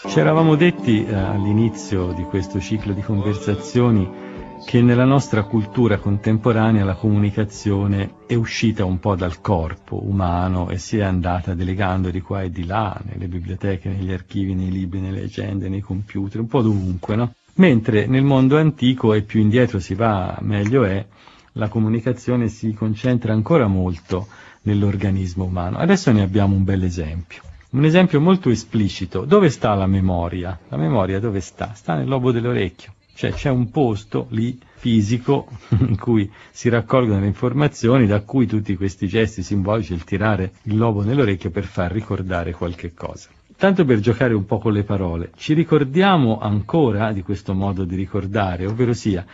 Ci eravamo detti eh, all'inizio di questo ciclo di conversazioni che nella nostra cultura contemporanea la comunicazione è uscita un po' dal corpo umano e si è andata delegando di qua e di là, nelle biblioteche, negli archivi, nei libri, nelle leggende, nei computer, un po' dovunque, no? Mentre nel mondo antico, e più indietro si va, meglio è, la comunicazione si concentra ancora molto nell'organismo umano. Adesso ne abbiamo un bel esempio. Un esempio molto esplicito. Dove sta la memoria? La memoria dove sta? Sta nel lobo dell'orecchio. Cioè c'è un posto lì fisico in cui si raccolgono le informazioni, da cui tutti questi gesti simbolici, il tirare il lobo nell'orecchio per far ricordare qualche cosa. Tanto per giocare un po' con le parole, ci ricordiamo ancora di questo modo di ricordare, ovvero sia,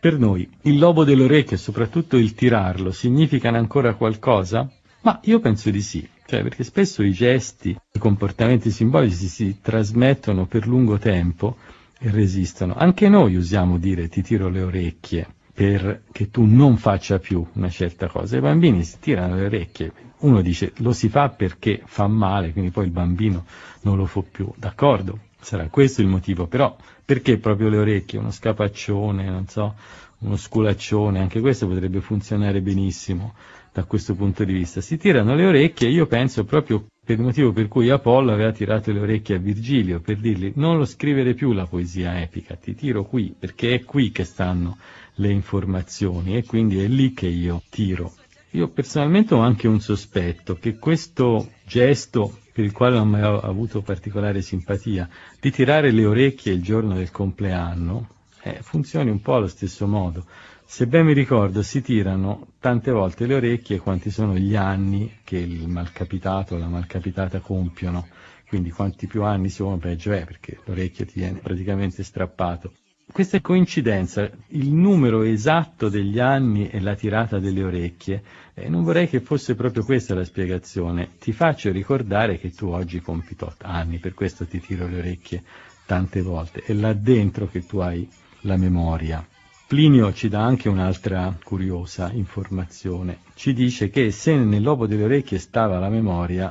per noi il lobo dell'orecchio e soprattutto il tirarlo significano ancora qualcosa? Ma io penso di sì, cioè perché spesso i gesti, i comportamenti simbolici si trasmettono per lungo tempo resistono. Anche noi usiamo dire ti tiro le orecchie perché tu non faccia più una certa cosa. I bambini si tirano le orecchie. Uno dice lo si fa perché fa male, quindi poi il bambino non lo fa più. D'accordo? Sarà questo il motivo, però perché proprio le orecchie? Uno scapaccione, non so, uno sculaccione, anche questo potrebbe funzionare benissimo da questo punto di vista. Si tirano le orecchie, io penso proprio per il motivo per cui Apollo aveva tirato le orecchie a Virgilio, per dirgli non lo scrivere più la poesia epica, ti tiro qui, perché è qui che stanno le informazioni e quindi è lì che io tiro. Io personalmente ho anche un sospetto che questo gesto per il quale non ho avuto particolare simpatia, di tirare le orecchie il giorno del compleanno, eh, funzioni un po' allo stesso modo. Se ben mi ricordo, si tirano tante volte le orecchie quanti sono gli anni che il malcapitato o la malcapitata compiono. Quindi quanti più anni sono, peggio è, perché l'orecchio ti viene praticamente strappato. Questa coincidenza, il numero esatto degli anni e la tirata delle orecchie, eh, non vorrei che fosse proprio questa la spiegazione. Ti faccio ricordare che tu oggi compi 8 anni, per questo ti tiro le orecchie tante volte. È là dentro che tu hai la memoria. Plinio ci dà anche un'altra curiosa informazione. Ci dice che se nel lobo delle orecchie stava la memoria,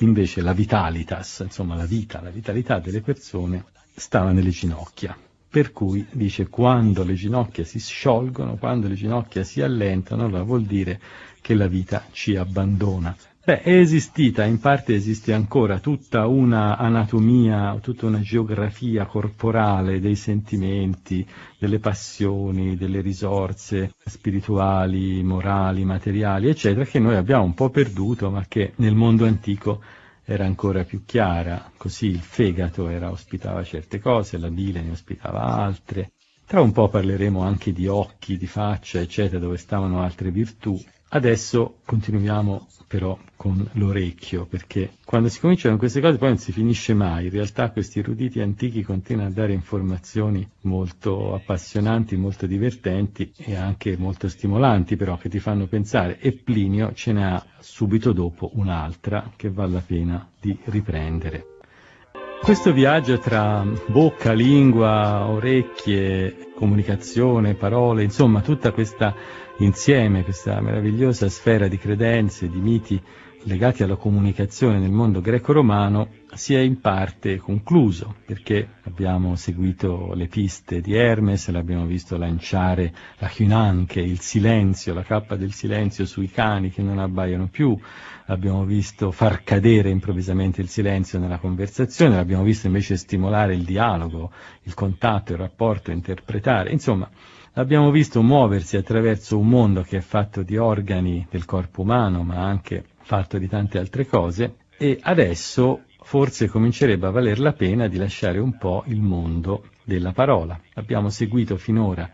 invece la vitalitas, insomma la vita, la vitalità delle persone, stava nelle ginocchia. Per cui dice quando le ginocchia si sciolgono, quando le ginocchia si allentano, allora vuol dire che la vita ci abbandona. Beh, è esistita, in parte esiste ancora tutta una anatomia, tutta una geografia corporale dei sentimenti, delle passioni, delle risorse spirituali, morali, materiali, eccetera, che noi abbiamo un po' perduto, ma che nel mondo antico era ancora più chiara, così il fegato era, ospitava certe cose, la bile ne ospitava altre. Tra un po' parleremo anche di occhi, di faccia, eccetera, dove stavano altre virtù, Adesso continuiamo però con l'orecchio, perché quando si cominciano queste cose poi non si finisce mai. In realtà questi eruditi antichi continuano a dare informazioni molto appassionanti, molto divertenti e anche molto stimolanti, però che ti fanno pensare. E Plinio ce ne ha subito dopo un'altra che vale la pena di riprendere. Questo viaggio tra bocca, lingua, orecchie, comunicazione, parole, insomma tutta questa insieme, questa meravigliosa sfera di credenze, di miti legati alla comunicazione nel mondo greco-romano si è in parte concluso, perché abbiamo seguito le piste di Hermes, l'abbiamo visto lanciare la Hunan, che è il silenzio, la cappa del silenzio sui cani che non abbaiano più, l'abbiamo visto far cadere improvvisamente il silenzio nella conversazione, l'abbiamo visto invece stimolare il dialogo, il contatto, il rapporto, interpretare, insomma, l'abbiamo visto muoversi attraverso un mondo che è fatto di organi del corpo umano, ma anche fatto di tante altre cose, e adesso forse comincerebbe a valer la pena di lasciare un po' il mondo della parola. Abbiamo seguito finora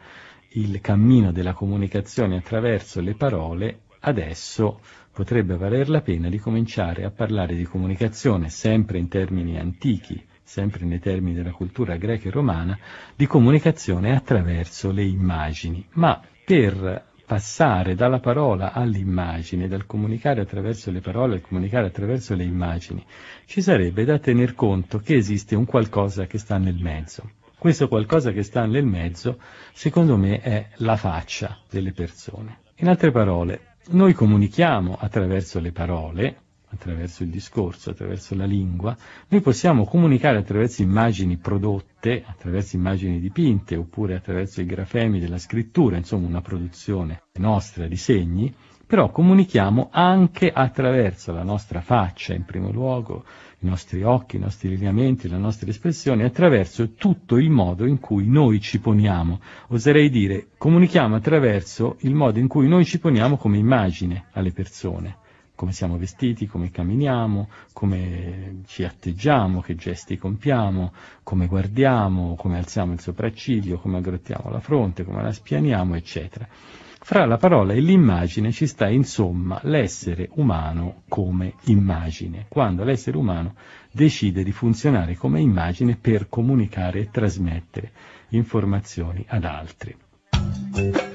il cammino della comunicazione attraverso le parole, adesso potrebbe valer la pena di cominciare a parlare di comunicazione sempre in termini antichi, sempre nei termini della cultura greca e romana, di comunicazione attraverso le immagini. Ma per passare dalla parola all'immagine, dal comunicare attraverso le parole al comunicare attraverso le immagini, ci sarebbe da tener conto che esiste un qualcosa che sta nel mezzo. Questo qualcosa che sta nel mezzo, secondo me, è la faccia delle persone. In altre parole, noi comunichiamo attraverso le parole, attraverso il discorso, attraverso la lingua, noi possiamo comunicare attraverso immagini prodotte, attraverso immagini dipinte, oppure attraverso i grafemi della scrittura, insomma una produzione nostra di segni, però comunichiamo anche attraverso la nostra faccia, in primo luogo, i nostri occhi, i nostri lineamenti, la nostra espressione, attraverso tutto il modo in cui noi ci poniamo. Oserei dire, comunichiamo attraverso il modo in cui noi ci poniamo come immagine alle persone come siamo vestiti, come camminiamo, come ci atteggiamo, che gesti compiamo, come guardiamo, come alziamo il sopracciglio, come aggrottiamo la fronte, come la spianiamo, eccetera. Fra la parola e l'immagine ci sta insomma l'essere umano come immagine, quando l'essere umano decide di funzionare come immagine per comunicare e trasmettere informazioni ad altri.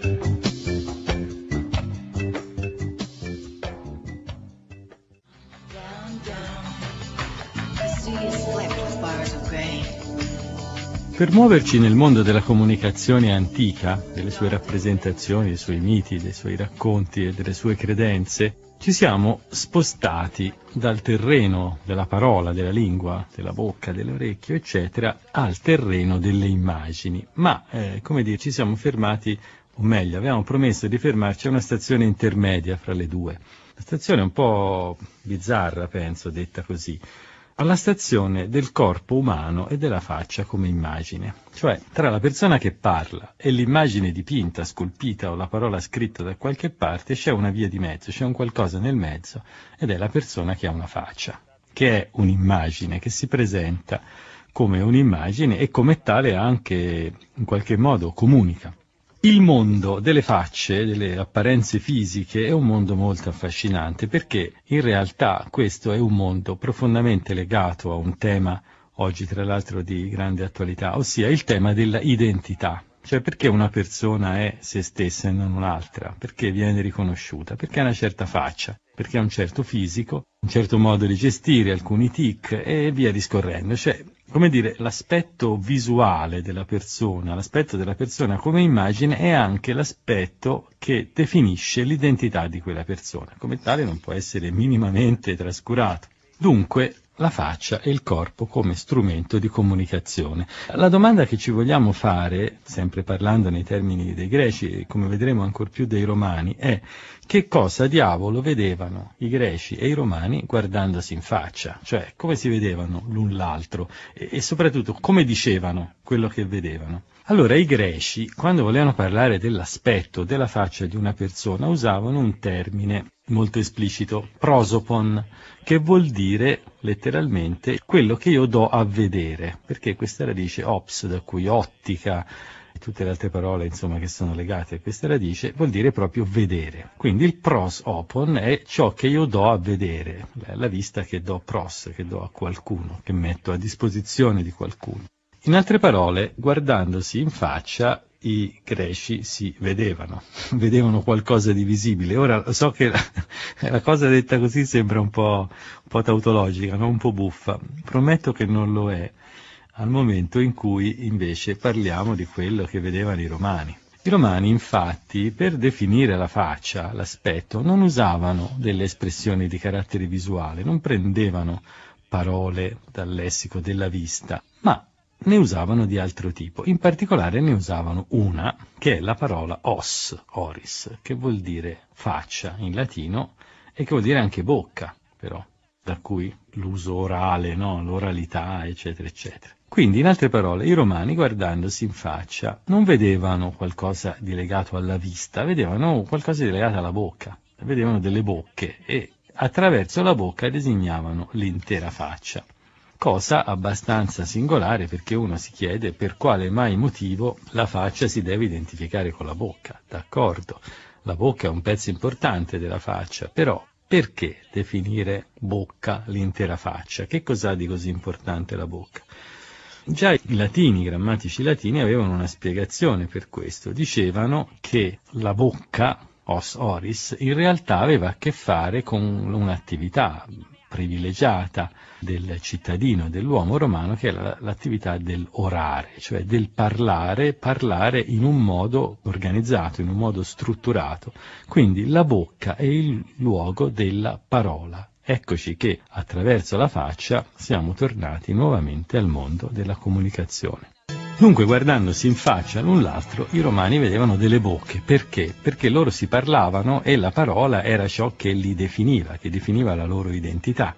Per muoverci nel mondo della comunicazione antica, delle sue rappresentazioni, dei suoi miti, dei suoi racconti e delle sue credenze, ci siamo spostati dal terreno della parola, della lingua, della bocca, dell'orecchio, eccetera, al terreno delle immagini. Ma, eh, come dire, ci siamo fermati, o meglio, avevamo promesso di fermarci a una stazione intermedia fra le due. La stazione un po' bizzarra, penso, detta così alla stazione del corpo umano e della faccia come immagine, cioè tra la persona che parla e l'immagine dipinta, scolpita o la parola scritta da qualche parte c'è una via di mezzo, c'è un qualcosa nel mezzo ed è la persona che ha una faccia, che è un'immagine, che si presenta come un'immagine e come tale anche in qualche modo comunica. Il mondo delle facce, delle apparenze fisiche, è un mondo molto affascinante perché in realtà questo è un mondo profondamente legato a un tema oggi tra l'altro di grande attualità, ossia il tema della identità. Cioè perché una persona è se stessa e non un'altra? Perché viene riconosciuta? Perché ha una certa faccia? Perché ha un certo fisico, un certo modo di gestire alcuni tic e via discorrendo. Cioè come dire, l'aspetto visuale della persona, l'aspetto della persona come immagine è anche l'aspetto che definisce l'identità di quella persona, come tale non può essere minimamente trascurato. Dunque, la faccia e il corpo come strumento di comunicazione. La domanda che ci vogliamo fare, sempre parlando nei termini dei greci e come vedremo ancor più dei romani, è che cosa diavolo vedevano i greci e i romani guardandosi in faccia, cioè come si vedevano l'un l'altro e, e soprattutto come dicevano quello che vedevano. Allora i greci, quando volevano parlare dell'aspetto della faccia di una persona, usavano un termine molto esplicito, prosopon, che vuol dire letteralmente quello che io do a vedere, perché questa radice ops, da cui ottica e tutte le altre parole insomma, che sono legate a questa radice, vuol dire proprio vedere. Quindi il prosopon è ciò che io do a vedere, la vista che do pros, che do a qualcuno, che metto a disposizione di qualcuno. In altre parole, guardandosi in faccia, i greci si vedevano, vedevano qualcosa di visibile. Ora so che la, la cosa detta così sembra un po', un po', tautologica, no? un po' buffa, prometto che non lo è al momento in cui invece parliamo di quello che vedevano i romani. I romani infatti per definire la faccia, l'aspetto, non usavano delle espressioni di carattere visuale, non prendevano parole dal lessico della vista, ma ne usavano di altro tipo. In particolare ne usavano una che è la parola os, oris, che vuol dire faccia in latino e che vuol dire anche bocca, però, da cui l'uso orale, no? l'oralità, eccetera, eccetera. Quindi, in altre parole, i romani, guardandosi in faccia, non vedevano qualcosa di legato alla vista, vedevano qualcosa di legato alla bocca, vedevano delle bocche e attraverso la bocca designavano l'intera faccia cosa abbastanza singolare perché uno si chiede per quale mai motivo la faccia si deve identificare con la bocca. D'accordo, la bocca è un pezzo importante della faccia, però perché definire bocca l'intera faccia? Che cos'ha di così importante la bocca? Già i latini, i grammatici latini, avevano una spiegazione per questo. Dicevano che la bocca, os oris, in realtà aveva a che fare con un'attività privilegiata del cittadino, dell'uomo romano, che è l'attività dell'orare, cioè del parlare, parlare in un modo organizzato, in un modo strutturato. Quindi la bocca è il luogo della parola. Eccoci che attraverso la faccia siamo tornati nuovamente al mondo della comunicazione. Dunque, guardandosi in faccia l'un l'altro, i romani vedevano delle bocche. Perché? Perché loro si parlavano e la parola era ciò che li definiva, che definiva la loro identità.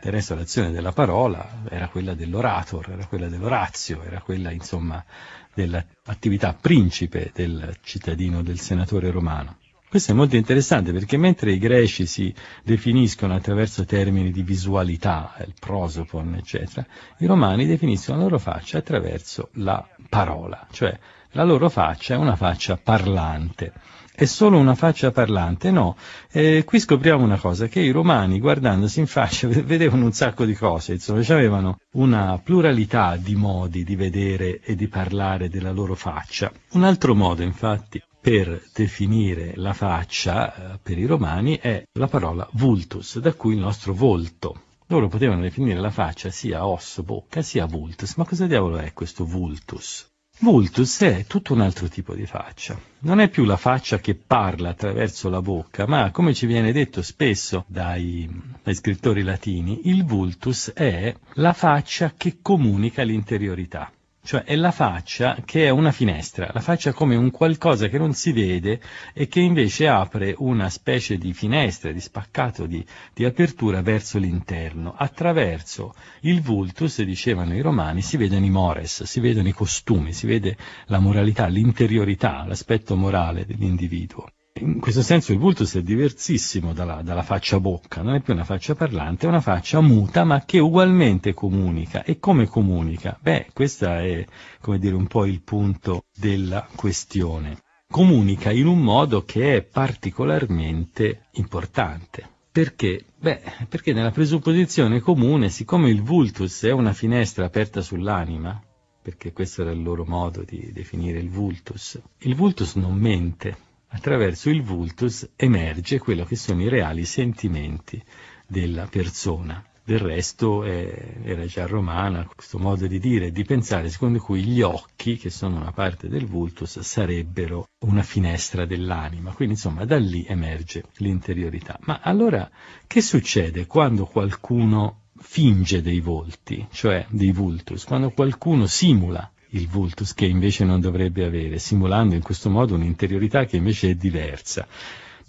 Del resto l'azione della parola era quella dell'orator, era quella dell'orazio, era quella, insomma, dell'attività principe del cittadino, del senatore romano. Questo è molto interessante perché mentre i greci si definiscono attraverso termini di visualità, il prosopon, eccetera, i romani definiscono la loro faccia attraverso la parola, cioè la loro faccia è una faccia parlante. È solo una faccia parlante? No. Eh, qui scopriamo una cosa, che i romani guardandosi in faccia vedevano un sacco di cose, insomma, avevano una pluralità di modi di vedere e di parlare della loro faccia. Un altro modo, infatti, per definire la faccia eh, per i romani è la parola vultus, da cui il nostro volto. Loro potevano definire la faccia sia os, bocca, sia vultus. Ma cosa diavolo è questo vultus? Vultus è tutto un altro tipo di faccia. Non è più la faccia che parla attraverso la bocca, ma come ci viene detto spesso dai, dai scrittori latini, il vultus è la faccia che comunica l'interiorità cioè è la faccia che è una finestra, la faccia come un qualcosa che non si vede e che invece apre una specie di finestra, di spaccato, di, di apertura verso l'interno. Attraverso il vultus, dicevano i romani, si vedono i mores, si vedono i costumi, si vede la moralità, l'interiorità, l'aspetto morale dell'individuo. In questo senso il vultus è diversissimo dalla, dalla, faccia bocca, non è più una faccia parlante, è una faccia muta ma che ugualmente comunica. E come comunica? Beh, questo è, come dire, un po' il punto della questione. Comunica in un modo che è particolarmente importante. Perché? Beh, perché nella presupposizione comune, siccome il vultus è una finestra aperta sull'anima, perché questo era il loro modo di definire il vultus, il vultus non mente, attraverso il vultus emerge quello che sono i reali sentimenti della persona. Del resto eh, era già romana questo modo di dire e di pensare secondo cui gli occhi, che sono una parte del vultus, sarebbero una finestra dell'anima. Quindi insomma da lì emerge l'interiorità. Ma allora che succede quando qualcuno finge dei volti, cioè dei vultus, quando qualcuno simula il vultus che invece non dovrebbe avere, simulando in questo modo un'interiorità che invece è diversa.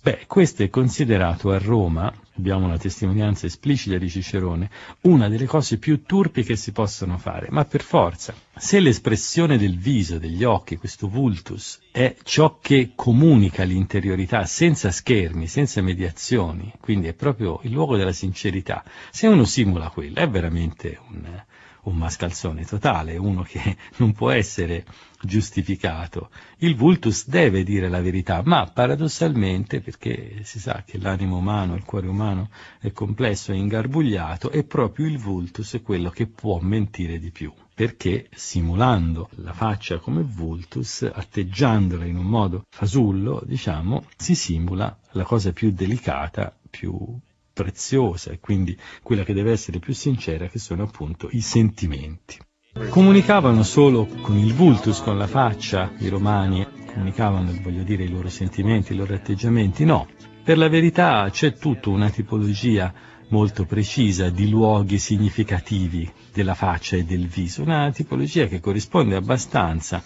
Beh, questo è considerato a Roma, abbiamo una testimonianza esplicita di Cicerone, una delle cose più turpi che si possono fare, ma per forza. Se l'espressione del viso, degli occhi, questo vultus, è ciò che comunica l'interiorità senza schermi, senza mediazioni, quindi è proprio il luogo della sincerità, se uno simula quello è veramente un, un mascalzone totale, uno che non può essere giustificato. Il vultus deve dire la verità, ma paradossalmente, perché si sa che l'animo umano, il cuore umano è complesso e ingarbugliato, è proprio il vultus quello che può mentire di più perché simulando la faccia come vultus, atteggiandola in un modo fasullo, diciamo, si simula la cosa più delicata, più preziosa e quindi quella che deve essere più sincera, che sono appunto i sentimenti. Comunicavano solo con il vultus, con la faccia, i romani comunicavano, voglio dire, i loro sentimenti, i loro atteggiamenti? No. Per la verità c'è tutta una tipologia molto precisa di luoghi significativi della faccia e del viso, una tipologia che corrisponde abbastanza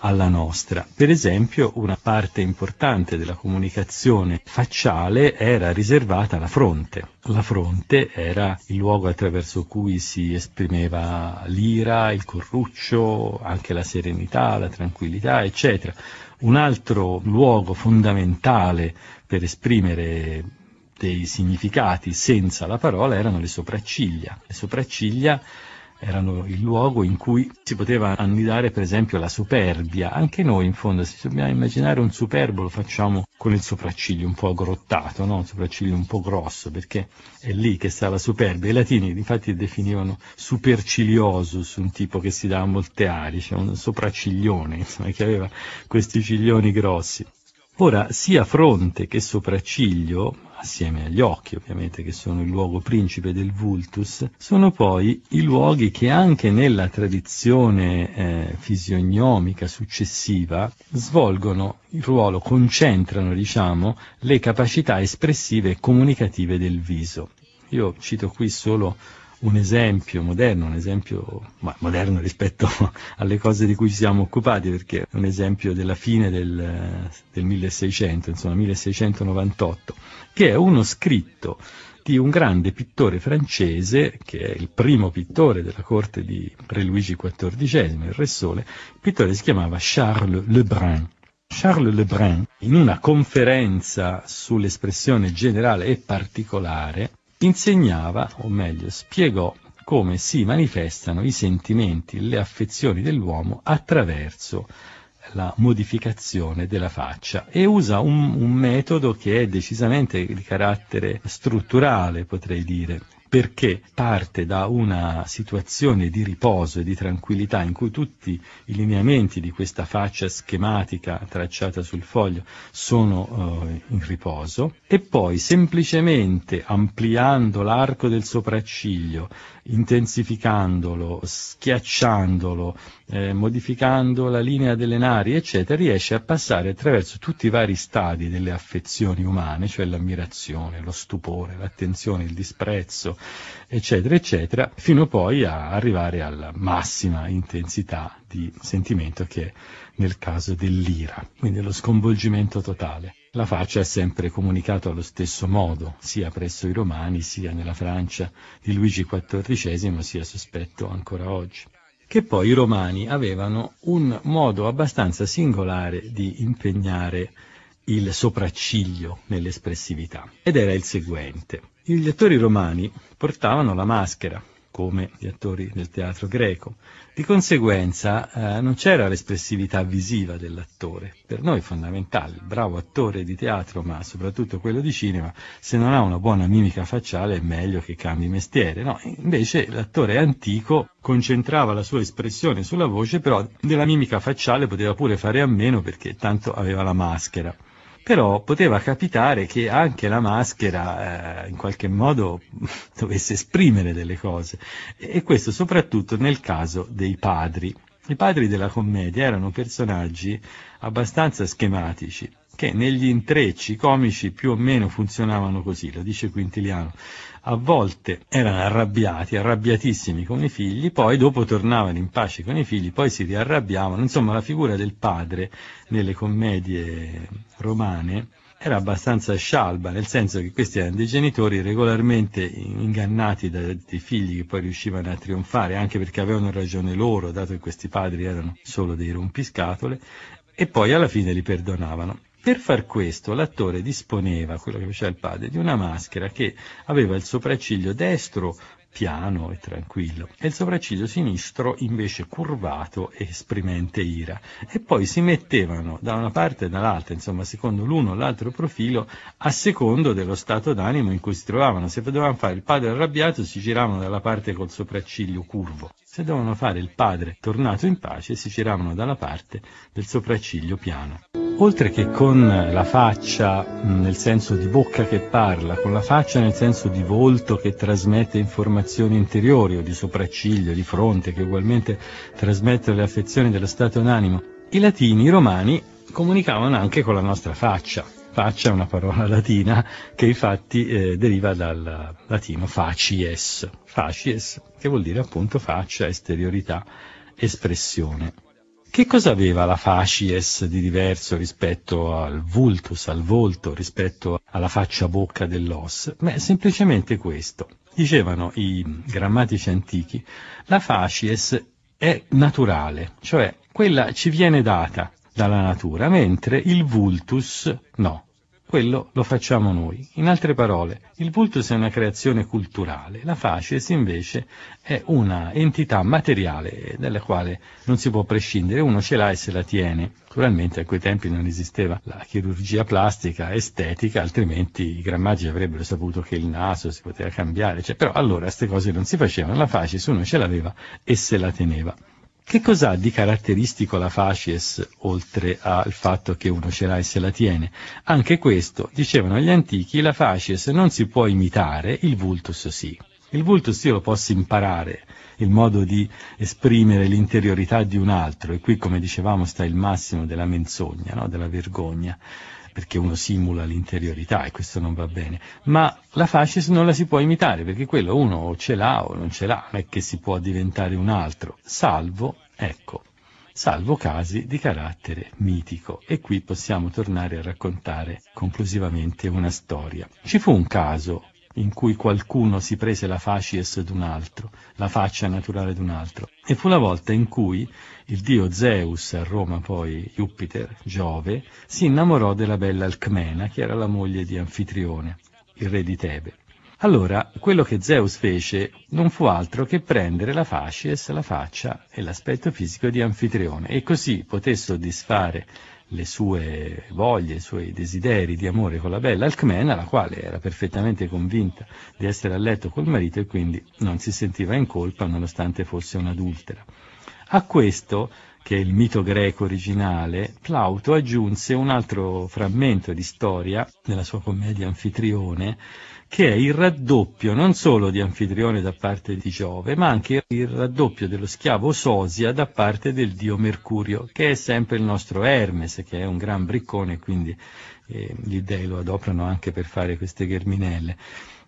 alla nostra. Per esempio, una parte importante della comunicazione facciale era riservata alla fronte. La fronte era il luogo attraverso cui si esprimeva l'ira, il corruccio, anche la serenità, la tranquillità, eccetera. Un altro luogo fondamentale per esprimere dei significati senza la parola erano le sopracciglia. Le sopracciglia erano il luogo in cui si poteva annidare per esempio la superbia. Anche noi in fondo se dobbiamo immaginare un superbo lo facciamo con il sopracciglio un po' aggrottato, no? un sopracciglio un po' grosso perché è lì che sta la superbia. I latini infatti definivano superciliosus, un tipo che si dà molte ali, cioè un sopracciglione insomma, che aveva questi ciglioni grossi. Ora, sia fronte che sopracciglio assieme agli occhi ovviamente che sono il luogo principe del vultus, sono poi i luoghi che anche nella tradizione eh, fisiognomica successiva svolgono il ruolo, concentrano diciamo le capacità espressive e comunicative del viso. Io cito qui solo un esempio moderno, un esempio moderno rispetto alle cose di cui ci siamo occupati, perché è un esempio della fine del, del 1600, insomma 1698, che è uno scritto di un grande pittore francese, che è il primo pittore della corte di Re Luigi XIV, il Re Sole, il pittore si chiamava Charles Lebrun. Charles Lebrun, in una conferenza sull'espressione generale e particolare, insegnava, o meglio spiegò, come si manifestano i sentimenti, le affezioni dell'uomo attraverso la modificazione della faccia e usa un, un, metodo che è decisamente di carattere strutturale, potrei dire, perché parte da una situazione di riposo e di tranquillità in cui tutti i lineamenti di questa faccia schematica tracciata sul foglio sono eh, in riposo e poi semplicemente ampliando l'arco del sopracciglio, intensificandolo, schiacciandolo, eh, modificando la linea delle nari, eccetera, riesce a passare attraverso tutti i vari stadi delle affezioni umane, cioè l'ammirazione, lo stupore, l'attenzione, il disprezzo, eccetera, eccetera, fino poi a arrivare alla massima intensità di sentimento che è nel caso dell'ira, quindi lo sconvolgimento totale. La faccia è sempre comunicata allo stesso modo, sia presso i romani, sia nella Francia. Di Luigi XIV, sia sospetto ancora oggi. Che poi i romani avevano un modo abbastanza singolare di impegnare il sopracciglio nell'espressività, ed era il seguente. Gli attori romani portavano la maschera, come gli attori del teatro greco. Di conseguenza eh, non c'era l'espressività visiva dell'attore. Per noi fondamentale, il bravo attore di teatro, ma soprattutto quello di cinema, se non ha una buona mimica facciale è meglio che cambi mestiere. No, invece l'attore antico concentrava la sua espressione sulla voce, però della mimica facciale poteva pure fare a meno perché tanto aveva la maschera però poteva capitare che anche la maschera eh, in qualche modo dovesse esprimere delle cose e questo soprattutto nel caso dei padri. I padri della commedia erano personaggi abbastanza schematici che negli intrecci comici più o meno funzionavano così, lo dice Quintiliano a volte erano arrabbiati, arrabbiatissimi con i figli, poi dopo tornavano in pace con i figli, poi si riarrabbiavano. Insomma, la figura del padre nelle commedie romane era abbastanza scialba, nel senso che questi erano dei genitori regolarmente ingannati dai figli che poi riuscivano a trionfare, anche perché avevano ragione loro, dato che questi padri erano solo dei rompiscatole, e poi alla fine li perdonavano. Per far questo l'attore disponeva, quello che faceva il padre, di una maschera che aveva il sopracciglio destro piano e tranquillo e il sopracciglio sinistro invece curvato e esprimente ira e poi si mettevano da una parte e dall'altra, insomma secondo l'uno o l'altro profilo a secondo dello stato d'animo in cui si trovavano. Se dovevano fare il padre arrabbiato si giravano dalla parte col sopracciglio curvo, se dovevano fare il padre tornato in pace si giravano dalla parte del sopracciglio piano oltre che con la faccia nel senso di bocca che parla, con la faccia nel senso di volto che trasmette informazioni interiori o di sopracciglio, di fronte, che ugualmente trasmette le affezioni dello stato d'animo, i latini, i romani, comunicavano anche con la nostra faccia. Faccia è una parola latina che infatti eh, deriva dal latino facies, facies, che vuol dire appunto faccia, esteriorità, espressione. Che cosa aveva la facies di diverso rispetto al vultus, al volto, rispetto alla faccia bocca dell'os? Beh, semplicemente questo. Dicevano i grammatici antichi, la facies è naturale, cioè quella ci viene data dalla natura, mentre il vultus no quello lo facciamo noi. In altre parole, il vultus è una creazione culturale, la facies invece è una entità materiale dalla quale non si può prescindere, uno ce l'ha e se la tiene. Naturalmente a quei tempi non esisteva la chirurgia plastica estetica, altrimenti i grammatici avrebbero saputo che il naso si poteva cambiare, cioè, però allora queste cose non si facevano, la facies uno ce l'aveva e se la teneva. Che cos'ha di caratteristico la facies oltre al fatto che uno ce l'ha e se la tiene? Anche questo, dicevano gli antichi, la facies non si può imitare, il vultus sì. Il vultus io lo posso imparare, il modo di esprimere l'interiorità di un altro, e qui come dicevamo sta il massimo della menzogna, no? della vergogna perché uno simula l'interiorità e questo non va bene, ma la fasces non la si può imitare perché quello uno o ce l'ha o non ce l'ha, non è che si può diventare un altro, salvo, ecco, salvo casi di carattere mitico. E qui possiamo tornare a raccontare conclusivamente una storia. Ci fu un caso in cui qualcuno si prese la facies d'un altro, la faccia naturale d'un altro. E fu la volta in cui il dio Zeus, a Roma poi Jupiter, Giove, si innamorò della bella Alcmena, che era la moglie di Anfitrione, il re di Tebe. Allora, quello che Zeus fece non fu altro che prendere la facies, la faccia e l'aspetto fisico di Anfitrione, e così poté soddisfare le sue voglie, i suoi desideri di amore con la bella Alcmena, la quale era perfettamente convinta di essere a letto col marito e quindi non si sentiva in colpa nonostante fosse un'adultera. A questo, che è il mito greco originale, Plauto aggiunse un altro frammento di storia nella sua commedia Anfitrione, che è il raddoppio non solo di Anfitrione da parte di Giove, ma anche il raddoppio dello schiavo Sosia da parte del dio Mercurio, che è sempre il nostro Hermes, che è un gran briccone, quindi eh, gli dei lo adoprano anche per fare queste gherminelle.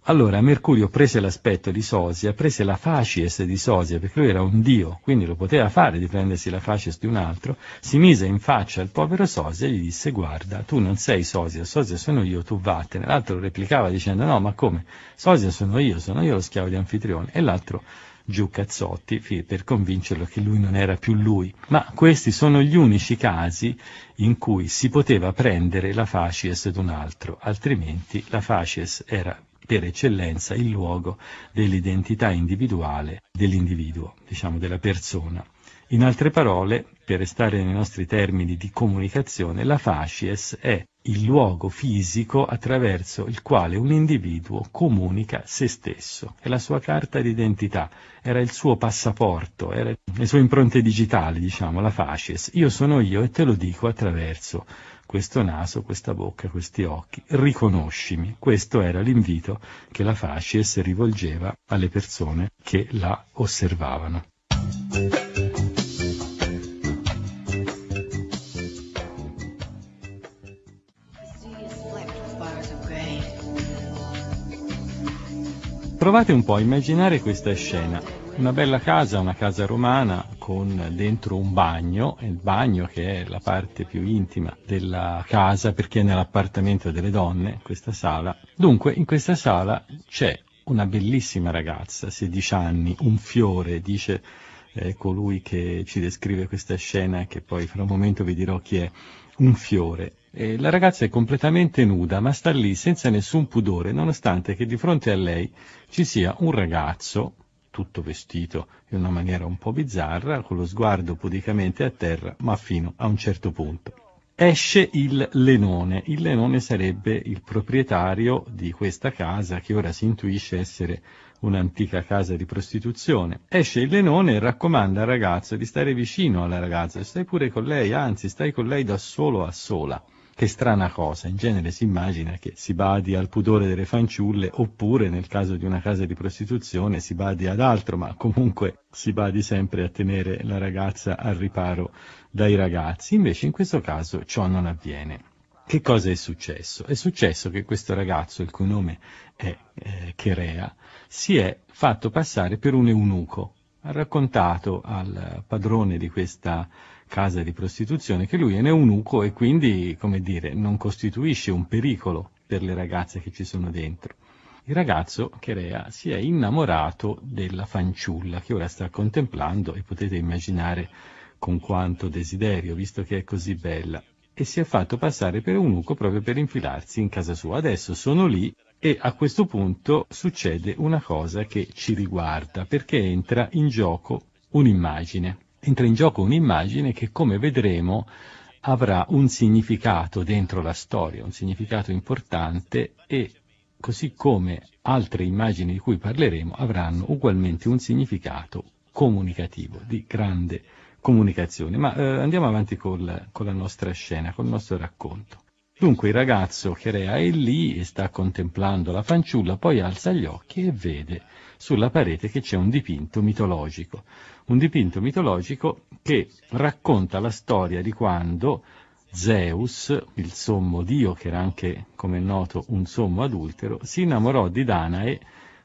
Allora Mercurio prese l'aspetto di Sosia, prese la facies di Sosia, perché lui era un dio, quindi lo poteva fare di prendersi la facies di un altro, si mise in faccia al povero Sosia e gli disse guarda, tu non sei Sosia, Sosia sono io, tu vattene. L'altro replicava dicendo no, ma come? Sosia sono io, sono io lo schiavo di Anfitrione. E l'altro giù cazzotti per convincerlo che lui non era più lui. Ma questi sono gli unici casi in cui si poteva prendere la facies d'un altro, altrimenti la facies era per eccellenza il luogo dell'identità individuale dell'individuo, diciamo della persona. In altre parole, per restare nei nostri termini di comunicazione, la facies è il luogo fisico attraverso il quale un individuo comunica se stesso. È la sua carta d'identità, era il suo passaporto, era le sue impronte digitali, diciamo, la facies. Io sono io e te lo dico attraverso questo naso, questa bocca, questi occhi, riconoscimi. Questo era l'invito che la Fascies rivolgeva alle persone che la osservavano. Provate un po' a immaginare questa scena una bella casa, una casa romana con dentro un bagno, il bagno che è la parte più intima della casa perché è nell'appartamento delle donne, questa sala. Dunque in questa sala c'è una bellissima ragazza, 16 anni, un fiore, dice eh, colui che ci descrive questa scena che poi fra un momento vi dirò chi è, un fiore. E la ragazza è completamente nuda, ma sta lì senza nessun pudore, nonostante che di fronte a lei ci sia un ragazzo tutto vestito in una maniera un po' bizzarra, con lo sguardo pudicamente a terra, ma fino a un certo punto. Esce il Lenone. Il Lenone sarebbe il proprietario di questa casa che ora si intuisce essere un'antica casa di prostituzione. Esce il Lenone e raccomanda al ragazzo di stare vicino alla ragazza, stai pure con lei, anzi stai con lei da solo a sola. Che strana cosa, in genere si immagina che si badi al pudore delle fanciulle oppure nel caso di una casa di prostituzione si badi ad altro, ma comunque si badi sempre a tenere la ragazza al riparo dai ragazzi. Invece in questo caso ciò non avviene. Che cosa è successo? È successo che questo ragazzo, il cui nome è eh, Cherea, si è fatto passare per un eunuco. Ha raccontato al padrone di questa casa di prostituzione, che lui è un eunuco e quindi, come dire, non costituisce un pericolo per le ragazze che ci sono dentro. Il ragazzo, Cherea, si è innamorato della fanciulla che ora sta contemplando e potete immaginare con quanto desiderio, visto che è così bella, e si è fatto passare per eunuco proprio per infilarsi in casa sua. Adesso sono lì e a questo punto succede una cosa che ci riguarda, perché entra in gioco un'immagine entra in gioco un'immagine che, come vedremo, avrà un significato dentro la storia, un significato importante e così come altre immagini di cui parleremo avranno ugualmente un significato comunicativo, di grande comunicazione. Ma eh, andiamo avanti col, con la nostra scena, col nostro racconto. Dunque il ragazzo Cherea è lì e sta contemplando la fanciulla, poi alza gli occhi e vede sulla parete che c'è un dipinto mitologico, un dipinto mitologico che racconta la storia di quando Zeus, il sommo dio, che era anche, come è noto, un sommo adultero, si innamorò di Danae,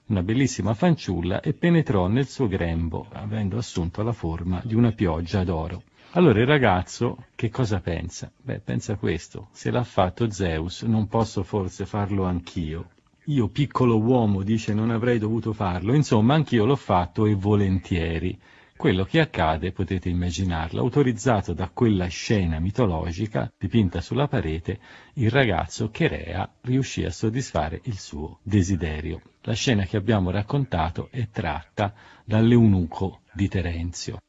una bellissima fanciulla, e penetrò nel suo grembo, avendo assunto la forma di una pioggia d'oro. Allora il ragazzo che cosa pensa? Beh, pensa questo, se l'ha fatto Zeus non posso forse farlo anch'io. Io piccolo uomo dice non avrei dovuto farlo, insomma anch'io l'ho fatto e volentieri. Quello che accade, potete immaginarlo, autorizzato da quella scena mitologica dipinta sulla parete, il ragazzo Cherea riuscì a soddisfare il suo desiderio. La scena che abbiamo raccontato è tratta dall'eunuco di Terenzio.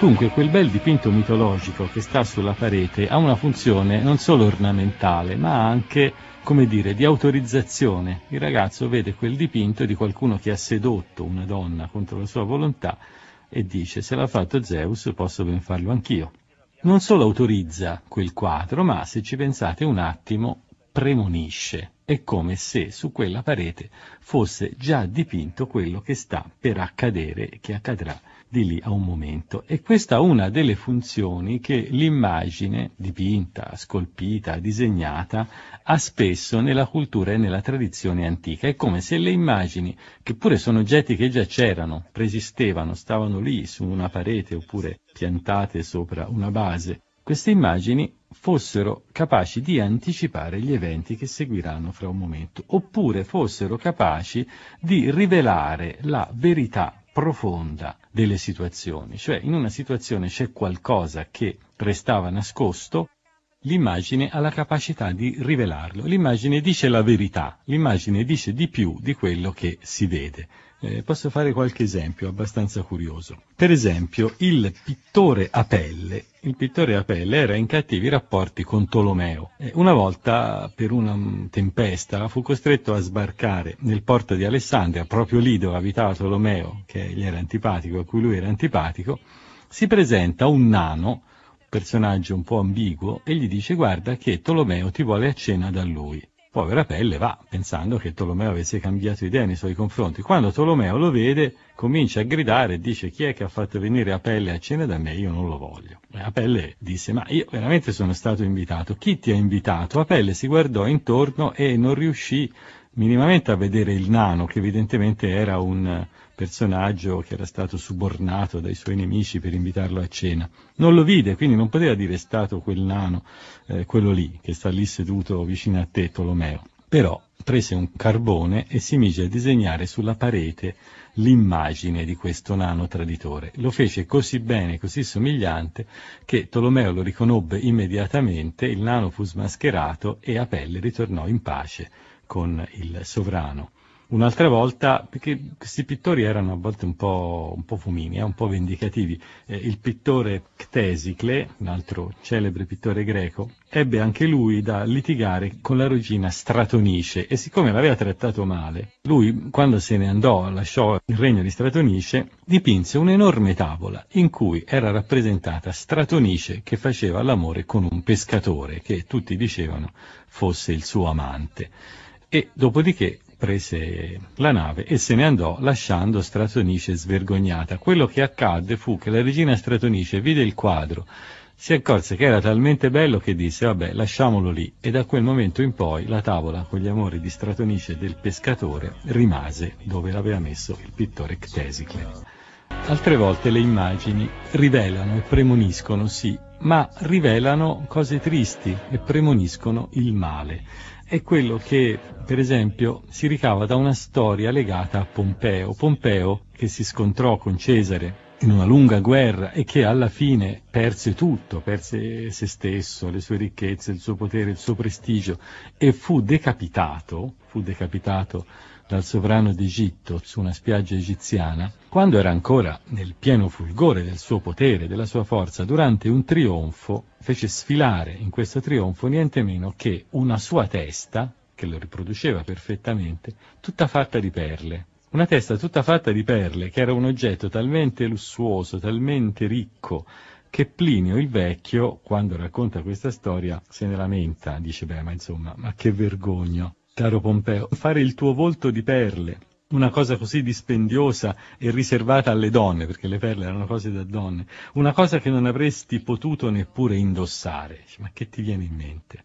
Dunque quel bel dipinto mitologico che sta sulla parete ha una funzione non solo ornamentale, ma anche, come dire, di autorizzazione. Il ragazzo vede quel dipinto di qualcuno che ha sedotto una donna contro la sua volontà e dice se l'ha fatto Zeus posso ben farlo anch'io. Non solo autorizza quel quadro, ma se ci pensate un attimo, premonisce. È come se su quella parete fosse già dipinto quello che sta per accadere e che accadrà di lì a un momento. E questa è una delle funzioni che l'immagine dipinta, scolpita, disegnata ha spesso nella cultura e nella tradizione antica. È come se le immagini, che pure sono oggetti che già c'erano, preesistevano, stavano lì su una parete oppure piantate sopra una base, queste immagini fossero capaci di anticipare gli eventi che seguiranno fra un momento, oppure fossero capaci di rivelare la verità profonda delle situazioni, cioè in una situazione c'è qualcosa che restava nascosto, l'immagine ha la capacità di rivelarlo, l'immagine dice la verità, l'immagine dice di più di quello che si vede. Eh, posso fare qualche esempio abbastanza curioso. Per esempio, il pittore Apelle, il pittore Apelle era in cattivi rapporti con Tolomeo. Una volta, per una tempesta, fu costretto a sbarcare nel porto di Alessandria, proprio lì dove abitava Tolomeo, che gli era antipatico, a cui lui era antipatico, si presenta un nano, personaggio un po' ambiguo, e gli dice guarda che Tolomeo ti vuole a cena da lui. Povera pelle va, pensando che Tolomeo avesse cambiato idea nei suoi confronti. Quando Tolomeo lo vede, comincia a gridare e dice chi è che ha fatto venire Apelle a cena da me? Io non lo voglio. E Apelle disse ma io veramente sono stato invitato. Chi ti ha invitato? Apelle si guardò intorno e non riuscì minimamente a vedere il nano, che evidentemente era un personaggio che era stato subornato dai suoi nemici per invitarlo a cena. Non lo vide, quindi non poteva dire è stato quel nano, eh, quello lì, che sta lì seduto vicino a te, Tolomeo. Però prese un carbone e si mise a disegnare sulla parete l'immagine di questo nano traditore. Lo fece così bene, così somigliante, che Tolomeo lo riconobbe immediatamente, il nano fu smascherato e Apelle ritornò in pace con il sovrano. Un'altra volta, perché questi pittori erano a volte un po', un po fumini, eh, un po' vendicativi, eh, il pittore Ctesicle, un altro celebre pittore greco, ebbe anche lui da litigare con la regina Stratonice e siccome l'aveva trattato male, lui quando se ne andò, lasciò il regno di Stratonice, dipinse un'enorme tavola in cui era rappresentata Stratonice che faceva l'amore con un pescatore che tutti dicevano fosse il suo amante. E dopodiché prese la nave e se ne andò lasciando Stratonice svergognata. Quello che accadde fu che la regina Stratonice vide il quadro, si accorse che era talmente bello che disse vabbè lasciamolo lì e da quel momento in poi la tavola con gli amori di Stratonice del pescatore rimase dove l'aveva messo il pittore Ctesicle. Altre volte le immagini rivelano e premoniscono, sì, ma rivelano cose tristi e premoniscono il male è quello che, per esempio, si ricava da una storia legata a Pompeo. Pompeo, che si scontrò con Cesare in una lunga guerra e che alla fine perse tutto, perse se stesso, le sue ricchezze, il suo potere, il suo prestigio e fu decapitato, fu decapitato dal sovrano d'Egitto su una spiaggia egiziana, quando era ancora nel pieno fulgore del suo potere, della sua forza, durante un trionfo, fece sfilare in questo trionfo niente meno che una sua testa, che lo riproduceva perfettamente, tutta fatta di perle. Una testa tutta fatta di perle, che era un oggetto talmente lussuoso, talmente ricco, che Plinio il Vecchio, quando racconta questa storia, se ne lamenta, dice, beh, ma insomma, ma che vergogno caro Pompeo, fare il tuo volto di perle, una cosa così dispendiosa e riservata alle donne, perché le perle erano cose da donne, una cosa che non avresti potuto neppure indossare. Ma che ti viene in mente?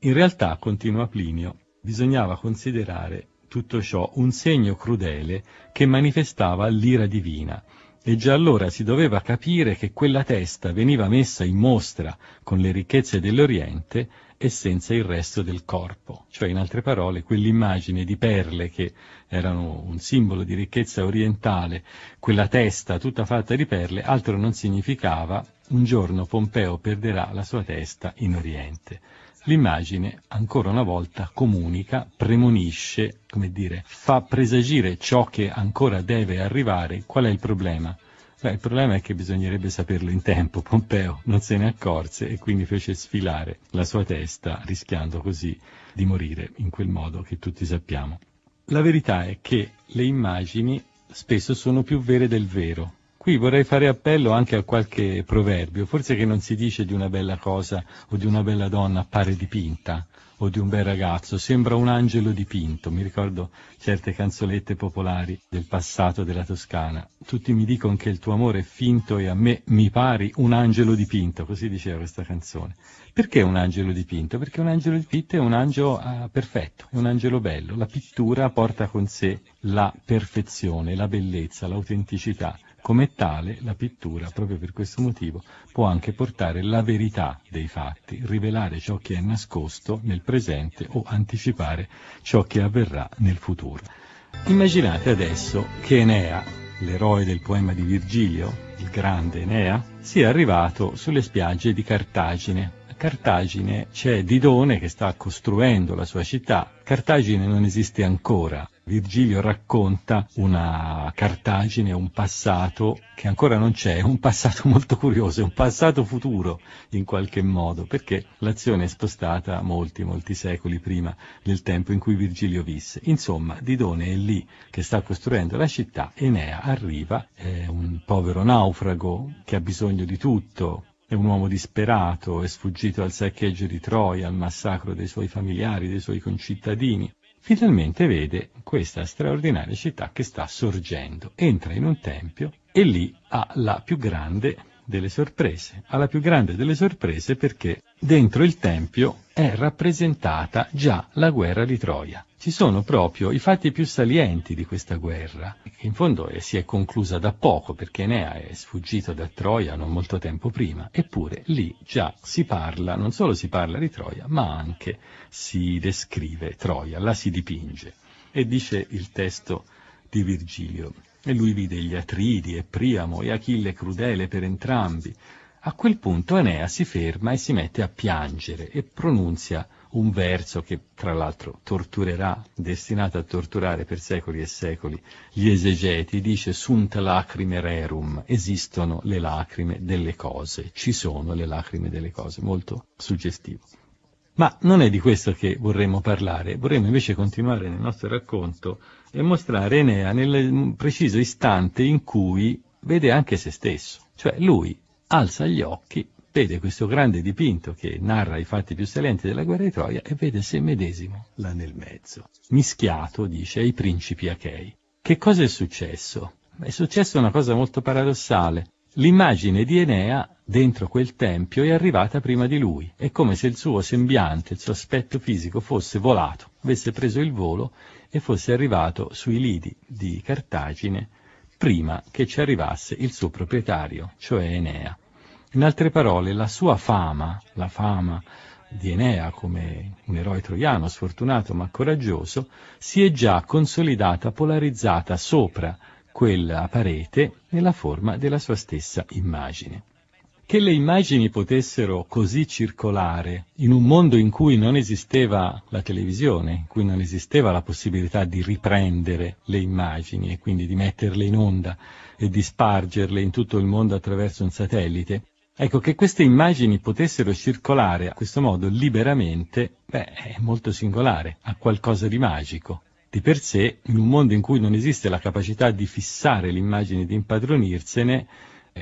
In realtà, continua Plinio, bisognava considerare tutto ciò un segno crudele che manifestava l'ira divina, e già allora si doveva capire che quella testa veniva messa in mostra con le ricchezze dell'Oriente e senza il resto del corpo, cioè in altre parole quell'immagine di perle che erano un simbolo di ricchezza orientale, quella testa tutta fatta di perle, altro non significava un giorno Pompeo perderà la sua testa in Oriente. L'immagine, ancora una volta, comunica, premonisce, come dire, fa presagire ciò che ancora deve arrivare. Qual è il problema? Beh, il problema è che bisognerebbe saperlo in tempo. Pompeo non se ne accorse e quindi fece sfilare la sua testa, rischiando così di morire in quel modo che tutti sappiamo. La verità è che le immagini spesso sono più vere del vero. Qui vorrei fare appello anche a qualche proverbio, forse che non si dice di una bella cosa o di una bella donna appare dipinta, o di un bel ragazzo, sembra un angelo dipinto. Mi ricordo certe canzolette popolari del passato della Toscana. Tutti mi dicono che il tuo amore è finto e a me mi pari un angelo dipinto, così diceva questa canzone. Perché un angelo dipinto? Perché un angelo dipinto è un angelo ah, perfetto, è un angelo bello. La pittura porta con sé la perfezione, la bellezza, l'autenticità. Come tale, la pittura, proprio per questo motivo, può anche portare la verità dei fatti, rivelare ciò che è nascosto nel presente o anticipare ciò che avverrà nel futuro. Immaginate adesso che Enea, l'eroe del poema di Virgilio, il grande Enea, sia arrivato sulle spiagge di Cartagine Cartagine c'è Didone che sta costruendo la sua città. Cartagine non esiste ancora. Virgilio racconta una Cartagine, un passato che ancora non c'è, un passato molto curioso, un passato futuro in qualche modo, perché l'azione è spostata molti, molti secoli prima del tempo in cui Virgilio visse. Insomma, Didone è lì che sta costruendo la città, Enea arriva, è un povero naufrago che ha bisogno di tutto, è un uomo disperato, è sfuggito al saccheggio di Troia, al massacro dei suoi familiari, dei suoi concittadini. Finalmente vede questa straordinaria città che sta sorgendo. Entra in un tempio e lì ha la più grande delle sorprese. Ha la più grande delle sorprese perché dentro il Tempio è rappresentata già la guerra di Troia. Ci sono proprio i fatti più salienti di questa guerra, che in fondo si è conclusa da poco perché Enea è sfuggito da Troia non molto tempo prima, eppure lì già si parla, non solo si parla di Troia, ma anche si descrive Troia, la si dipinge. E dice il testo di Virgilio, e lui vide gli Atridi e Priamo e Achille crudele per entrambi. A quel punto Enea si ferma e si mette a piangere e pronunzia un verso che tra l'altro torturerà, destinato a torturare per secoli e secoli gli esegeti, dice sunt lacrime rerum, esistono le lacrime delle cose, ci sono le lacrime delle cose, molto suggestivo. Ma non è di questo che vorremmo parlare, vorremmo invece continuare nel nostro racconto e mostrare Enea nel preciso istante in cui vede anche se stesso, cioè lui alza gli occhi, vede questo grande dipinto che narra i fatti più salienti della guerra di Troia e vede se medesimo là nel mezzo, mischiato, dice, ai principi achei. Che cosa è successo? È successa una cosa molto paradossale. L'immagine di Enea dentro quel tempio è arrivata prima di lui. È come se il suo sembiante, il suo aspetto fisico fosse volato, avesse preso il volo e fosse arrivato sui lidi di Cartagine prima che ci arrivasse il suo proprietario, cioè Enea. In altre parole, la sua fama, la fama di Enea come un eroe troiano sfortunato ma coraggioso, si è già consolidata, polarizzata sopra quella parete nella forma della sua stessa immagine. Che le immagini potessero così circolare in un mondo in cui non esisteva la televisione, in cui non esisteva la possibilità di riprendere le immagini e quindi di metterle in onda e di spargerle in tutto il mondo attraverso un satellite, ecco che queste immagini potessero circolare a questo modo liberamente, beh, è molto singolare, ha qualcosa di magico. Di per sé, in un mondo in cui non esiste la capacità di fissare l'immagine, di impadronirsene,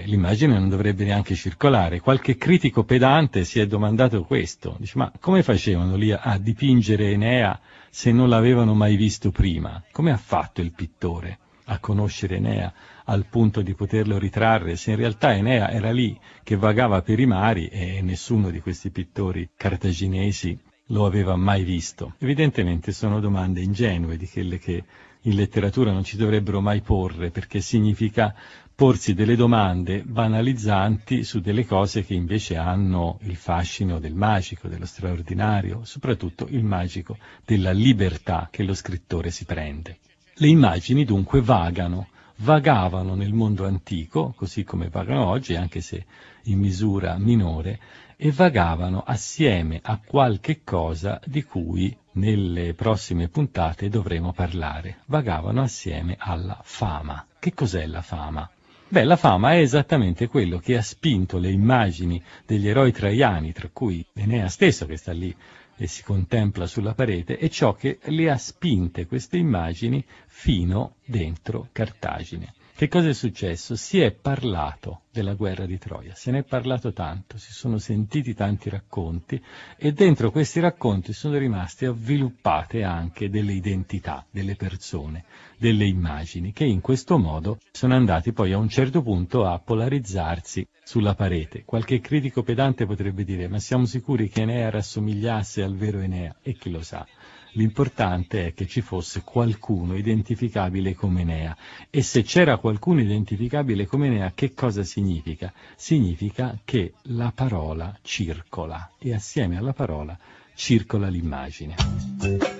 l'immagine non dovrebbe neanche circolare. Qualche critico pedante si è domandato questo, dice ma come facevano lì a dipingere Enea se non l'avevano mai visto prima? Come ha fatto il pittore a conoscere Enea al punto di poterlo ritrarre se in realtà Enea era lì che vagava per i mari e nessuno di questi pittori cartaginesi lo aveva mai visto? Evidentemente sono domande ingenue di quelle che in letteratura non ci dovrebbero mai porre perché significa porsi delle domande banalizzanti su delle cose che invece hanno il fascino del magico, dello straordinario, soprattutto il magico della libertà che lo scrittore si prende. Le immagini dunque vagano, vagavano nel mondo antico, così come vagano oggi, anche se in misura minore, e vagavano assieme a qualche cosa di cui nelle prossime puntate dovremo parlare. Vagavano assieme alla fama. Che cos'è la fama? Beh, la fama è esattamente quello che ha spinto le immagini degli eroi traiani, tra cui Enea stesso che sta lì e si contempla sulla parete, è ciò che le ha spinte queste immagini fino dentro Cartagine. Che cosa è successo? Si è parlato della guerra di Troia, se ne è parlato tanto, si sono sentiti tanti racconti e dentro questi racconti sono rimaste avviluppate anche delle identità delle persone, delle immagini, che in questo modo sono andati poi a un certo punto a polarizzarsi sulla parete. Qualche critico pedante potrebbe dire ma siamo sicuri che Enea rassomigliasse al vero Enea? E chi lo sa? L'importante è che ci fosse qualcuno identificabile come Enea. E se c'era qualcuno identificabile come Enea, che cosa significa? Significa che la parola circola e assieme alla parola circola l'immagine.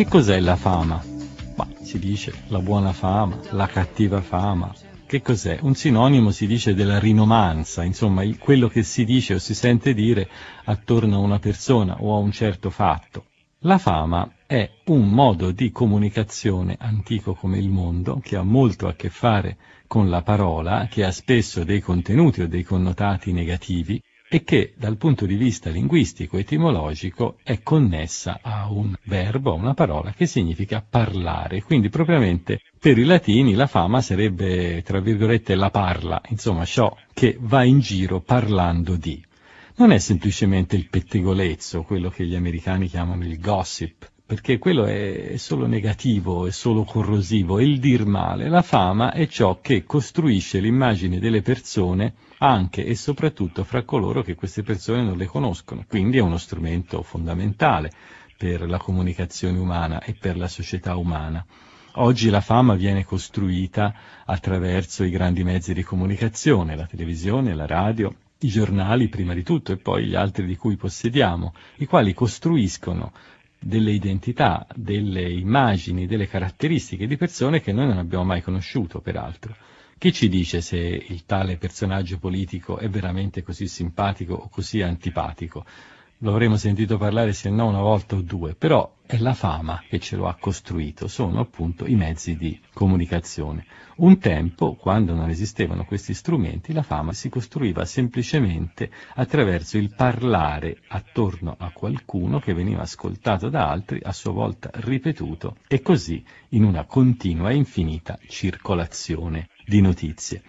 Che cos'è la fama? Bah, si dice la buona fama, la cattiva fama, che cos'è? Un sinonimo si dice della rinomanza, insomma quello che si dice o si sente dire attorno a una persona o a un certo fatto. La fama è un modo di comunicazione antico come il mondo, che ha molto a che fare con la parola, che ha spesso dei contenuti o dei connotati negativi, e che dal punto di vista linguistico etimologico è connessa a un verbo, a una parola che significa parlare. Quindi propriamente per i latini la fama sarebbe, tra virgolette, la parla, insomma ciò che va in giro parlando di. Non è semplicemente il pettegolezzo, quello che gli americani chiamano il gossip, perché quello è solo negativo, è solo corrosivo, è il dir male. La fama è ciò che costruisce l'immagine delle persone anche e soprattutto fra coloro che queste persone non le conoscono, quindi è uno strumento fondamentale per la comunicazione umana e per la società umana. Oggi la fama viene costruita attraverso i grandi mezzi di comunicazione, la televisione, la radio, i giornali prima di tutto e poi gli altri di cui possediamo, i quali costruiscono delle identità, delle immagini, delle caratteristiche di persone che noi non abbiamo mai conosciuto, peraltro. Chi ci dice se il tale personaggio politico è veramente così simpatico o così antipatico? Lo avremo sentito parlare se no una volta o due, però è la fama che ce lo ha costruito, sono appunto i mezzi di comunicazione. Un tempo, quando non esistevano questi strumenti, la fama si costruiva semplicemente attraverso il parlare attorno a qualcuno che veniva ascoltato da altri, a sua volta ripetuto, e così in una continua e infinita circolazione di notizie.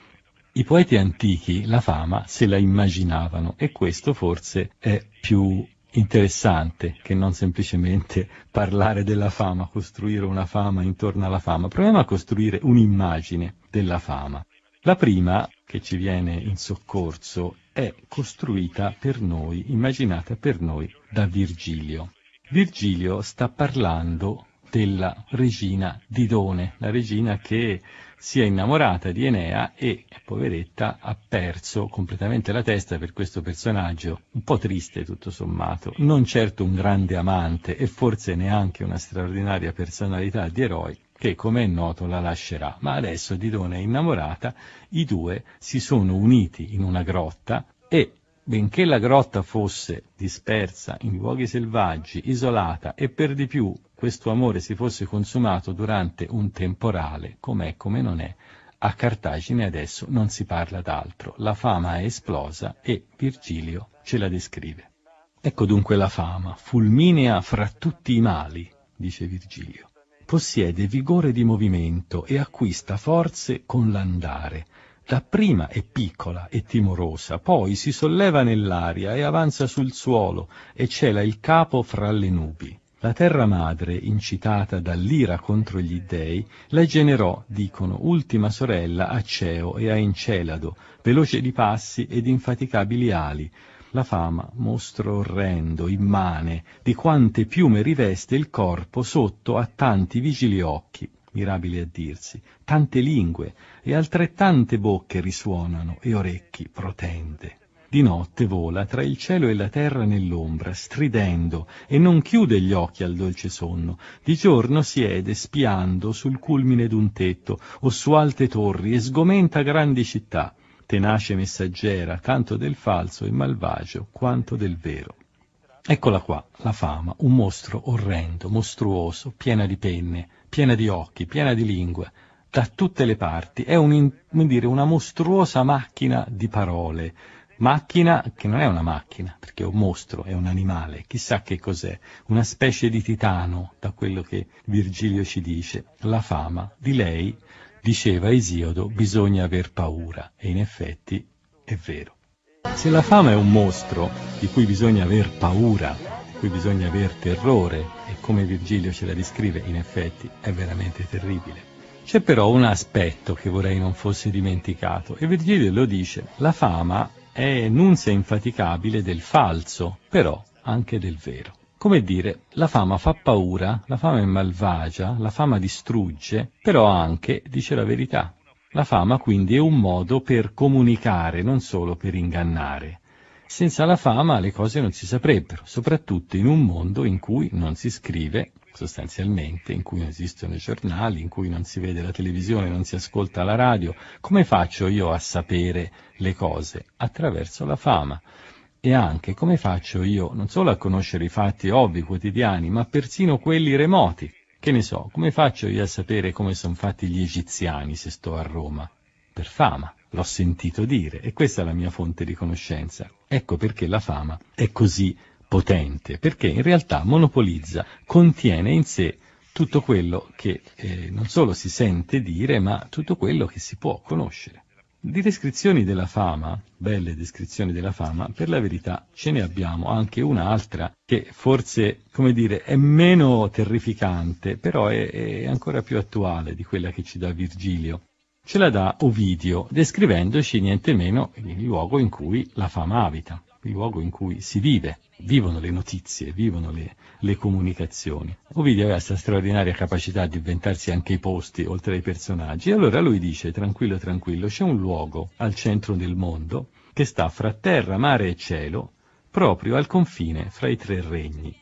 I poeti antichi la fama se la immaginavano e questo forse è più interessante che non semplicemente parlare della fama, costruire una fama intorno alla fama. Proviamo a costruire un'immagine della fama. La prima che ci viene in soccorso è costruita per noi, immaginata per noi da Virgilio. Virgilio sta parlando della regina Didone, la regina che si è innamorata di Enea e, poveretta, ha perso completamente la testa per questo personaggio, un po' triste tutto sommato, non certo un grande amante e forse neanche una straordinaria personalità di eroi, che come è noto la lascerà. Ma adesso Didone è innamorata, i due si sono uniti in una grotta e benché la grotta fosse dispersa in luoghi selvaggi, isolata e per di più questo amore si fosse consumato durante un temporale, com'è come non è, a Cartagine adesso non si parla d'altro. La fama è esplosa e Virgilio ce la descrive. Ecco dunque la fama, fulminea fra tutti i mali, dice Virgilio. Possiede vigore di movimento e acquista forze con l'andare. Dapprima è piccola e timorosa, poi si solleva nell'aria e avanza sul suolo e cela il capo fra le nubi. La terra madre, incitata dall'ira contro gli dei, la generò, dicono, ultima sorella a Ceo e a Encelado, veloce di passi ed infaticabili ali. La fama, mostro orrendo, immane, di quante piume riveste il corpo sotto a tanti vigili occhi, mirabili a dirsi, tante lingue e altrettante bocche risuonano e orecchi protende. Di notte vola tra il cielo e la terra nell'ombra, stridendo, e non chiude gli occhi al dolce sonno. Di giorno siede spiando sul culmine d'un tetto o su alte torri e sgomenta grandi città, tenace messaggera tanto del falso e malvagio quanto del vero. Eccola qua, la fama, un mostro orrendo, mostruoso, piena di penne, piena di occhi, piena di lingue, da tutte le parti. È un, dire, una mostruosa macchina di parole, macchina che non è una macchina, perché è un mostro, è un animale, chissà che cos'è, una specie di titano, da quello che Virgilio ci dice. La fama di lei, diceva Esiodo, bisogna aver paura, e in effetti è vero. Se la fama è un mostro di cui bisogna aver paura, di cui bisogna aver terrore, e come Virgilio ce la descrive, in effetti è veramente terribile. C'è però un aspetto che vorrei non fosse dimenticato, e Virgilio lo dice, la fama è nunzia infaticabile del falso, però anche del vero. Come dire, la fama fa paura, la fama è malvagia, la fama distrugge, però anche dice la verità. La fama quindi è un modo per comunicare, non solo per ingannare. Senza la fama le cose non si saprebbero, soprattutto in un mondo in cui non si scrive sostanzialmente, in cui non esistono i giornali, in cui non si vede la televisione, non si ascolta la radio. Come faccio io a sapere le cose? Attraverso la fama. E anche come faccio io non solo a conoscere i fatti ovvi, quotidiani, ma persino quelli remoti, che ne so, come faccio io a sapere come sono fatti gli egiziani se sto a Roma? Per fama, l'ho sentito dire, e questa è la mia fonte di conoscenza. Ecco perché la fama è così potente, perché in realtà monopolizza, contiene in sé tutto quello che eh, non solo si sente dire, ma tutto quello che si può conoscere. Di descrizioni della fama, belle descrizioni della fama, per la verità ce ne abbiamo anche un'altra che forse, come dire, è meno terrificante, però è, è ancora più attuale di quella che ci dà Virgilio. Ce la dà Ovidio, descrivendoci niente meno il luogo in cui la fama abita il luogo in cui si vive, vivono le notizie, vivono le, le comunicazioni. Ovidio aveva questa straordinaria capacità di inventarsi anche i posti oltre ai personaggi, allora lui dice, tranquillo, tranquillo, c'è un luogo al centro del mondo che sta fra terra, mare e cielo, proprio al confine fra i tre regni.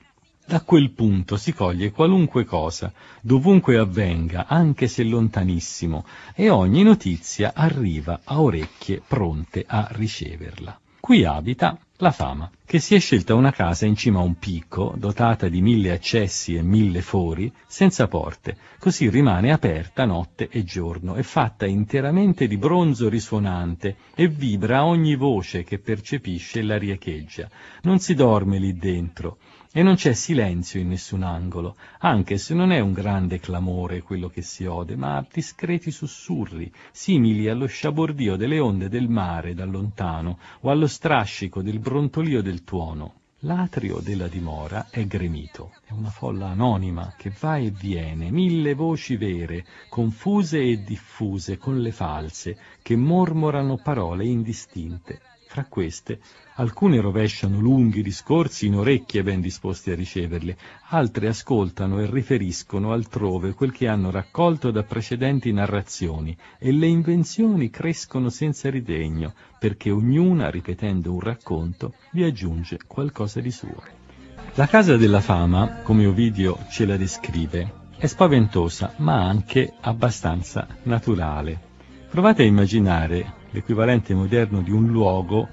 Da quel punto si coglie qualunque cosa, dovunque avvenga, anche se lontanissimo, e ogni notizia arriva a orecchie pronte a riceverla. Qui abita la fama, che si è scelta una casa in cima a un picco, dotata di mille accessi e mille fori, senza porte, così rimane aperta notte e giorno, è fatta interamente di bronzo risuonante e vibra ogni voce che percepisce e la riecheggia. Non si dorme lì dentro, e non c'è silenzio in nessun angolo, anche se non è un grande clamore quello che si ode, ma discreti sussurri, simili allo sciabordio delle onde del mare da lontano o allo strascico del brontolio del tuono. L'atrio della dimora è gremito, è una folla anonima che va e viene, mille voci vere, confuse e diffuse con le false, che mormorano parole indistinte. Fra queste, alcune rovesciano lunghi discorsi in orecchie ben disposti a riceverle, altre ascoltano e riferiscono altrove quel che hanno raccolto da precedenti narrazioni, e le invenzioni crescono senza ritegno, perché ognuna, ripetendo un racconto, vi aggiunge qualcosa di suo. La casa della fama, come Ovidio ce la descrive, è spaventosa, ma anche abbastanza naturale. Provate a immaginare l'equivalente moderno di un luogo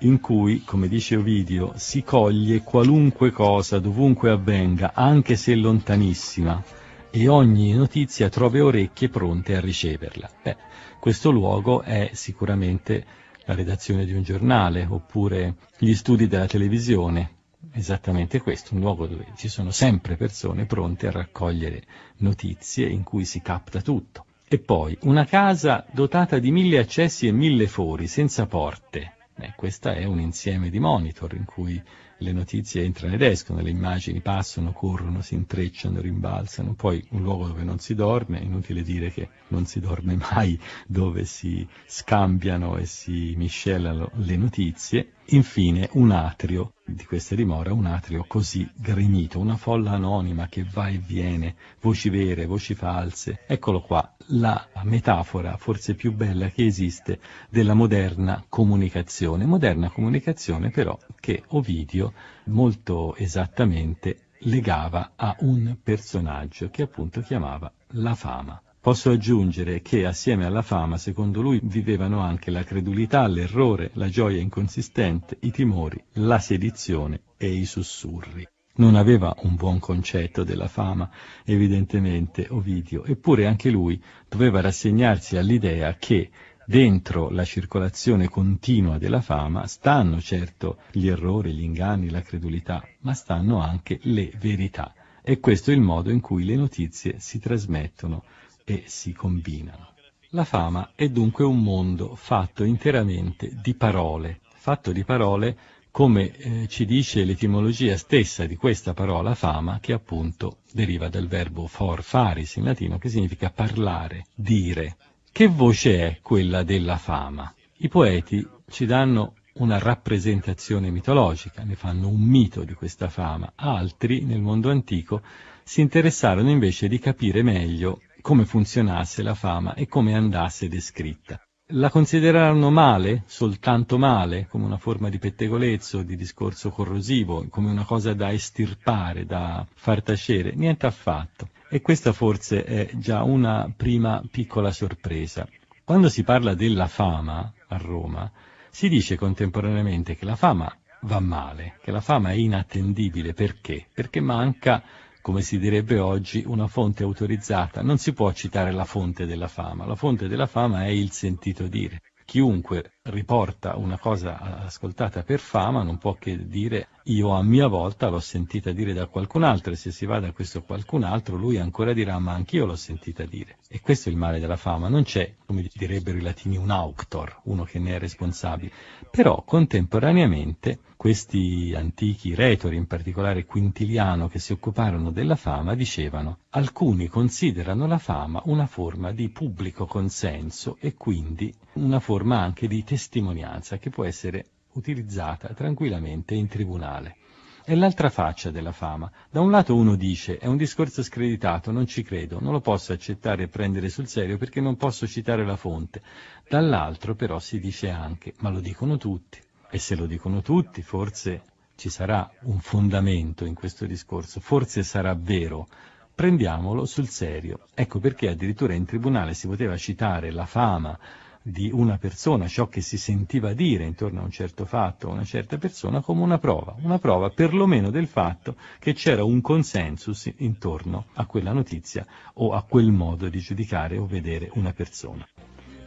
in cui, come dice Ovidio, si coglie qualunque cosa dovunque avvenga, anche se lontanissima, e ogni notizia trova orecchie pronte a riceverla. Beh, questo luogo è sicuramente la redazione di un giornale, oppure gli studi della televisione, esattamente questo, un luogo dove ci sono sempre persone pronte a raccogliere notizie in cui si capta tutto. E poi una casa dotata di mille accessi e mille fori, senza porte. Eh, questo è un insieme di monitor in cui le notizie entrano ed escono, le immagini passano, corrono, si intrecciano, rimbalzano. Poi un luogo dove non si dorme, inutile dire che non si dorme mai, dove si scambiano e si miscelano le notizie. Infine un atrio di questa dimora, un atrio così gremito, una folla anonima che va e viene, voci vere, voci false. Eccolo qua, la metafora forse più bella che esiste della moderna comunicazione. Moderna comunicazione però che Ovidio molto esattamente legava a un personaggio che appunto chiamava la fama. Posso aggiungere che assieme alla fama, secondo lui, vivevano anche la credulità, l'errore, la gioia inconsistente, i timori, la sedizione e i sussurri. Non aveva un buon concetto della fama, evidentemente Ovidio, eppure anche lui doveva rassegnarsi all'idea che dentro la circolazione continua della fama stanno certo gli errori, gli inganni, la credulità, ma stanno anche le verità. E questo è il modo in cui le notizie si trasmettono e si combinano. La fama è dunque un mondo fatto interamente di parole, fatto di parole come eh, ci dice l'etimologia stessa di questa parola fama, che appunto deriva dal verbo for faris in latino, che significa parlare, dire. Che voce è quella della fama? I poeti ci danno una rappresentazione mitologica, ne fanno un mito di questa fama. Altri, nel mondo antico, si interessarono invece di capire meglio come funzionasse la fama e come andasse descritta. La considerarono male, soltanto male, come una forma di pettegolezzo, di discorso corrosivo, come una cosa da estirpare, da far tacere? Niente affatto. E questa forse è già una prima piccola sorpresa. Quando si parla della fama a Roma, si dice contemporaneamente che la fama va male, che la fama è inattendibile. Perché? Perché manca come si direbbe oggi, una fonte autorizzata. Non si può citare la fonte della fama. La fonte della fama è il sentito dire. Chiunque riporta una cosa ascoltata per fama non può che dire io a mia volta l'ho sentita dire da qualcun altro e se si va da questo qualcun altro lui ancora dirà ma anch'io l'ho sentita dire. E questo è il male della fama, non c'è, come direbbero i latini, un auctor, uno che ne è responsabile. Però contemporaneamente questi antichi retori, in particolare Quintiliano, che si occuparono della fama, dicevano alcuni considerano la fama una forma di pubblico consenso e quindi una forma anche di testimonianza che può essere utilizzata tranquillamente in tribunale. È l'altra faccia della fama. Da un lato uno dice è un discorso screditato, non ci credo, non lo posso accettare e prendere sul serio perché non posso citare la fonte. Dall'altro però si dice anche ma lo dicono tutti. E se lo dicono tutti forse ci sarà un fondamento in questo discorso, forse sarà vero. Prendiamolo sul serio. Ecco perché addirittura in tribunale si poteva citare la fama di una persona, ciò che si sentiva dire intorno a un certo fatto, a una certa persona, come una prova, una prova perlomeno del fatto che c'era un consensus intorno a quella notizia o a quel modo di giudicare o vedere una persona.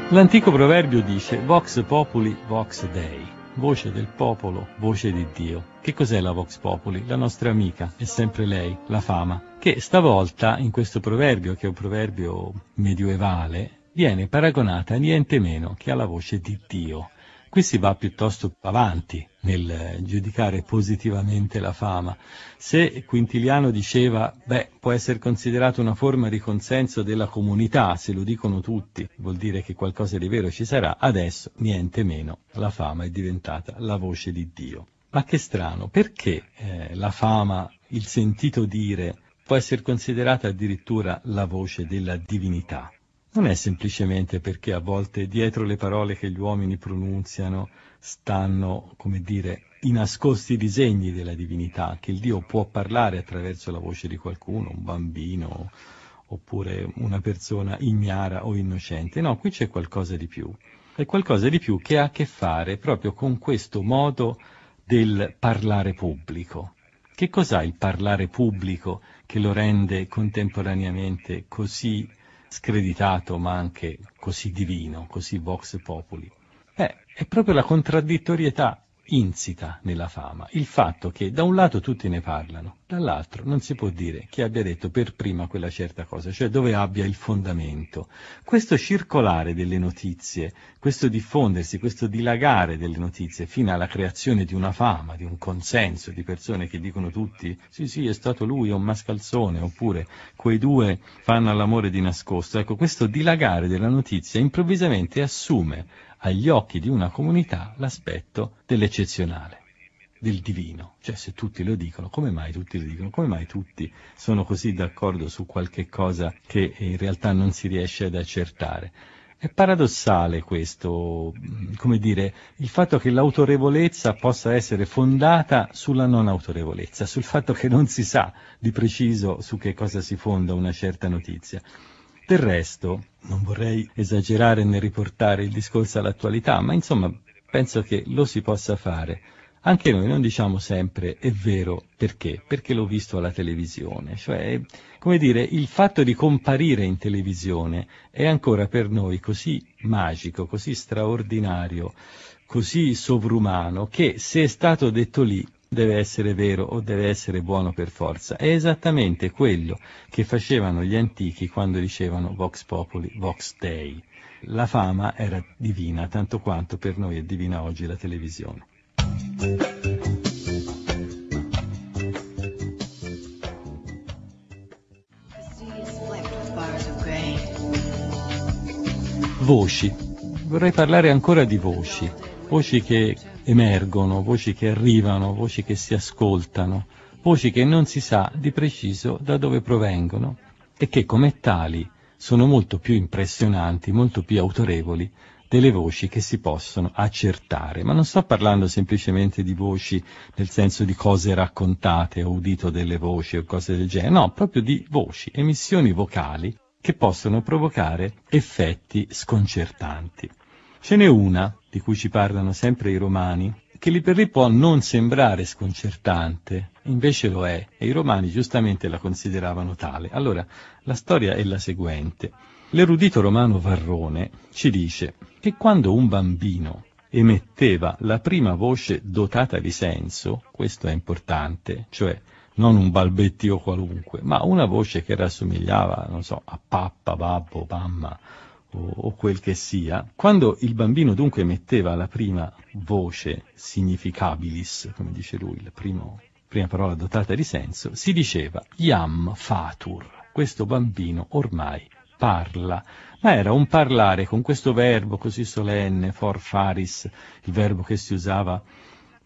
L'antico proverbio dice Vox populi, vox dei, voce del popolo, voce di Dio. Che cos'è la Vox Populi? La nostra amica, è sempre lei, la fama, che stavolta in questo proverbio, che è un proverbio medioevale, viene paragonata niente meno che alla voce di Dio. Qui si va piuttosto avanti nel giudicare positivamente la fama. Se Quintiliano diceva, beh, può essere considerato una forma di consenso della comunità, se lo dicono tutti, vuol dire che qualcosa di vero ci sarà, adesso niente meno, la fama è diventata la voce di Dio. Ma che strano, perché eh, la fama, il sentito dire, può essere considerata addirittura la voce della divinità? non è semplicemente perché a volte dietro le parole che gli uomini pronunziano stanno, come dire, i nascosti disegni della divinità, che il Dio può parlare attraverso la voce di qualcuno, un bambino, oppure una persona ignara o innocente. No, qui c'è qualcosa di più. È qualcosa di più che ha a che fare proprio con questo modo del parlare pubblico. Che cos'ha il parlare pubblico che lo rende contemporaneamente così screditato ma anche così divino, così vox populi. È proprio la contraddittorietà insita nella fama, il fatto che da un lato tutti ne parlano, dall'altro non si può dire chi abbia detto per prima quella certa cosa, cioè dove abbia il fondamento. Questo circolare delle notizie, questo diffondersi, questo dilagare delle notizie fino alla creazione di una fama, di un consenso di persone che dicono tutti sì sì è stato lui, è un mascalzone, oppure quei due fanno all'amore di nascosto. Ecco, questo dilagare della notizia improvvisamente assume agli occhi di una comunità l'aspetto dell'eccezionale, del divino. Cioè se tutti lo dicono, come mai tutti lo dicono? Come mai tutti sono così d'accordo su qualche cosa che in realtà non si riesce ad accertare? È paradossale questo, come dire, il fatto che l'autorevolezza possa essere fondata sulla non autorevolezza, sul fatto che non si sa di preciso su che cosa si fonda una certa notizia. Del resto, non vorrei esagerare nel riportare il discorso all'attualità, ma insomma penso che lo si possa fare. Anche noi non diciamo sempre è vero perché? Perché l'ho visto alla televisione. Cioè, come dire, il fatto di comparire in televisione è ancora per noi così magico, così straordinario, così sovrumano, che se è stato detto lì deve essere vero o deve essere buono per forza. È esattamente quello che facevano gli antichi quando dicevano Vox Populi, Vox Dei. La fama era divina, tanto quanto per noi è divina oggi la televisione. Voci. Vorrei parlare ancora di voci. Voci che emergono, voci che arrivano, voci che si ascoltano, voci che non si sa di preciso da dove provengono e che come tali sono molto più impressionanti, molto più autorevoli delle voci che si possono accertare, ma non sto parlando semplicemente di voci nel senso di cose raccontate, ho udito delle voci o cose del genere, no, proprio di voci, emissioni vocali che possono provocare effetti sconcertanti. Ce n'è una, di cui ci parlano sempre i romani, che lì per lì può non sembrare sconcertante, invece lo è, e i romani giustamente la consideravano tale. Allora, la storia è la seguente. L'erudito romano Varrone ci dice che quando un bambino emetteva la prima voce dotata di senso, questo è importante, cioè non un balbettio qualunque, ma una voce che rassomigliava, non so, a pappa, babbo, mamma o, o quel che sia, quando il bambino dunque emetteva la prima voce significabilis, come dice lui, la primo, prima parola dotata di senso, si diceva iam fatur, questo bambino ormai parla, ma era un parlare con questo verbo così solenne, for faris, il verbo che si usava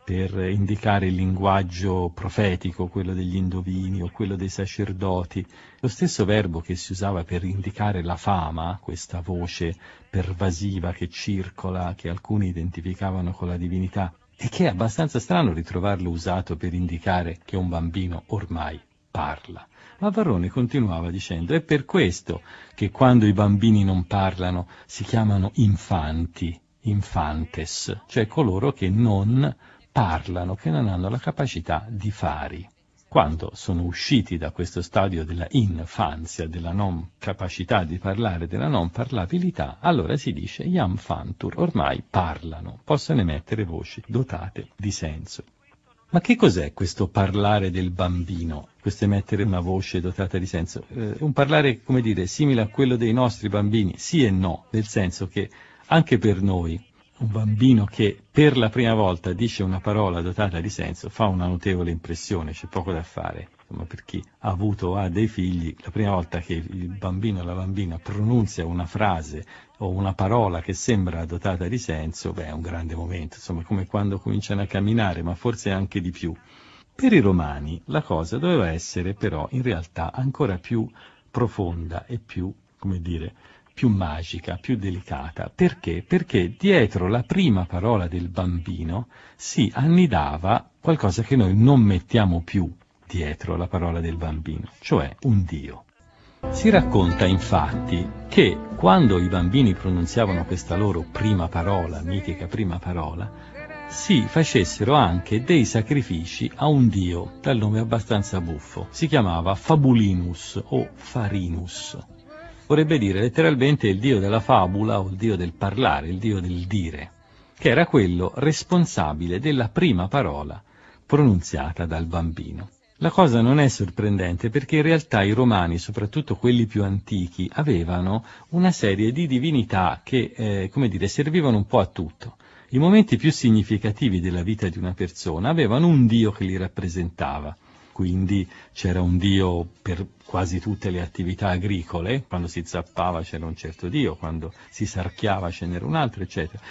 per indicare il linguaggio profetico, quello degli indovini o quello dei sacerdoti, lo stesso verbo che si usava per indicare la fama, questa voce pervasiva che circola, che alcuni identificavano con la divinità, e che è abbastanza strano ritrovarlo usato per indicare che un bambino ormai parla. Ma Varrone continuava dicendo, è per questo che quando i bambini non parlano si chiamano infanti, infantes, cioè coloro che non parlano, che non hanno la capacità di fari. Quando sono usciti da questo stadio della infanzia, della non capacità di parlare, della non parlabilità, allora si dice iam fantur, ormai parlano, possono emettere voci dotate di senso. Ma che cos'è questo parlare del bambino, questo emettere una voce dotata di senso? Eh, un parlare, come dire, simile a quello dei nostri bambini? Sì e no, nel senso che anche per noi un bambino che per la prima volta dice una parola dotata di senso fa una notevole impressione, c'è poco da fare. Insomma, per chi ha avuto o ha dei figli, la prima volta che il bambino o la bambina pronunzia una frase o una parola che sembra dotata di senso, beh, è un grande momento, insomma, come quando cominciano a camminare, ma forse anche di più. Per i romani la cosa doveva essere però in realtà ancora più profonda e più, come dire, più magica, più delicata. Perché? Perché dietro la prima parola del bambino si annidava qualcosa che noi non mettiamo più dietro la parola del bambino, cioè un Dio. Si racconta infatti che quando i bambini pronunziavano questa loro prima parola, mitica prima parola, si facessero anche dei sacrifici a un dio dal nome abbastanza buffo. Si chiamava Fabulinus o Farinus. Vorrebbe dire letteralmente il dio della fabula o il dio del parlare, il dio del dire, che era quello responsabile della prima parola pronunziata dal bambino. La cosa non è sorprendente perché in realtà i romani, soprattutto quelli più antichi, avevano una serie di divinità che, eh, come dire, servivano un po' a tutto. I momenti più significativi della vita di una persona avevano un dio che li rappresentava. Quindi c'era un dio per quasi tutte le attività agricole, quando si zappava c'era un certo dio, quando si sarchiava ce n'era un altro, eccetera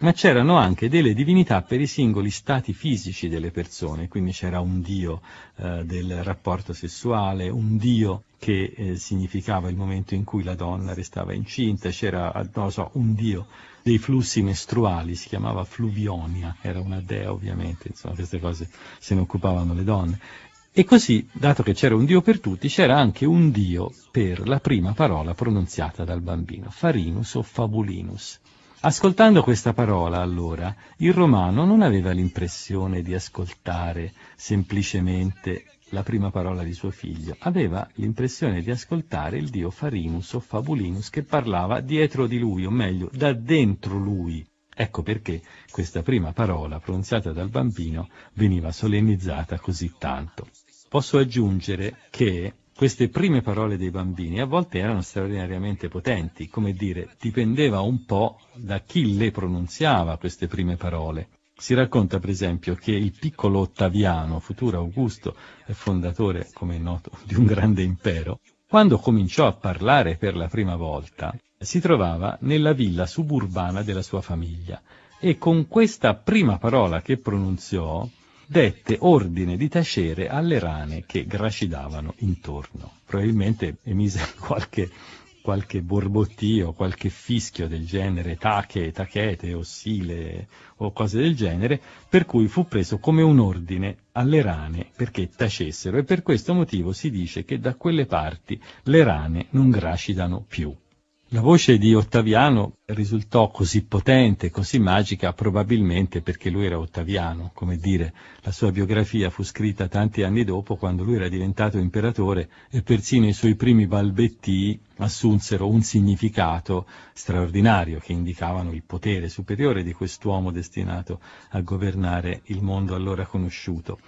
ma c'erano anche delle divinità per i singoli stati fisici delle persone, quindi c'era un dio eh, del rapporto sessuale, un dio che eh, significava il momento in cui la donna restava incinta, c'era, so, un dio dei flussi mestruali, si chiamava Fluvionia, era una dea ovviamente, insomma queste cose se ne occupavano le donne. E così, dato che c'era un Dio per tutti, c'era anche un Dio per la prima parola pronunziata dal bambino, farinus o fabulinus. Ascoltando questa parola, allora, il romano non aveva l'impressione di ascoltare semplicemente la prima parola di suo figlio, aveva l'impressione di ascoltare il dio Farinus o Fabulinus che parlava dietro di lui, o meglio, da dentro lui. Ecco perché questa prima parola pronunziata dal bambino veniva solennizzata così tanto. Posso aggiungere che queste prime parole dei bambini a volte erano straordinariamente potenti, come dire, dipendeva un po' da chi le pronunziava queste prime parole. Si racconta per esempio che il piccolo Ottaviano, futuro Augusto e fondatore, come è noto, di un grande impero, quando cominciò a parlare per la prima volta, si trovava nella villa suburbana della sua famiglia e con questa prima parola che pronunziò dette ordine di tacere alle rane che gracidavano intorno. Probabilmente emise qualche, qualche borbottio, qualche fischio del genere, tache, tachete o sile o cose del genere, per cui fu preso come un ordine alle rane perché tacessero e per questo motivo si dice che da quelle parti le rane non gracidano più. La voce di Ottaviano risultò così potente, così magica, probabilmente perché lui era Ottaviano, come dire, la sua biografia fu scritta tanti anni dopo, quando lui era diventato imperatore e persino i suoi primi balbettii assunsero un significato straordinario che indicavano il potere superiore di quest'uomo destinato a governare il mondo allora conosciuto.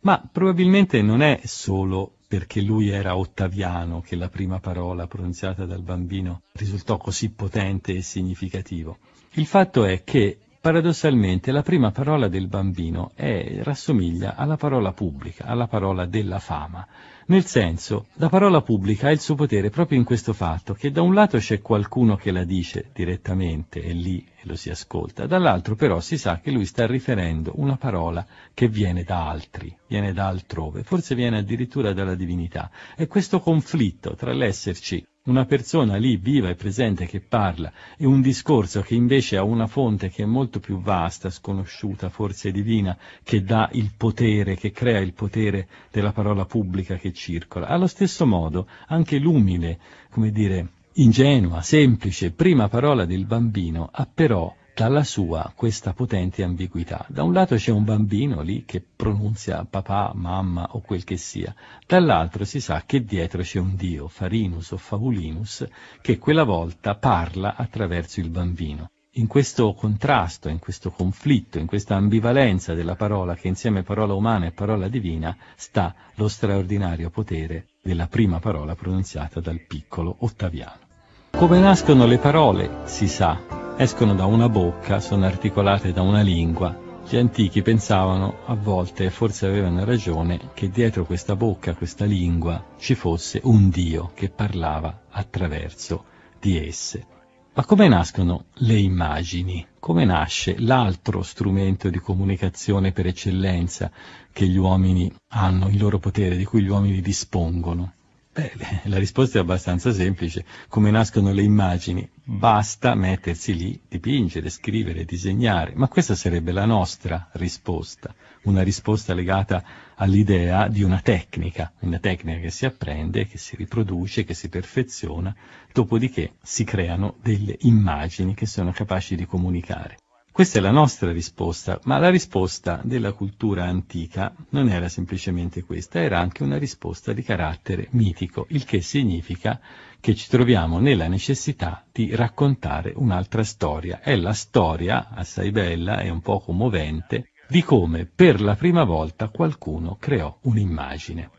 Ma probabilmente non è solo perché lui era Ottaviano che la prima parola pronunziata dal bambino risultò così potente e significativo. Il fatto è che paradossalmente la prima parola del bambino è, rassomiglia alla parola pubblica, alla parola della fama. Nel senso, la parola pubblica ha il suo potere proprio in questo fatto, che da un lato c'è qualcuno che la dice direttamente e lì lo si ascolta, dall'altro però si sa che lui sta riferendo una parola che viene da altri, viene da altrove, forse viene addirittura dalla divinità. E questo conflitto tra l'esserci una persona lì viva e presente che parla e un discorso che invece ha una fonte che è molto più vasta, sconosciuta, forse divina, che dà il potere, che crea il potere della parola pubblica che circola. Allo stesso modo anche l'umile, come dire, ingenua, semplice, prima parola del bambino ha però dalla sua questa potente ambiguità. Da un lato c'è un bambino lì che pronunzia papà, mamma o quel che sia, dall'altro si sa che dietro c'è un dio, Farinus o Fabulinus, che quella volta parla attraverso il bambino. In questo contrasto, in questo conflitto, in questa ambivalenza della parola che insieme parola umana e parola divina sta lo straordinario potere della prima parola pronunziata dal piccolo Ottaviano. Come nascono le parole, si sa, escono da una bocca, sono articolate da una lingua. Gli antichi pensavano, a volte, e forse avevano ragione, che dietro questa bocca, questa lingua, ci fosse un Dio che parlava attraverso di esse. Ma come nascono le immagini? Come nasce l'altro strumento di comunicazione per eccellenza che gli uomini hanno, il loro potere, di cui gli uomini dispongono? Beh, la risposta è abbastanza semplice. Come nascono le immagini? Basta mettersi lì, dipingere, scrivere, disegnare. Ma questa sarebbe la nostra risposta, una risposta legata all'idea di una tecnica, una tecnica che si apprende, che si riproduce, che si perfeziona, dopodiché si creano delle immagini che sono capaci di comunicare. Questa è la nostra risposta, ma la risposta della cultura antica non era semplicemente questa, era anche una risposta di carattere mitico, il che significa che ci troviamo nella necessità di raccontare un'altra storia. È la storia, assai bella e un po' commovente, di come per la prima volta qualcuno creò un'immagine.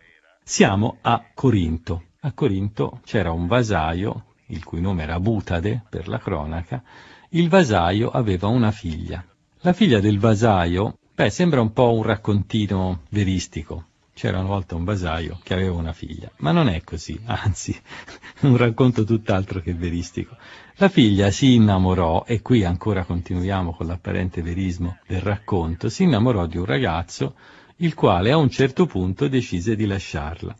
Siamo a Corinto. A Corinto c'era un vasaio, il cui nome era Butade per la cronaca, il vasaio aveva una figlia. La figlia del vasaio, beh, sembra un po' un raccontino veristico. C'era una volta un vasaio che aveva una figlia, ma non è così, anzi, un racconto tutt'altro che veristico. La figlia si innamorò, e qui ancora continuiamo con l'apparente verismo del racconto, si innamorò di un ragazzo, il quale a un certo punto decise di lasciarla.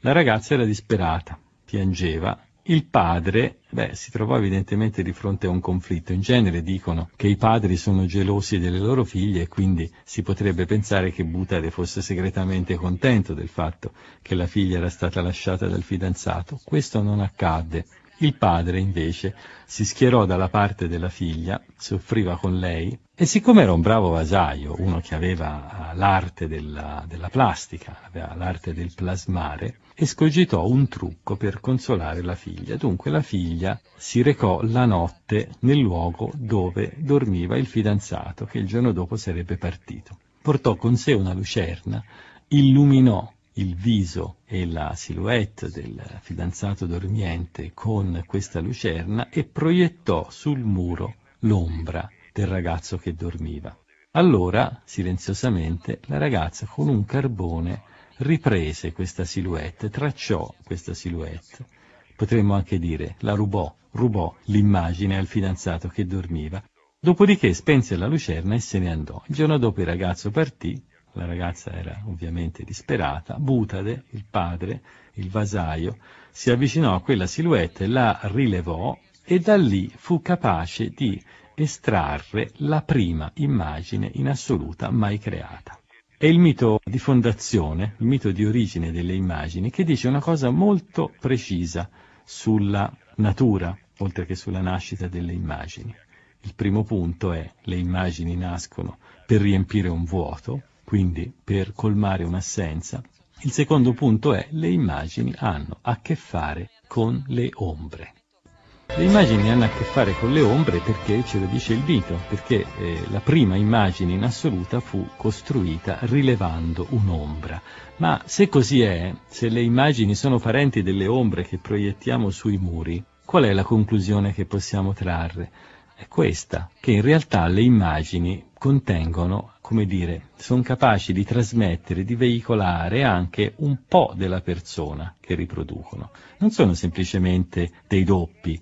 La ragazza era disperata, piangeva Il padre, beh, si trovò evidentemente di fronte a un conflitto. In genere dicono che i padri sono gelosi delle loro figlie e quindi si potrebbe pensare che Butade fosse segretamente contento del fatto che la figlia era stata lasciata dal fidanzato. Questo non accadde. Il padre, invece, si schierò dalla parte della figlia, soffriva con lei, e siccome era un bravo vasaio, uno che aveva l'arte della, della plastica, aveva l'arte del plasmare, escogitò un trucco per consolare la figlia. Dunque la figlia si recò la notte nel luogo dove dormiva il fidanzato, che il giorno dopo sarebbe partito. Portò con sé una lucerna, illuminò il viso e la silhouette del fidanzato dormiente con questa lucerna e proiettò sul muro l'ombra del ragazzo che dormiva. Allora, silenziosamente, la ragazza con un carbone riprese questa silhouette, tracciò questa silhouette. Potremmo anche dire, la rubò, rubò l'immagine al fidanzato che dormiva. Dopodiché spense la lucerna e se ne andò. Il giorno dopo il ragazzo partì la ragazza era ovviamente disperata, Butade, il padre, il vasaio, si avvicinò a quella silhouette, la rilevò e da lì fu capace di estrarre la prima immagine in assoluta mai creata. È il mito di fondazione, il mito di origine delle immagini, che dice una cosa molto precisa sulla natura, oltre che sulla nascita delle immagini. Il primo punto è le immagini nascono per riempire un vuoto, quindi per colmare un'assenza. Il secondo punto è le immagini hanno a che fare con le ombre. Le immagini hanno a che fare con le ombre perché ce lo dice il dito, perché eh, la prima immagine in assoluta fu costruita rilevando un'ombra. Ma se così è, se le immagini sono parenti delle ombre che proiettiamo sui muri, qual è la conclusione che possiamo trarre? È questa, che in realtà le immagini contengono, come dire, sono capaci di trasmettere, di veicolare anche un po' della persona che riproducono. Non sono semplicemente dei doppi,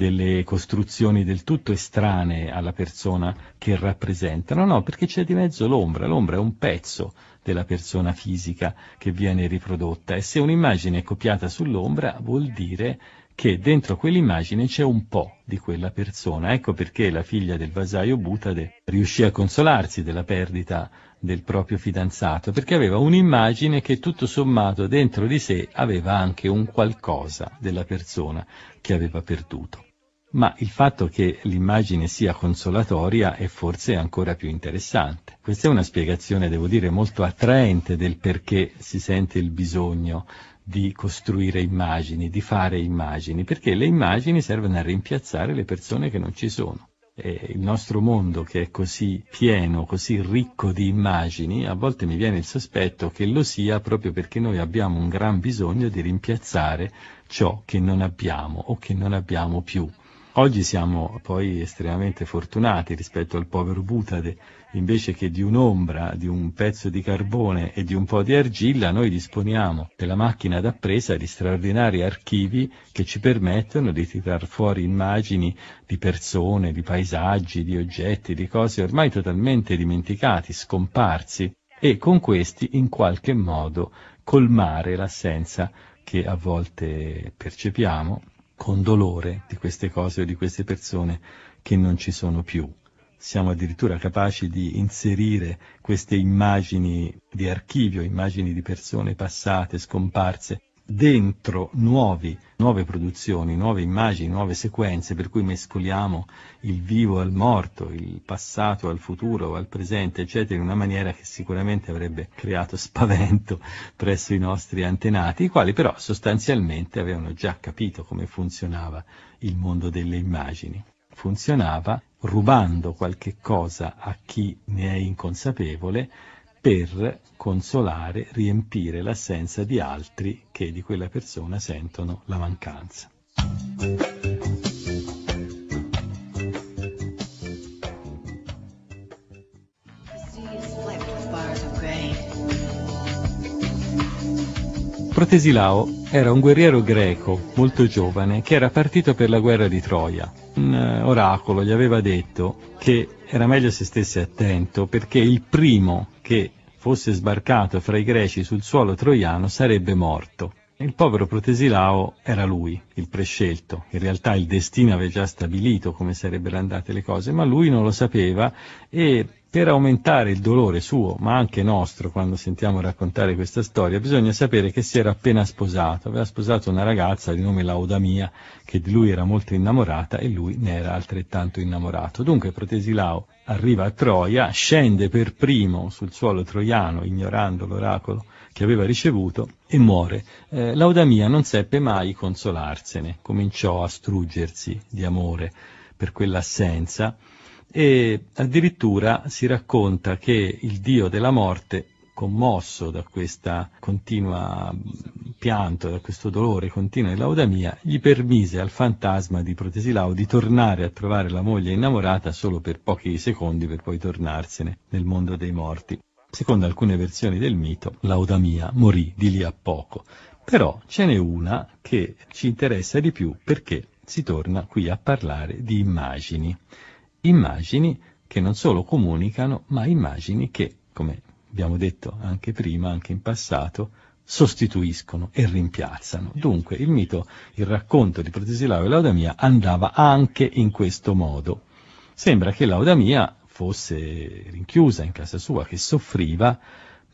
delle costruzioni del tutto estranee alla persona che rappresentano, no, perché c'è di mezzo l'ombra, l'ombra è un pezzo della persona fisica che viene riprodotta e se un'immagine è copiata sull'ombra vuol dire che dentro quell'immagine c'è un po' di quella persona. Ecco perché la figlia del vasaio Butade riuscì a consolarsi della perdita del proprio fidanzato, perché aveva un'immagine che tutto sommato dentro di sé aveva anche un qualcosa della persona che aveva perduto. Ma il fatto che l'immagine sia consolatoria è forse ancora più interessante. Questa è una spiegazione, devo dire, molto attraente del perché si sente il bisogno di costruire immagini, di fare immagini, perché le immagini servono a rimpiazzare le persone che non ci sono. E il nostro mondo che è così pieno, così ricco di immagini, a volte mi viene il sospetto che lo sia proprio perché noi abbiamo un gran bisogno di rimpiazzare ciò che non abbiamo o che non abbiamo più. Oggi siamo poi estremamente fortunati rispetto al povero Butade, invece che di un'ombra, di un pezzo di carbone e di un po' di argilla, noi disponiamo della macchina da presa di straordinari archivi che ci permettono di tirar fuori immagini di persone, di paesaggi, di oggetti, di cose ormai totalmente dimenticati, scomparsi, e con questi in qualche modo colmare l'assenza che a volte percepiamo con dolore di queste cose o di queste persone che non ci sono più. Siamo addirittura capaci di inserire queste immagini di archivio, immagini di persone passate, scomparse, dentro nuovi, nuove produzioni, nuove immagini, nuove sequenze, per cui mescoliamo il vivo al morto, il passato al futuro, al presente, eccetera, in una maniera che sicuramente avrebbe creato spavento presso i nostri antenati, i quali però sostanzialmente avevano già capito come funzionava il mondo delle immagini. Funzionava rubando qualche cosa a chi ne è inconsapevole, per consolare, riempire l'assenza di altri che di quella persona sentono la mancanza. Protesilao era un guerriero greco molto giovane che era partito per la guerra di Troia. Un eh, oracolo gli aveva detto che era meglio se stesse attento perché il primo che fosse sbarcato fra i greci sul suolo troiano sarebbe morto. Il povero Protesilao era lui, il prescelto. In realtà il destino aveva già stabilito come sarebbero andate le cose, ma lui non lo sapeva e per aumentare il dolore suo, ma anche nostro, quando sentiamo raccontare questa storia, bisogna sapere che si era appena sposato. Aveva sposato una ragazza di nome Laodamia, che di lui era molto innamorata e lui ne era altrettanto innamorato. Dunque Protesilao arriva a Troia, scende per primo sul suolo troiano, ignorando l'oracolo che aveva ricevuto, e muore. Eh, Laodamia non seppe mai consolarsene, cominciò a struggersi di amore per quell'assenza, e addirittura si racconta che il dio della morte, commosso da questo continuo pianto, da questo dolore continuo di Laudamia, gli permise al fantasma di Protesilao di tornare a trovare la moglie innamorata solo per pochi secondi per poi tornarsene nel mondo dei morti. Secondo alcune versioni del mito, Laudamia morì di lì a poco. Però ce n'è una che ci interessa di più perché si torna qui a parlare di immagini immagini che non solo comunicano, ma immagini che, come abbiamo detto anche prima, anche in passato, sostituiscono e rimpiazzano. Dunque il mito, il racconto di Protesilao e Laudamia andava anche in questo modo. Sembra che Laudamia fosse rinchiusa in casa sua, che soffriva,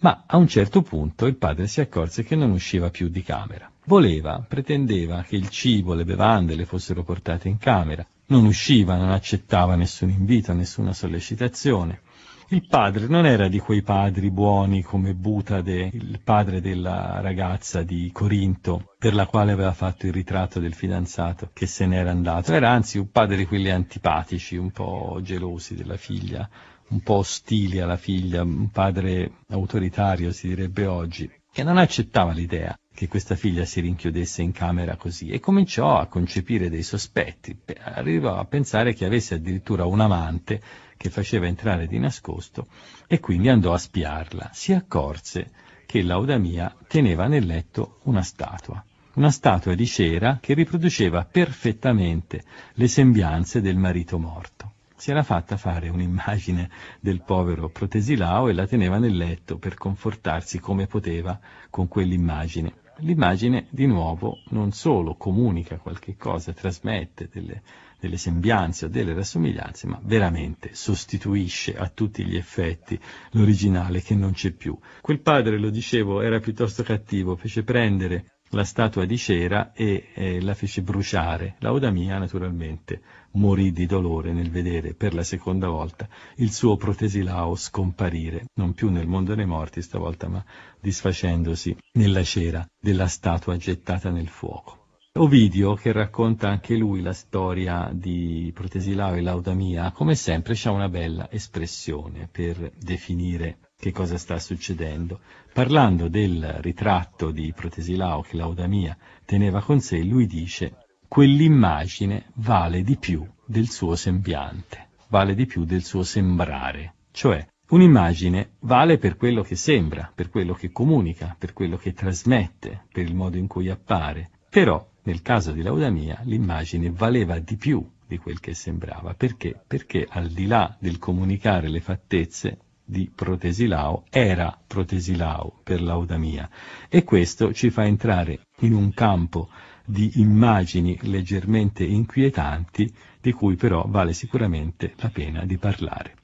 ma a un certo punto il padre si accorse che non usciva più di camera. Voleva, pretendeva che il cibo, le bevande le fossero portate in camera, non usciva, non accettava nessun invito, nessuna sollecitazione. Il padre non era di quei padri buoni come Butade, il padre della ragazza di Corinto, per la quale aveva fatto il ritratto del fidanzato che se n'era andato. Era anzi un padre di quelli antipatici, un po' gelosi della figlia, un po' ostili alla figlia, un padre autoritario si direbbe oggi, che non accettava l'idea che questa figlia si rinchiudesse in camera così e cominciò a concepire dei sospetti, arrivò a pensare che avesse addirittura un amante che faceva entrare di nascosto e quindi andò a spiarla. Si accorse che Laudamia teneva nel letto una statua, una statua di cera che riproduceva perfettamente le sembianze del marito morto. Si era fatta fare un'immagine del povero Protesilao e la teneva nel letto per confortarsi come poteva con quell'immagine l'immagine di nuovo non solo comunica qualche cosa, trasmette delle, delle sembianze o delle rassomiglianze, ma veramente sostituisce a tutti gli effetti l'originale che non c'è più. Quel padre, lo dicevo, era piuttosto cattivo, fece prendere la statua di cera e eh, la fece bruciare. Laodamia, naturalmente, morì di dolore nel vedere per la seconda volta il suo protesilao scomparire, non più nel mondo dei morti stavolta, ma disfacendosi nella cera della statua gettata nel fuoco. Ovidio, che racconta anche lui la storia di Protesilao e Laudamia, come sempre c'ha una bella espressione per definire che cosa sta succedendo. Parlando del ritratto di Protesilao che Laudamia teneva con sé, lui dice quell'immagine vale di più del suo sembiante, vale di più del suo sembrare, cioè un'immagine vale per quello che sembra, per quello che comunica, per quello che trasmette, per il modo in cui appare, però nel caso di Laudamia l'immagine valeva di più di quel che sembrava, perché? Perché al di là del comunicare le fattezze di Protesilao era Protesilao per Laudamia e questo ci fa entrare in un campo di immagini leggermente inquietanti di cui però vale sicuramente la pena di parlare.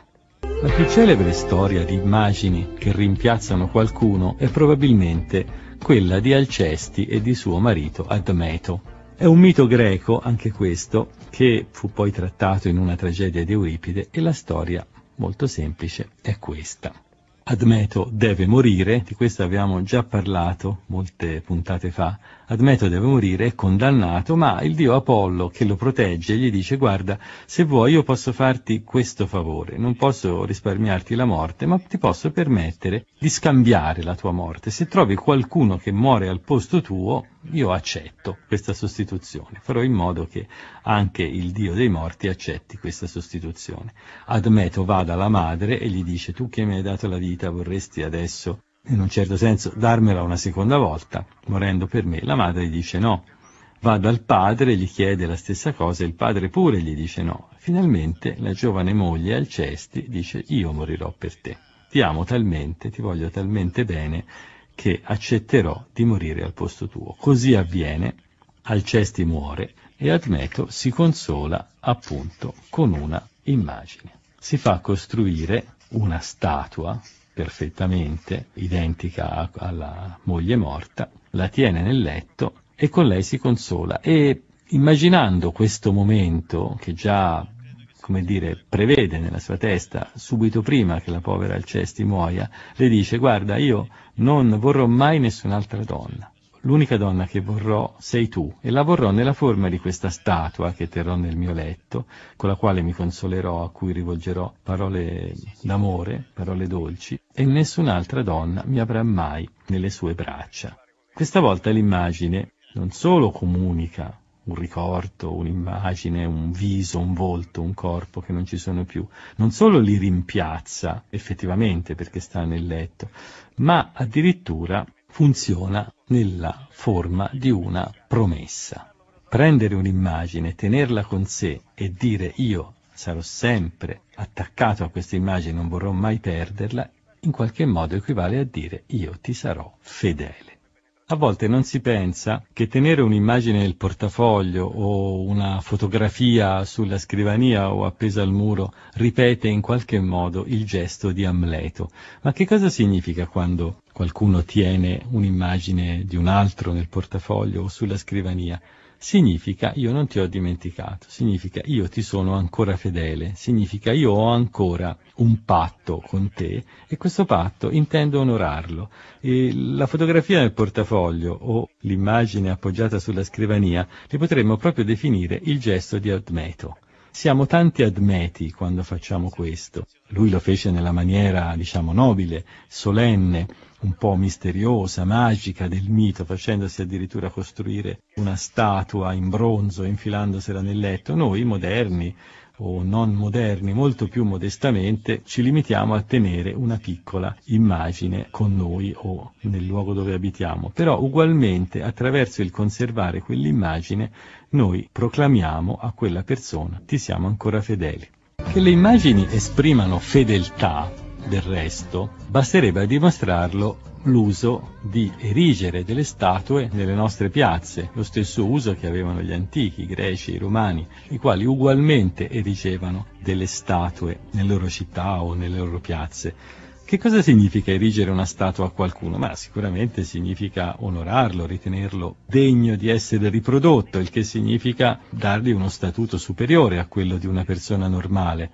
La più celebre storia di immagini che rimpiazzano qualcuno è probabilmente quella di Alcesti e di suo marito Admeto. È un mito greco, anche questo, che fu poi trattato in una tragedia di Euripide e la storia molto semplice è questa. Admeto deve morire, di questo abbiamo già parlato molte puntate fa, Admeto deve morire, è condannato, ma il dio Apollo che lo protegge gli dice guarda, se vuoi io posso farti questo favore, non posso risparmiarti la morte, ma ti posso permettere di scambiare la tua morte. Se trovi qualcuno che muore al posto tuo, io accetto questa sostituzione, farò in modo che anche il dio dei morti accetti questa sostituzione. Admeto va dalla madre e gli dice tu che mi hai dato la vita vorresti adesso in un certo senso darmela una seconda volta, morendo per me. La madre dice no, va dal padre, gli chiede la stessa cosa, il padre pure gli dice no. Finalmente la giovane moglie Alcesti dice io morirò per te. Ti amo talmente, ti voglio talmente bene, che accetterò di morire al posto tuo. Così avviene, Alcesti muore e Admeto si consola appunto con una immagine. Si fa costruire una statua perfettamente identica alla moglie morta, la tiene nel letto e con lei si consola. E immaginando questo momento che già come dire, prevede nella sua testa, subito prima che la povera Alcesti muoia, le dice guarda io non vorrò mai nessun'altra donna, l'unica donna che vorrò sei tu e la vorrò nella forma di questa statua che terrò nel mio letto, con la quale mi consolerò, a cui rivolgerò parole d'amore, parole dolci, e nessun'altra donna mi avrà mai nelle sue braccia. Questa volta l'immagine non solo comunica un ricordo, un'immagine, un viso, un volto, un corpo che non ci sono più. Non solo li rimpiazza effettivamente perché sta nel letto, ma addirittura funziona nella forma di una promessa. Prendere un'immagine, tenerla con sé e dire io sarò sempre attaccato a questa immagine, non vorrò mai perderla, in qualche modo equivale a dire io ti sarò fedele. A volte non si pensa che tenere un'immagine nel portafoglio o una fotografia sulla scrivania o appesa al muro ripete in qualche modo il gesto di Amleto. Ma che cosa significa quando qualcuno tiene un'immagine di un altro nel portafoglio o sulla scrivania? Significa io non ti ho dimenticato, significa io ti sono ancora fedele, significa io ho ancora un patto con te e questo patto intendo onorarlo. E la fotografia nel portafoglio o l'immagine appoggiata sulla scrivania li potremmo proprio definire il gesto di Admeto. Siamo tanti admeti quando facciamo questo. Lui lo fece nella maniera, diciamo, nobile, solenne, un po' misteriosa, magica del mito, facendosi addirittura costruire una statua in bronzo, infilandosela nel letto. Noi, moderni o non moderni, molto più modestamente, ci limitiamo a tenere una piccola immagine con noi o nel luogo dove abitiamo. Però ugualmente, attraverso il conservare quell'immagine, noi proclamiamo a quella persona ti siamo ancora fedeli. Che le immagini esprimano fedeltà del resto, basterebbe dimostrarlo l'uso di erigere delle statue nelle nostre piazze, lo stesso uso che avevano gli antichi, i greci, i romani, i quali ugualmente erigevano delle statue nelle loro città o nelle loro piazze. Che cosa significa erigere una statua a qualcuno? Ma sicuramente significa onorarlo, ritenerlo degno di essere riprodotto, il che significa dargli uno statuto superiore a quello di una persona normale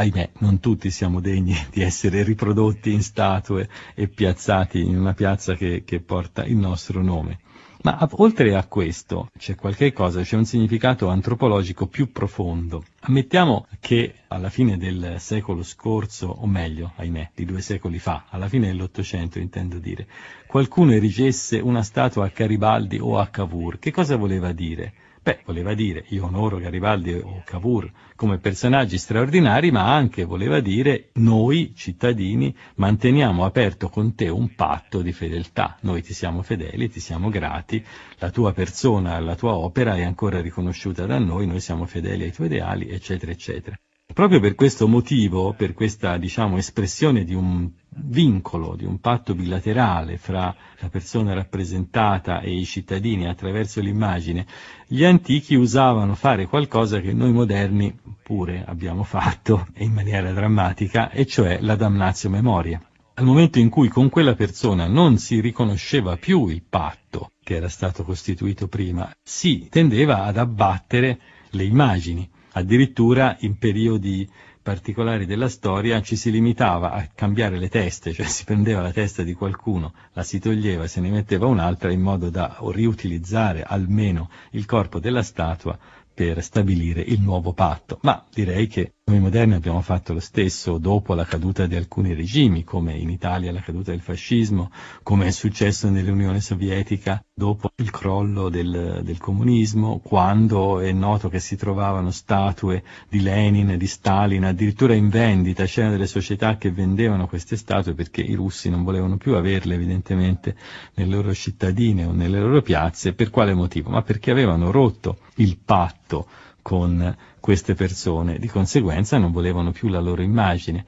ahimè, non tutti siamo degni di essere riprodotti in statue e piazzati in una piazza che, che porta il nostro nome. Ma a, oltre a questo c'è qualche cosa, c'è un significato antropologico più profondo. Ammettiamo che alla fine del secolo scorso, o meglio, ahimè, di due secoli fa, alla fine dell'Ottocento intendo dire, qualcuno erigesse una statua a Garibaldi o a Cavour. Che cosa voleva dire? Beh, voleva dire, io onoro Garibaldi o Cavour come personaggi straordinari, ma anche voleva dire, noi cittadini manteniamo aperto con te un patto di fedeltà, noi ti siamo fedeli, ti siamo grati, la tua persona, la tua opera è ancora riconosciuta da noi, noi siamo fedeli ai tuoi ideali, eccetera, eccetera. Proprio per questo motivo, per questa diciamo, espressione di un vincolo, di un patto bilaterale fra la persona rappresentata e i cittadini attraverso l'immagine, gli antichi usavano fare qualcosa che noi moderni pure abbiamo fatto in maniera drammatica, e cioè la damnatio memoria. Al momento in cui con quella persona non si riconosceva più il patto che era stato costituito prima, si tendeva ad abbattere le immagini Addirittura in periodi particolari della storia ci si limitava a cambiare le teste, cioè si prendeva la testa di qualcuno, la si toglieva, se ne metteva un'altra in modo da riutilizzare almeno il corpo della statua per stabilire il nuovo patto. Ma direi che noi moderni abbiamo fatto lo stesso dopo la caduta di alcuni regimi, come in Italia la caduta del fascismo, come è successo nell'Unione Sovietica dopo il crollo del, del, comunismo, quando è noto che si trovavano statue di Lenin, di Stalin, addirittura in vendita, c'erano delle società che vendevano queste statue perché i russi non volevano più averle evidentemente nelle loro cittadine o nelle loro piazze, per quale motivo? Ma perché avevano rotto il patto con queste persone, di conseguenza non volevano più la loro immagine.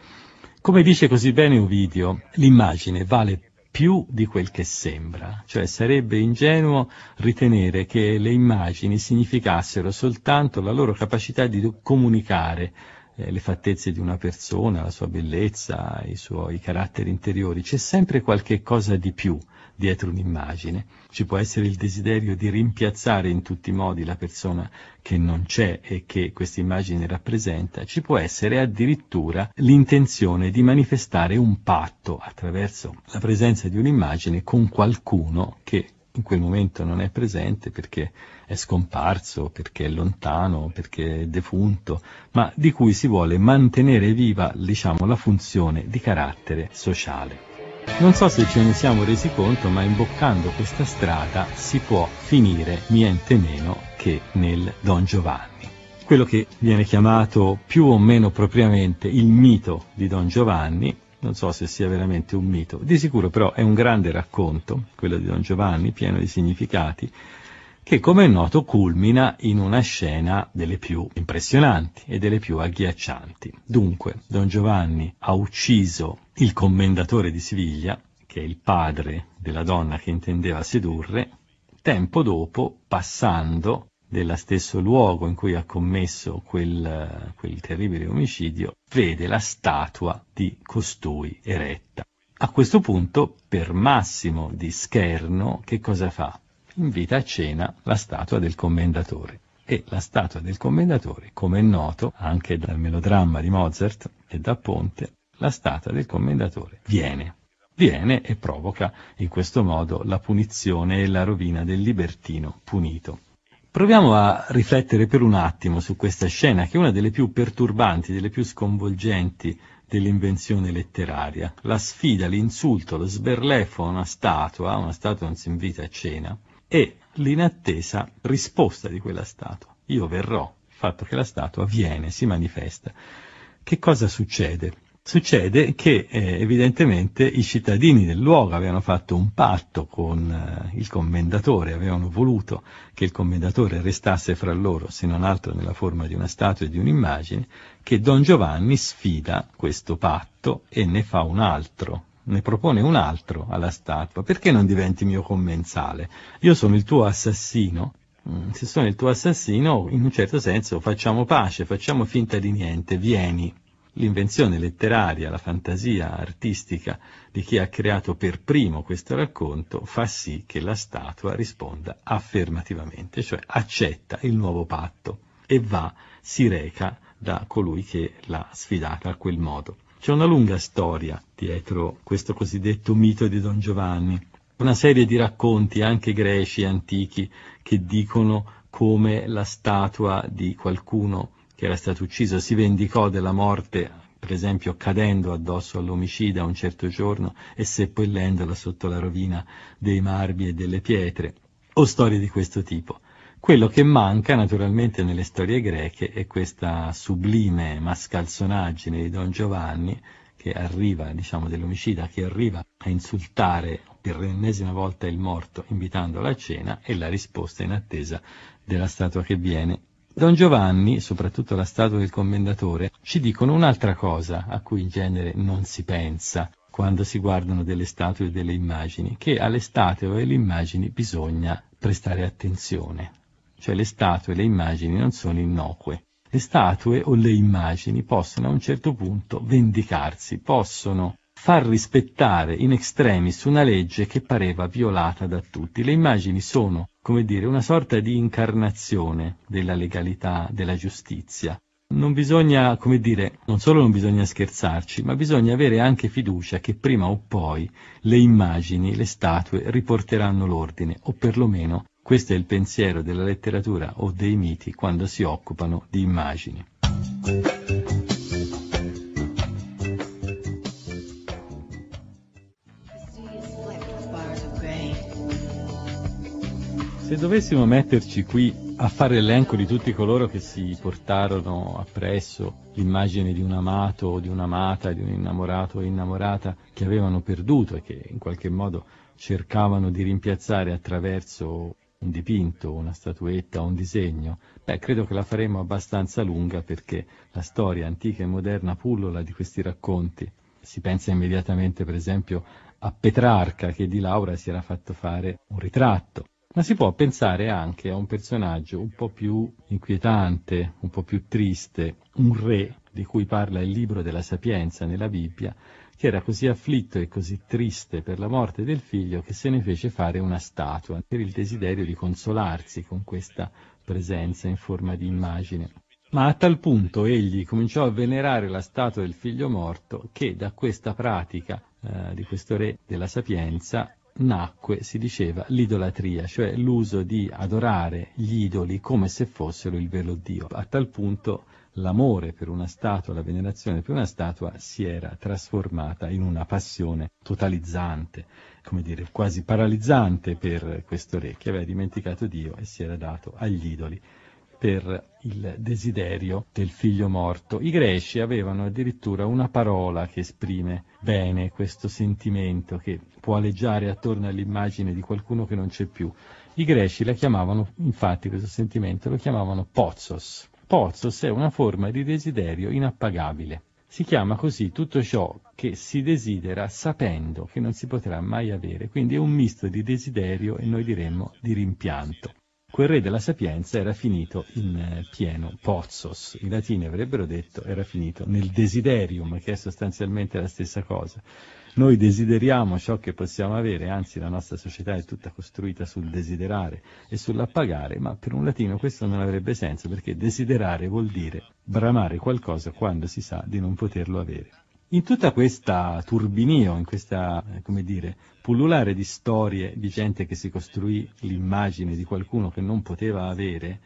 Come dice così bene Ovidio, l'immagine vale più di quel che sembra, cioè sarebbe ingenuo ritenere che le immagini significassero soltanto la loro capacità di comunicare eh, le fattezze di una persona, la sua bellezza, i suoi caratteri interiori, c'è sempre qualche cosa di più dietro un'immagine. Ci può essere il desiderio di rimpiazzare in tutti i modi la persona che non c'è e che questa immagine rappresenta, ci può essere addirittura l'intenzione di manifestare un patto attraverso la presenza di un'immagine con qualcuno che in quel momento non è presente perché è scomparso, perché è lontano, perché è defunto, ma di cui si vuole mantenere viva, diciamo, la funzione di carattere sociale. Non so se ce ne siamo resi conto, ma imboccando questa strada si può finire niente meno che nel Don Giovanni. Quello che viene chiamato più o meno propriamente il mito di Don Giovanni, non so se sia veramente un mito, di sicuro però è un grande racconto, quello di Don Giovanni, pieno di significati, che come è noto culmina in una scena delle più impressionanti e delle più agghiaccianti. Dunque, Don Giovanni ha ucciso il commendatore di Siviglia, che è il padre della donna che intendeva sedurre, tempo dopo, passando dello stesso luogo in cui ha commesso quel, quel terribile omicidio, vede la statua di costui eretta. A questo punto, per massimo di scherno, che cosa fa? Invita a cena la statua del commendatore. E la statua del commendatore, come è noto anche dal melodramma di Mozart e da Ponte, la statua del commendatore viene viene e provoca in questo modo la punizione e la rovina del libertino punito. Proviamo a riflettere per un attimo su questa scena, che è una delle più perturbanti, delle più sconvolgenti dell'invenzione letteraria. La sfida, l'insulto, lo sberleffo a una statua, una statua non si invita a cena, e l'inattesa risposta di quella statua. Io verrò, il fatto che la statua viene, si manifesta. Che cosa succede? Succede che eh, evidentemente i cittadini del luogo avevano fatto un patto con eh, il commendatore, avevano voluto che il commendatore restasse fra loro, se non altro nella forma di una statua e di un'immagine, che Don Giovanni sfida questo patto e ne fa un altro, ne propone un altro alla statua, perché non diventi mio commensale? Io sono il tuo assassino, mm, se sono il tuo assassino, in un certo senso facciamo pace, facciamo finta di niente, vieni, l'invenzione letteraria, la fantasia artistica di chi ha creato per primo questo racconto fa sì che la statua risponda affermativamente, cioè accetta il nuovo patto e va, si reca da colui che l'ha sfidata a quel modo. C'è una lunga storia dietro questo cosiddetto mito di Don Giovanni, una serie di racconti anche greci antichi che dicono come la statua di qualcuno che era stato ucciso si vendicò della morte, per esempio cadendo addosso all'omicida un certo giorno e seppellendola sotto la rovina dei marmi e delle pietre, o storie di questo tipo. Quello che manca naturalmente nelle storie greche è questa sublime mascalzonaggine di Don Giovanni che arriva, diciamo, dell'omicida, che arriva a insultare per l'ennesima volta il morto invitandolo a cena e la risposta in attesa della statua che viene Don Giovanni, soprattutto la statua del commendatore, ci dicono un'altra cosa a cui in genere non si pensa quando si guardano delle statue e delle immagini, che alle statue e alle immagini bisogna prestare attenzione. Cioè le statue e le immagini non sono innocue. Le statue o le immagini possono a un certo punto vendicarsi, possono far rispettare in extremis una legge che pareva violata da tutti. Le immagini sono come dire, una sorta di incarnazione della legalità, della giustizia. Non bisogna, come dire, non solo non bisogna scherzarci, ma bisogna avere anche fiducia che prima o poi le immagini, le statue riporteranno l'ordine, o perlomeno questo è il pensiero della letteratura o dei miti quando si occupano di immagini. Se dovessimo metterci qui a fare l'elenco di tutti coloro che si portarono appresso l'immagine di un amato o di un'amata, di un innamorato o innamorata che avevano perduto e che in qualche modo cercavano di rimpiazzare attraverso un dipinto, una statuetta, un disegno, beh, credo che la faremo abbastanza lunga perché la storia antica e moderna pullola di questi racconti. Si pensa immediatamente, per esempio, a Petrarca che di Laura si era fatto fare un ritratto. Ma si può pensare anche a un personaggio un po' più inquietante, un po' più triste, un re di cui parla il libro della Sapienza nella Bibbia, che era così afflitto e così triste per la morte del figlio che se ne fece fare una statua per il desiderio di consolarsi con questa presenza in forma di immagine. Ma a tal punto egli cominciò a venerare la statua del figlio morto che da questa pratica eh, di questo re della sapienza nacque, si diceva, l'idolatria, cioè l'uso di adorare gli idoli come se fossero il vero Dio. A tal punto l'amore per una statua, la venerazione per una statua si era trasformata in una passione totalizzante, come dire, quasi paralizzante per questo re che aveva dimenticato Dio e si era dato agli idoli per il desiderio del figlio morto. I greci avevano addirittura una parola che esprime bene questo sentimento che può aleggiare attorno all'immagine di qualcuno che non c'è più. I greci la chiamavano, infatti questo sentimento lo chiamavano pozos. Pozos è una forma di desiderio inappagabile. Si chiama così tutto ciò che si desidera sapendo che non si potrà mai avere, quindi è un misto di desiderio e noi diremmo di rimpianto. Quel re della sapienza era finito in eh, pieno pozos, i latini avrebbero detto era finito nel desiderium, che è sostanzialmente la stessa cosa. Noi desideriamo ciò che possiamo avere, anzi la nostra società è tutta costruita sul desiderare e sull'appagare, ma per un latino questo non avrebbe senso perché desiderare vuol dire bramare qualcosa quando si sa di non poterlo avere. In tutta questa turbinio, in questa, eh, come dire, pullulare di storie di gente che si costruì l'immagine di qualcuno che non poteva avere,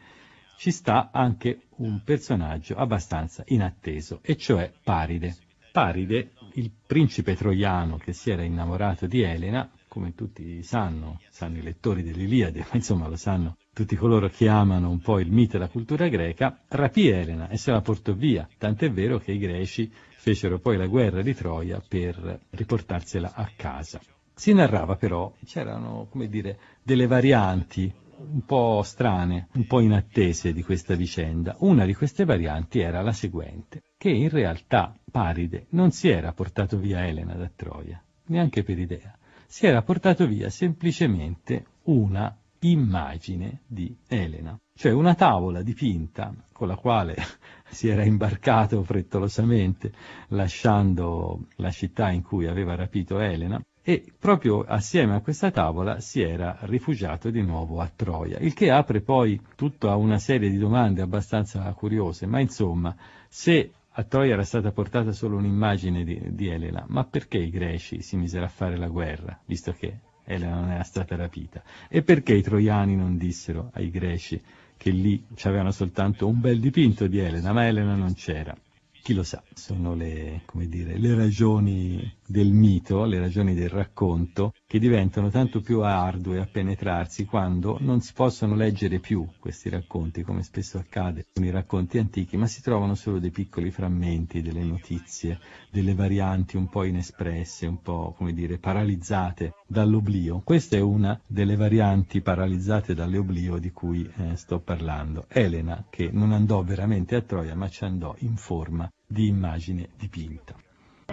ci sta anche un personaggio abbastanza inatteso, e cioè Paride. Paride, il principe troiano che si era innamorato di Elena, come tutti sanno, sanno i lettori dell'Iliade, ma insomma lo sanno tutti coloro che amano un po' il mito e la cultura greca, rapì Elena e se la portò via, tant'è vero che i greci fecero poi la guerra di Troia per riportarsela a casa. Si narrava però, c'erano, come dire, delle varianti un po' strane, un po' inattese di questa vicenda. Una di queste varianti era la seguente, che in realtà Paride non si era portato via Elena da Troia, neanche per idea. Si era portato via semplicemente una immagine di Elena, cioè una tavola dipinta con la quale si era imbarcato frettolosamente lasciando la città in cui aveva rapito Elena e proprio assieme a questa tavola si era rifugiato di nuovo a Troia, il che apre poi tutta una serie di domande abbastanza curiose, ma insomma, se a Troia era stata portata solo un'immagine di, di Elena, ma perché i greci si misero a fare la guerra, visto che Elena non era stata rapita? E perché i troiani non dissero ai greci che lì c'avevano soltanto un bel dipinto di Elena, ma Elena non c'era. Chi lo sa, sono le, dire, le ragioni del mito, le ragioni del racconto, che diventano tanto più ardue a penetrarsi quando non si possono leggere più questi racconti, come spesso accade con i racconti antichi, ma si trovano solo dei piccoli frammenti, delle notizie, delle varianti un po' inespresse, un po', come dire, paralizzate dall'oblio. Questa è una delle varianti paralizzate dall'oblio di cui eh, sto parlando. Elena, che non andò veramente a Troia, ma ci andò in forma di immagine dipinta.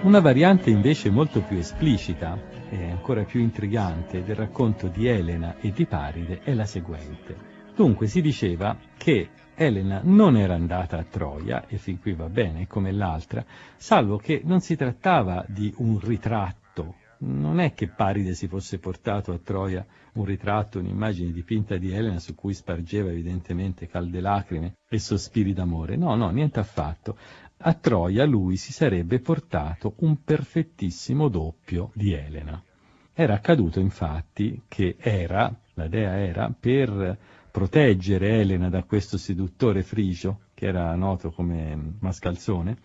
Una variante invece molto più esplicita e ancora più intrigante del racconto di Elena e di Paride è la seguente. Dunque si diceva che Elena non era andata a Troia, e fin qui va bene come l'altra, salvo che non si trattava di un ritratto. Non è che Paride si fosse portato a Troia un ritratto, un'immagine dipinta di Elena su cui spargeva evidentemente calde lacrime e sospiri d'amore. No, no, niente affatto a Troia lui si sarebbe portato un perfettissimo doppio di Elena. Era accaduto infatti che Era, la dea Era, per proteggere Elena da questo seduttore frigio, che era noto come mascalzone,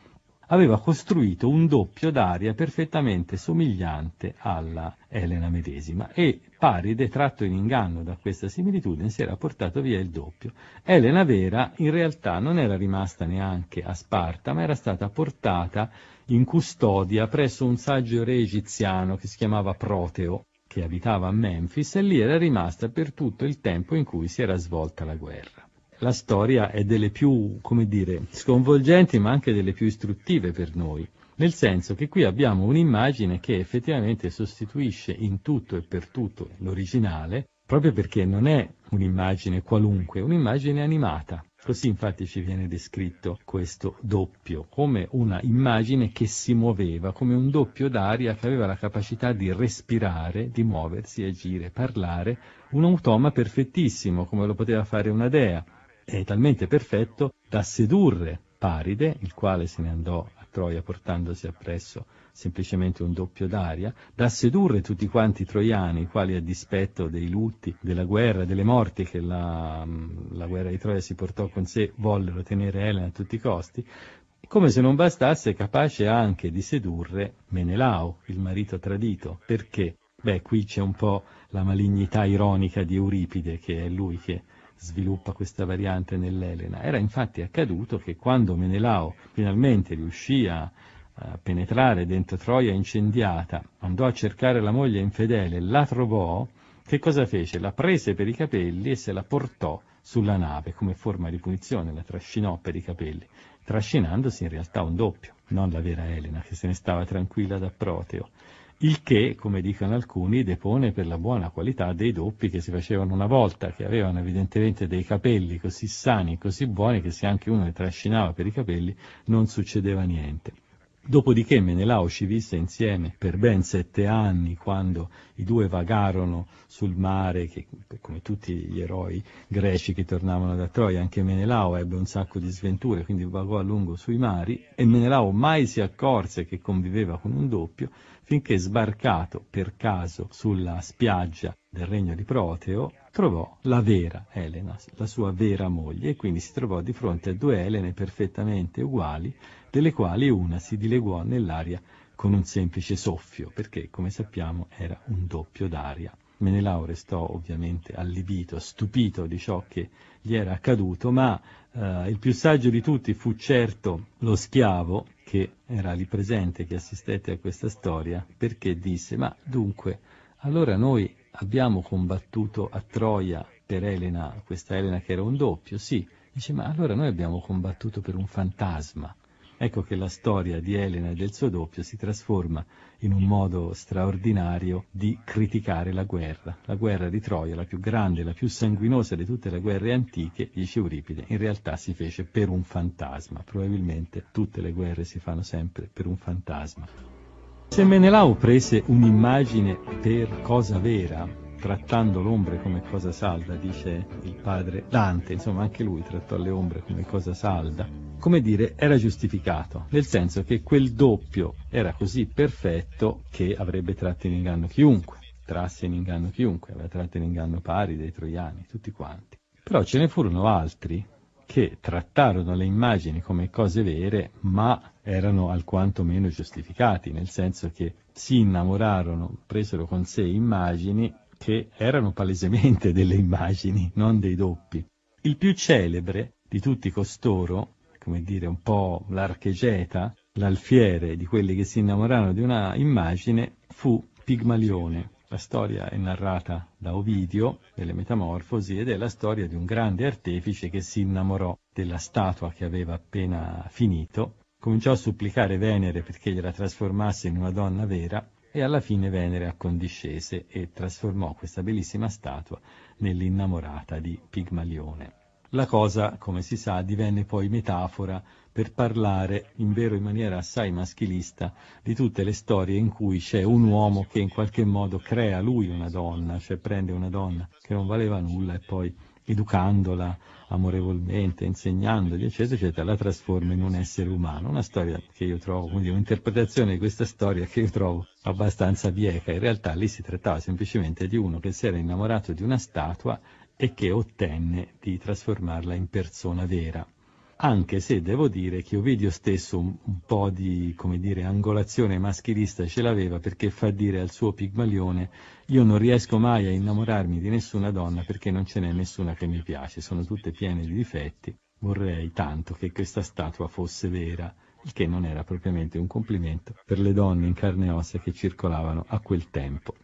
aveva costruito un doppio d'aria perfettamente somigliante alla Elena medesima e Paride, tratto in inganno da questa similitudine, si era portato via il doppio. Elena vera in realtà non era rimasta neanche a Sparta, ma era stata portata in custodia presso un saggio re egiziano che si chiamava Proteo, che abitava a Memphis, e lì era rimasta per tutto il tempo in cui si era svolta la guerra. La storia è delle più, come dire, sconvolgenti ma anche delle più istruttive per noi nel senso che qui abbiamo un'immagine che effettivamente sostituisce in tutto e per tutto l'originale, proprio perché non è un'immagine qualunque, è un'immagine animata. Così infatti ci viene descritto questo doppio, come una immagine che si muoveva, come un doppio d'aria che aveva la capacità di respirare, di muoversi, agire, parlare, un automa perfettissimo, come lo poteva fare una dea. È talmente perfetto da sedurre Paride, il quale se ne andò Troia portandosi appresso semplicemente un doppio d'aria, da sedurre tutti quanti i troiani, i quali a dispetto dei lutti, della guerra, delle morti che la, la guerra di Troia si portò con sé, vollero tenere Elena a tutti i costi, come se non bastasse capace anche di sedurre Menelao, il marito tradito. Perché? Beh, qui c'è un po' la malignità ironica di Euripide, che è lui che sviluppa questa variante nell'Elena. Era infatti accaduto che quando Menelao finalmente riuscì a, penetrare dentro Troia incendiata, andò a cercare la moglie infedele, la trovò, che cosa fece? La prese per i capelli e se la portò sulla nave come forma di punizione, la trascinò per i capelli, trascinandosi in realtà un doppio, non la vera Elena che se ne stava tranquilla da Proteo il che, come dicono alcuni, depone per la buona qualità dei doppi che si facevano una volta, che avevano evidentemente dei capelli così sani così buoni che se anche uno li trascinava per i capelli non succedeva niente. Dopodiché Menelao ci visse insieme per ben sette anni quando i due vagarono sul mare, che, come tutti gli eroi greci che tornavano da Troia, anche Menelao ebbe un sacco di sventure, quindi vagò a lungo sui mari e Menelao mai si accorse che conviveva con un doppio finché sbarcato per caso sulla spiaggia del regno di Proteo trovò la vera Elena, la sua vera moglie, e quindi si trovò di fronte a due Elene perfettamente uguali, delle quali una si dileguò nell'aria con un semplice soffio, perché, come sappiamo, era un doppio d'aria. Menelao restò ovviamente allibito, stupito di ciò che gli era accaduto, ma eh, il più saggio di tutti fu certo lo schiavo che era lì presente, che assistette a questa storia, perché disse, ma dunque, allora noi abbiamo combattuto a Troia per Elena, questa Elena che era un doppio, sì, dice, ma allora noi abbiamo combattuto per un fantasma, Ecco che la storia di Elena e del suo doppio si trasforma in un modo straordinario di criticare la guerra. La guerra di Troia, la più grande, la più sanguinosa di tutte le guerre antiche, dice Euripide, in realtà si fece per un fantasma. Probabilmente tutte le guerre si fanno sempre per un fantasma. Se Menelao prese un'immagine per cosa vera, trattando l'ombre come cosa salda, dice il padre Dante, insomma anche lui trattò le ombre come cosa salda, come dire, era giustificato, nel senso che quel doppio era così perfetto che avrebbe tratto in inganno chiunque, trasse in inganno chiunque, aveva tratto in inganno pari dei troiani, tutti quanti. Però ce ne furono altri che trattarono le immagini come cose vere, ma erano alquanto meno giustificati, nel senso che si innamorarono, presero con sé immagini che erano palesemente delle immagini, non dei doppi. Il più celebre di tutti costoro come dire, un po' l'archegeta, l'alfiere di quelli che si innamorarono di una immagine, fu Pigmalione. La storia è narrata da Ovidio, delle Metamorfosi, ed è la storia di un grande artefice che si innamorò della statua che aveva appena finito, cominciò a supplicare Venere perché gliela trasformasse in una donna vera, e alla fine Venere accondiscese e trasformò questa bellissima statua nell'innamorata di Pigmalione. La cosa, come si sa, divenne poi metafora per parlare, in vero in maniera assai maschilista, di tutte le storie in cui c'è un uomo che in qualche modo crea lui una donna, cioè prende una donna che non valeva nulla e poi educandola amorevolmente, insegnandogli, eccetera, eccetera, la trasforma in un essere umano. Una storia che io trovo, quindi un'interpretazione di questa storia che io trovo abbastanza bieca. In realtà lì si trattava semplicemente di uno che si era innamorato di una statua e che ottenne di trasformarla in persona vera. Anche se devo dire che Ovidio stesso un, un po' di, come dire, angolazione maschilista ce l'aveva perché fa dire al suo Pigmalione io non riesco mai a innamorarmi di nessuna donna perché non ce n'è nessuna che mi piace, sono tutte piene di difetti, vorrei tanto che questa statua fosse vera, il che non era propriamente un complimento per le donne in carne e ossa che circolavano a quel tempo.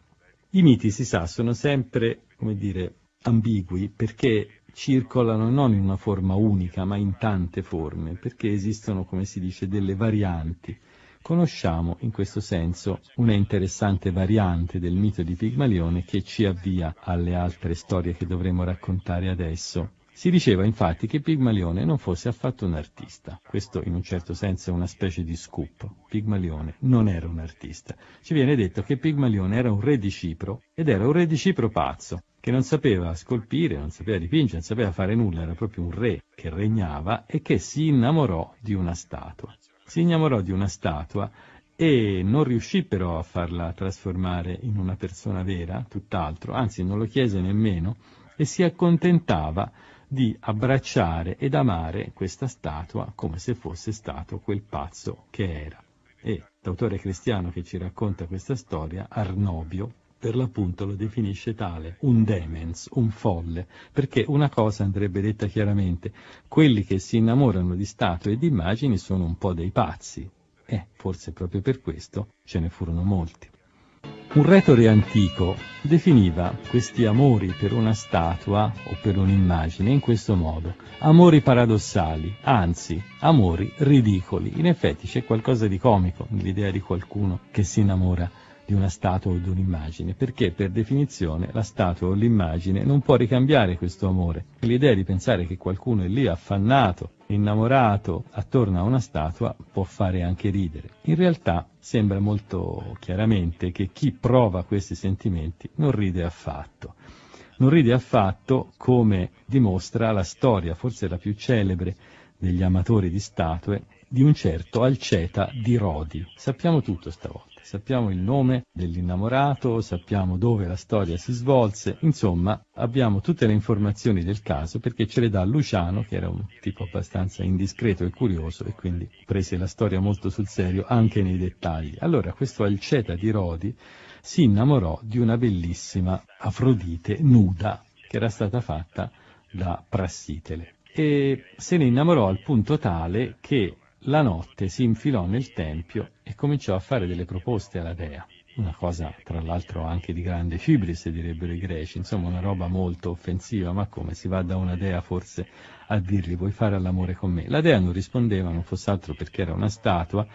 I miti, si sa, sono sempre, come dire, ambigui perché circolano non in una forma unica, ma in tante forme, perché esistono, come si dice, delle varianti. Conosciamo in questo senso una interessante variante del mito di Pigmalione che ci avvia alle altre storie che dovremo raccontare adesso. Si diceva infatti che Pigmalione non fosse affatto un artista. Questo in un certo senso è una specie di scoop. Pigmalione non era un artista. Ci viene detto che Pigmalione era un re di Cipro ed era un re di Cipro pazzo che non sapeva scolpire, non sapeva dipingere, non sapeva fare nulla, era proprio un re che regnava e che si innamorò di una statua. Si innamorò di una statua e non riuscì però a farla trasformare in una persona vera, tutt'altro, anzi non lo chiese nemmeno, e si accontentava di abbracciare ed amare questa statua come se fosse stato quel pazzo che era. E l'autore cristiano che ci racconta questa storia, Arnobio, per l'appunto lo definisce tale, un demens, un folle, perché una cosa andrebbe detta chiaramente, quelli che si innamorano di statue e di immagini sono un po' dei pazzi, e forse proprio per questo ce ne furono molti. Un retore antico definiva questi amori per una statua o per un'immagine in questo modo, amori paradossali, anzi, amori ridicoli. In effetti c'è qualcosa di comico nell'idea di qualcuno che si innamora di una statua o di un'immagine, perché per definizione la statua o l'immagine non può ricambiare questo amore. L'idea di pensare che qualcuno è lì affannato, innamorato attorno a una statua può fare anche ridere. In realtà sembra molto chiaramente che chi prova questi sentimenti non ride affatto. Non ride affatto come dimostra la storia, forse la più celebre degli amatori di statue, di un certo Alceta di Rodi. Sappiamo tutto stavolta sappiamo il nome dell'innamorato, sappiamo dove la storia si svolse, insomma abbiamo tutte le informazioni del caso perché ce le dà Luciano, che era un tipo abbastanza indiscreto e curioso e quindi prese la storia molto sul serio anche nei dettagli. Allora questo Alceta di Rodi si innamorò di una bellissima Afrodite nuda che era stata fatta da Prassitele e se ne innamorò al punto tale che la notte si infilò nel tempio e cominciò a fare delle proposte alla dea. Una cosa, tra l'altro, anche di grande fibris, direbbero i greci, insomma una roba molto offensiva, ma come si va da una dea forse a dirgli vuoi fare all'amore con me? La dea non rispondeva, non fosse altro perché era una statua,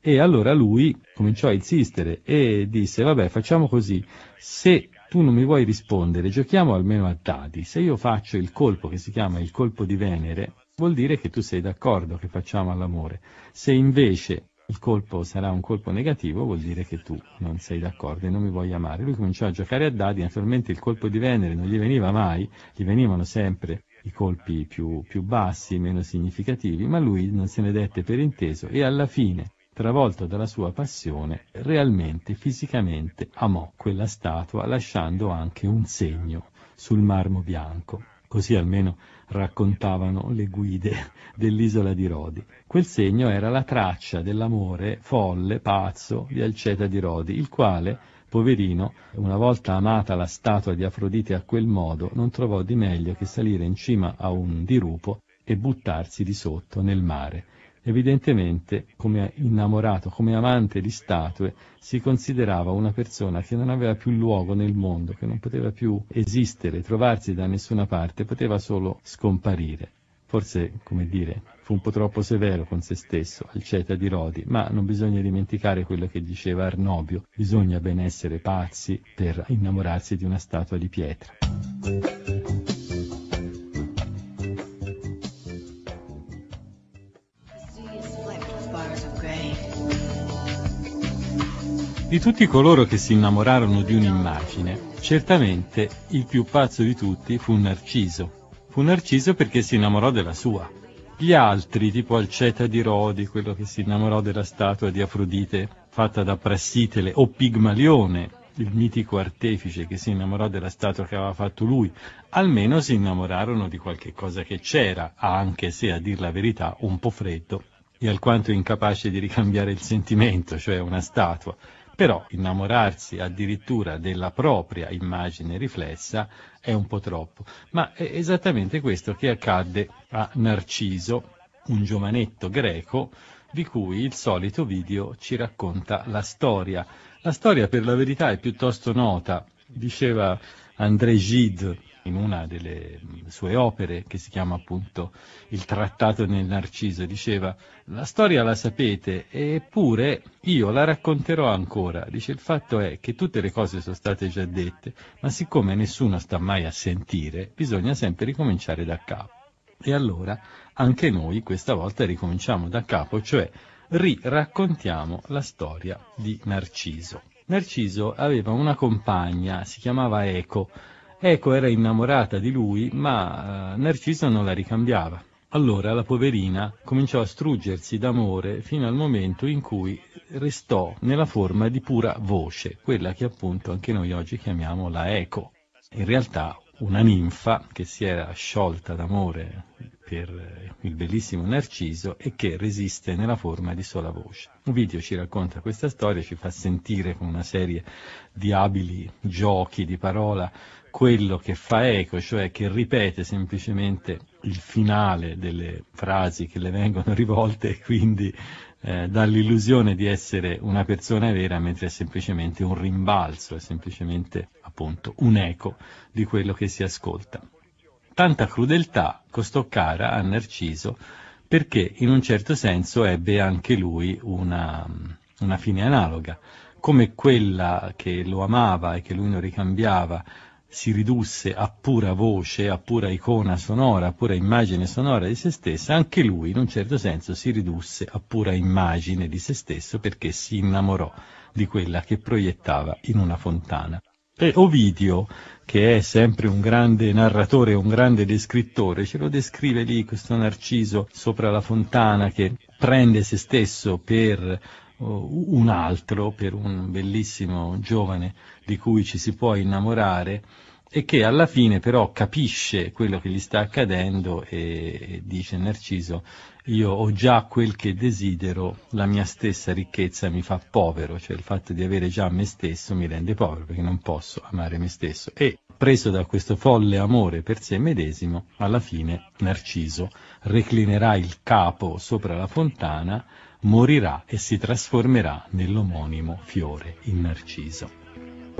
e allora lui cominciò a insistere e disse, vabbè, facciamo così, se tu non mi vuoi rispondere, giochiamo almeno a dadi, se io faccio il colpo che si chiama il colpo di Venere, vuol dire che tu sei d'accordo che facciamo all'amore. Se invece il colpo sarà un colpo negativo, vuol dire che tu non sei d'accordo e non mi vuoi amare. Lui cominciò a giocare a dadi, naturalmente il colpo di Venere non gli veniva mai, gli venivano sempre i colpi più, più bassi, meno significativi, ma lui non se ne dette per inteso e alla fine, travolto dalla sua passione, realmente, fisicamente amò quella statua lasciando anche un segno sul marmo bianco. Così almeno raccontavano le guide dell'isola di Rodi. Quel segno era la traccia dell'amore folle, pazzo di Alceta di Rodi, il quale, poverino, una volta amata la statua di Afrodite a quel modo, non trovò di meglio che salire in cima a un dirupo e buttarsi di sotto nel mare Evidentemente, come innamorato, come amante di statue, si considerava una persona che non aveva più luogo nel mondo, che non poteva più esistere, trovarsi da nessuna parte, poteva solo scomparire. Forse, come dire, fu un po' troppo severo con se stesso, Alceta di Rodi, ma non bisogna dimenticare quello che diceva Arnobio, bisogna ben essere pazzi per innamorarsi di una statua di pietra. Di tutti coloro che si innamorarono di un'immagine, certamente il più pazzo di tutti fu Narciso. Fu Narciso perché si innamorò della sua. Gli altri, tipo Alceta di Rodi, quello che si innamorò della statua di Afrodite fatta da Prassitele, o Pigmalione, il mitico artefice che si innamorò della statua che aveva fatto lui, almeno si innamorarono di qualche cosa che c'era, anche se a dir la verità un po' freddo e alquanto incapace di ricambiare il sentimento, cioè una statua però innamorarsi addirittura della propria immagine riflessa è un po' troppo. Ma è esattamente questo che accadde a Narciso, un giovanetto greco di cui il solito video ci racconta la storia. La storia per la verità è piuttosto nota, diceva André Gide, in una delle sue opere che si chiama appunto Il trattato nel Narciso, diceva la storia la sapete eppure io la racconterò ancora. Dice il fatto è che tutte le cose sono state già dette, ma siccome nessuno sta mai a sentire, bisogna sempre ricominciare da capo. E allora anche noi questa volta ricominciamo da capo, cioè riraccontiamo la storia di Narciso. Narciso aveva una compagna, si chiamava Eco. Eco era innamorata di lui, ma eh, Narciso non la ricambiava. Allora la poverina cominciò a struggersi d'amore fino al momento in cui restò nella forma di pura voce, quella che appunto anche noi oggi chiamiamo la Eco. In realtà una ninfa che si era sciolta d'amore per il bellissimo Narciso e che resiste nella forma di sola voce. Un video ci racconta questa storia, ci fa sentire con una serie di abili giochi di parola quello che fa eco, cioè che ripete semplicemente il finale delle frasi che le vengono rivolte e quindi eh, dà l'illusione di essere una persona vera mentre è semplicemente un rimbalzo, è semplicemente appunto un eco di quello che si ascolta. Tanta crudeltà costò cara a Narciso perché in un certo senso ebbe anche lui una, una fine analoga, come quella che lo amava e che lui non ricambiava si ridusse a pura voce, a pura icona sonora, a pura immagine sonora di se stessa, anche lui in un certo senso si ridusse a pura immagine di se stesso perché si innamorò di quella che proiettava in una fontana. E Ovidio, che è sempre un grande narratore, un grande descrittore, ce lo descrive lì questo Narciso sopra la fontana che prende se stesso per uh, un altro, per un bellissimo giovane di cui ci si può innamorare e che alla fine però capisce quello che gli sta accadendo e dice Narciso io ho già quel che desidero, la mia stessa ricchezza mi fa povero, cioè il fatto di avere già me stesso mi rende povero perché non posso amare me stesso. E preso da questo folle amore per sé medesimo, alla fine Narciso reclinerà il capo sopra la fontana, morirà e si trasformerà nell'omonimo fiore in Narciso.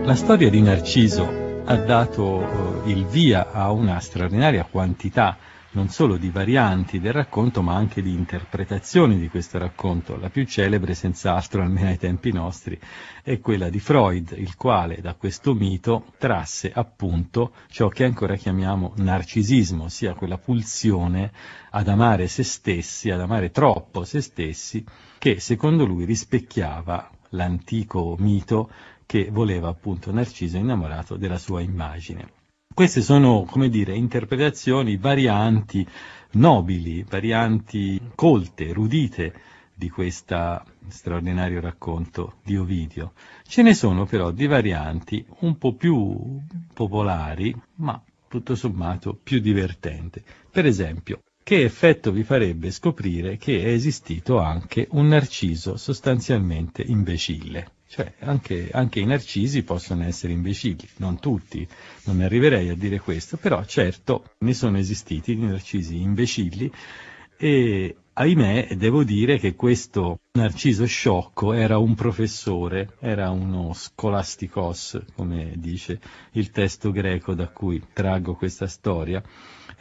La storia di Narciso ha dato eh, il via a una straordinaria quantità non solo di varianti del racconto, ma anche di interpretazioni di questo racconto. La più celebre, senz'altro, almeno ai tempi nostri, è quella di Freud, il quale da questo mito trasse appunto ciò che ancora chiamiamo narcisismo, ossia quella pulsione ad amare se stessi, ad amare troppo se stessi, che secondo lui rispecchiava l'antico mito che voleva appunto Narciso innamorato della sua immagine. Queste sono, come dire, interpretazioni, varianti nobili, varianti colte, erudite di questo straordinario racconto di Ovidio. Ce ne sono però di varianti un po' più popolari, ma tutto sommato più divertenti. Per esempio, che effetto vi farebbe scoprire che è esistito anche un narciso sostanzialmente imbecille? Cioè, anche, anche, i narcisi possono essere imbecilli, non tutti, non arriverei a dire questo, però certo ne sono esistiti di narcisi imbecilli e ahimè devo dire che questo Narciso Sciocco era un professore, era uno scolasticos, come dice il testo greco da cui traggo questa storia,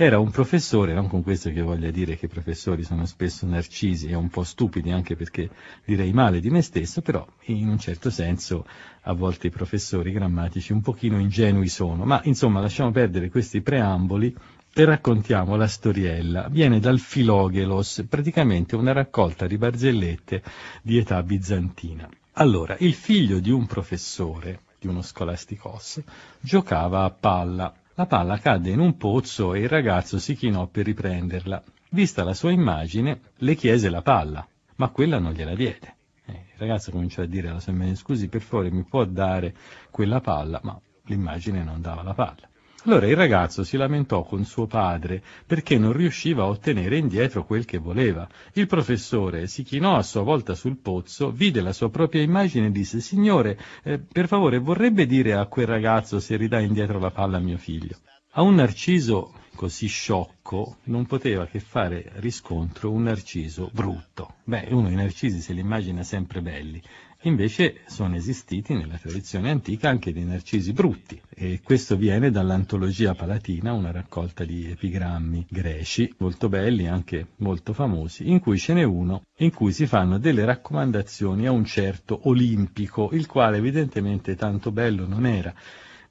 era un professore, non con questo che voglia dire che i professori sono spesso narcisi e un po' stupidi anche perché direi male di me stesso, però in un certo senso a volte i professori grammatici un pochino ingenui sono, ma insomma lasciamo perdere questi preamboli e raccontiamo la storiella. Viene dal Filogelos, praticamente una raccolta di barzellette di età bizantina. Allora, il figlio di un professore, di uno scolasticos, giocava a palla la palla cadde in un pozzo e il ragazzo si chinò per riprenderla. Vista la sua immagine, le chiese la palla, ma quella non gliela diede. Eh, il ragazzo cominciò a dire alla sua immagine, scusi, per favore mi può dare quella palla, ma l'immagine non dava la palla. Allora il ragazzo si lamentò con suo padre perché non riusciva a ottenere indietro quel che voleva. Il professore si chinò a sua volta sul pozzo, vide la sua propria immagine e disse Signore, eh, per favore vorrebbe dire a quel ragazzo se ridà indietro la palla a mio figlio. A un narciso così sciocco non poteva che fare riscontro un narciso brutto. Beh, uno i narcisi se li immagina sempre belli, invece sono esistiti nella tradizione antica anche dei narcisi brutti e questo viene dall'antologia palatina, una raccolta di epigrammi greci molto belli, anche molto famosi, in cui ce n'è uno in cui si fanno delle raccomandazioni a un certo olimpico, il quale evidentemente tanto bello non era.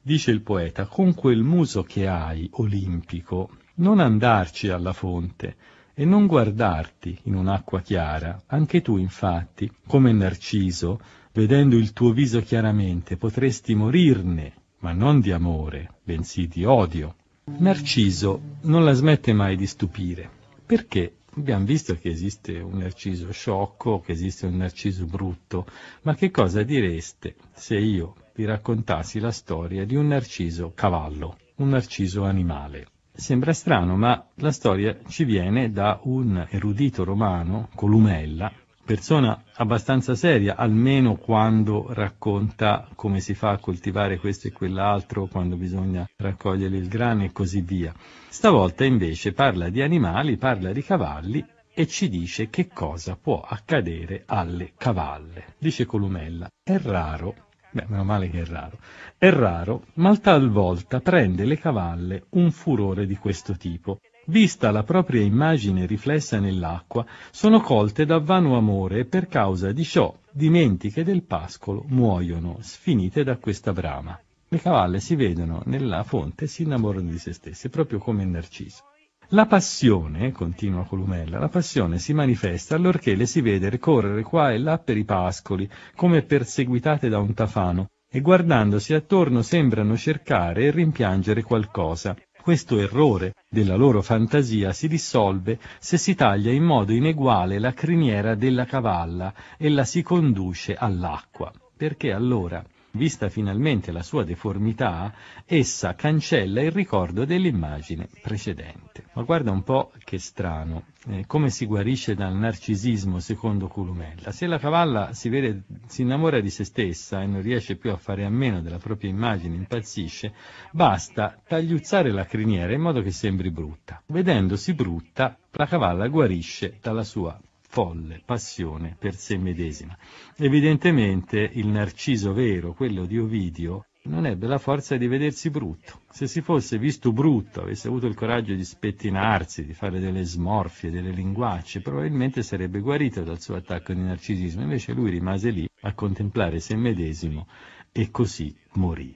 Dice il poeta, con quel muso che hai, olimpico, non andarci alla fonte, e non guardarti in un'acqua chiara. Anche tu, infatti, come Narciso, vedendo il tuo viso chiaramente, potresti morirne, ma non di amore, bensì di odio. Narciso non la smette mai di stupire. Perché? Abbiamo visto che esiste un narciso sciocco, che esiste un narciso brutto, ma che cosa direste se io vi raccontassi la storia di un narciso cavallo, un narciso animale? Sembra strano, ma la storia ci viene da un erudito romano, Columella, persona abbastanza seria, almeno quando racconta come si fa a coltivare questo e quell'altro, quando bisogna raccogliere il grano e così via. Stavolta invece parla di animali, parla di cavalli e ci dice che cosa può accadere alle cavalle. Dice Columella, è raro Beh, meno male che è raro. È raro, ma talvolta prende le cavalle un furore di questo tipo. Vista la propria immagine riflessa nell'acqua, sono colte da vano amore e per causa di ciò, dimentiche del pascolo, muoiono, sfinite da questa brama. Le cavalle si vedono nella fonte e si innamorano di se stesse, proprio come Narciso. La passione, continua Columella, la passione si manifesta allorché le si vede ricorrere qua e là per i pascoli, come perseguitate da un tafano, e guardandosi attorno sembrano cercare e rimpiangere qualcosa. Questo errore della loro fantasia si dissolve se si taglia in modo ineguale la criniera della cavalla e la si conduce all'acqua, perché allora Vista finalmente la sua deformità, essa cancella il ricordo dell'immagine precedente. Ma guarda un po' che strano, eh, come si guarisce dal narcisismo secondo Culumella. Se la cavalla si, vede, si innamora di se stessa e non riesce più a fare a meno della propria immagine, impazzisce, basta tagliuzzare la criniera in modo che sembri brutta. Vedendosi brutta, la cavalla guarisce dalla sua folle passione per sé medesima. Evidentemente il narciso vero, quello di Ovidio, non ebbe la forza di vedersi brutto. Se si fosse visto brutto, avesse avuto il coraggio di spettinarsi, di fare delle smorfie, delle linguacce, probabilmente sarebbe guarito dal suo attacco di narcisismo. Invece lui rimase lì a contemplare se medesimo e così morì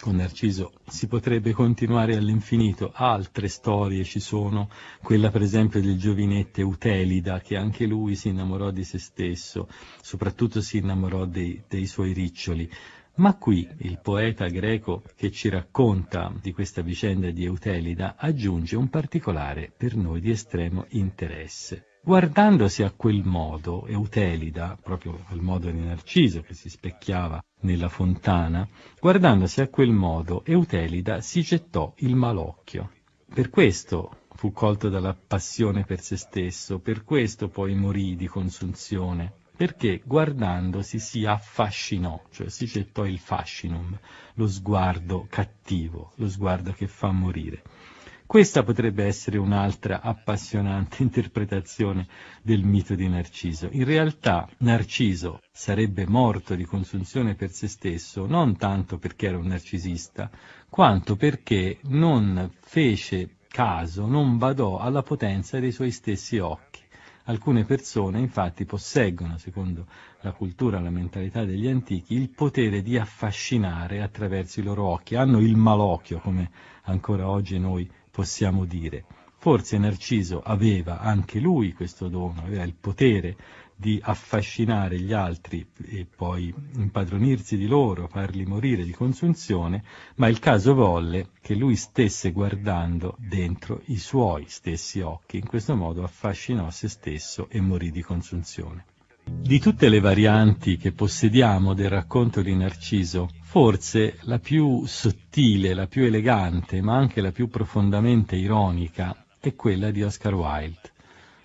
con Narciso si potrebbe continuare all'infinito, altre storie ci sono, quella per esempio del giovinetto Eutelida, che anche lui si innamorò di se stesso, soprattutto si innamorò dei, dei suoi riccioli. Ma qui il poeta greco che ci racconta di questa vicenda di Eutelida aggiunge un particolare per noi di estremo interesse. Guardandosi a quel modo, Eutelida, proprio al modo di Narciso che si specchiava nella fontana, guardandosi a quel modo, Eutelida si gettò il malocchio. Per questo fu colto dalla passione per se stesso, per questo poi morì di consunzione, perché guardandosi si affascinò, cioè si gettò il fascinum, lo sguardo cattivo, lo sguardo che fa morire. Questa potrebbe essere un'altra appassionante interpretazione del mito di Narciso. In realtà Narciso sarebbe morto di consunzione per se stesso non tanto perché era un narcisista, quanto perché non fece caso, non badò alla potenza dei suoi stessi occhi. Alcune persone infatti posseggono, secondo la cultura, la mentalità degli antichi, il potere di affascinare attraverso i loro occhi, hanno il malocchio, come ancora oggi noi possiamo dire. Forse Narciso aveva anche lui questo dono, aveva il potere di affascinare gli altri e poi impadronirsi di loro, farli morire di consunzione, ma il caso volle che lui stesse guardando dentro i suoi stessi occhi, in questo modo affascinò se stesso e morì di consunzione. Di tutte le varianti che possediamo del racconto di Narciso, forse la più sottile, la più elegante, ma anche la più profondamente ironica, è quella di Oscar Wilde.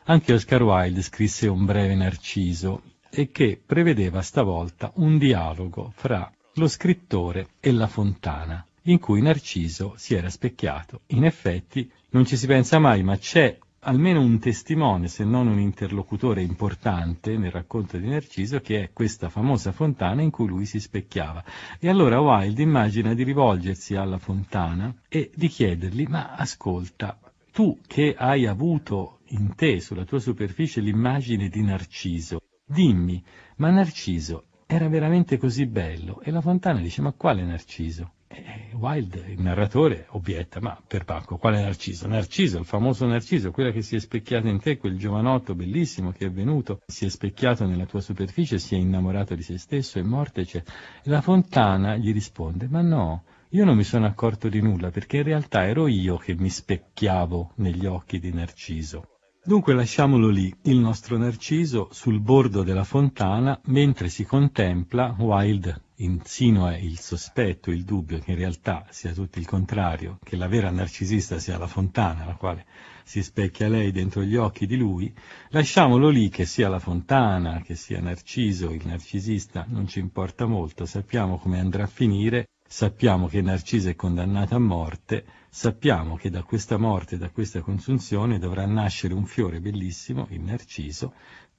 Anche Oscar Wilde scrisse un breve Narciso e che prevedeva stavolta un dialogo fra lo scrittore e la fontana. in cui Narciso si era specchiato. In effetti non ci si pensa mai, ma c'è almeno un testimone, se non un interlocutore importante nel racconto di Narciso, che è questa famosa fontana in cui lui si specchiava. E allora Wilde immagina di rivolgersi alla fontana e di chiedergli, ma ascolta, tu che hai avuto in te, sulla tua superficie, l'immagine di Narciso, dimmi, ma Narciso era veramente così bello? E la fontana dice, ma quale Narciso? E Wilde, il narratore, obietta, ma per Pacco, quale Narciso? Narciso, il famoso Narciso, quella che si è specchiata in te, quel giovanotto bellissimo che è venuto, si è specchiato nella tua superficie, si è innamorato di se stesso, è morto, eccetera. E la fontana gli risponde, ma no, io non mi sono accorto di nulla, perché in realtà ero io che mi specchiavo negli occhi di Narciso. Dunque lasciamolo lì, il nostro Narciso, sul bordo della fontana, mentre si contempla, Wilde insinua il sospetto, il dubbio che in realtà sia tutto il contrario, che la vera narcisista sia la fontana, la quale si specchia lei dentro gli occhi di lui, lasciamolo lì che sia la fontana, che sia Narciso, il narcisista, non ci importa molto, sappiamo come andrà a finire, sappiamo che Narciso è condannato a morte, sappiamo che da questa morte, da questa consunzione dovrà nascere un fiore bellissimo, il narciso,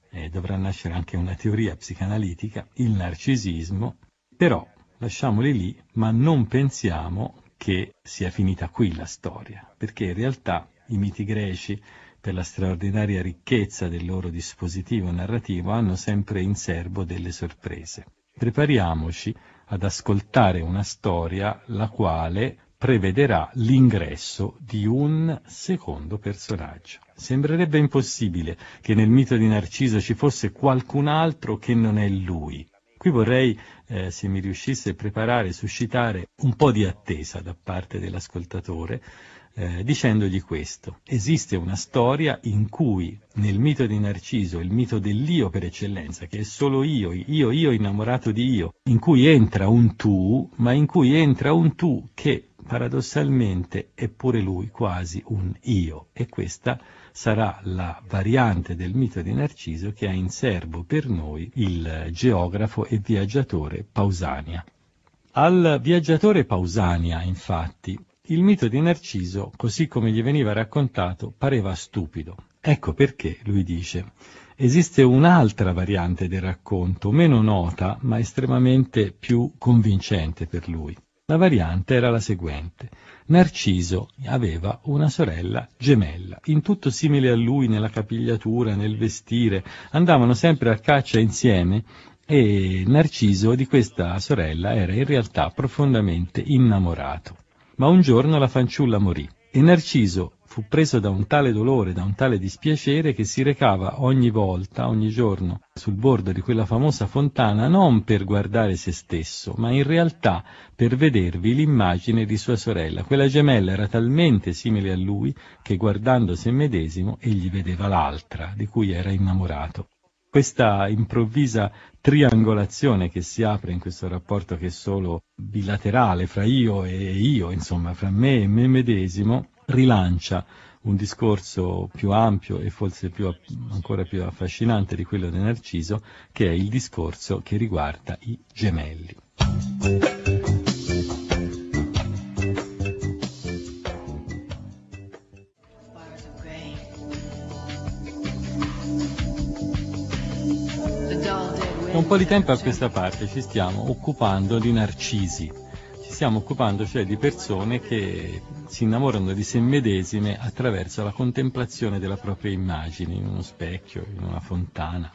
e dovrà nascere anche una teoria psicanalitica, il narcisismo, però lasciamoli lì, ma non pensiamo che sia finita qui la storia, perché in realtà i miti greci, per la straordinaria ricchezza del loro dispositivo narrativo, hanno sempre in serbo delle sorprese. Prepariamoci ad ascoltare una storia la quale prevederà l'ingresso di un secondo personaggio. Sembrerebbe impossibile che nel mito di Narciso ci fosse qualcun altro che non è lui. Qui vorrei, eh, se mi riuscisse preparare, suscitare un po' di attesa da parte dell'ascoltatore, eh, dicendogli questo. Esiste una storia in cui nel mito di Narciso, il mito dell'io per eccellenza, che è solo io, io, io innamorato di io, in cui entra un tu, ma in cui entra un tu che paradossalmente è pure lui quasi un io e questa sarà la variante del mito di Narciso che ha in serbo per noi il geografo e viaggiatore Pausania. Al viaggiatore Pausania, infatti, il mito di Narciso, così come gli veniva raccontato, pareva stupido. Ecco perché, lui dice, esiste un'altra variante del racconto, meno nota, ma estremamente più convincente per lui. La variante era la seguente. Narciso aveva una sorella gemella, in tutto simile a lui nella capigliatura, nel vestire, andavano sempre a caccia insieme e Narciso di questa sorella era in realtà profondamente innamorato. Ma un giorno la fanciulla morì e Narciso fu preso da un tale dolore, da un tale dispiacere che si recava ogni volta, ogni giorno, sul bordo di quella famosa fontana non per guardare se stesso, ma in realtà per vedervi l'immagine di sua sorella. Quella gemella era talmente simile a lui che guardando se medesimo egli vedeva l'altra, di cui era innamorato. Questa improvvisa triangolazione che si apre in questo rapporto che è solo bilaterale fra io e io, insomma, fra me e me medesimo, rilancia un discorso più ampio e forse più, ancora più affascinante di quello di Narciso, che è il discorso che riguarda i gemelli. Da un po' di tempo a questa parte ci stiamo occupando di narcisi, ci stiamo occupando cioè di persone che si innamorano di se medesime attraverso la contemplazione della propria immagine in uno specchio, in una fontana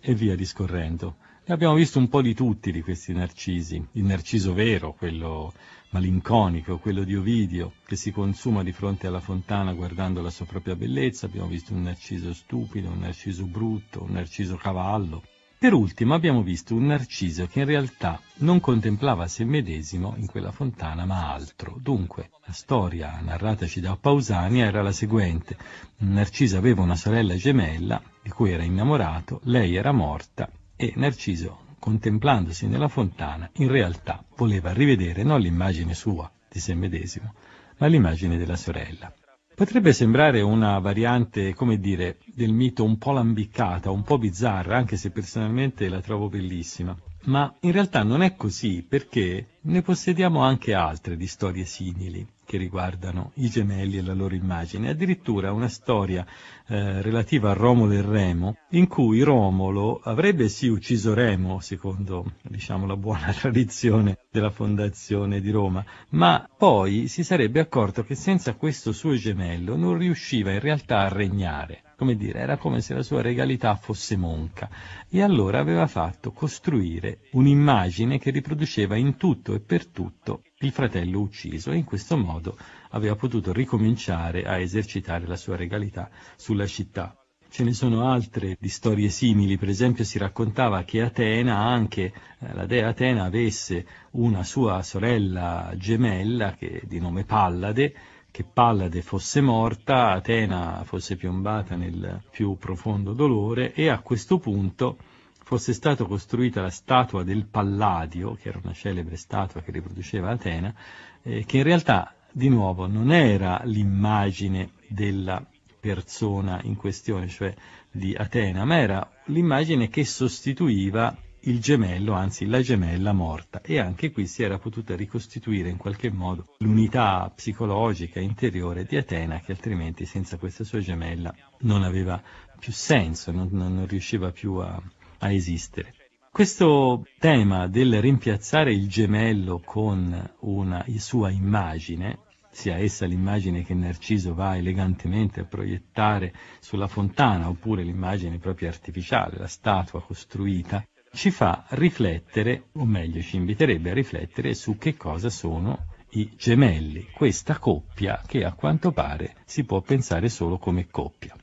e via discorrendo. Ne abbiamo visto un po' di tutti di questi narcisi, il narciso vero, quello malinconico, quello di Ovidio, che si consuma di fronte alla fontana guardando la sua propria bellezza, abbiamo visto un narciso stupido, un narciso brutto, un narciso cavallo, per ultimo abbiamo visto un Narciso che in realtà non contemplava se medesimo in quella fontana ma altro. Dunque, la storia narrataci da Pausania era la seguente. Narciso aveva una sorella gemella di cui era innamorato, lei era morta e Narciso, contemplandosi nella fontana, in realtà voleva rivedere non l'immagine sua di se medesimo, ma l'immagine della sorella. Potrebbe sembrare una variante, come dire, del mito un po' lambiccata, un po' bizzarra, anche se personalmente la trovo bellissima. Ma in realtà non è così perché ne possediamo anche altre di storie simili che riguardano i gemelli e la loro immagine, addirittura una storia eh, relativa a Romolo e Remo, in cui Romolo avrebbe sì ucciso Remo, secondo diciamo, la buona tradizione della fondazione di Roma, ma poi si sarebbe accorto che senza questo suo gemello non riusciva in realtà a regnare. Come dire, era come se la sua regalità fosse monca, e allora aveva fatto costruire un'immagine che riproduceva in tutto e per tutto il fratello ucciso, e in questo modo aveva potuto ricominciare a esercitare la sua regalità sulla città. Ce ne sono altre di storie simili, per esempio si raccontava che Atena, anche eh, la dea Atena, avesse una sua sorella gemella che, di nome Pallade, che Pallade fosse morta, Atena fosse piombata nel più profondo dolore e a questo punto fosse stata costruita la statua del Palladio, che era una celebre statua che riproduceva Atena, eh, che in realtà di nuovo non era l'immagine della persona in questione, cioè di Atena, ma era l'immagine che sostituiva il gemello, anzi la gemella morta. E anche qui si era potuta ricostituire in qualche modo l'unità psicologica interiore di Atena che altrimenti senza questa sua gemella non aveva più senso, non, non riusciva più a, a esistere. Questo tema del rimpiazzare il gemello con una sua immagine, sia essa l'immagine che Narciso va elegantemente a proiettare sulla fontana, oppure l'immagine proprio artificiale, la statua costruita, ci fa riflettere, o meglio ci inviterebbe a riflettere su che cosa sono i gemelli, questa coppia che a quanto pare si può pensare solo come coppia.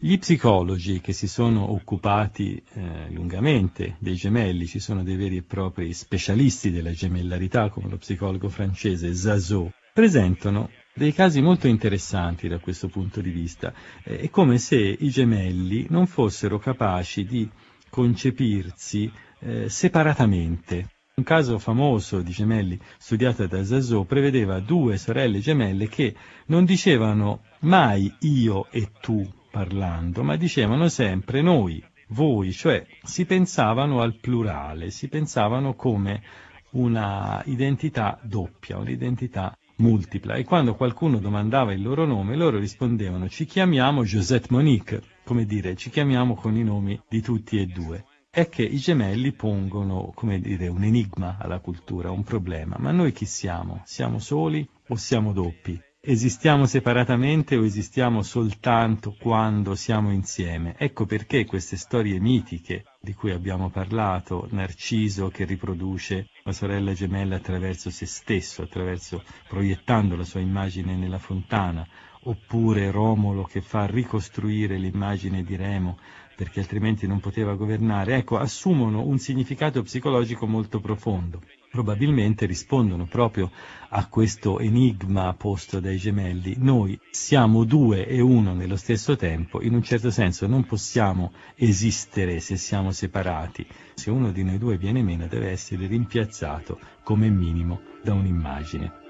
Gli psicologi che si sono occupati eh, lungamente dei gemelli, ci sono dei veri e propri specialisti della gemellarità come lo psicologo francese Zazot, presentano dei casi molto interessanti da questo punto di vista. Eh, è come se i gemelli non fossero capaci di concepirsi eh, separatamente. Un caso famoso di gemelli studiato da Zazò prevedeva due sorelle gemelle che non dicevano mai io e tu parlando, ma dicevano sempre noi, voi, cioè si pensavano al plurale, si pensavano come una identità doppia, un'identità multipla e quando qualcuno domandava il loro nome loro rispondevano ci chiamiamo Josette Monique, come dire ci chiamiamo con i nomi di tutti e due. È che i gemelli pongono, come dire, un enigma alla cultura, un problema. Ma noi chi siamo? Siamo soli o siamo doppi? Esistiamo separatamente o esistiamo soltanto quando siamo insieme? Ecco perché queste storie mitiche di cui abbiamo parlato, Narciso che riproduce la sorella gemella attraverso se stesso, attraverso proiettando la sua immagine nella fontana, oppure Romolo che fa ricostruire l'immagine di Remo perché altrimenti non poteva governare, ecco, assumono un significato psicologico molto profondo. Probabilmente rispondono proprio a questo enigma posto dai gemelli. Noi siamo due e uno nello stesso tempo, in un certo senso non possiamo esistere se siamo separati. Se uno di noi due viene meno deve essere rimpiazzato come minimo da un'immagine.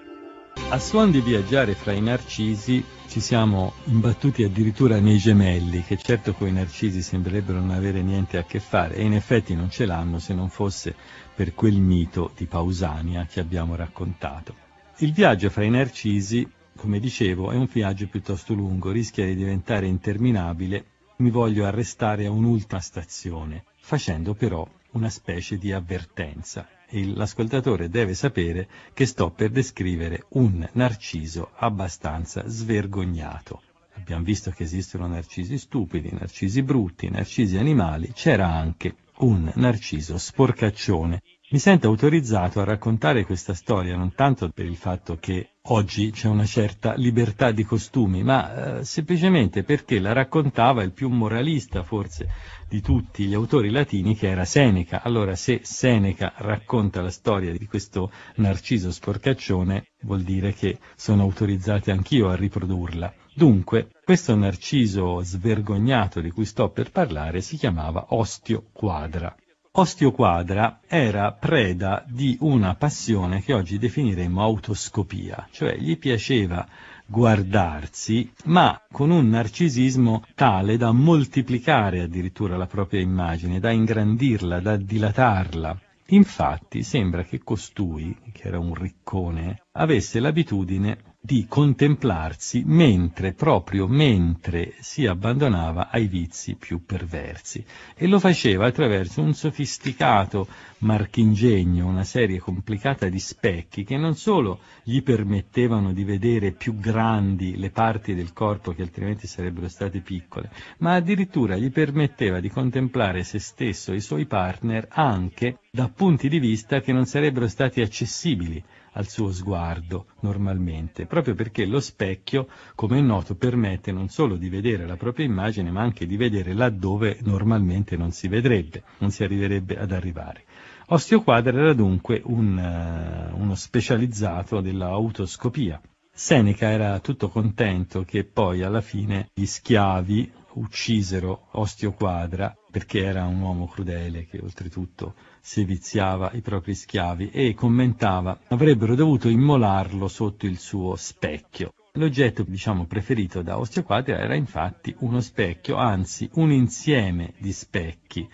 A suon di viaggiare fra i narcisi ci siamo imbattuti addirittura nei gemelli, che certo con i narcisi sembrerebbero non avere niente a che fare, e in effetti non ce l'hanno se non fosse per quel mito di Pausania che abbiamo raccontato. Il viaggio fra i narcisi, come dicevo, è un viaggio piuttosto lungo, rischia di diventare interminabile, mi voglio arrestare a un'ultima stazione, facendo però una specie di avvertenza l'ascoltatore deve sapere che sto per descrivere un narciso abbastanza svergognato. Abbiamo visto che esistono narcisi stupidi, narcisi brutti, narcisi animali, c'era anche un narciso sporcaccione. Mi sento autorizzato a raccontare questa storia non tanto per il fatto che oggi c'è una certa libertà di costumi, ma eh, semplicemente perché la raccontava il più moralista forse di tutti gli autori latini che era Seneca. Allora se Seneca racconta la storia di questo Narciso sporcaccione vuol dire che sono autorizzato anch'io a riprodurla. Dunque, questo Narciso svergognato di cui sto per parlare si chiamava Ostio Quadra. Ostio Quadra era preda di una passione che oggi definiremmo autoscopia, cioè gli piaceva guardarsi, ma con un narcisismo tale da moltiplicare addirittura la propria immagine, da ingrandirla, da dilatarla. Infatti sembra che costui, che era un riccone, avesse l'abitudine di contemplarsi mentre, proprio mentre si abbandonava ai vizi più perversi. E lo faceva attraverso un sofisticato marchingegno, una serie complicata di specchi che non solo gli permettevano di vedere più grandi le parti del corpo che altrimenti sarebbero state piccole, ma addirittura gli permetteva di contemplare se stesso e i suoi partner anche da punti di vista che non sarebbero stati accessibili al suo sguardo normalmente, proprio perché lo specchio, come è noto, permette non solo di vedere la propria immagine, ma anche di vedere laddove normalmente non si vedrebbe, non si arriverebbe ad arrivare. Ostio Quadra era dunque un, uh, uno specializzato dell'autoscopia. Seneca era tutto contento che poi alla fine gli schiavi uccisero Ostio Quadra perché era un uomo crudele che oltretutto seviziava i propri schiavi e commentava avrebbero dovuto immolarlo sotto il suo specchio. L'oggetto, diciamo, preferito da Ostio Quadra era infatti uno specchio, anzi un insieme di specchi.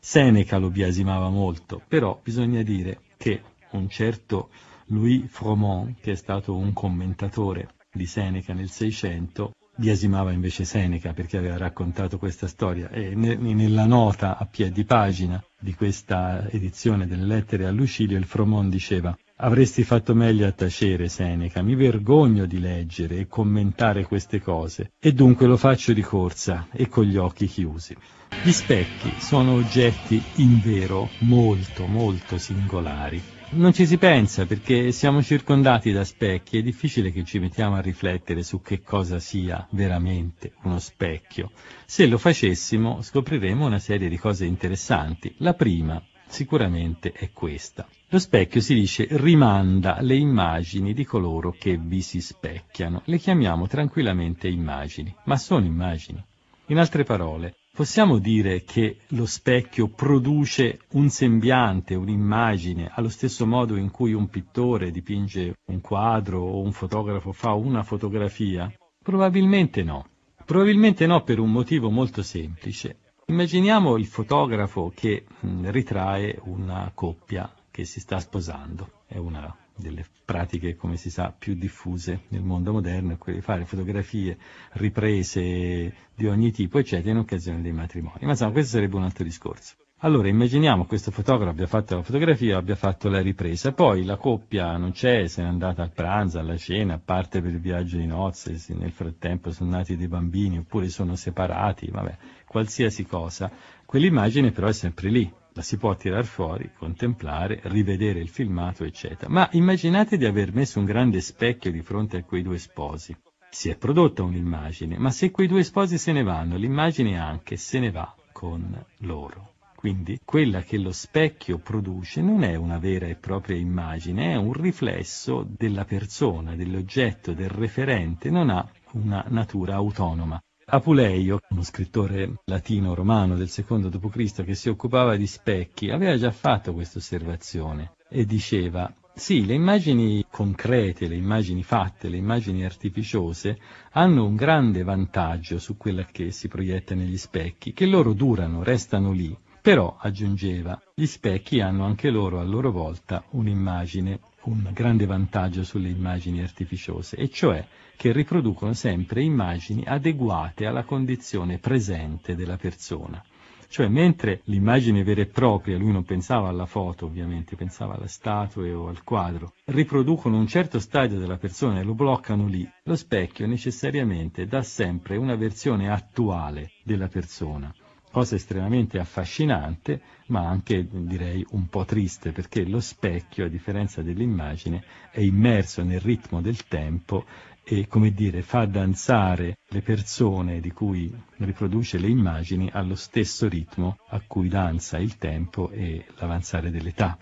Seneca lo biasimava molto, però bisogna dire che un certo Louis Fromont, che è stato un commentatore di Seneca nel Seicento, biasimava invece Seneca perché aveva raccontato questa storia. E ne, nella nota a piedi pagina di questa edizione delle lettere a Lucilio il Fromon diceva avresti fatto meglio a tacere Seneca, mi vergogno di leggere e commentare queste cose. E dunque lo faccio di corsa e con gli occhi chiusi. Gli specchi sono oggetti in vero molto molto singolari non ci si pensa perché siamo circondati da specchi, è difficile che ci mettiamo a riflettere su che cosa sia veramente uno specchio. Se lo facessimo scopriremo una serie di cose interessanti. La prima sicuramente è questa. Lo specchio si dice rimanda le immagini di coloro che vi si specchiano. Le chiamiamo tranquillamente immagini, ma sono immagini. In altre parole, Possiamo dire che lo specchio produce un sembiante, un'immagine, allo stesso modo in cui un pittore dipinge un quadro o un fotografo fa una fotografia? Probabilmente no. Probabilmente no per un motivo molto semplice. Immaginiamo il fotografo che mh, ritrae una coppia che si sta sposando. È una delle pratiche, come si sa, più diffuse nel mondo moderno, è quella di fare fotografie, riprese di ogni tipo, eccetera, in occasione dei matrimoni. Ma insomma, questo sarebbe un altro discorso. Allora, immaginiamo questo fotografo abbia fatto la fotografia, abbia fatto la ripresa, poi la coppia non c'è, se n'è andata al pranzo, alla cena, parte per il viaggio di nozze, nel frattempo sono nati dei bambini, oppure sono separati, vabbè, qualsiasi cosa. Quell'immagine però è sempre lì, la si può tirar fuori, contemplare, rivedere il filmato, eccetera. Ma immaginate di aver messo un grande specchio di fronte a quei due sposi. Si è prodotta un'immagine, ma se quei due sposi se ne vanno, l'immagine anche se ne va con loro. Quindi quella che lo specchio produce non è una vera e propria immagine, è un riflesso della persona, dell'oggetto, del referente, non ha una natura autonoma. Apuleio, uno scrittore latino-romano del secondo d.C. che si occupava di specchi, aveva già fatto questa osservazione e diceva sì, le immagini concrete, le immagini fatte, le immagini artificiose hanno un grande vantaggio su quella che si proietta negli specchi, che loro durano, restano lì. Però, aggiungeva, gli specchi hanno anche loro a loro volta un'immagine un grande vantaggio sulle immagini artificiose, e cioè che riproducono sempre immagini adeguate alla condizione presente della persona. Cioè, mentre l'immagine vera e propria, lui non pensava alla foto ovviamente, pensava alla statua o al quadro, riproducono un certo stadio della persona e lo bloccano lì, lo specchio necessariamente dà sempre una versione attuale della persona cosa estremamente affascinante, ma anche direi un po' triste, perché lo specchio, a differenza dell'immagine, è immerso nel ritmo del tempo e, come dire, fa danzare le persone di cui riproduce le immagini allo stesso ritmo a cui danza il tempo e l'avanzare dell'età.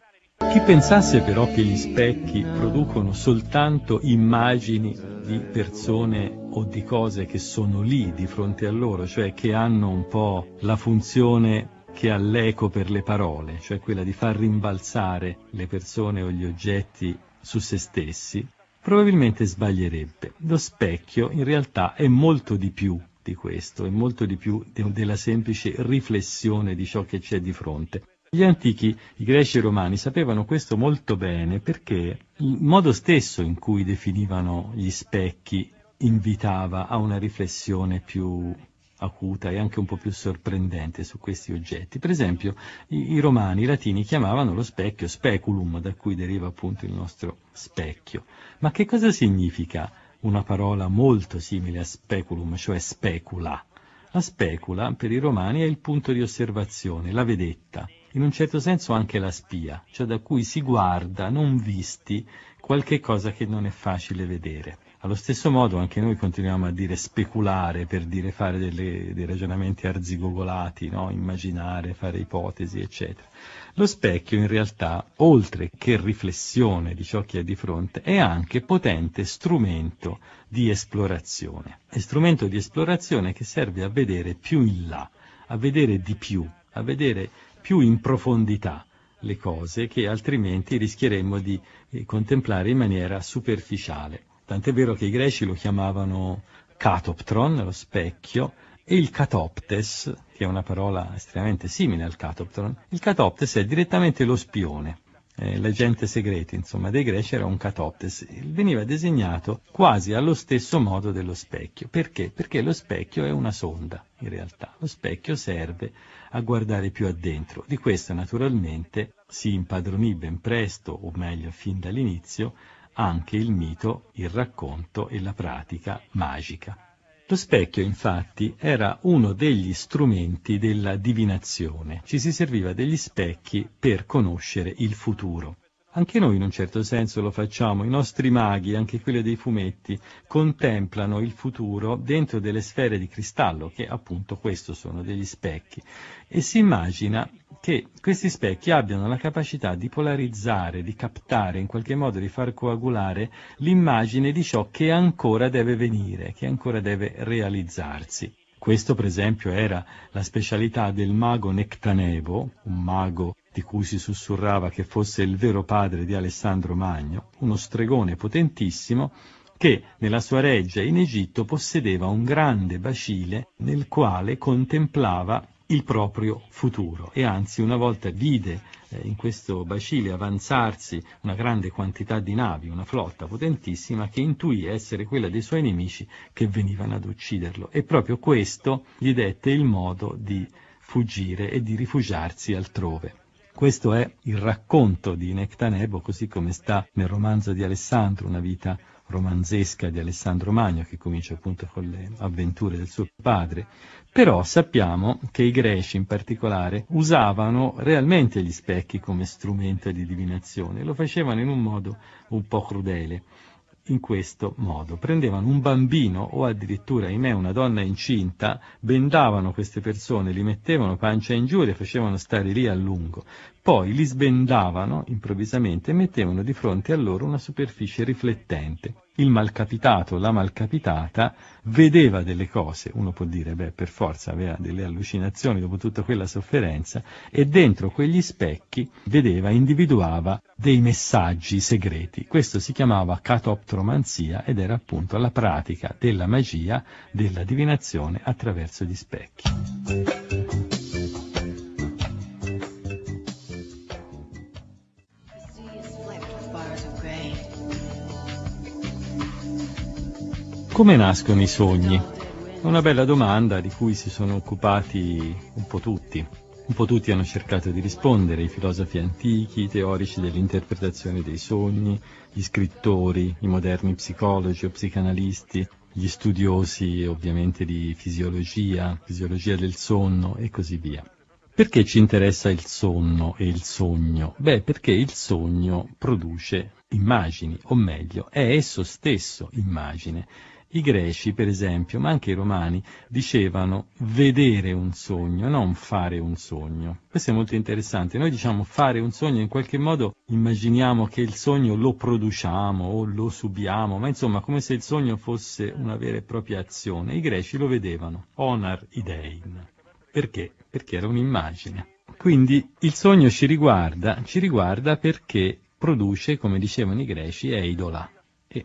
Chi pensasse però che gli specchi producono soltanto immagini di persone o di cose che sono lì di fronte a loro, cioè che hanno un po' la funzione che ha l'eco per le parole, cioè quella di far rimbalzare le persone o gli oggetti su se stessi, probabilmente sbaglierebbe. Lo specchio in realtà è molto di più di questo, è molto di più de- della semplice riflessione di ciò che c'è di fronte. Gli antichi, i greci e i romani, sapevano questo molto bene perché il modo stesso in cui definivano gli specchi invitava a una riflessione più acuta e anche un po' più sorprendente su questi oggetti. Per esempio, i, i, romani, i latini chiamavano lo specchio speculum, da cui deriva appunto il nostro specchio. Ma che cosa significa una parola molto simile a speculum, cioè specula? La specula per i romani è il punto di osservazione, la vedetta, in un certo senso anche la spia, cioè da cui si guarda, non visti, qualche cosa che non è facile vedere. Allo stesso modo anche noi continuiamo a dire speculare per dire fare delle, dei ragionamenti arzigogolati, no? immaginare, fare ipotesi, eccetera. Lo specchio in realtà, oltre che riflessione di ciò che è di fronte, è anche potente strumento di esplorazione. È strumento di esplorazione che serve a vedere più in là, a vedere di più, a vedere più in profondità le cose che altrimenti rischieremmo di eh, contemplare in maniera superficiale. Tant'è vero che i greci lo chiamavano catoptron, lo specchio, e il catoptes, che è una parola estremamente simile al catoptron, il catoptes è direttamente lo spione. Eh, l'agente segreto, insomma, dei greci era un catoptes, veniva designato quasi allo stesso modo dello specchio. Perché? Perché lo specchio è una sonda, in realtà. Lo specchio serve a guardare più addentro. Di questo, naturalmente, si impadronì ben presto, o meglio, fin dall'inizio, anche il mito, il racconto e la pratica magica. Lo specchio, infatti, era uno degli strumenti della divinazione. Ci si serviva degli specchi per conoscere il futuro. Anche noi in un certo senso lo facciamo, i nostri maghi, anche quelli dei fumetti, contemplano il futuro dentro delle sfere di cristallo, che appunto questo sono degli specchi, e si immagina che questi specchi abbiano la capacità di polarizzare, di captare, in qualche modo di far coagulare l'immagine di ciò che ancora deve venire, che ancora deve realizzarsi. Questo per esempio era la specialità del mago Nectanebo, un mago di cui si sussurrava che fosse il vero padre di Alessandro Magno, uno stregone potentissimo che nella sua reggia in Egitto possedeva un grande bacile nel quale contemplava il proprio futuro e anzi una volta vide eh, in questo bacile avanzarsi una grande quantità di navi, una flotta potentissima che intuì essere quella dei suoi nemici che venivano ad ucciderlo e proprio questo gli dette il modo di fuggire e di rifugiarsi altrove. Questo è il racconto di Nectanebo, così come sta nel romanzo di Alessandro, una vita romanzesca di Alessandro Magno, che comincia appunto con le avventure del suo padre. Però sappiamo che i greci in particolare usavano realmente gli specchi come strumento di divinazione, lo facevano in un modo un po' crudele in questo modo. Prendevano un bambino o addirittura, ahimè, una donna incinta, bendavano queste persone, li mettevano pancia in giù e le facevano stare lì a lungo. Poi li sbendavano improvvisamente e mettevano di fronte a loro una superficie riflettente il malcapitato, la malcapitata, vedeva delle cose, uno può dire, beh, per forza aveva delle allucinazioni dopo tutta quella sofferenza, e dentro quegli specchi vedeva, individuava dei messaggi segreti. Questo si chiamava catoptromanzia ed era appunto la pratica della magia, della divinazione attraverso gli specchi. Come nascono i sogni? È una bella domanda di cui si sono occupati un po' tutti. Un po' tutti hanno cercato di rispondere, i filosofi antichi, i teorici dell'interpretazione dei sogni, gli scrittori, i moderni psicologi o psicanalisti, gli studiosi ovviamente di fisiologia, fisiologia del sonno e così via. Perché ci interessa il sonno e il sogno? Beh, perché il sogno produce immagini, o meglio, è esso stesso immagine i greci, per esempio, ma anche i romani, dicevano vedere un sogno, non fare un sogno. Questo è molto interessante. Noi diciamo fare un sogno, in qualche modo immaginiamo che il sogno lo produciamo o lo subiamo, ma insomma come se il sogno fosse una vera e propria azione. I greci lo vedevano, onar idein. Perché? Perché era un'immagine. Quindi il sogno ci riguarda, ci riguarda perché produce, come dicevano i greci, eidola.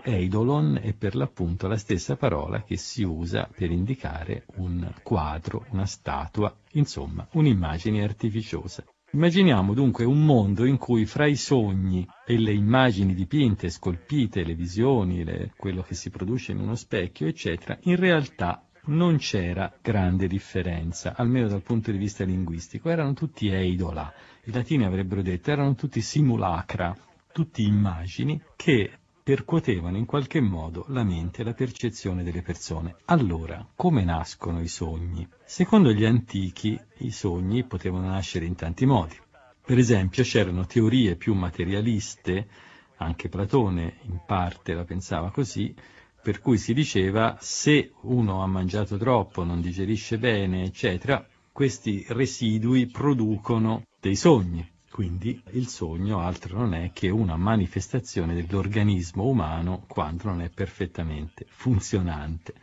Eidolon è per l'appunto la stessa parola che si usa per indicare un quadro, una statua, insomma un'immagine artificiosa. Immaginiamo dunque un mondo in cui fra i sogni e le immagini dipinte, scolpite, le visioni, le, quello che si produce in uno specchio, eccetera, in realtà non c'era grande differenza, almeno dal punto di vista linguistico, erano tutti eidola, i latini avrebbero detto, erano tutti simulacra, tutti immagini che percuotevano in qualche modo la mente e la percezione delle persone. Allora, come nascono i sogni? Secondo gli antichi, i sogni potevano nascere in tanti modi. Per esempio, c'erano teorie più materialiste, anche Platone in parte la pensava così, per cui si diceva se uno ha mangiato troppo, non digerisce bene, eccetera, questi residui producono dei sogni. Quindi il sogno altro non è che una manifestazione dell'organismo umano quando non è perfettamente funzionante.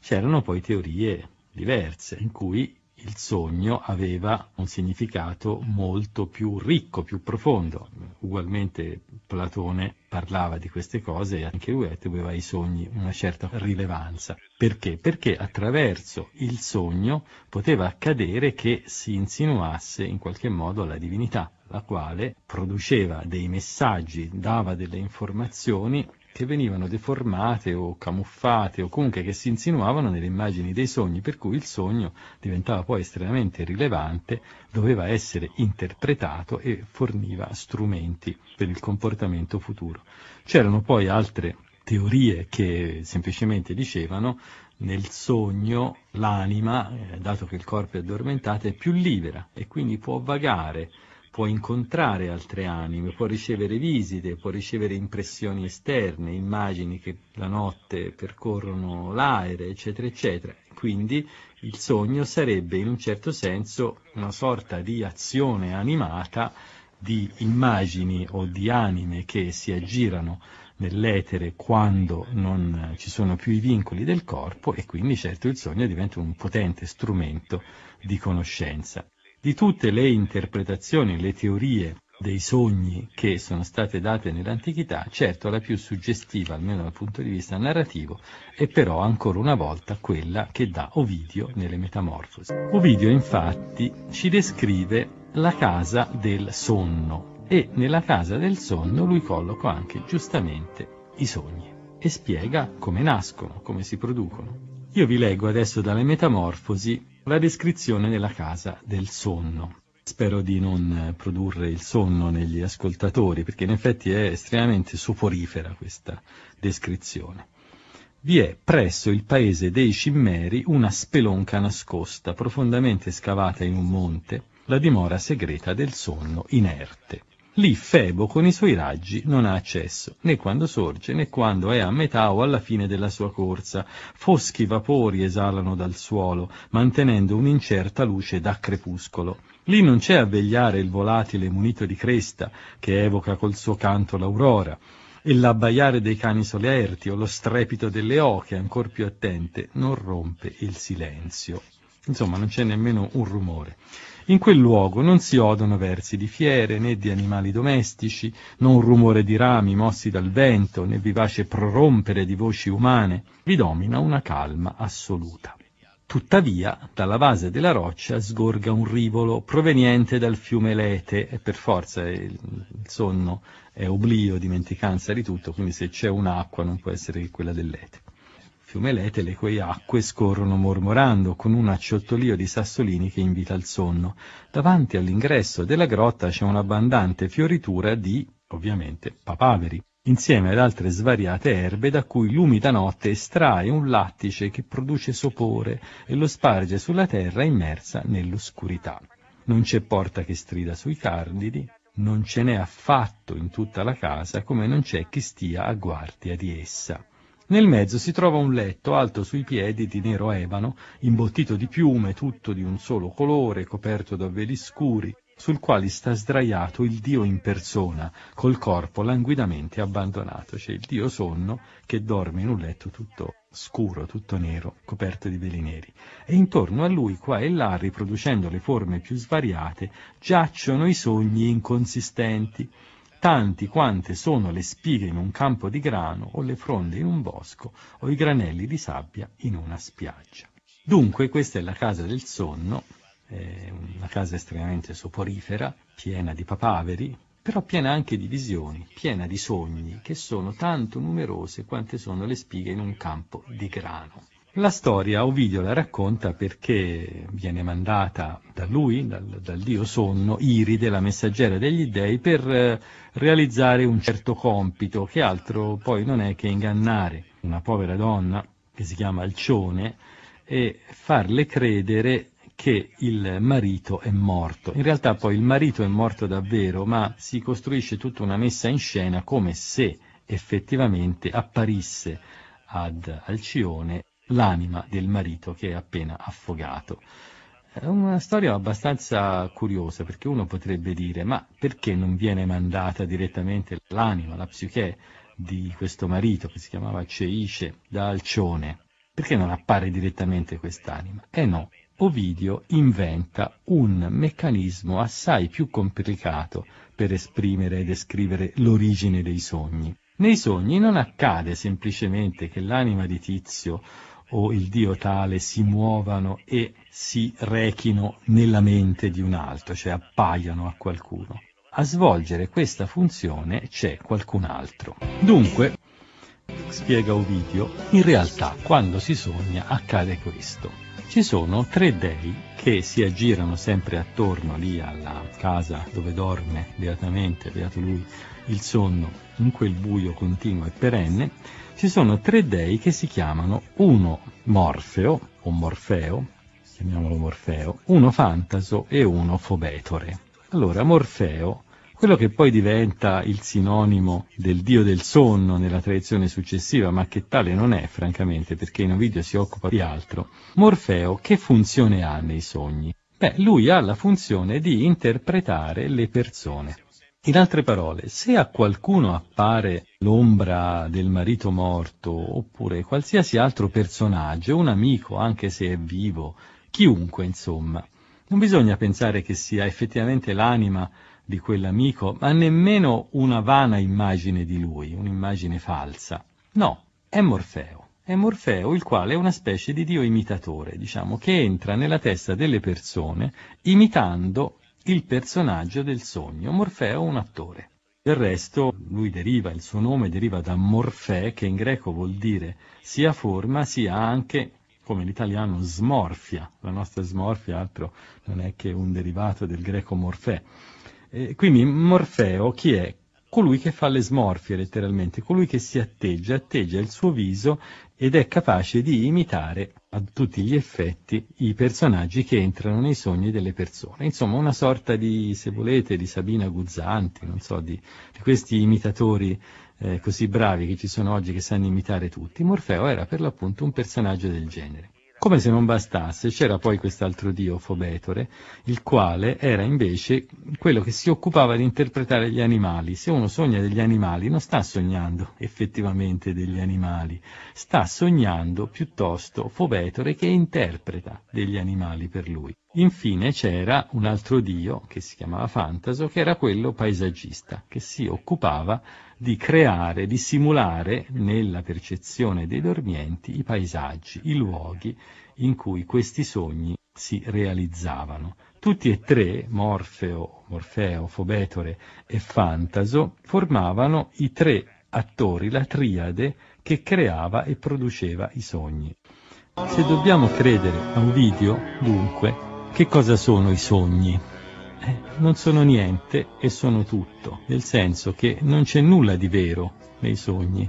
C'erano poi teorie diverse in cui il sogno aveva un significato molto più ricco, più profondo. Ugualmente Platone parlava di queste cose e anche lui attribuiva ai sogni una certa rilevanza. Perché? Perché attraverso il sogno poteva accadere che si insinuasse in qualche modo la divinità, la quale produceva dei messaggi, dava delle informazioni che venivano deformate o camuffate o comunque che si insinuavano nelle immagini dei sogni, per cui il sogno diventava poi estremamente rilevante, doveva essere interpretato e forniva strumenti per il comportamento futuro. C'erano poi altre teorie che semplicemente dicevano nel sogno l'anima, eh, dato che il corpo è addormentato, è più libera e quindi può vagare può incontrare altre anime, può ricevere visite, può ricevere impressioni esterne, immagini che la notte percorrono l'aere, eccetera, eccetera. Quindi il sogno sarebbe in un certo senso una sorta di azione animata di immagini o di anime che si aggirano nell'etere quando non ci sono più i vincoli del corpo e quindi certo il sogno diventa un potente strumento di conoscenza di tutte le interpretazioni, le teorie dei sogni che sono state date nell'antichità, certo la più suggestiva, almeno dal punto di vista narrativo, è però ancora una volta quella che dà Ovidio nelle Metamorfosi. Ovidio infatti ci descrive la casa del sonno e nella casa del sonno lui colloca anche giustamente i sogni e spiega come nascono, come si producono. Io vi leggo adesso dalle Metamorfosi la descrizione della casa del sonno. Spero di non produrre il sonno negli ascoltatori, perché in effetti è estremamente soporifera questa descrizione. Vi è presso il paese dei Cimmeri una spelonca nascosta, profondamente scavata in un monte, la dimora segreta del sonno inerte. Lì Febo con i suoi raggi non ha accesso, né quando sorge, né quando è a metà o alla fine della sua corsa. Foschi vapori esalano dal suolo, mantenendo un'incerta luce da crepuscolo. Lì non c'è a vegliare il volatile munito di cresta, che evoca col suo canto l'aurora, e l'abbaiare dei cani solerti o lo strepito delle oche, ancor più attente, non rompe il silenzio. Insomma, non c'è nemmeno un rumore. In quel luogo non si odono versi di fiere né di animali domestici, non rumore di rami mossi dal vento, né vivace prorompere di voci umane, vi domina una calma assoluta. Tuttavia, dalla base della roccia sgorga un rivolo proveniente dal fiume Lete, e per forza il, sonno è oblio, dimenticanza di tutto, quindi se c'è un'acqua non può essere che quella del Lete fiume Lete le cui acque scorrono mormorando con un acciottolio di sassolini che invita al sonno. Davanti all'ingresso della grotta c'è un'abbondante fioritura di, ovviamente, papaveri, insieme ad altre svariate erbe da cui l'umida notte estrae un lattice che produce sopore e lo sparge sulla terra immersa nell'oscurità. Non c'è porta che strida sui cardidi, non ce n'è affatto in tutta la casa come non c'è chi stia a guardia di essa. Nel mezzo si trova un letto alto sui piedi di nero ebano, imbottito di piume, tutto di un solo colore, coperto da veli scuri, sul quale sta sdraiato il Dio in persona, col corpo languidamente abbandonato. C'è il Dio sonno che dorme in un letto tutto scuro, tutto nero, coperto di veli neri. E intorno a lui, qua e là, riproducendo le forme più svariate, giacciono i sogni inconsistenti, tanti quante sono le spighe in un campo di grano, o le fronde in un bosco, o i granelli di sabbia in una spiaggia. Dunque questa è la casa del sonno, una casa estremamente soporifera, piena di papaveri, però piena anche di visioni, piena di sogni, che sono tanto numerose quante sono le spighe in un campo di grano. La storia Ovidio la racconta perché viene mandata da lui, dal, dal dio sonno, Iride, la messaggera degli dei, per eh, realizzare un certo compito, che altro poi non è che ingannare una povera donna, che si chiama Alcione, e farle credere che il marito è morto. In realtà poi il marito è morto davvero, ma si costruisce tutta una messa in scena come se effettivamente apparisse ad Alcione l'anima del marito che è appena affogato. È una storia abbastanza curiosa perché uno potrebbe dire ma perché non viene mandata direttamente l'anima, la psiche di questo marito che si chiamava Ceice da Alcione? Perché non appare direttamente quest'anima? Eh no, Ovidio inventa un meccanismo assai più complicato per esprimere e descrivere l'origine dei sogni. Nei sogni non accade semplicemente che l'anima di Tizio o il Dio tale si muovano e si rechino nella mente di un altro, cioè appaiano a qualcuno. A svolgere questa funzione c'è qualcun altro. Dunque, spiega Ovidio, in realtà quando si sogna accade questo. Ci sono tre dei che si aggirano sempre attorno lì alla casa dove dorme beatamente, beato lui, il sonno in quel buio continuo e perenne, ci sono tre dei che si chiamano uno Morfeo, o Morfeo, chiamiamolo Morfeo, uno Fantaso e uno Fobetore. Allora, Morfeo, quello che poi diventa il sinonimo del dio del sonno nella tradizione successiva, ma che tale non è, francamente, perché in Ovidio si occupa di altro, Morfeo che funzione ha nei sogni? Beh, lui ha la funzione di interpretare le persone. In altre parole, se a qualcuno appare l'ombra del marito morto, oppure qualsiasi altro personaggio, un amico, anche se è vivo, chiunque insomma, non bisogna pensare che sia effettivamente l'anima di quell'amico, ma nemmeno una vana immagine di lui, un'immagine falsa. No, è Morfeo. È Morfeo il quale è una specie di dio imitatore, diciamo, che entra nella testa delle persone imitando il personaggio del sogno. Morfeo un attore. Del resto, lui deriva, il suo nome deriva da Morfè, che in greco vuol dire sia forma, sia anche, come l'italiano, smorfia. La nostra smorfia altro non è che un derivato del greco Morfè. E quindi Morfeo chi è? colui che fa le smorfie letteralmente, colui che si atteggia, atteggia il suo viso ed è capace di imitare a tutti gli effetti i personaggi che entrano nei sogni delle persone. Insomma, una sorta di, se volete, di Sabina Guzzanti, non so, di, di questi imitatori eh, così bravi che ci sono oggi che sanno imitare tutti. Morfeo era per l'appunto un personaggio del genere. Come se non bastasse, c'era poi quest'altro dio, Fobetore, il quale era invece quello che si occupava di interpretare gli animali. Se uno sogna degli animali, non sta sognando effettivamente degli animali, sta sognando piuttosto Fobetore che interpreta degli animali per lui. Infine c'era un altro dio, che si chiamava Fantaso, che era quello paesaggista, che si occupava di creare, di simulare nella percezione dei dormienti i paesaggi, i luoghi in cui questi sogni si realizzavano. Tutti e tre, Morfeo, Morfeo, Fobetore e Fantaso, formavano i tre attori, la triade che creava e produceva i sogni. Se dobbiamo credere a un video, dunque, che cosa sono i sogni? Non sono niente e sono tutto, nel senso che non c'è nulla di vero nei sogni.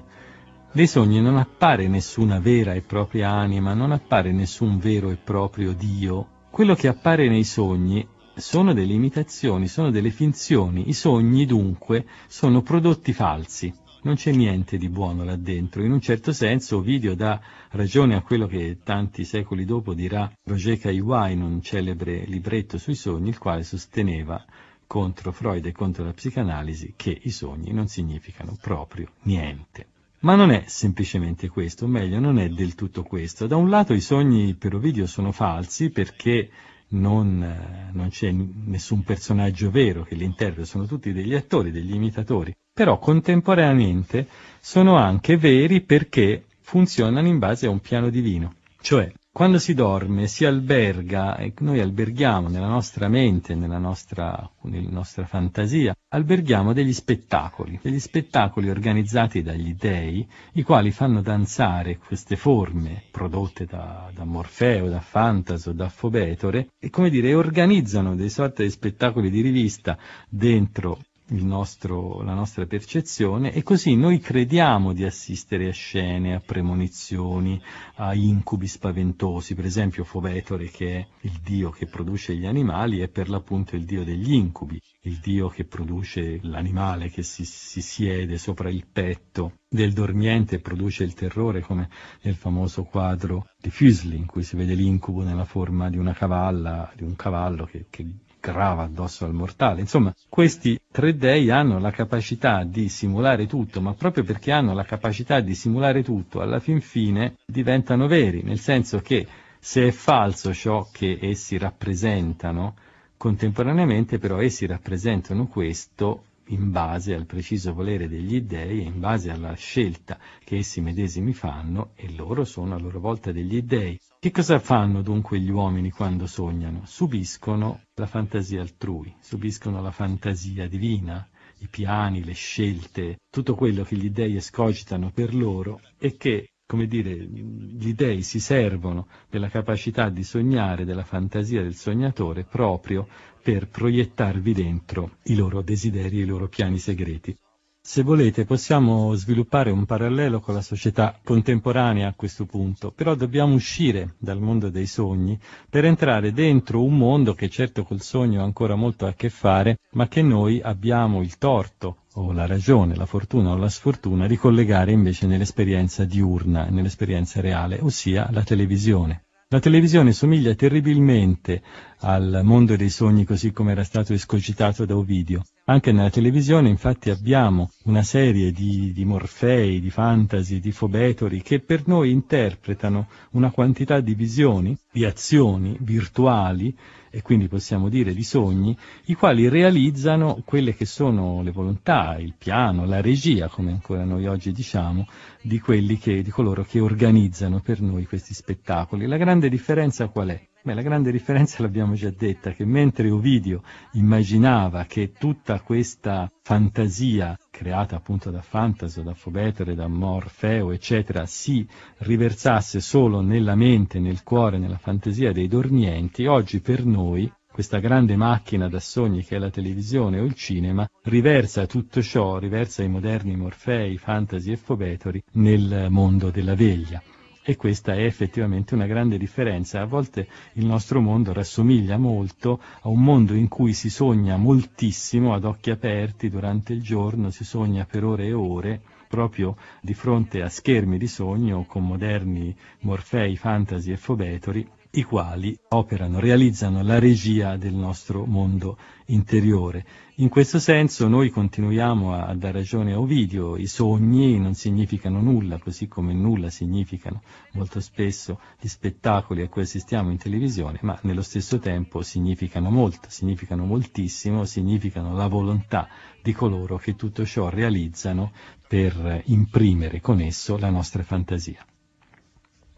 Nei sogni non appare nessuna vera e propria anima, non appare nessun vero e proprio Dio. Quello che appare nei sogni sono delle imitazioni, sono delle finzioni. I sogni, dunque, sono prodotti falsi non c'è niente di buono là dentro. In un certo senso Ovidio dà ragione a quello che tanti secoli dopo dirà Roger Caillois in un celebre libretto sui sogni, il quale sosteneva contro Freud e contro la psicanalisi che i sogni non significano proprio niente. Ma non è semplicemente questo, o meglio, non è del tutto questo. Da un lato i sogni per Ovidio sono falsi perché non, eh, non c'è nessun personaggio vero che li sono tutti degli attori, degli imitatori, però contemporaneamente sono anche veri perché funzionano in base a un piano divino, cioè quando si dorme si alberga, noi alberghiamo nella nostra mente, nella nostra, nella nostra, fantasia, alberghiamo degli spettacoli, degli spettacoli organizzati dagli dei, i quali fanno danzare queste forme prodotte da, da Morfeo, da Fantaso, da Fobetore, e come dire, organizzano dei sorte di spettacoli di rivista dentro nostro, la nostra percezione e così noi crediamo di assistere a scene, a premonizioni, a incubi spaventosi. Per esempio Fovetore, che è il dio che produce gli animali, è per l'appunto il dio degli incubi, il dio che produce l'animale che si, si siede sopra il petto del dormiente e produce il terrore, come nel famoso quadro di Fuseli, in cui si vede l'incubo nella forma di una cavalla, di un cavallo che, che grava addosso al mortale. Insomma, questi tre dei hanno la capacità di simulare tutto, ma proprio perché hanno la capacità di simulare tutto, alla fin fine diventano veri, nel senso che se è falso ciò che essi rappresentano, contemporaneamente però essi rappresentano questo in base al preciso volere degli dèi e in base alla scelta che essi medesimi fanno e loro sono a loro volta degli dèi. Che cosa fanno dunque gli uomini quando sognano? Subiscono la fantasia altrui, subiscono la fantasia divina, i piani, le scelte, tutto quello che gli dèi escogitano per loro e che, come dire, gli dèi si servono della capacità di sognare, della fantasia del sognatore proprio per proiettarvi dentro i loro desideri i loro piani segreti. Se volete possiamo sviluppare un parallelo con la società contemporanea a questo punto, però dobbiamo uscire dal mondo dei sogni per entrare dentro un mondo che certo col sogno ha ancora molto a che fare, ma che noi abbiamo il torto o la ragione, la fortuna o la sfortuna di collegare invece nell'esperienza diurna, nell'esperienza reale, ossia la televisione. La televisione somiglia terribilmente al mondo dei sogni così come era stato escogitato da Ovidio. Anche nella televisione infatti abbiamo una serie di, di Morfei, di Fantasy, di Fobetori che per noi interpretano una quantità di visioni, di azioni virtuali e quindi possiamo dire di sogni, i quali realizzano quelle che sono le volontà, il piano, la regia, come ancora noi oggi diciamo, di, che, di coloro che organizzano per noi questi spettacoli. La grande differenza qual è? Beh, la grande differenza l'abbiamo già detta, che mentre Ovidio immaginava che tutta questa fantasia creata appunto da Fantaso, da Fobetere, da Morfeo, eccetera, si riversasse solo nella mente, nel cuore, nella fantasia dei dormienti, oggi per noi questa grande macchina da sogni che è la televisione o il cinema, riversa tutto ciò, riversa i moderni Morfei, Fantasy e Fobetori nel mondo della veglia e questa è effettivamente una grande differenza. A volte il nostro mondo rassomiglia molto a un mondo in cui si sogna moltissimo ad occhi aperti durante il giorno, si sogna per ore e ore proprio di fronte a schermi di sogno con moderni Morfei, Fantasy e Fobetori i quali operano, realizzano la regia del nostro mondo interiore. In questo senso noi continuiamo a, dare ragione a Ovidio, i sogni non significano nulla, così come nulla significano molto spesso gli spettacoli a cui assistiamo in televisione, ma nello stesso tempo significano molto, significano moltissimo, significano la volontà di coloro che tutto ciò realizzano per imprimere con esso la nostra fantasia.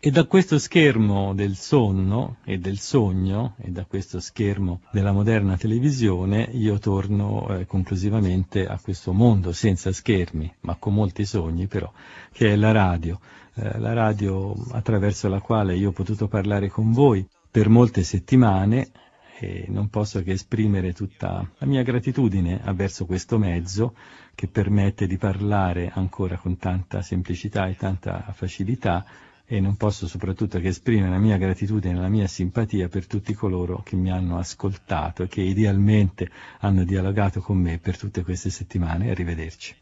E da questo schermo del sonno e del sogno, e da questo schermo della moderna televisione, io torno eh, conclusivamente a questo mondo senza schermi, ma con molti sogni però, che è la radio. Eh, la radio attraverso la quale io ho potuto parlare con voi per molte settimane e non posso che esprimere tutta la mia gratitudine verso questo mezzo che permette di parlare ancora con tanta semplicità e tanta facilità e non posso soprattutto che esprimere la mia gratitudine e la mia simpatia per tutti coloro che mi hanno ascoltato e che idealmente hanno dialogato con me per tutte queste settimane. Arrivederci.